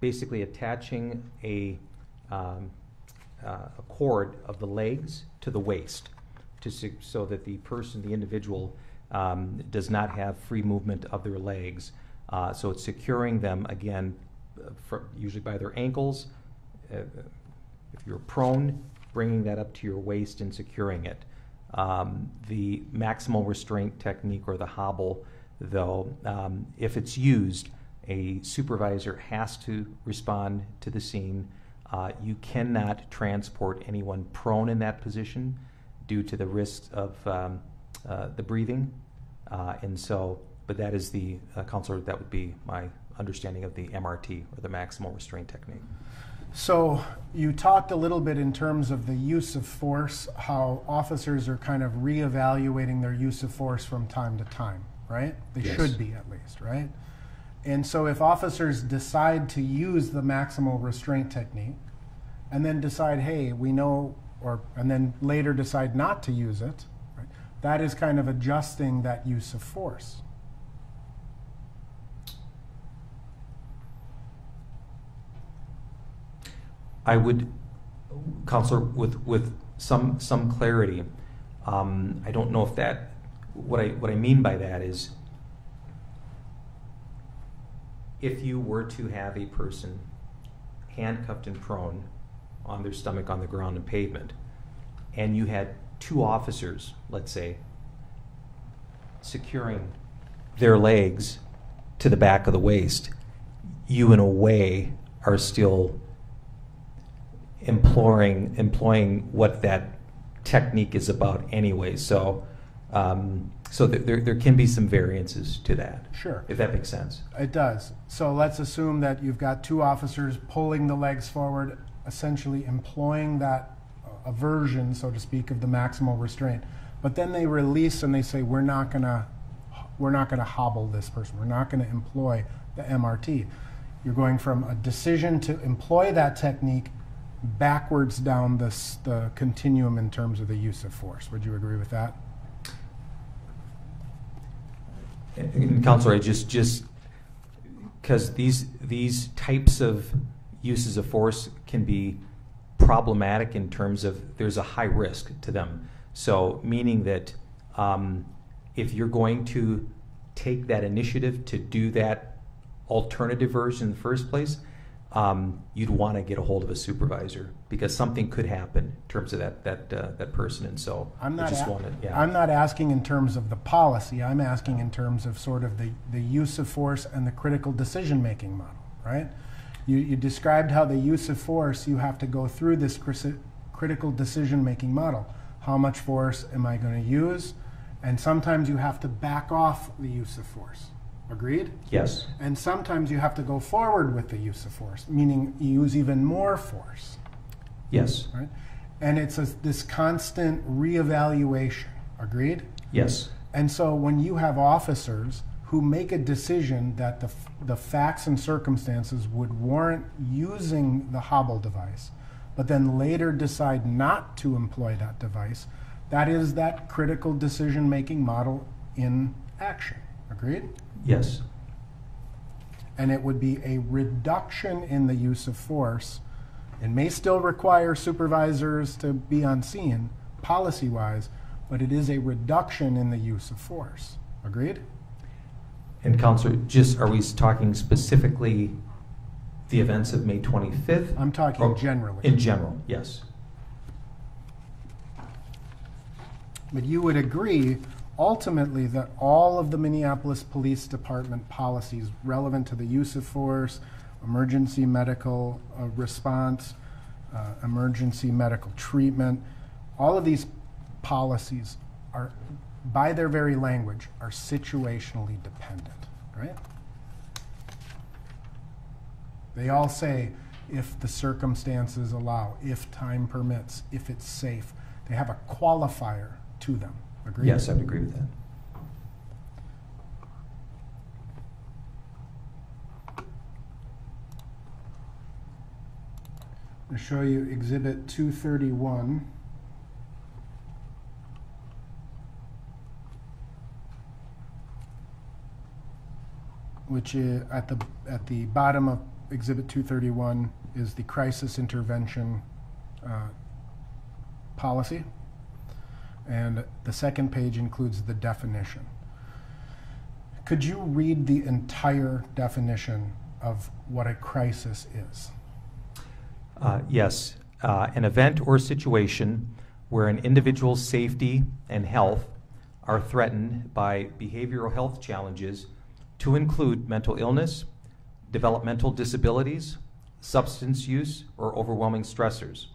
basically attaching a, um, uh, a cord of the legs to the waist to, so that the person, the individual, um, does not have free movement of their legs. Uh, so it's securing them again, uh, fr- usually by their ankles. Uh, if you're prone, bringing that up to your waist and securing it. Um, the maximal restraint technique or the hobble, though, um, if it's used, a supervisor has to respond to the scene. Uh, you cannot transport anyone prone in that position due to the risks of um, uh, the breathing. Uh, and so, but that is the, uh, counselor, that would be my understanding of the MRT or the maximal restraint technique. So you talked a little bit in terms of the use of force, how officers are kind of reevaluating their use of force from time to time, right? They Yes. should be at least, right? And so if officers decide to use the maximal restraint technique and then decide, hey, we know, or and then later decide not to use it, right? That is kind of adjusting that use of force. I would, Counselor, with, with some, some clarity, um, I don't know if that, what I, what I mean by that is, if you were to have a person handcuffed and prone on their stomach on the ground and pavement, and you had two officers, let's say, securing their legs to the back of the waist, you in a way are still imploring employing what that technique is about anyway. So, um, so th- there there can be some variances to that. Sure. If that makes sense. It does. So let's assume that you've got two officers pulling the legs forward, essentially employing that aversion, so to speak, of the maximal restraint. But then they release and they say, "We're not gonna, we're not gonna hobble this person. We're not gonna employ the MRT." You're going from a decision to employ that technique backwards down this the continuum in terms of the use of force. Would you agree with that? Counselor, I just just because these these types of uses of force can be problematic in terms of there's a high risk to them. So meaning that um, if you're going to take that initiative to do that alternative version in the first place, um, you'd want to get a hold of a supervisor because something could happen in terms of that that uh, that person. And so I'm not. just a- wanted, yeah. I'm not asking in terms of the policy. I'm asking in terms of sort of the, the use of force and the critical decision making model, right? You, you described how the use of force you have to go through this critical decision making model. How much force am I going to use? And sometimes you have to back off the use of force. Agreed? yes. And sometimes you have to go forward with the use of force, meaning you use even more force Yes. right? And it's a, this constant reevaluation Agreed? Yes. And so when you have officers who make a decision that the, the facts and circumstances would warrant using the hobble device, but then later decide not to employ that device, that is that critical decision making model in action. Agreed? Yes. and it would be a reduction in the use of force. It may still require supervisors to be on scene, policy wise, but it is a reduction in the use of force. Agreed? And Counselor, just, are we talking specifically the events of May 25th? I'm talking Or- generally. In general, yes. But you would agree ultimately that all of the Minneapolis Police Department policies relevant to the use of force, emergency medical uh, response, uh, emergency medical treatment, all of these policies are, by their very language, are situationally dependent, right? They all say if the circumstances allow, if time permits, if it's safe. They have a qualifier to them. Agreed? Yes, I would agree with that. I'll show you Exhibit 231. Which is at the at the bottom of Exhibit 231 is the crisis intervention uh, policy, and the second page includes the definition. Could you read the entire definition of what a crisis is? Uh, Yes, uh, an event or situation where an individual's safety and health are threatened by behavioral health challenges to include mental illness, developmental disabilities, substance use, or overwhelming stressors.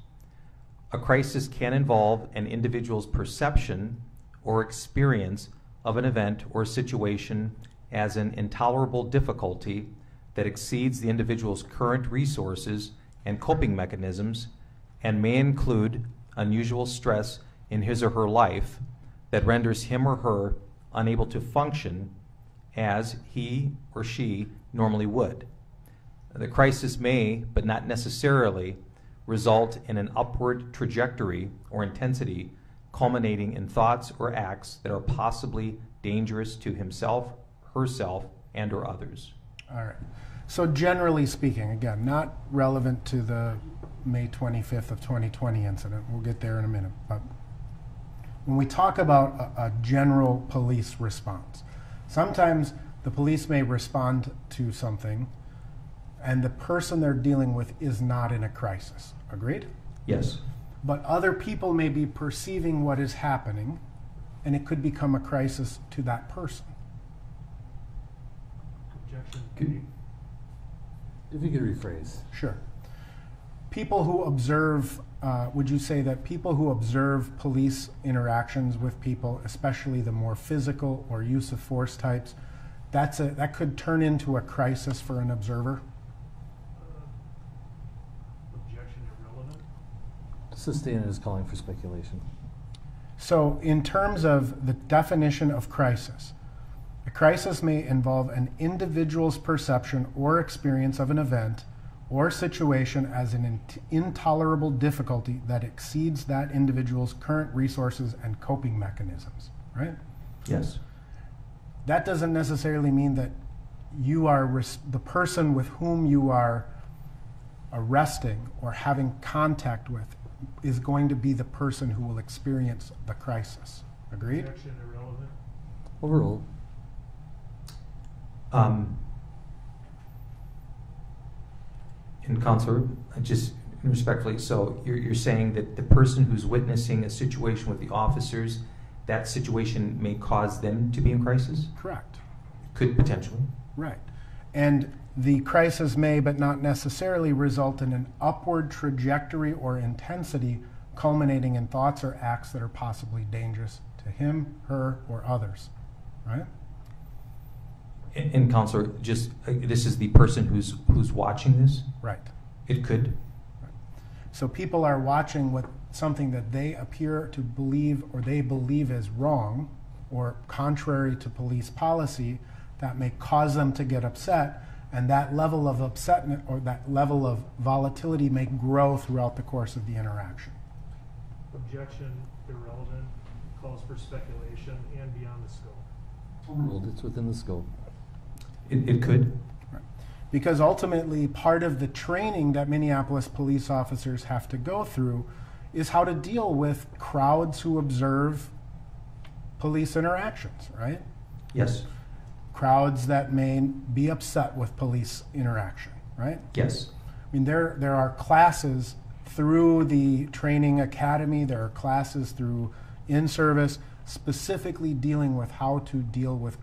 A crisis can involve an individual's perception or experience of an event or situation as an intolerable difficulty that exceeds the individual's current resources and coping mechanisms and may include unusual stress in his or her life that renders him or her unable to function as he or she normally would. The crisis may, but not necessarily, result in an upward trajectory or intensity culminating in thoughts or acts that are possibly dangerous to himself, herself, and or others. All right. So generally speaking, again, not relevant to the May 25th of 2020 incident. We'll get there in a minute. But when we talk about a, a general police response, sometimes the police may respond to something and the person they're dealing with is not in a crisis. Agreed? Yes. But other people may be perceiving what is happening and it could become a crisis to that person. Objection. If you could rephrase. Sure. People who observe, uh, would you say that people who observe police interactions with people, especially the more physical or use of force types, that's a, that could turn into a crisis for an observer? Objection irrelevant. Sustained is calling for speculation. So, in terms of the definition of crisis, a crisis may involve an individual's perception or experience of an event or situation as an int- intolerable difficulty that exceeds that individual's current resources and coping mechanisms, right? Yes. That doesn't necessarily mean that you are res- the person with whom you are arresting or having contact with is going to be the person who will experience the crisis. Agreed? Objection irrelevant. Overruled. Um, and Counselor, just respectfully, so you're, you're saying that the person who's witnessing a situation with the officers, that situation may cause them to be in crisis? Correct. Could potentially. Right. And the crisis may, but not necessarily, result in an upward trajectory or intensity culminating in thoughts or acts that are possibly dangerous to him, her, or others. Right? And, and Counselor, just, uh, this is the person who's, who's watching this? Right. It could? So people are watching what something that they appear to believe or they believe is wrong or contrary to police policy that may cause them to get upset and that level of upsetment or that level of volatility may grow throughout the course of the interaction. Objection irrelevant, calls for speculation and beyond the scope. Ruled it's within the scope. It, it could. Because ultimately, part of the training that Minneapolis police officers have to go through is how to deal with crowds who observe police interactions, right? Yes. Crowds that may be upset with police interaction, right? Yes. I mean, there, there are classes through the training academy, there are classes through in service specifically dealing with how to deal with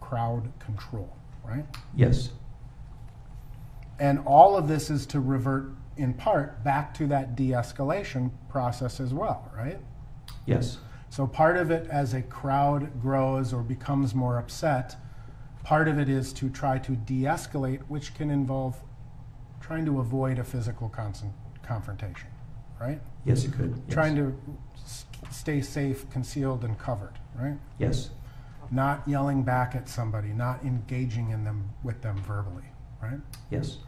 crowd control, right? Yes. And all of this is to revert in part back to that de escalation process as well, right? Yes. So part of it as a crowd grows or becomes more upset, part of it is to try to de escalate, which can involve trying to avoid a physical confrontation, right? Yes, it could. Yes. Trying to stay safe, concealed, and covered, right? Yes. Not yelling back at somebody, not engaging in them with them verbally, right? Yes.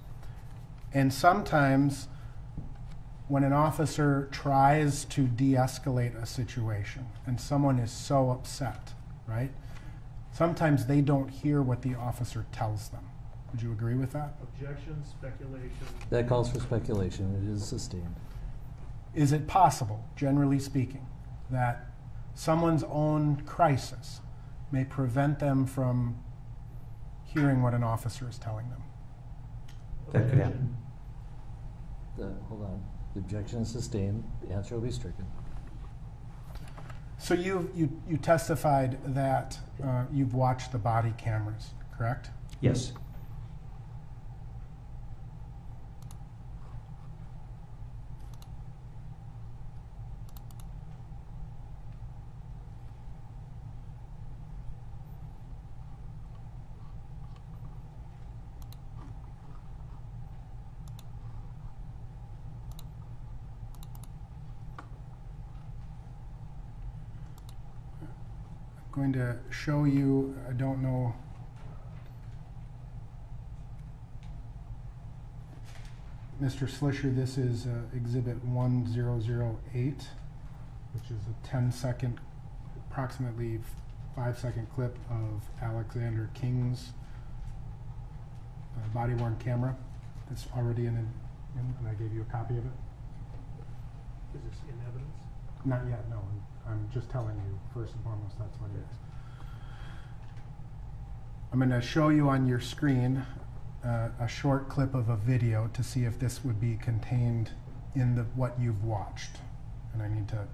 And sometimes, when an officer tries to de escalate a situation and someone is so upset, right? Sometimes they don't hear what the officer tells them. Would you agree with that? Objection, speculation. That calls for speculation. It is sustained. Is it possible, generally speaking, that someone's own crisis may prevent them from hearing what an officer is telling them? That could happen. The, hold on. The objection is sustained. The answer will be stricken. So you, you, you testified that uh, you've watched the body cameras, correct? Yes. Going to show you, I don't know. Mr. Schleicher, this is uh, Exhibit 1008, which is a 10 second, approximately five second clip of Alexander Kueng's uh, body worn camera. That's already in, in, and I gave you a copy of it. Is this in evidence? Not yet, no. I'm- just telling you, first and foremost, that's what it is. I'm going to show you on your screen uh, a short clip of a video to see if this would be contained in the what you've watched. And I need to.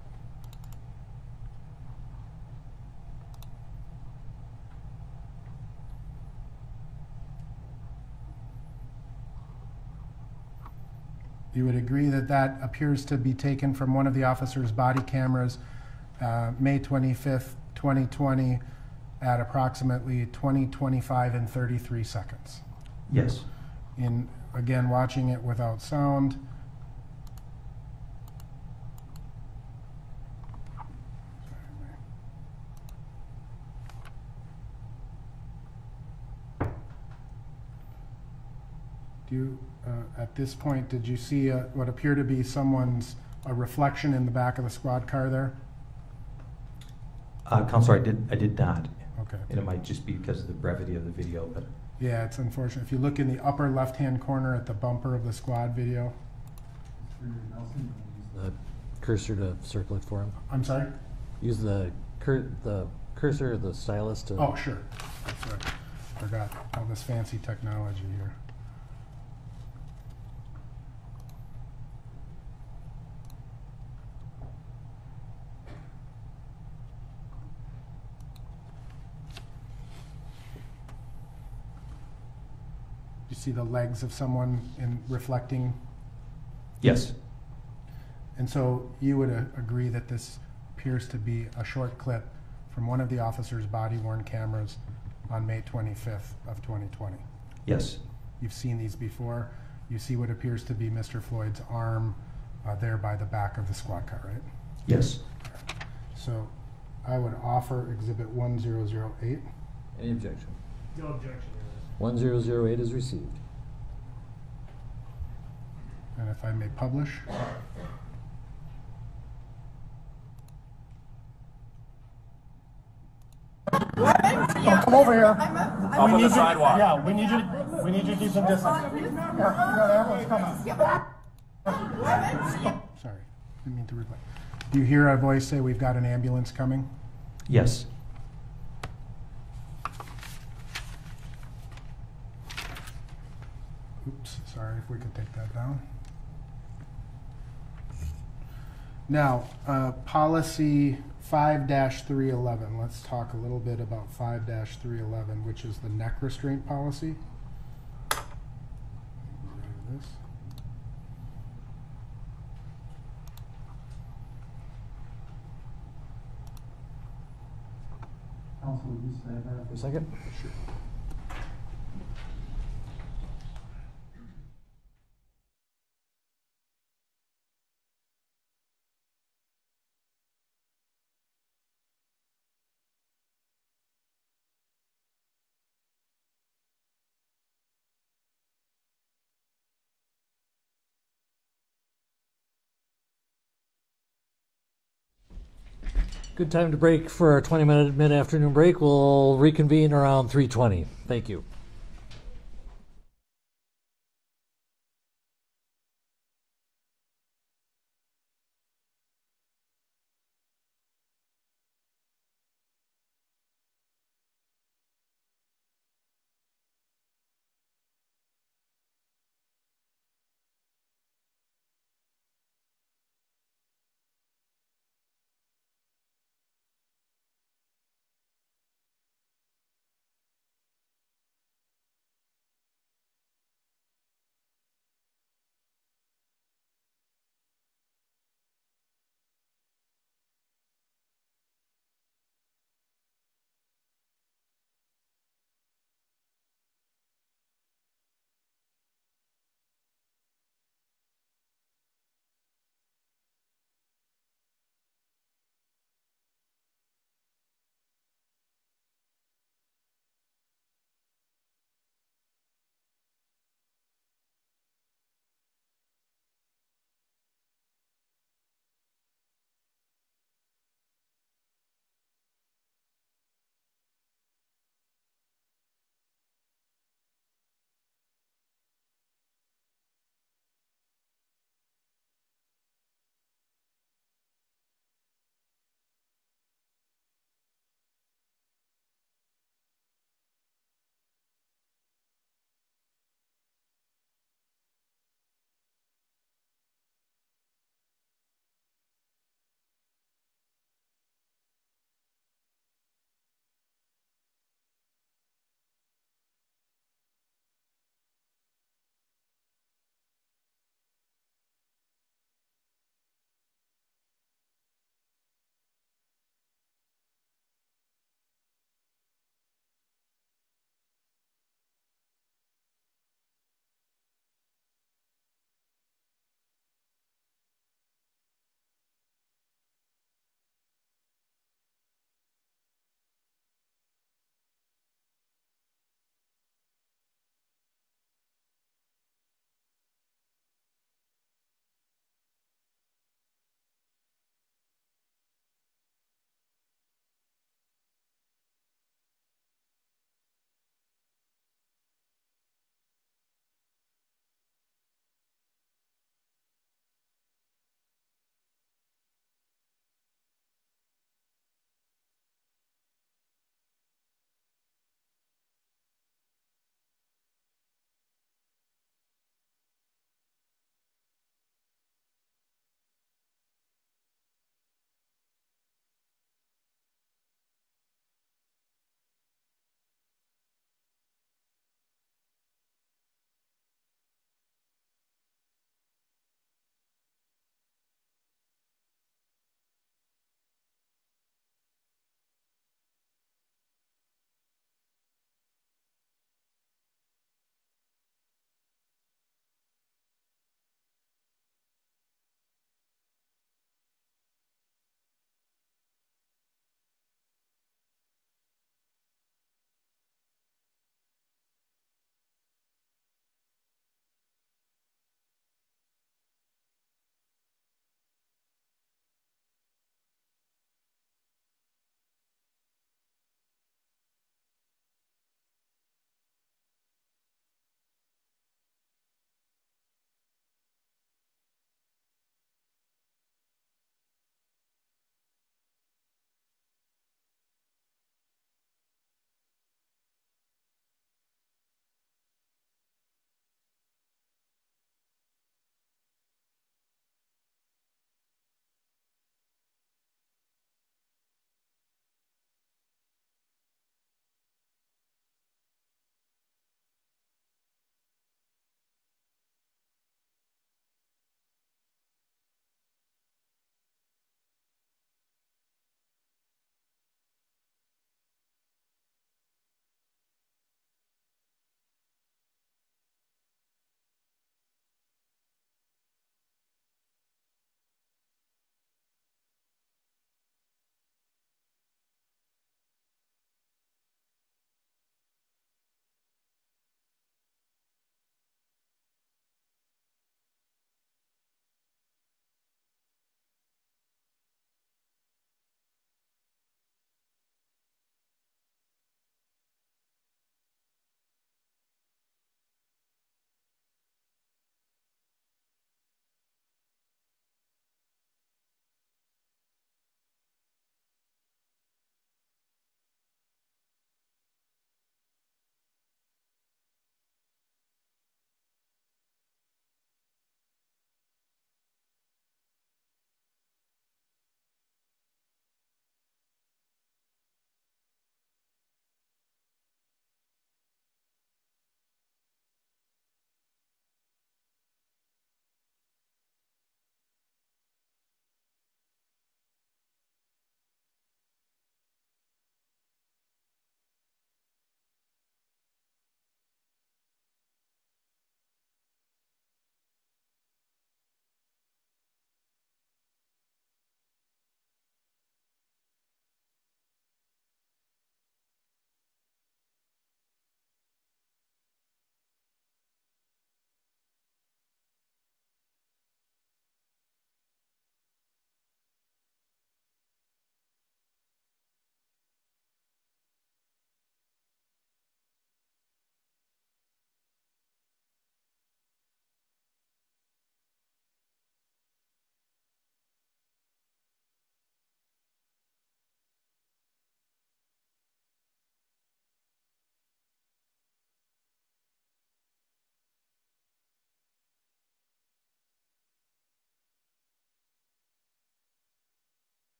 You would agree that that appears to be taken from one of the officer's body cameras, uh, May 25th, 2020, at approximately 20, 25, and 33 seconds. Yes. In again, watching it without sound. Do you, uh, at this point, did you see uh, what appeared to be someone's a reflection in the back of the squad car there? Uh, Counselor, I did, I did not. Okay. And it might just be because of the brevity of the video, but Yeah, it's unfortunate. If you look in the upper left-hand corner at the bumper of the squad video, The cursor to circle it for him. I'm sorry? Use the cur- the cursor, the stylus to. Oh, sure. That's right. Forgot all this fancy technology here. See the legs of someone in reflecting yes. And so you would uh, agree that this appears to be a short clip from one of the officer's body-worn cameras on May 25th of 2020. Yes. You've seen these before. You see what appears to be Mr. Floyd's arm uh, there by the back of the squad car, right? Yes. So I would offer Exhibit 1008. Any objection? No objection, Your Honor. One zero zero eight is received. And if I may publish. Oh, come over here. Off of the sidewalk. Yeah, we need you, we need you to keep some distance. Sorry, didn't mean to reply. Do you hear a voice say we've got an ambulance coming? Yes. Oops, sorry, if we could take that down. Now, uh, policy five three eleven, let's talk a little bit about five three eleven, which is the neck restraint policy. Get rid of this. Counsel, you say that? For a second? Good time to break for our 20-minute mid-afternoon break. We'll reconvene around 3:20. Thank you.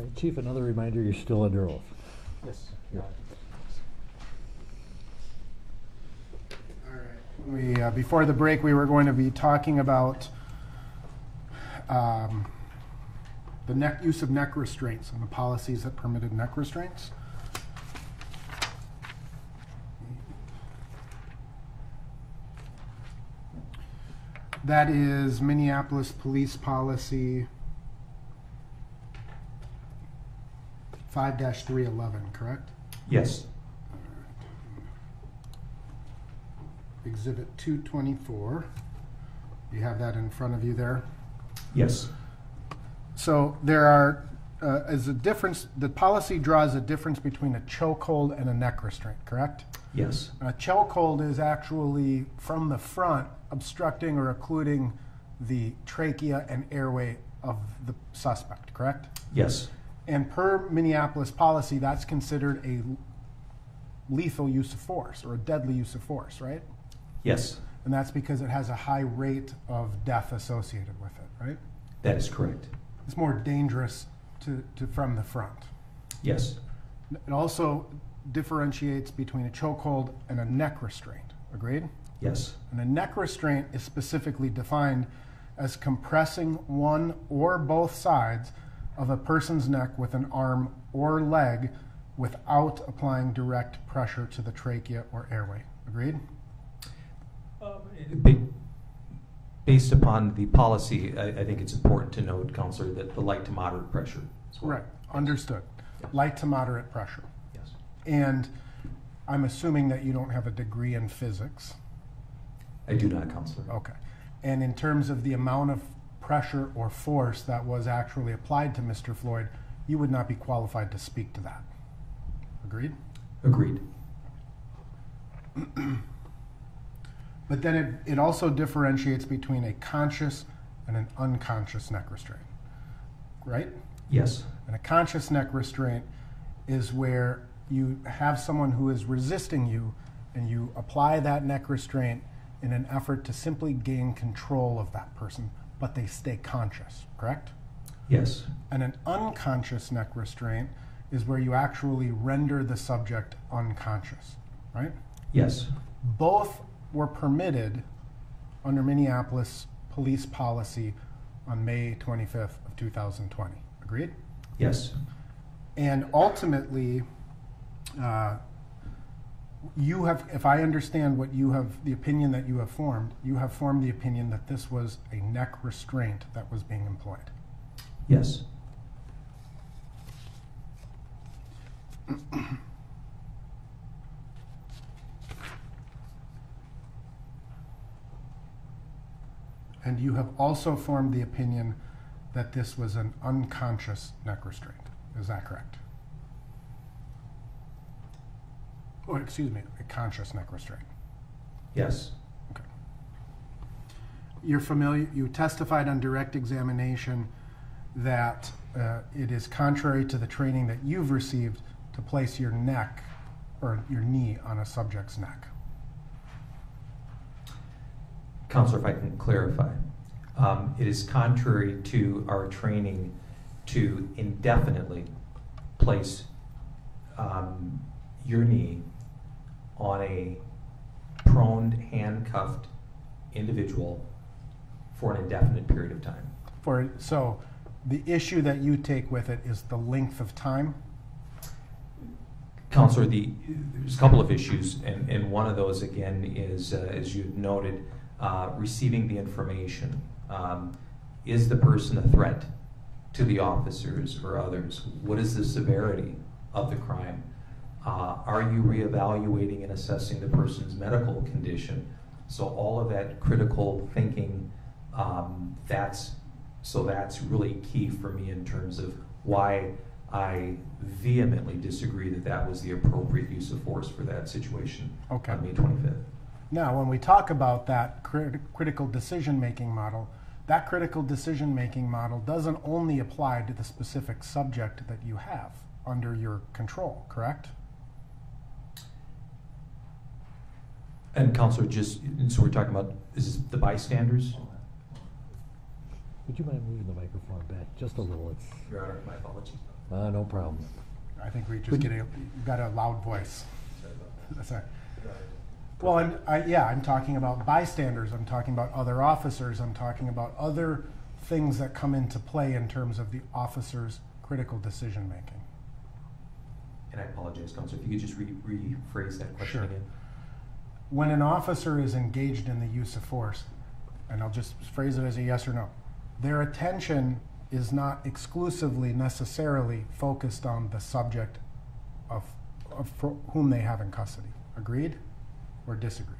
Right, Chief, another reminder, you're still under oath. Yes. We, uh, before the break, we were going to be talking about um, the neck, use of neck restraints and the policies that permitted neck restraints. That is Minneapolis Police Policy five three eleven, correct? Yes. Exhibit two twenty-four. You have that in front of you there. Yes. So there are, uh, is a difference, the policy draws a difference between a chokehold and a neck restraint, correct? Yes. A chokehold is actually from the front obstructing or occluding the trachea and airway of the suspect, correct? Yes. And per Minneapolis policy, that's considered a lethal use of force or a deadly use of force, right? Yes. And that's because it has a high rate of death associated with it, right? That is correct. It's more dangerous to, to from the front. Yes. It also differentiates between a chokehold and a neck restraint. Agreed? Yes. And a neck restraint is specifically defined as compressing one or both sides of a person's neck with an arm or leg without applying direct pressure to the trachea or airway. Agreed? Um, ba- Based upon the policy, I, I think it's important to note, Counselor, that the light to moderate pressure. Right. Understood. Light to moderate pressure. Yes. And I'm assuming that you don't have a degree in physics. I do not, Counselor. Okay. And in terms of the amount of pressure or force that was actually applied to Mr. Floyd, you would not be qualified to speak to that. Agreed? Agreed. But then it, it also differentiates between a conscious and an unconscious neck restraint. Right? Yes. And a conscious neck restraint is where you have someone who is resisting you and you apply that neck restraint in an effort to simply gain control of that person, but they stay conscious, correct? Yes. And an unconscious neck restraint is where you actually render the subject unconscious, right? Yes. Both were permitted under Minneapolis police policy on May 25th of 2020. Agreed? Yes. And ultimately, uh, you have, if I understand what you have, the opinion that you have formed, you have formed the opinion that this was a neck restraint that was being employed. Yes. And you have also formed the opinion that this was an unconscious neck restraint. Is that correct? Or, excuse me, a conscious neck restraint. Yes. Okay. You're familiar, you testified on direct examination that uh, it is contrary to the training that you've received to place your neck or your knee on a subject's neck. Counselor, if I can clarify, um, it is contrary to our training to indefinitely place um, your knee on a prone, handcuffed individual for an indefinite period of time. For, so the issue that you take with it is the length of time? Counselor, the, there's a couple of issues, and, and one of those, again, is, uh, as you noted, uh, receiving the information. Um, is the person a threat to the officers or others? What is the severity of the crime? Uh, are you reevaluating and assessing the person's medical condition? So all of that critical thinking, um, that's so that's really key for me in terms of why I vehemently disagree that that was the appropriate use of force for that situation Okay. on May 25th. Now, when we talk about that crit- critical decision making model, that critical decision making model doesn't only apply to the specific subject that you have under your control, correct? And Counselor, just so we're talking about is this the bystanders? Would you mind moving the microphone back just a little? It's, Your Honor, my apologies. Uh, no problem. I think we're just get a, you got a loud voice. Sorry. Well, I'm, I, yeah, I'm talking about bystanders, I'm talking about other officers, I'm talking about other things that come into play in terms of the officer's critical decision-making. And I apologize, Counselor, if you could just re- rephrase that question Sure. again. When an officer is engaged in the use of force, and I'll just phrase it as a yes or no, their attention is not exclusively necessarily focused on the subject of, of whom they have in custody. Agreed or disagree?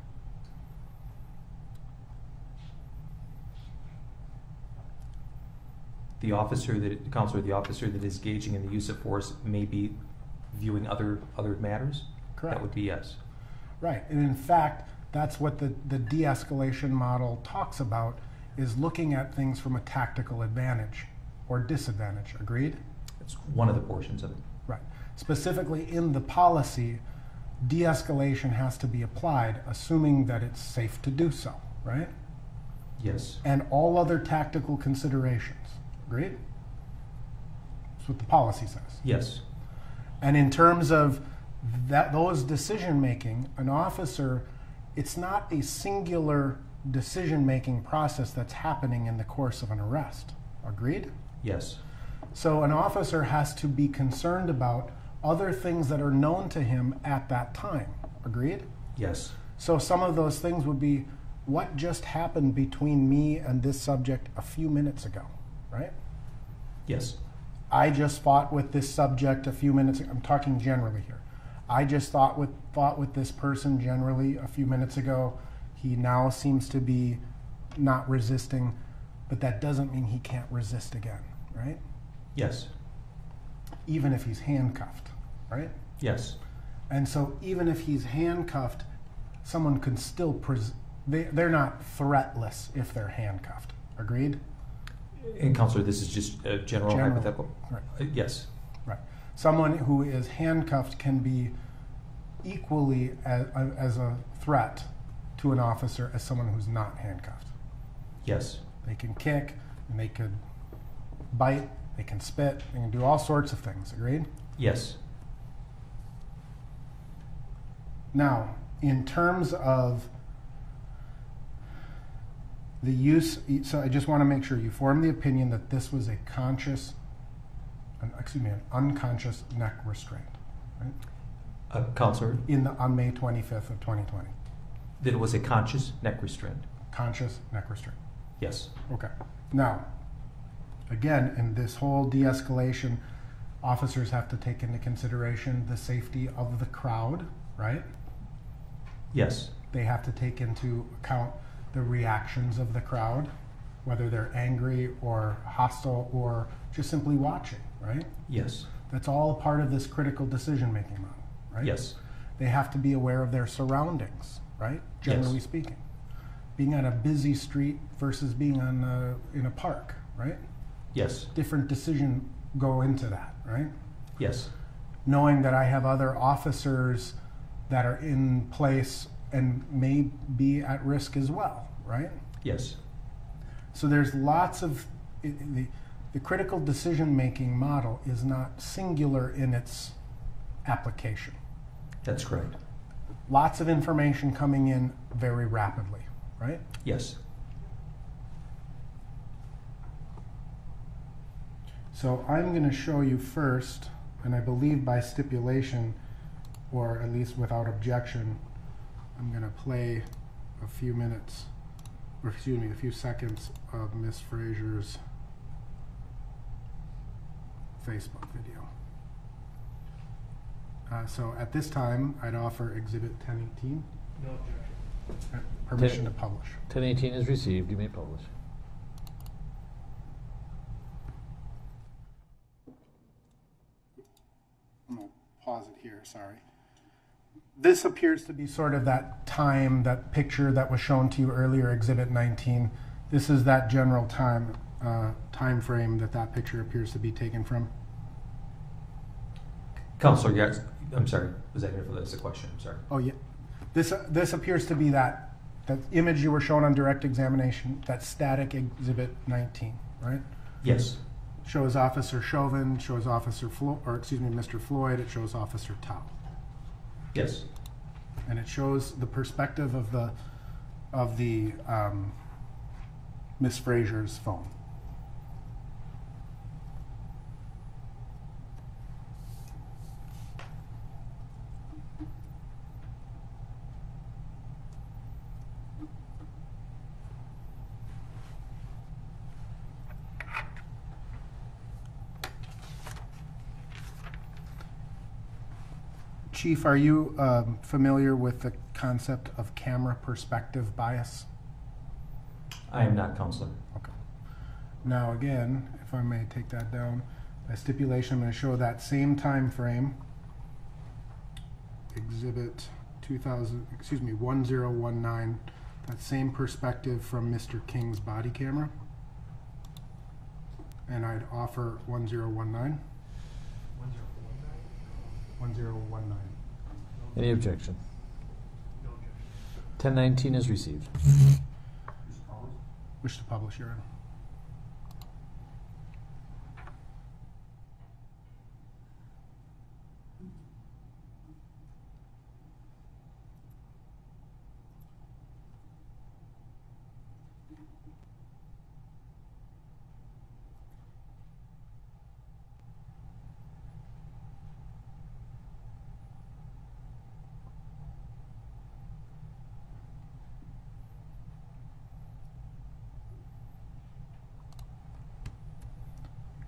The officer that, Counselor, the officer that is engaging in the use of force may be viewing other, other matters? Correct. That would be yes. Right, and in fact, that's what the, the de-escalation model talks about, is looking at things from a tactical advantage or disadvantage. Agreed? It's one of the portions of it. Right. Specifically in the policy, de-escalation has to be applied, assuming that it's safe to do so, right? Yes. And all other tactical considerations. Agreed? That's what the policy says. Yes. And in terms of that, those decision making, an officer, it's not a singular decision making process that's happening in the course of an arrest. Agreed? Yes. So an officer has to be concerned about other things that are known to him at that time. Agreed? Yes. So some of those things would be what just happened between me and this subject a few minutes ago, right? Yes. I just fought with this subject a few minutes ago. I'm talking generally here. I just thought with fought with this person generally a few minutes ago. He now seems to be not resisting, but that doesn't mean he can't resist again, right? Yes. Even if he's handcuffed, right? Yes. And so even if he's handcuffed, someone can still pres- they they're not threatless if they're handcuffed. Agreed? And Counselor, this is just a general, General. hypothetical. Right. Uh, yes. Someone who is handcuffed can be equally as, as a threat to an officer as someone who's not handcuffed. Yes. They can kick, and they could bite, they can spit, they can do all sorts of things. Agreed? Yes. Now, in terms of the use, so I just want to make sure you form the opinion that this was a conscious, an, excuse me, an unconscious neck restraint, right? Uh, Counselor, In the, on May 25th of 2020. that it was a conscious neck restraint. Conscious neck restraint. Yes. Okay. Now, again, in this whole de-escalation, officers have to take into consideration the safety of the crowd, right? Yes. They have to take into account the reactions of the crowd, whether they're angry or hostile or just simply watching, right? Yes. That's all part of this critical decision-making model, right? Yes. They have to be aware of their surroundings, right? Generally Yes. speaking. Being on a busy street versus being on a, in a park, right? Yes. Different decision go into that, right? Yes. Knowing that I have other officers that are in place and may be at risk as well, right? Yes. So there's lots of the, the critical decision making model is not singular in its application. That's correct. Lots of information coming in very rapidly, right? Yes. So I'm going to show you first, and I believe by stipulation, or at least without objection, I'm going to play a few minutes, or excuse me, a few seconds of Miss Frazier's Facebook video. Uh, so at this time, I'd offer Exhibit 1018. No objection. uh, Permission to publish. 1018 is received, you may publish. I'm gonna pause it here, sorry. This appears to be sort of that time, that picture that was shown to you earlier, Exhibit 19. This is that general time, uh, time frame that that picture appears to be taken from. Counselor, yes. I'm sorry. Was that here for this a question? I'm sorry. Oh, yeah. This, uh, this appears to be that, that image you were shown on direct examination, that static Exhibit 19, right? Yes. shows Officer Chauvin, shows Officer Flo, or excuse me, Mr. Floyd, it shows Officer Thao. Yes. And it shows the perspective of the, of the, um, Miss Frazier's phone. Chief, are you um, familiar with the concept of camera perspective bias? I am not counselor. Okay. Now, again, if I may take that down, by stipulation, I'm going to show that same time frame. Exhibit 2000, excuse me, 1019, that same perspective from Mr. Kueng's body camera. And I'd offer 1019. 1019. Any objection? Ten nineteen is received. Wish to publish, Your Honor.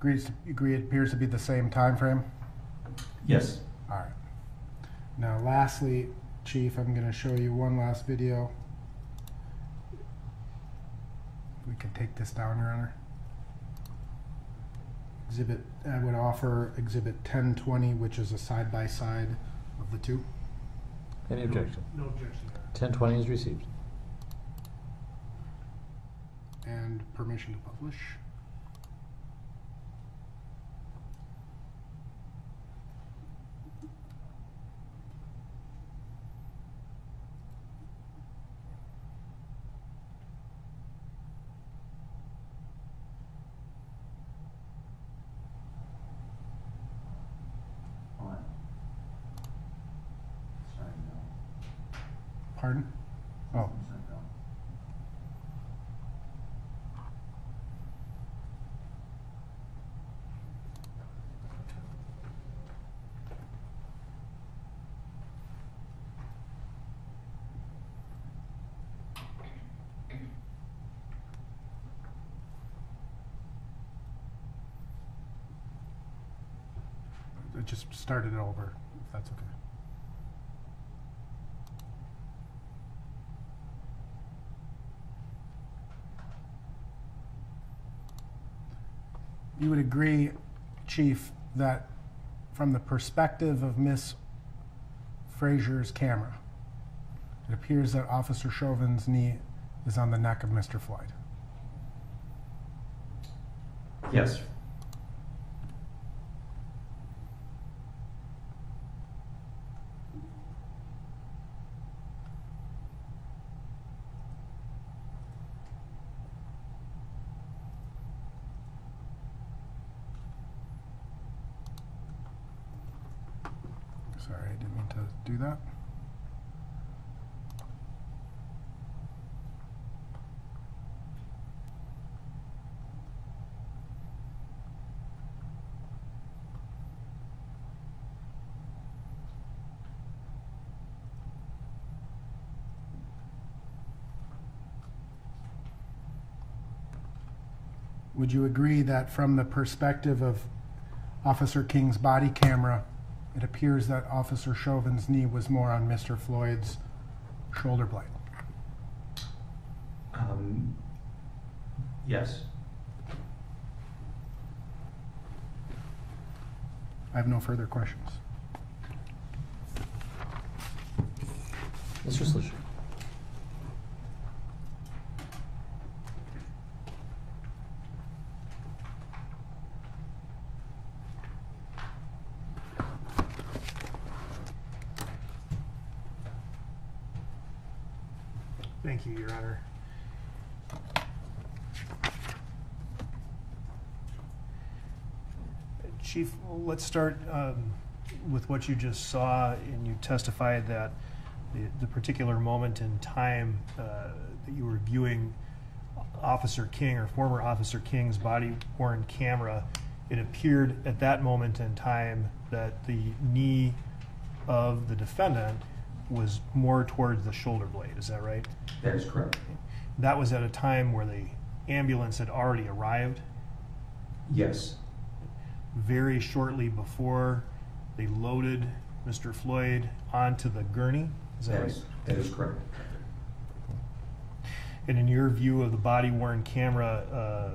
Agrees, agree it appears to be the same time frame. Yes. All right. Now, lastly, Chief, I'm going to show you one last video. We can take this down, Your Honor. Exhibit, I would offer Exhibit 1020, which is a side-by-side of the two. Any objection? No objection, Ten twenty is received. And permission to publish. On. Sorry, no. Pardon? Oh, Percent no. I started it over, if that's okay. You would agree, Chief, that from the perspective of Miss Frazier's camera, it appears that Officer Chauvin's knee is on the neck of Mr. Floyd. Yes. Sorry, I didn't mean to do that. Would you agree that from the perspective of Officer Kueng's body camera, it appears that Officer Chauvin's knee was more on Mr. Floyd's shoulder blade? Um, yes. I have no further questions. Mr. Schleicher. Thank you, Your Honor. Chief, let's start um, with what you just saw, and you testified that the, the particular moment in time uh, that you were viewing Officer Kueng or former Officer Kueng's body worn camera, it appeared at that moment in time that the knee of the defendant was more towards the shoulder blade. Is that right? That is correct. That was at a time where the ambulance had already arrived. Yes. very shortly before they loaded Mr. Floyd onto the gurney. Is that That right? is, that is correct. And in your view of the body worn camera uh,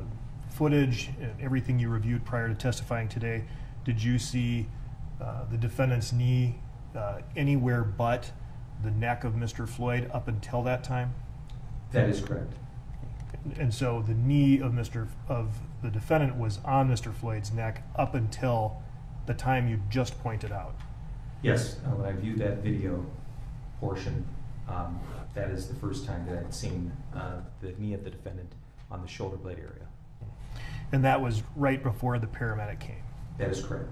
footage and everything you reviewed prior to testifying today, did you see uh, the defendant's knee uh, anywhere but the neck of Mr. Floyd up until that time? That is correct. And so the knee of Mr. of the defendant was on Mr. Floyd's neck up until the time you just pointed out. Yes, uh, when I viewed that video portion, um, that is the first time that I'd seen uh, the knee of the defendant on the shoulder blade area. And that was right before the paramedic came. That is correct.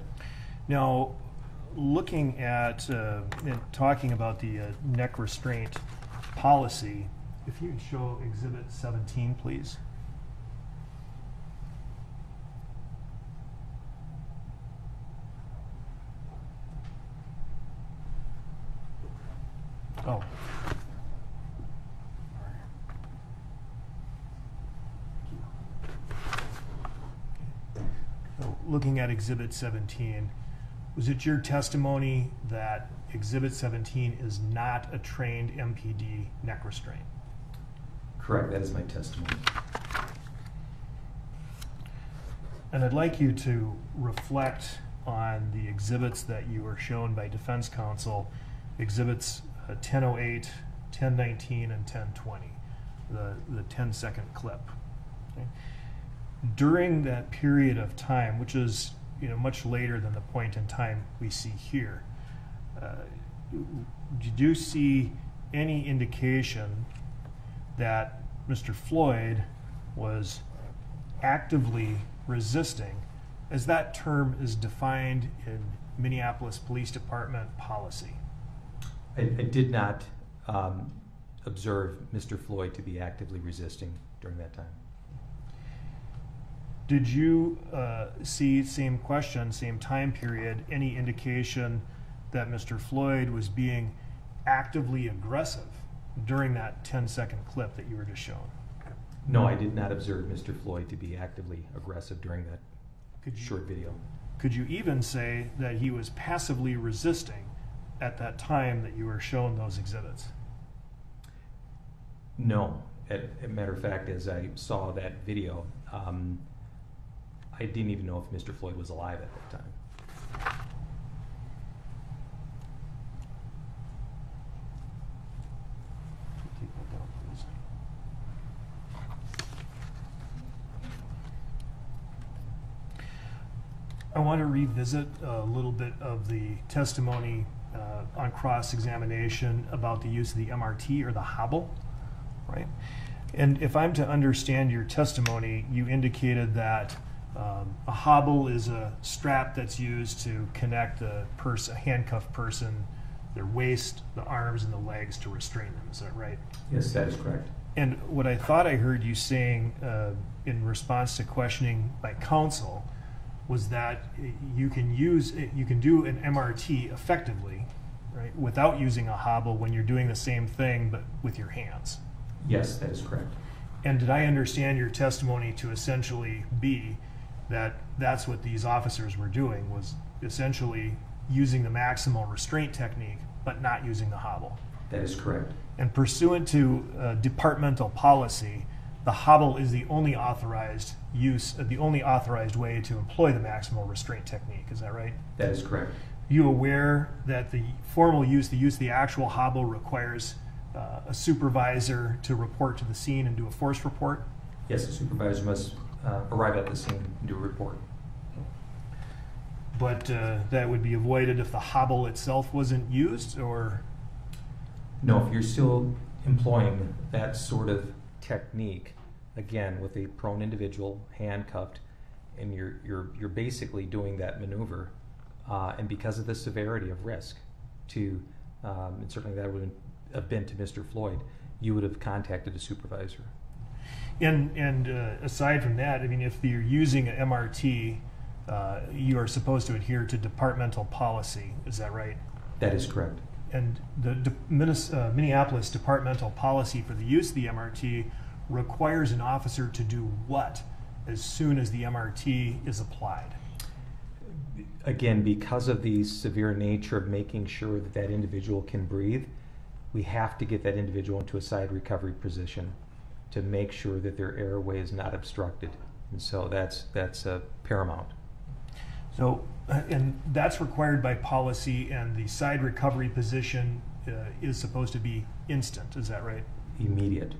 Now, looking at, uh, and talking about the uh, neck restraint policy, if you could show Exhibit 17, please. Oh. Looking at Exhibit 17, was it your testimony that Exhibit 17 is not a trained MPD neck restraint? Correct, that is my testimony. And I'd like you to reflect on the exhibits that you were shown by defense counsel, exhibits uh, 1008, 1019, and 1020, the, the 10-second clip. Okay? During that period of time, which is you know much later than the point in time we see here, uh, did you see any indication that Mr. Floyd was actively resisting, as that term is defined in Minneapolis Police Department policy. I, I did not um, observe Mr. Floyd to be actively resisting during that time. Did you uh, see, same question, same time period, any indication that Mr. Floyd was being actively aggressive during that 10 second clip that you were just shown? No, I did not observe Mr. Floyd to be actively aggressive during that Could you, short video. could you even say that he was passively resisting at that time that you were shown those exhibits? No. As a matter of fact, as I saw that video, um, I didn't even know if Mr. Floyd was alive at that time. I want to revisit a little bit of the testimony uh, on cross-examination about the use of the MRT or the hobble, right? And if I'm to understand your testimony, you indicated that um, a hobble is a strap that's used to connect a person, a handcuffed person, their waist, the arms, and the legs to restrain them. Is that right? Yes, that is correct. And what I thought I heard you saying uh, in response to questioning by counsel was that you can use you can do an MRT effectively, right, without using a hobble when you're doing the same thing but with your hands. Yes, that is correct. And did I understand your testimony to essentially be that that's what these officers were doing was essentially using the maximal restraint technique but not using the hobble? That is correct. And pursuant to uh, departmental policy, the hobble is the only authorized use, uh, the only authorized way to employ the maximal restraint technique. Is that right? That is correct. You aware that the formal use, the use of the actual hobble, requires uh, a supervisor to report to the scene and do a force report? Yes, the supervisor must uh, arrive at the scene and do a report. But uh, that would be avoided if the hobble itself wasn't used, or No, if you're still employing that sort of technique, again, with a prone individual handcuffed and you're you're you're basically doing that maneuver, uh, and because of the severity of risk, to um, and certainly that would have been to Mr. Floyd, you would have contacted a supervisor. And, and uh, aside from that, I mean, if you're using an MRT, uh, you are supposed to adhere to departmental policy, is that right? That is correct. And the De- uh, Minneapolis departmental policy for the use of the MRT requires an officer to do what as soon as the MRT is applied? Again, because of the severe nature of making sure that that individual can breathe, we have to get that individual into a side recovery position to make sure that their airway is not obstructed. And so that's that's uh, paramount. So, uh, and that's required by policy, and the side recovery position uh, is supposed to be instant, is that right? Immediate.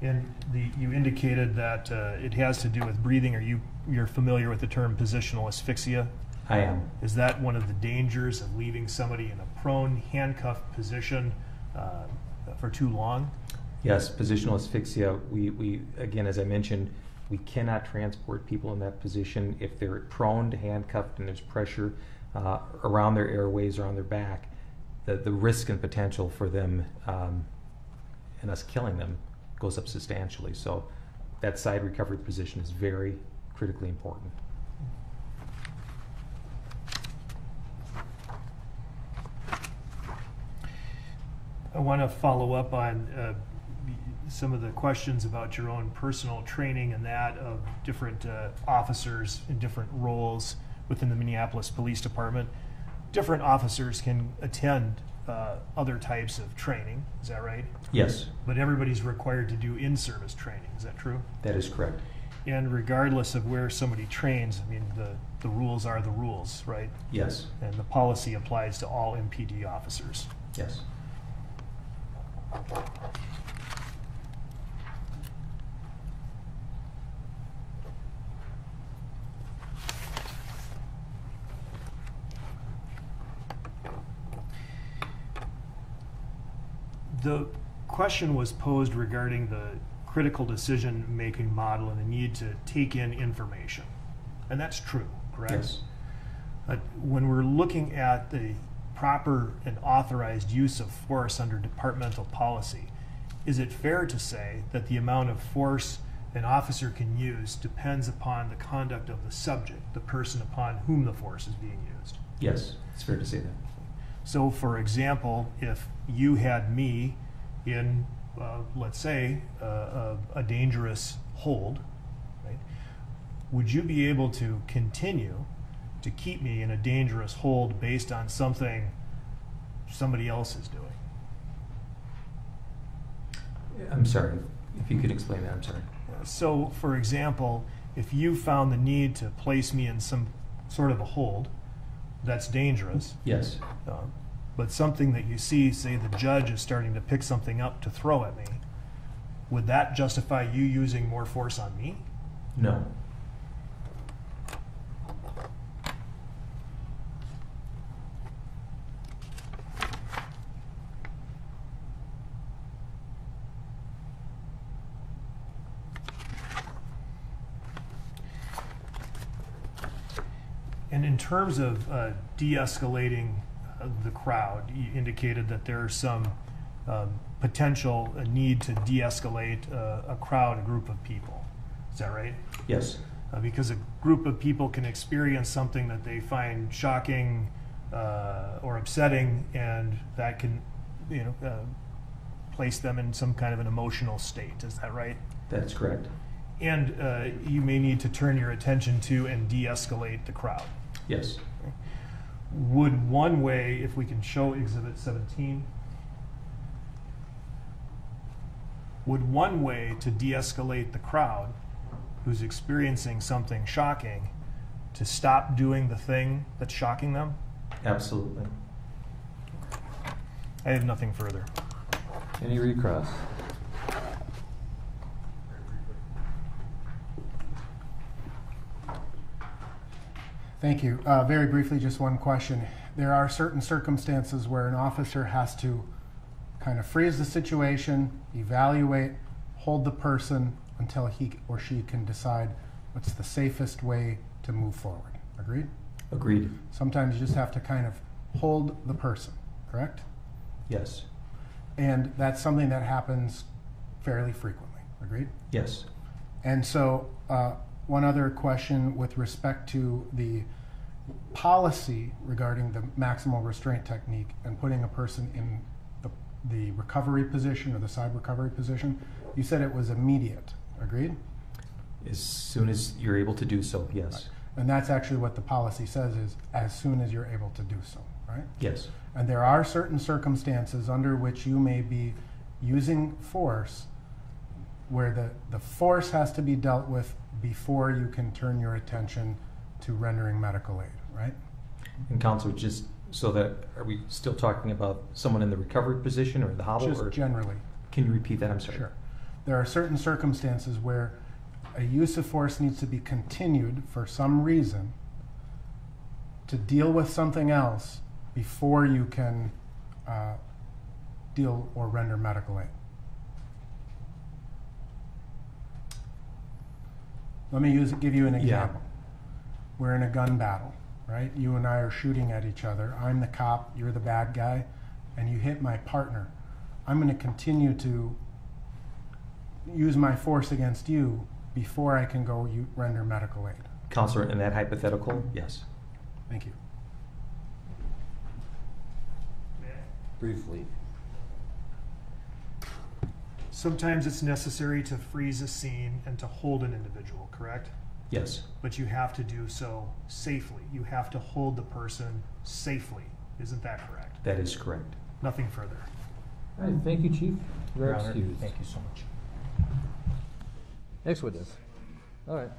And the, you indicated that uh, it has to do with breathing. Are you, you're familiar with the term positional asphyxia? I am. Is that one of the dangers of leaving somebody in a prone handcuffed position uh, for too long? Yes, positional asphyxia. We, we again, as I mentioned, we cannot transport people in that position if they're prone to handcuffed and there's pressure uh, around their airways or on their back. The, the risk and potential for them um, and us killing them goes up substantially. So that side recovery position is very critically important. I want to follow up on uh, some of the questions about your own personal training and that of different uh, officers in different roles within the Minneapolis Police Department. Different officers can attend uh, other types of training, is that right? Yes, But everybody's required to do in service training, is that true? that is correct. And regardless of where somebody trains, I mean, the, the rules are the rules, right? Yes, And the policy applies to all MPD officers. yes. The question was posed regarding the critical decision-making model and the need to take in information. And that's true, correct? Yes. But when we're looking at the proper and authorized use of force under departmental policy, is it fair to say that the amount of force an officer can use depends upon the conduct of the subject, the person upon whom the force is being used? Yes, it's fair to say that. So, for example, if you had me in, uh, let's say, uh, a, a dangerous hold, right, would you be able to continue to keep me in a dangerous hold based on something somebody else is doing? I'm sorry, if you could explain that, I'm sorry. So, for example, if you found the need to place me in some sort of a hold that's dangerous, Yes, Uh, but something that you see, say the judge is starting to pick something up to throw at me, would that justify you using more force on me? no. In terms of uh, de-escalating uh, the crowd, you indicated that there's some um, potential uh, need to de-escalate uh, a crowd, a group of people. Is that right? Yes, uh, because a group of people can experience something that they find shocking uh, or upsetting, and that can, you know, uh, place them in some kind of an emotional state. Is that right? that's correct. And uh, you may need to turn your attention to and de-escalate the crowd. Yes, Would one way, if we can show Exhibit 17, would one way to de-escalate the crowd who's experiencing something shocking to stop doing the thing that's shocking them? absolutely. I have nothing further. Any recross? Thank you. Uh, very briefly, just one question. There are certain circumstances where an officer has to kind of freeze the situation, evaluate, hold the person until he or she can decide what's the safest way to move forward. Agreed? Agreed. Sometimes you just have to kind of hold the person, correct? Yes. And that's something that happens fairly frequently. Agreed? Yes. And so, uh, one other question with respect to the policy regarding the maximal restraint technique and putting a person in the, the recovery position or the side recovery position, you said it was immediate. Agreed? As soon as you're able to do so, yes. And that's actually what the policy says is as soon as you're able to do so, right? Yes. And there are certain circumstances under which you may be using force where the, the force has to be dealt with before you can turn your attention to rendering medical aid, right? And counsel, just so that, are we still talking about someone in the recovery position or the hobble? or Just generally. Can you repeat that? I'm sorry. Sure. There are certain circumstances where a use of force needs to be continued for some reason to deal with something else before you can uh, deal or render medical aid. Let me use, give you an Yeah. example. We're in a gun battle, right? You and I are shooting at each other. I'm the cop, you're the bad guy, and you hit my partner. I'm going to continue to use my force against you before I can go u- render medical aid. Counselor, in that hypothetical, yes. Thank you. Briefly. Sometimes it's necessary to freeze a scene and to hold an individual, correct? Yes. But you have to do so safely. You have to hold the person safely. Isn't that correct? That is correct. Nothing further. All right, thank you, Chief. You're Your Honor, excused. Thank you so much. Next witness. All right.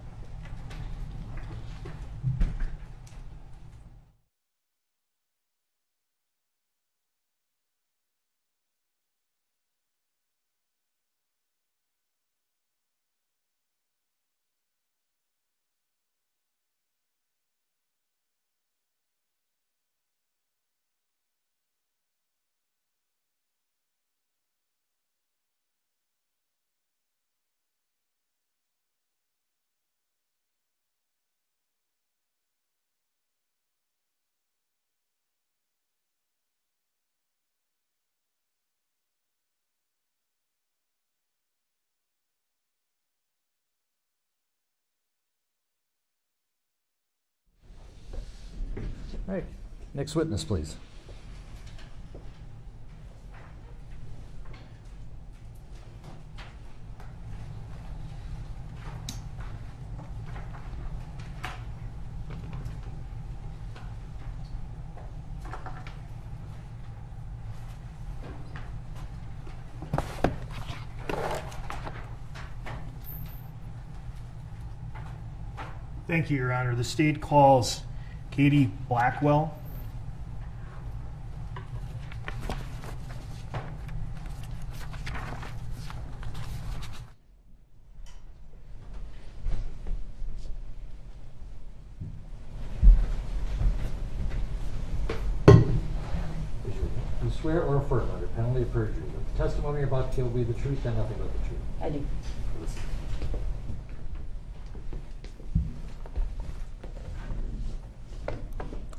Next witness, please. Thank you, Your Honor. The state calls Katie Blackwell. You swear or affirm under penalty of perjury that the testimony you're about to give will be the truth and nothing but the truth. I do.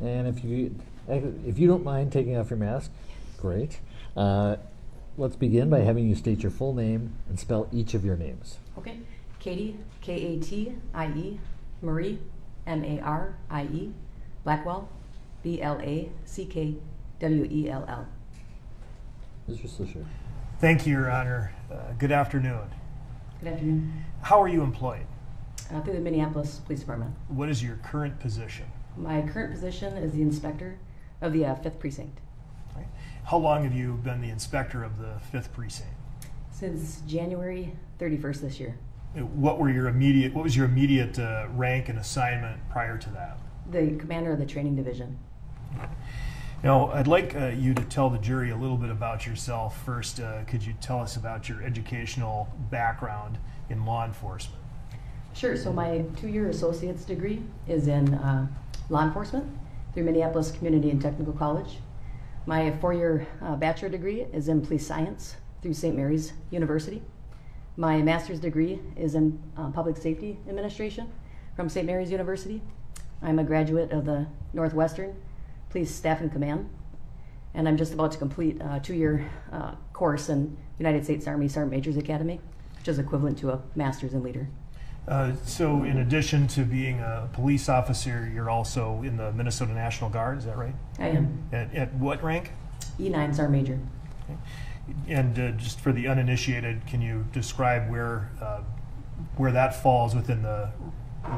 And if you, if you don't mind taking off your mask, great. Uh, let's begin by having you state your full name and spell each of your names. Okay. Katie, K A T I E, Marie, M A R I E, Blackwell, B L A C K W E L L. Mr. Swisher. Thank you, Your Honor. Uh, good afternoon. Good afternoon. How are you employed? Uh, through the Minneapolis Police Department. What is your current position? My current position is the inspector of the uh, 5th Precinct. Right. How long have you been the inspector of the 5th Precinct? Since January 31st this year. Uh, What were your immediate, what was your immediate uh, rank and assignment prior to that? The commander of the training division. Now, I'd like uh, you to tell the jury a little bit about yourself. First, uh, could you tell us about your educational background in law enforcement? Sure. So my two-year associate's degree is in uh, law enforcement through Minneapolis Community and Technical College. My four-year uh, bachelor degree is in police science through St. Mary's University. My master's degree is in uh, public safety administration from St. Mary's University. I'm a graduate of the Northwestern Police Staff and Command, and I'm just about to complete a two-year uh, course in United States Army Sergeant Major's Academy, which is equivalent to a master's in leader. Uh, so, in addition to being a police officer, you're also in the Minnesota National Guard, is that right? I am At, at what rank? E9 Sergeant Major. And uh, just for the uninitiated, can you describe where uh, where that falls within the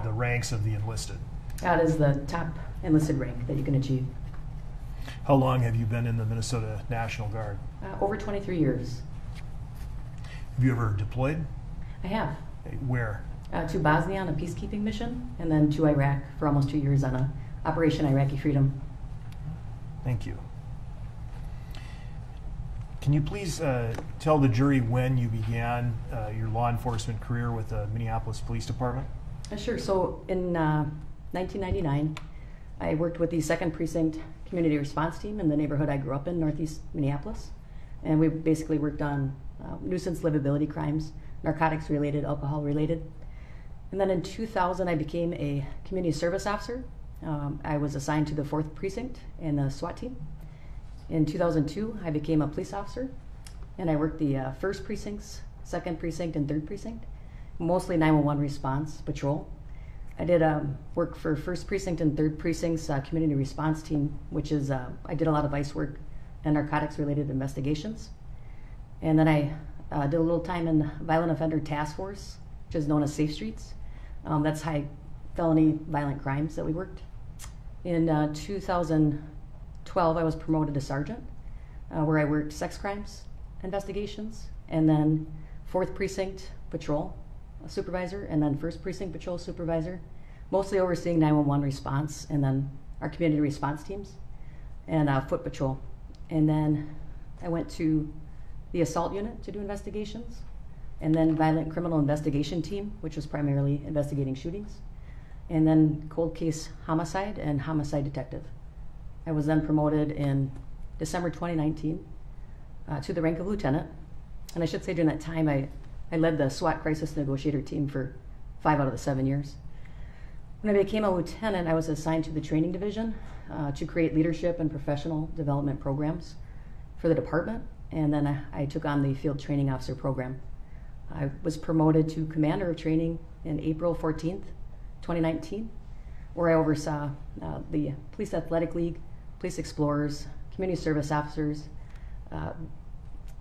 the ranks of the enlisted? That is the top enlisted rank that you can achieve. How long have you been in the Minnesota National Guard? Uh, over 23 years. Have you ever deployed? I have. Where? Uh, to Bosnia on a peacekeeping mission, and then to Iraq for almost two years on a Operation Iraqi Freedom. Thank you. Can you please uh, tell the jury when you began uh, your law enforcement career with the Minneapolis Police Department? Uh, sure. So in uh, 1999, I worked with the 2nd Precinct Community Response Team in the neighborhood I grew up in, Northeast Minneapolis. And we basically worked on uh, nuisance livability crimes, narcotics related, alcohol related. And then in 2000, I became a community service officer. Um, I was assigned to the 4th Precinct in the SWAT team. In 2002, I became a police officer, and I worked the uh, 1st Precincts, 2nd Precinct, and 3rd Precinct, mostly 911 response patrol. I did um, work for 1st Precinct and 3rd Precinct's uh, community response team, which is, uh, I did a lot of ICE work and narcotics related investigations. And then I uh, did a little time in Violent Offender Task Force, which is known as Safe Streets. Um, that's high felony violent crimes that we worked. In uh, 2012, I was promoted to sergeant, uh, where I worked sex crimes investigations, and then 4th Precinct Patrol supervisor, and then 1st Precinct Patrol supervisor, mostly overseeing 911 response, and then our community response teams, and uh, foot patrol. And then I went to the assault unit to do investigations, and then violent criminal investigation team, which was primarily investigating shootings, and then cold case homicide and homicide detective. I was then promoted in December 2019 uh, to the rank of lieutenant, and I should say during that time I, I led the SWAT crisis negotiator team for five out of the seven years. When I became a lieutenant, I was assigned to the training division uh, to create leadership and professional development programs for the department, and then I, I took on the field training officer program. I was promoted to commander of training in April 14th, 2019, where I oversaw uh, the Police Athletic League, Police Explorers, Community Service Officers, uh,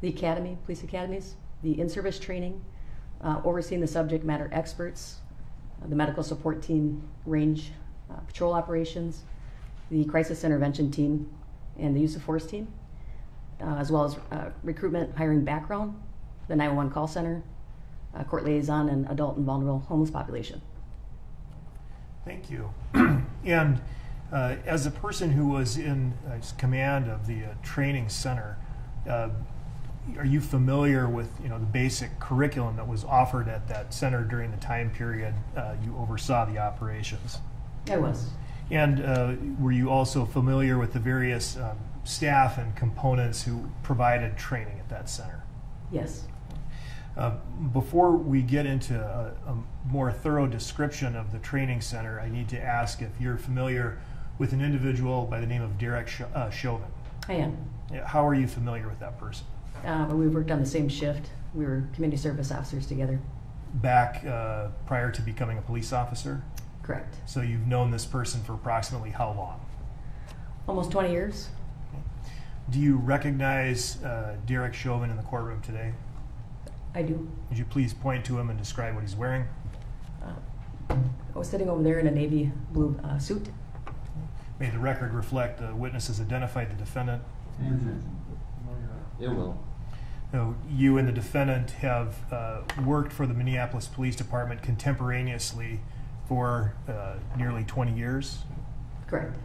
the Academy, Police Academies, the in service training, uh, overseeing the subject matter experts, uh, the medical support team, range uh, patrol operations, the crisis intervention team, and the use of force team, uh, as well as recruitment, hiring background, the 911 call center, uh, court liaison, and adult and vulnerable homeless population. Thank you. and uh, as a person who was in uh, command of the uh, training center, uh, are you familiar with you know the basic curriculum that was offered at that center during the time period uh, you oversaw the operations? I was. And uh, were you also familiar with the various um, staff and components who provided training at that center? Yes. Uh, before we get into a, a, more thorough description of the training center, I need to ask if you're familiar with an individual by the name of Derek Sh- uh, Chauvin. I am. How are you familiar with that person? Uh, we worked on the same shift. We were community service officers together. Back uh, prior to becoming a police officer? Correct. So you've known this person for approximately how long? Almost 20 years. Do you recognize uh, Derek Chauvin in the courtroom today? I do. Would you please point to him and describe what he's wearing? Uh, I was sitting over there in a navy blue uh, suit. May the record reflect the witnesses identified the defendant. It will. Now, you and the defendant have uh, worked for the Minneapolis Police Department contemporaneously for uh, nearly 20 years. Correct.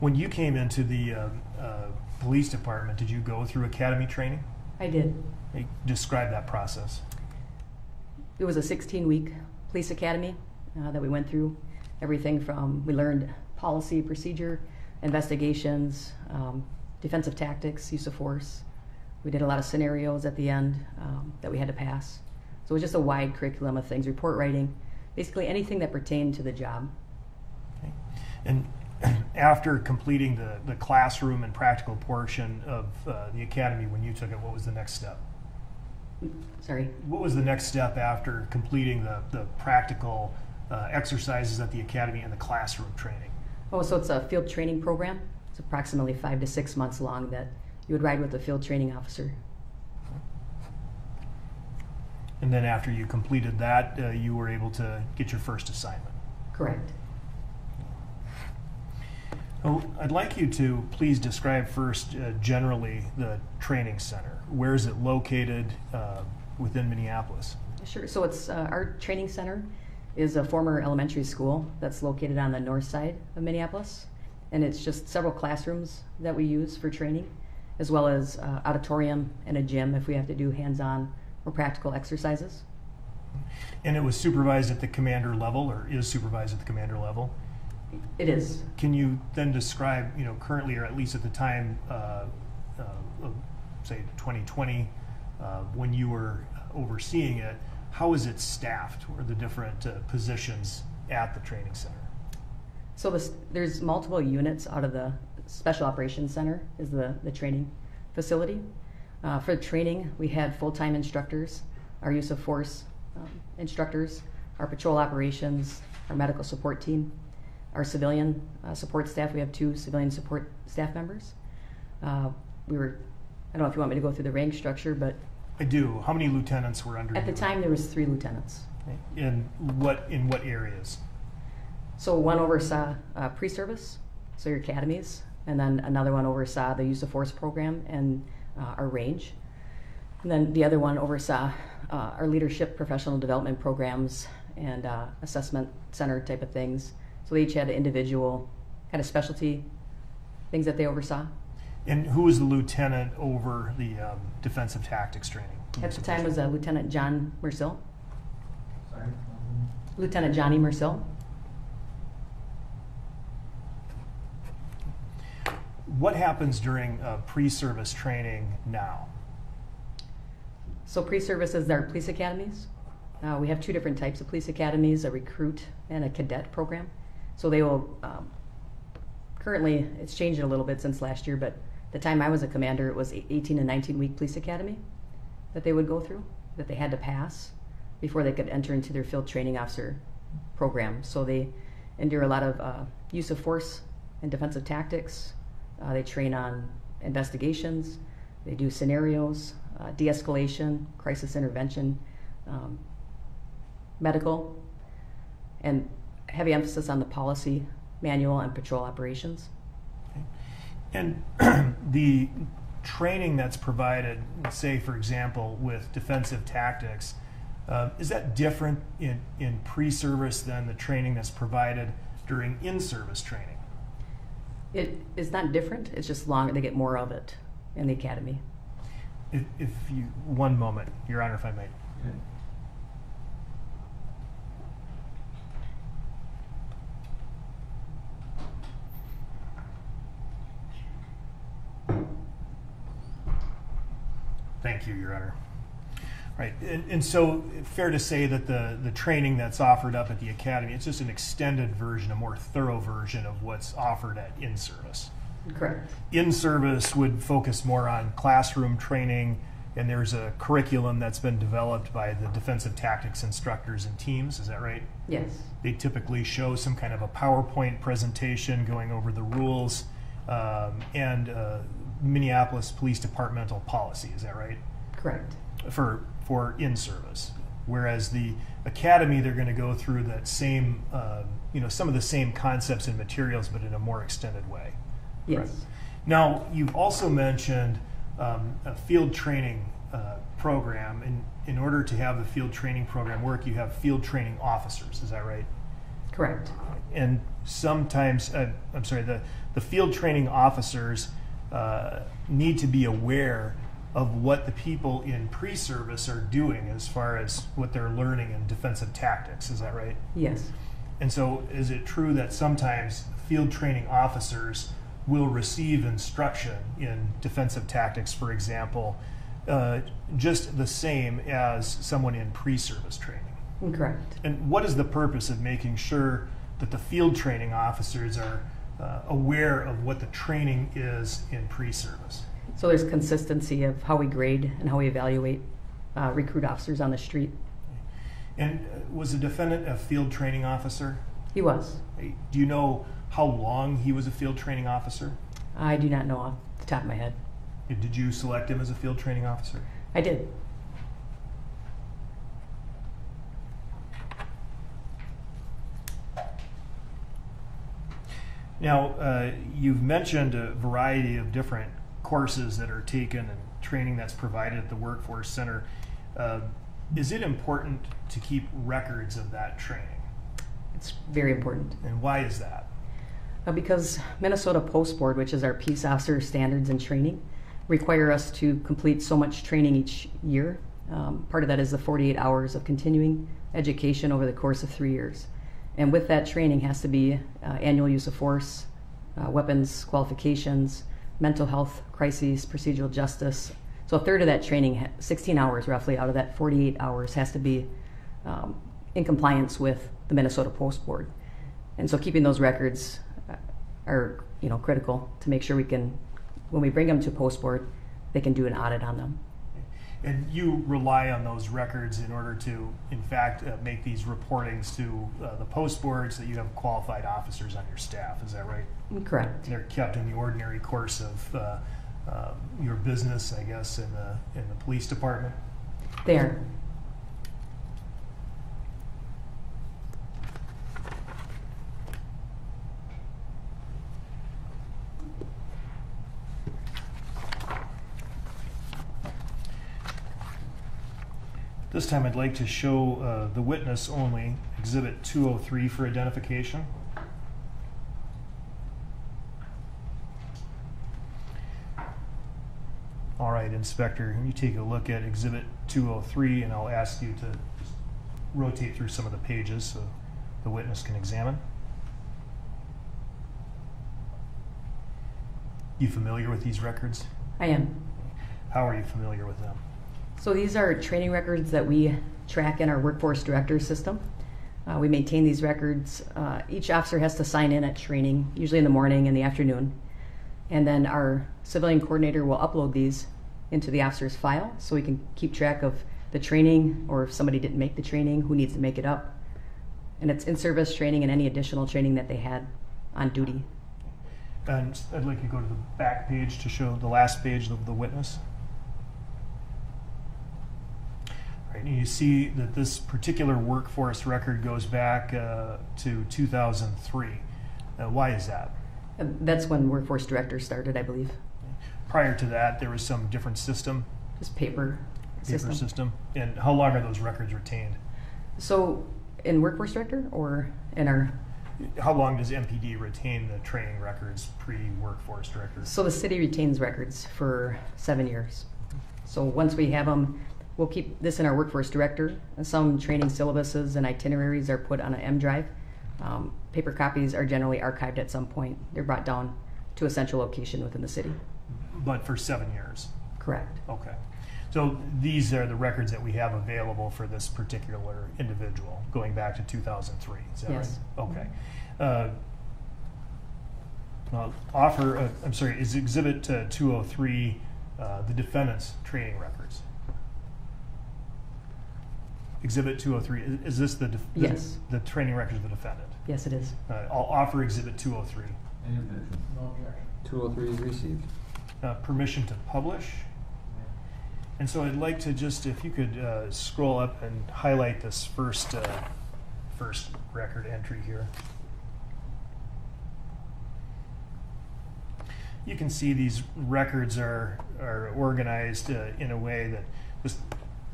When you came into the uh, uh, police department, did you go through academy training? I did. Hey, Describe that process. It was a 16 week police academy uh, that we went through. Everything from we learned policy, procedure, investigations, um, defensive tactics, use of force, We did a lot of scenarios at the end um, that we had to pass. So it was just a wide curriculum of things, report writing, basically anything that pertained to the job. Okay. And after completing the, the classroom and practical portion of uh, the academy, when you took it, what was the next step? Sorry. What was the next step after completing the, the practical uh, exercises at the academy and the classroom training? Oh, so it's a field training program. It's approximately five to six months long that you would ride with a field training officer. And then after you completed that, uh, you were able to get your first assignment. Correct. Oh, I'd like you to please describe first uh, generally the training center. Where is it located uh, within Minneapolis? Sure. So it's uh, our training center is a former elementary school that's located on the north side of Minneapolis, and it's just several classrooms that we use for training, as well as uh, auditorium and a gym if we have to do hands-on or practical exercises. And it was supervised at the commander level, or is supervised at the commander level. It is. Can you then describe, you know, currently or at least at the time, uh, uh, of, say, 2020, uh, when you were overseeing it, how is it staffed, or the different uh, positions at the training center? So this, there's multiple units out of the Special Operations Center is the, the training facility. Uh, for training, we had full-time instructors, our use of force um, instructors, our patrol operations, our medical support team, our civilian uh, support staff. We have two civilian support staff members. Uh, we were, I don't know if you want me to go through the rank structure, but I do. How many lieutenants were under at the you? time there was three lieutenants. In what in what areas? So one oversaw uh, pre-service, so your academies, and then another one oversaw the use of force program and uh, our range. And then the other one oversaw uh, our leadership professional development programs and uh, assessment center type of things. So they each had an individual kind of specialty things that they oversaw. And who was the lieutenant over the um, defensive tactics training? At the time was uh, Lieutenant John Mercil, Sorry? Lieutenant Johnny Mercil. What happens during uh, pre-service training now? So pre-service is our police academies. Uh, we have two different types of police academies: a recruit and a cadet program. So they will. Um, currently, it's changed a little bit since last year, but the time I was a commander, it was 18 and 19 week police academy that they would go through that they had to pass before they could enter into their field training officer program. So they endure a lot of uh, use of force and defensive tactics. Uh, they train on investigations. They do scenarios, uh, de-escalation, crisis intervention, um, medical, and heavy emphasis on the policy manual and patrol operations. And the training that's provided, say, for example, with defensive tactics, uh, is that different in, in pre-service than the training that's provided during in-service training? It is not different. It's just longer. They get more of it in the academy. If, if you, one moment, Your Honor, if I may. Thank you, Your Honor. Right, and, and so fair to say that the, the training that's offered up at the academy, it's just an extended version, a more thorough version of what's offered at in-service. Correct. In-service would focus more on classroom training, and there's a curriculum that's been developed by the defensive tactics instructors and teams, is that right? Yes. They typically show some kind of a PowerPoint presentation going over the rules um, and uh, Minneapolis Police Departmental policy, is that right? Correct. For, for in-service. Whereas the academy, they're going to go through that same, um, you know, some of the same concepts and materials, but in a more extended way. Yes. Right. Now, you've also mentioned um, a field training uh, program. And in order to have the field training program work, you have field training officers. Is that right? Correct. And sometimes, uh, I'm sorry, the, the field training officers uh, need to be aware of what the people in pre service are doing as far as what they're learning in defensive tactics. Is that right? Yes. And so, is it true that sometimes field training officers will receive instruction in defensive tactics, for example, uh, just the same as someone in pre-service training. Correct. And what is the purpose of making sure that the field training officers are uh, aware of what the training is in pre-service? So there's consistency of how we grade and how we evaluate uh, recruit officers on the street. And uh, was the defendant a field training officer? He was. Do you know how long he was a field training officer? I do not know off the top of my head. Did you select him as a field training officer? I did. Now, uh, you've mentioned a variety of different courses that are taken and training that's provided at the Workforce Center. Uh, is it important to keep records of that training? It's very important. And why is that? Uh, because Minnesota Post Board, which is our peace officer standards and training, require us to complete so much training each year. Um, part of that is the 48 hours of continuing education over the course of three years. And with that training has to be uh, annual use of force, uh, weapons qualifications, mental health crises, procedural justice. So a third of that training, 16 hours roughly out of that 48 hours, has to be um, in compliance with the Minnesota Post Board. And so keeping those records uh, are you know critical to make sure we can, when we bring them to Post Board, they can do an audit on them. And you rely on those records in order to, in fact, uh, make these reportings to uh, the post boards that you have qualified officers on your staff. Is that right? Correct. They're kept in the ordinary course of uh, uh, your business, I guess, in the in the police department. There. This time I'd like to show uh, the witness only, Exhibit 203 for identification. All right, Inspector, can you take a look at Exhibit 203 and I'll ask you to rotate through some of the pages so the witness can examine. You familiar with these records? I am. How are you familiar with them? So these are training records that we track in our workforce director system. Uh, we maintain these records. Uh, each officer has to sign in at training, usually in the morning and the afternoon. And then our civilian coordinator will upload these into the officer's file so we can keep track of the training or if somebody didn't make the training, who needs to make it up. And it's in service training and any additional training that they had on duty. And I'd like you to go to the back page to show the last page of the witness. Right, and you see that this particular workforce record goes back uh, to 2003. Uh, why is that? That's when workforce director started, I believe. Prior to that, there was some different system, Just paper, paper system. system. And how long are those records retained? So in workforce director or in our How long does MPD retain the training records pre-workforce director? So the city retains records for seven years. So once we have them, we'll keep this in our workforce director. Some training syllabuses and itineraries are put on an M drive. Um, paper copies are generally archived at some point. They're brought down to a central location within the city. But for seven years. Correct. Okay. So these are the records that we have available for this particular individual, going back to 2003. Is that Yes. right? Okay. Uh, well, offer, uh, I'm sorry, is Exhibit uh, 203 uh, the defendant's training records? Exhibit 203, is- is this the? def- the- Yes. The training records of the defendant? Yes, it is. Uh, I'll offer Exhibit 203. Any objection? No objection. 203 is received. uh, permission to publish. And so I'd like to just, if you could uh, scroll up and highlight this first, uh, first record entry here. You can see these records are, are organized uh, in a way that just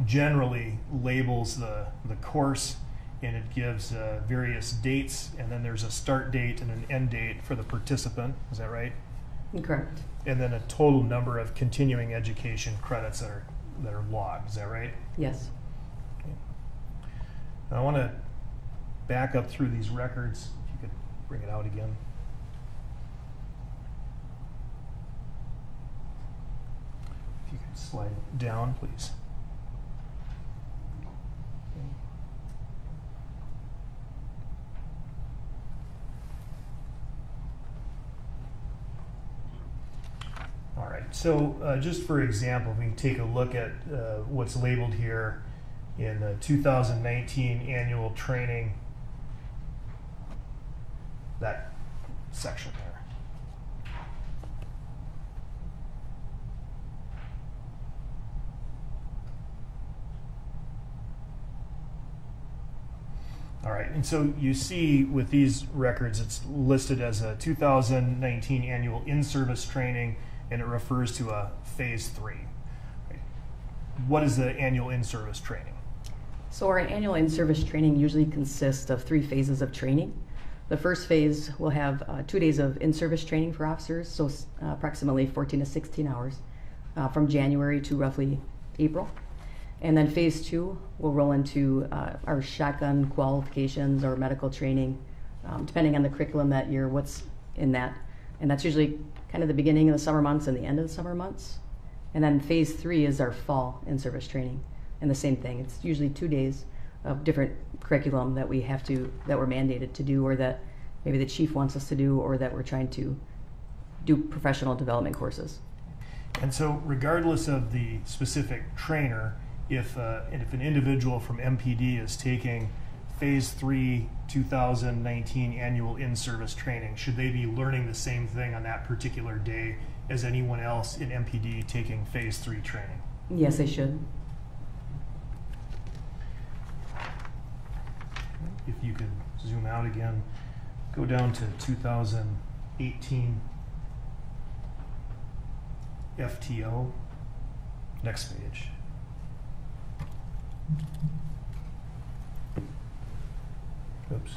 generally labels the, the course and it gives uh, various dates and then there's a start date and an end date for the participant is that right? Correct. And then a total number of continuing education credits that are that are logged is that right? Yes. Okay. i want to back up through these records if you could bring it out again. If you could slide down please. All right, so uh, just for example, if we can take a look at uh, what's labeled here in the 2019 annual training, that section there. All right, and so you see with these records, it's listed as a 2019 annual in-service training, and it refers to a phase three. What is the annual in-service training? So our annual in-service training usually consists of three phases of training. The first phase will have uh, two days of in-service training for officers, so uh, approximately 14 to 16 hours, uh, from January to roughly April. And then phase two will roll into uh, our shotgun qualifications or medical training, um, depending on the curriculum that year, what's in that. And that's usually kind of the beginning of the summer months and the end of the summer months. And then phase three is our fall in-service training. And the same thing, it's usually two days of different curriculum that we have to, that we're mandated to do, or that maybe the chief wants us to do, or that we're trying to do professional development courses. And so, regardless of the specific trainer, if, uh, if an individual from MPD is taking Phase 3 2019 annual in service training, should they be learning the same thing on that particular day as anyone else in MPD taking Phase 3 training? Yes, they should. If you could zoom out again, go down to 2018 FTO. Next page. Oops.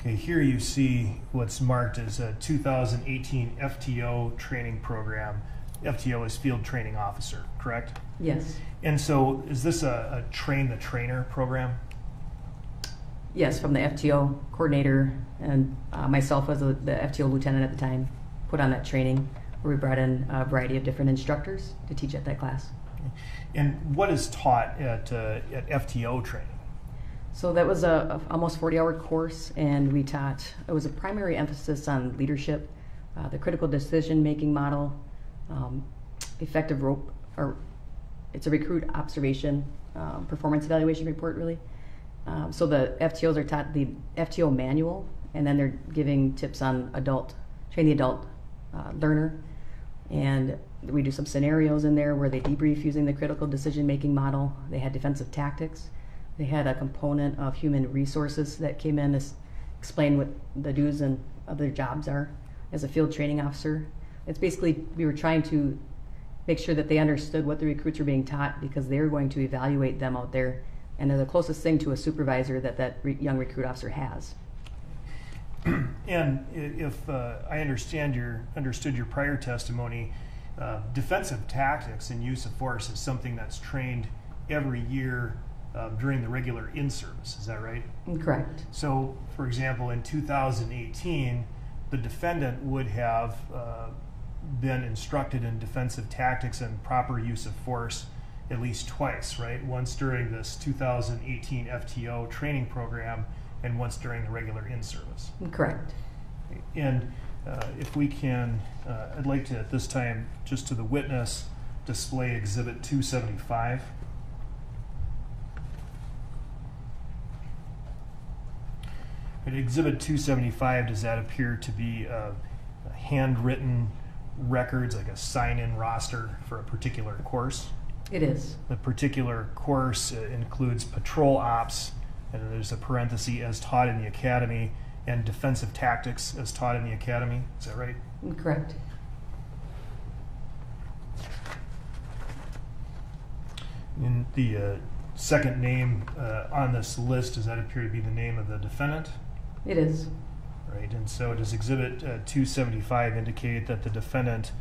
Okay, here you see what's marked as a 2018 FTO training program. FTO is Field Training Officer, correct? Yes. And so is this a, a train the trainer program? Yes, from the FTO coordinator and uh, myself as a, the FTO lieutenant at the time, put on that training where we brought in a variety of different instructors to teach at that class. And what is taught at, uh, at FTO training? So that was a, a almost 40 hour course, and we taught, it was a primary emphasis on leadership, uh, the critical decision making model, um, effective rope, or it's a recruit observation um, performance evaluation report, really. Um, so the FTOs are taught the FTO manual, and then they're giving tips on adult, train the adult uh, learner. And we do some scenarios in there where they debrief using the critical decision making model. They had defensive tactics. They had a component of human resources that came in to explain what the dues and other jobs are as a field training officer. It's basically, we were trying to make sure that they understood what the recruits were being taught because they're going to evaluate them out there and they're the closest thing to a supervisor that that re- young recruit officer has. And if uh, I understand your understood your prior testimony, uh, defensive tactics and use of force is something that's trained every year um, during the regular in service. Is that right? Correct. So, for example, in 2018, the defendant would have uh, been instructed in defensive tactics and proper use of force at least twice, right? Once during this 2018 FTO training program and once during the regular in service. Correct. And uh, if we can, uh, I'd like to at this time, just to the witness, display Exhibit 275. At Exhibit 275, does that appear to be uh, handwritten records, like a sign-in roster for a particular course? It is. The particular course uh, includes patrol ops, and there's a parenthesis as taught in the academy, and defensive tactics as taught in the academy. Is that right? Correct. In the uh, second name uh, on this list, does that appear to be the name of the defendant? It is. Right, and so does Exhibit uh, 275 indicate that the defendant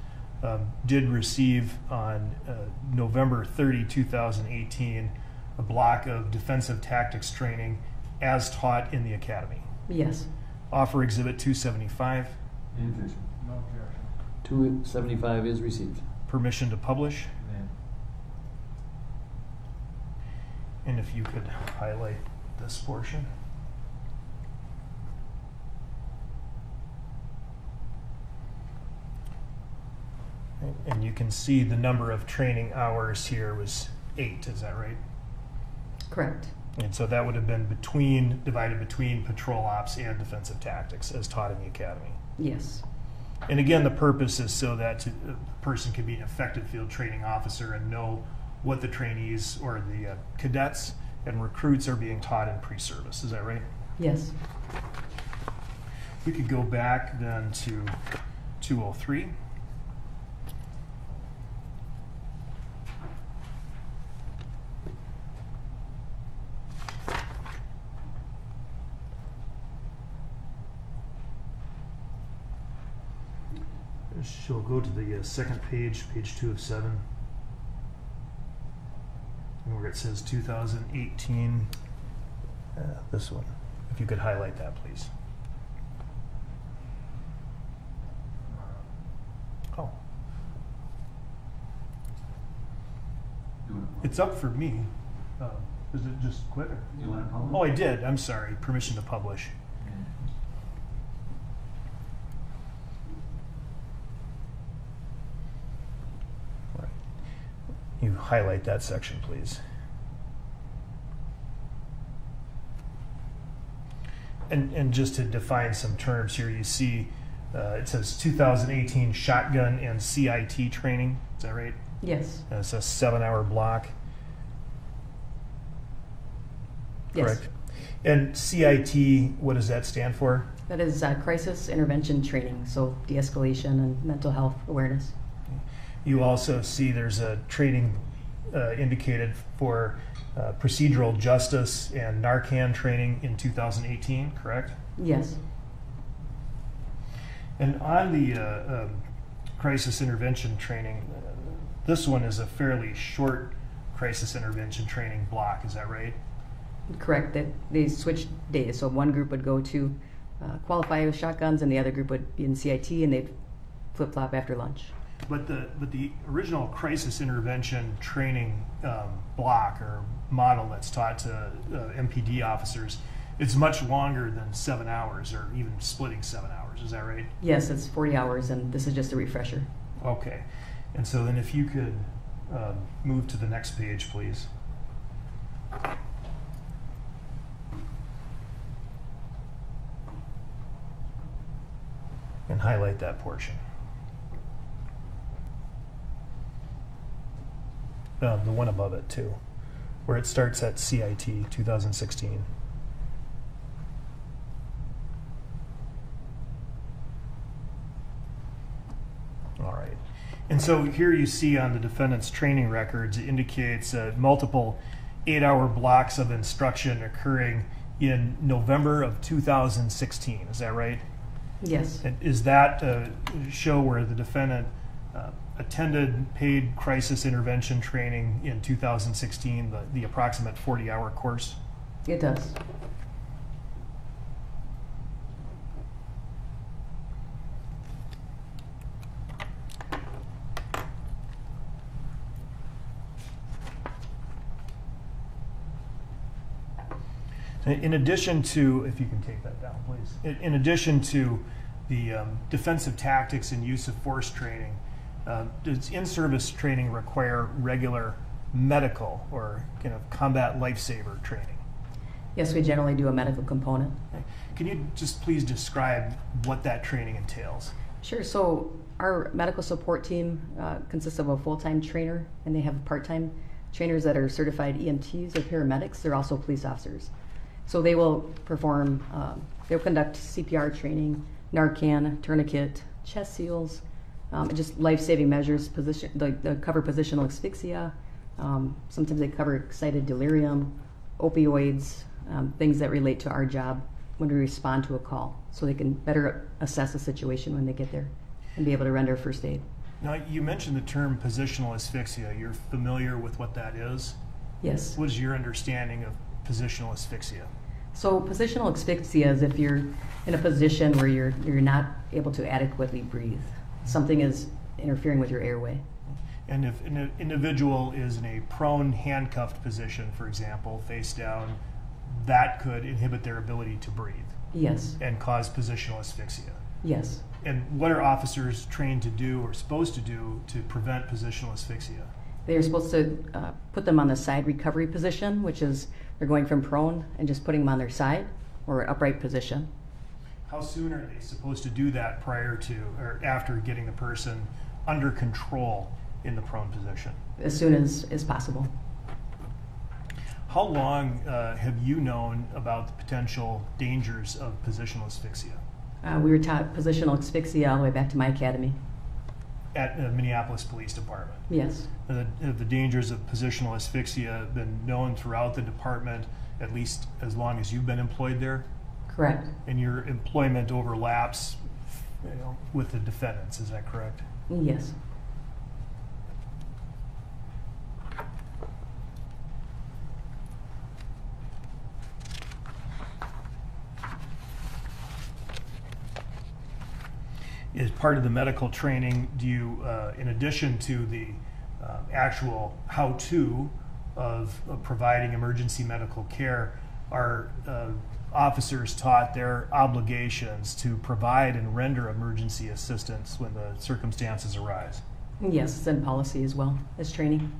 um, did receive on uh, November 30, 2018, a block of defensive tactics training as taught in the academy? Yes. Offer Exhibit 275. Invitation. No objection. Two seventy-five is received. Permission to publish. Then. And if you could highlight this portion. And- And you can see the number of training hours here was eight, is that right? Correct. And so that would have been between, divided between patrol ops and defensive tactics as taught in the academy. Yes. And again, the purpose is so that a person can be an effective field training officer and know what the trainees or the uh, cadets and recruits are being taught in pre-service. Is that right? Yes. We could go back then to 203. She'll go to the uh, second page, page two of seven. Where it says 2018, uh, this one. If you could highlight that, please. Oh, it's up for me. Uh, Is it just quit? or- You want to publish? Oh, I did. I'm sorry. Permission to publish. You highlight that section, please. And, and just to define some terms here, you see, uh, it says 2018 shotgun and CIT training. Is that right? Yes. And It's a seven-hour block. Yes. Correct. And CIT, what does that stand for? That is uh, crisis intervention training, so de-escalation and mental health awareness. You also see there's a training uh, indicated for uh, procedural justice and Narcan training in 2018, correct? Yes. And on the uh, um, crisis intervention training, uh, this one is a fairly short crisis intervention training block, is that right? Correct. That they switched days, so one group would go to uh, qualify with shotguns, and the other group would be in CIT, and they'd flip flop after lunch. But the but the original crisis intervention training um, block or model that's taught to uh, MPD officers, it's much longer than seven hours or even splitting seven hours. Is that right? Yes, it's 40 hours, and this is just a refresher. Okay. And so then if you could um, move to the next page, please. And highlight that portion. Uh, the one above it too, where it starts at CIT 2016. All right. And so here you see on the defendant's training records, it indicates uh, multiple eight hour blocks of instruction occurring in November of 2016. Is that right? Yes. And Is that uh, show where the defendant uh, attended paid crisis intervention training in 2016, the, the approximate 40 hour course? It does. In addition to, if you can take that down, please. In, in addition to the um, defensive tactics and use of force training, um, does in-service training require regular medical or kind of combat lifesaver training? Yes, we generally do a medical component. Can you just please describe what that training entails? Sure. So our medical support team uh, consists of a full-time trainer, and they have part-time trainers that are certified EMTs or paramedics. They're also police officers. So they will perform, um, they'll conduct CPR training, Narcan, tourniquet, chest seals, um, and just life-saving measures. Position, the, the cover positional asphyxia. Um, sometimes they cover excited delirium, opioids, um, things that relate to our job when we respond to a call, so they can better assess the situation when they get there and be able to render first aid. Now, you mentioned the term positional asphyxia. You're familiar with what that is? Yes. What is your understanding of positional asphyxia? So positional asphyxia is if you're in a position where you're, you're not able to adequately breathe. Something is interfering with your airway. And if an individual is in a prone handcuffed position, for example, face down, that could inhibit their ability to breathe Yes, and cause positional asphyxia. yes. And what are officers trained to do or supposed to do to prevent positional asphyxia? They're supposed to uh, put them on the side recovery position, which is they're going from prone and just putting them on their side or upright position. How soon are they supposed to do that prior to or after getting the person under control in the prone position? as soon as, as possible. How long uh, have you known about the potential dangers of positional asphyxia Uh, we were taught positional asphyxia all the way back to my academy. at the Minneapolis Police Department? Yes, Have the, have the dangers of positional asphyxia been known throughout the department at least as long as you've been employed there? Correct. And your employment overlaps you know, with the defendants, is that correct? Yes. As part of the medical training, do you, uh, in addition to the uh, actual how-to of, of providing emergency medical care, are uh, officers taught their obligations to provide and render emergency assistance when the circumstances arise? Yes, it's in policy as well as training.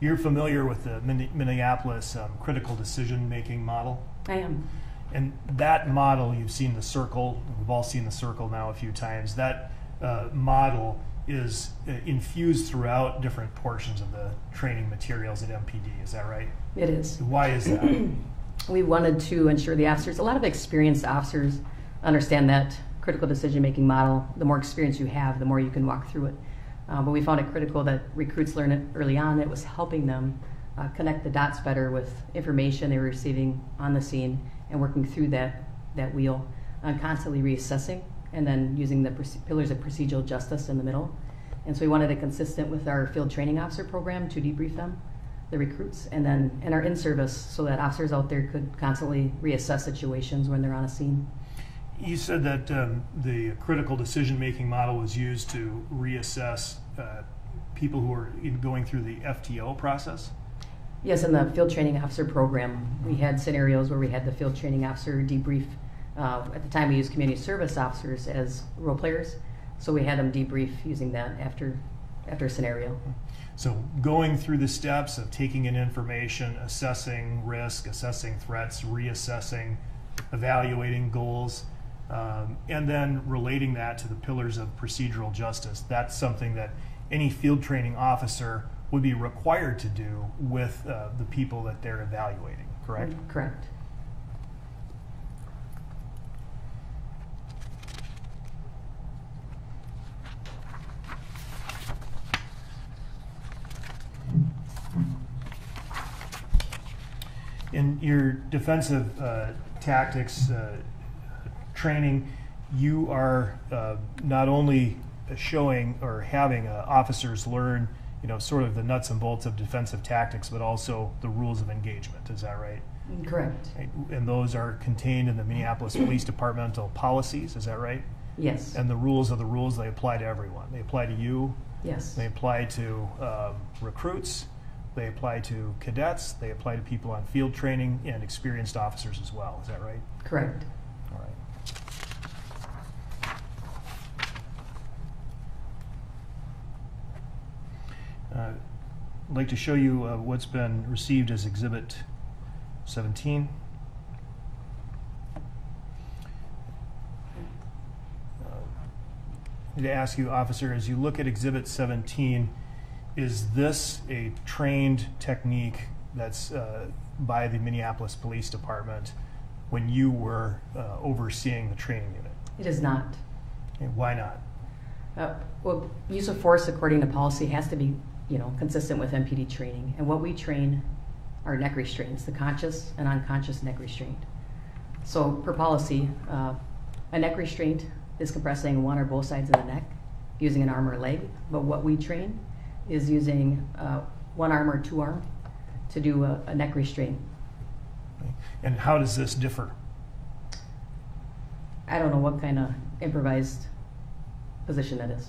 You're familiar with the Minneapolis um, critical decision-making model? I am. And that model, you've seen the circle, we've all seen the circle now a few times. That uh, model is uh, infused throughout different portions of the training materials at MPD, is that right? It is. Why is that? We wanted to ensure the officers, a lot of experienced officers understand that critical decision making model. The more experience you have, the more you can walk through it. Uh, but we found it critical that recruits learn it early on. It was helping them uh, connect the dots better with information they were receiving on the scene and working through that, that wheel, uh, constantly reassessing, and then using the pillars of procedural justice in the middle. And so we wanted it consistent with our field training officer program to debrief them, the recruits, and then and are in-service so that officers out there could constantly reassess situations when they're on a scene. You said that um, the critical decision-making model was used to reassess uh, people who are in going through the FTO process? Yes, in the field training officer program, we had scenarios where we had the field training officer debrief. Uh, at the time, we used community service officers as role players, so we had them debrief using that after after a scenario. So going through the steps of taking in information, assessing risk, assessing threats, reassessing, evaluating goals, um, and then relating that to the pillars of procedural justice. That's something that any field training officer would be required to do with uh, the people that they're evaluating, correct? Correct. In your defensive uh, tactics uh, training, you are uh, not only showing or having uh, officers learn, you know, sort of the nuts and bolts of defensive tactics, but also the rules of engagement. Is that right? Correct. And those are contained in the Minneapolis Police Departmental policies. Is that right? Yes. And the rules are the rules. They apply to everyone. They apply to you. yes. They apply to um, recruits. They apply to cadets. They apply to people on field training and experienced officers as well. Is that right? Correct. All right. Uh, I'd like to show you uh, what's been received as Exhibit 17. Uh, I need to ask you, officer, as you look at Exhibit 17, is this a trained technique that's uh, by the Minneapolis Police Department when you were uh, overseeing the training unit? It is not. And why not? Uh, well, use of force according to policy has to be, you know, consistent with MPD training. And what we train are neck restraints, the conscious and unconscious neck restraint. So per policy, uh, a neck restraint is compressing one or both sides of the neck using an arm or leg. But what we train is using uh, one arm or two arm to do a, a neck restraint. And how does this differ? I don't know what kind of improvised position that is.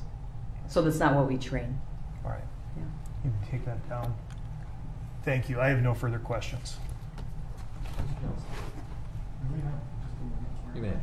So that's not what we train. All right, Yeah. you can take that down. Thank you. I have no further questions. You may.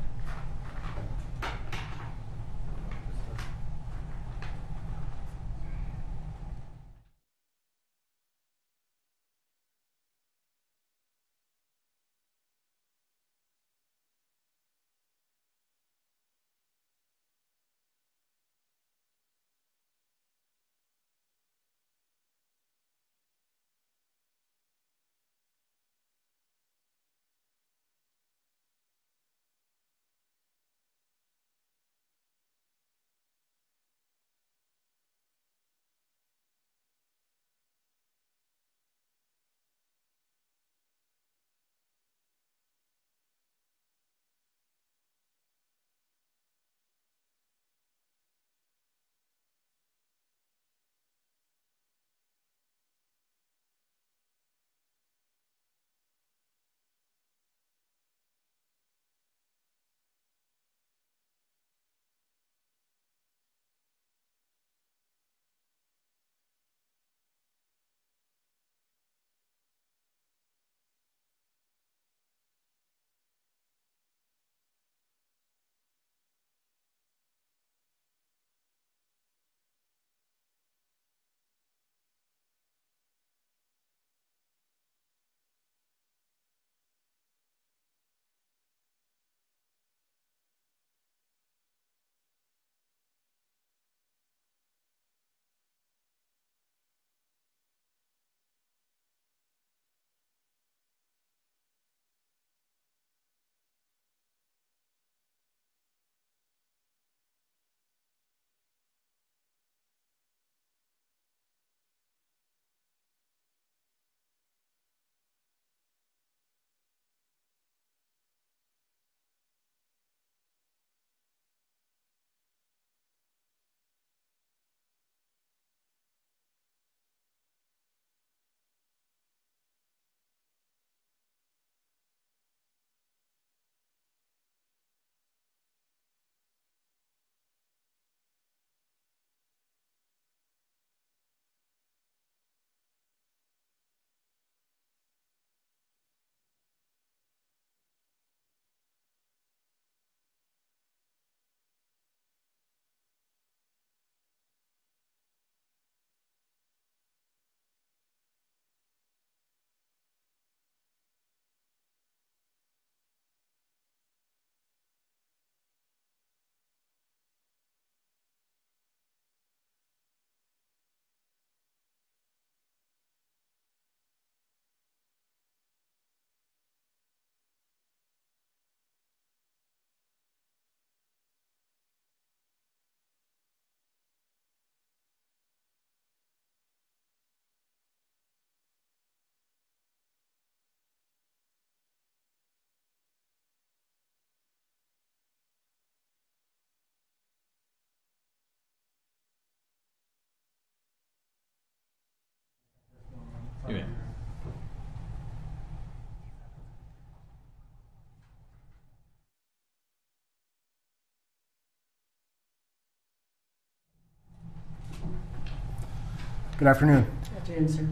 Good afternoon. Afternoon, sir.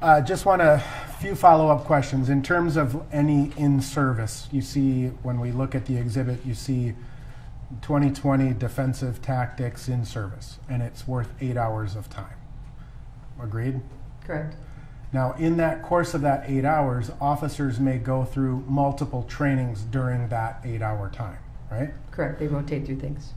Uh, just want a few follow-up questions. In terms of any in-service, you see, when we look at the exhibit, you see 2020 defensive tactics in service, and it's worth eight hours of time. Agreed? Correct. Now, in that course of that eight hours, officers may go through multiple trainings during that eight-hour time, right? Correct. They rotate through things.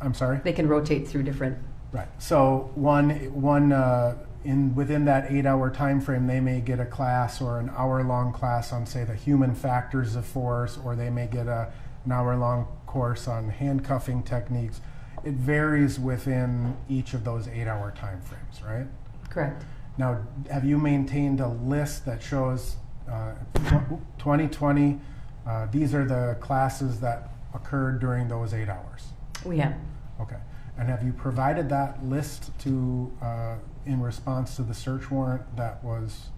I'm sorry? They can rotate through different. Right. So one one uh, in within that eight hour time frame, they may get a class or an hour long class on say the human factors of force, or they may get a an hour long course on handcuffing techniques. It varies within each of those eight hour time frames, right? Correct. Now, have you maintained a list that shows uh, 2020? Uh, these are the classes that occurred during those eight hours. We have. Okay. And have you provided that list to, uh, in response to the search warrant that was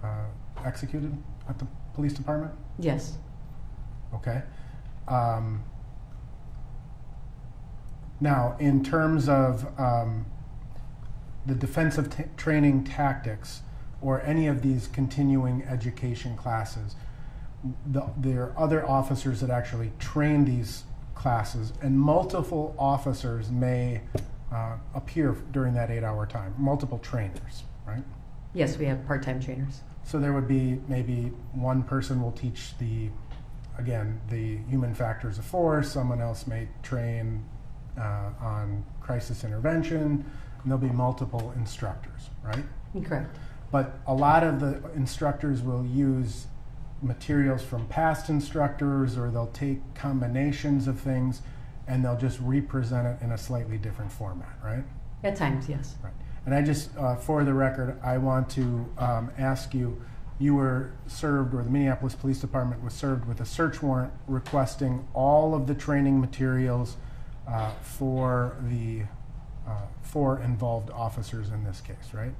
uh, executed at the police department? Yes, Okay. Um, now, in terms of um, the defensive t- training tactics or any of these continuing education classes, the, there are other officers that actually train these classes, and multiple officers may uh, appear during that eight hour time, multiple trainers, right? yes, we have part-time trainers. So there would be maybe one person will teach the, again, the human factors of force. Someone else may train uh, on crisis intervention. And there'll be multiple instructors, right? Correct. But a lot of the instructors will use materials from past instructors, or they'll take combinations of things, and they'll just represent it in a slightly different format, right? At times, yes. Right. And I just, uh, for the record, I want to um, ask you, you were served, or the Minneapolis Police Department was served with a search warrant requesting all of the training materials uh, for the uh, four involved officers in this case, right?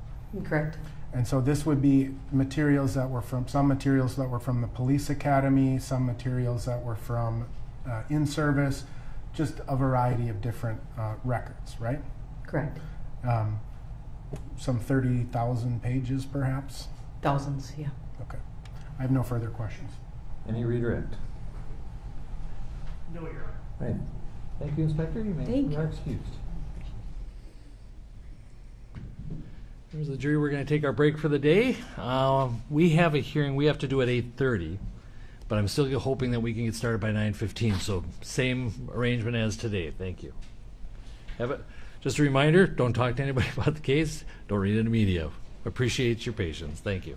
Correct. And so this would be materials that were from, some materials that were from the police academy, some materials that were from uh, in service, just a variety of different uh, records, right? Correct. Um, some 30,000 pages perhaps? Thousands, yeah. Okay. I have no further questions. Any redirect? No, Your Honor. Right. Thank you, Inspector. You may Thank are you. There's the jury. We're going to take our break for the day. Um, we have a hearing we have to do at 8:30, but I'm still hoping that we can get started by 9:15. So same arrangement as today. Thank you. Have. Just a reminder: don't talk to anybody about the case. Don't read it in the media. Appreciate your patience. Thank you.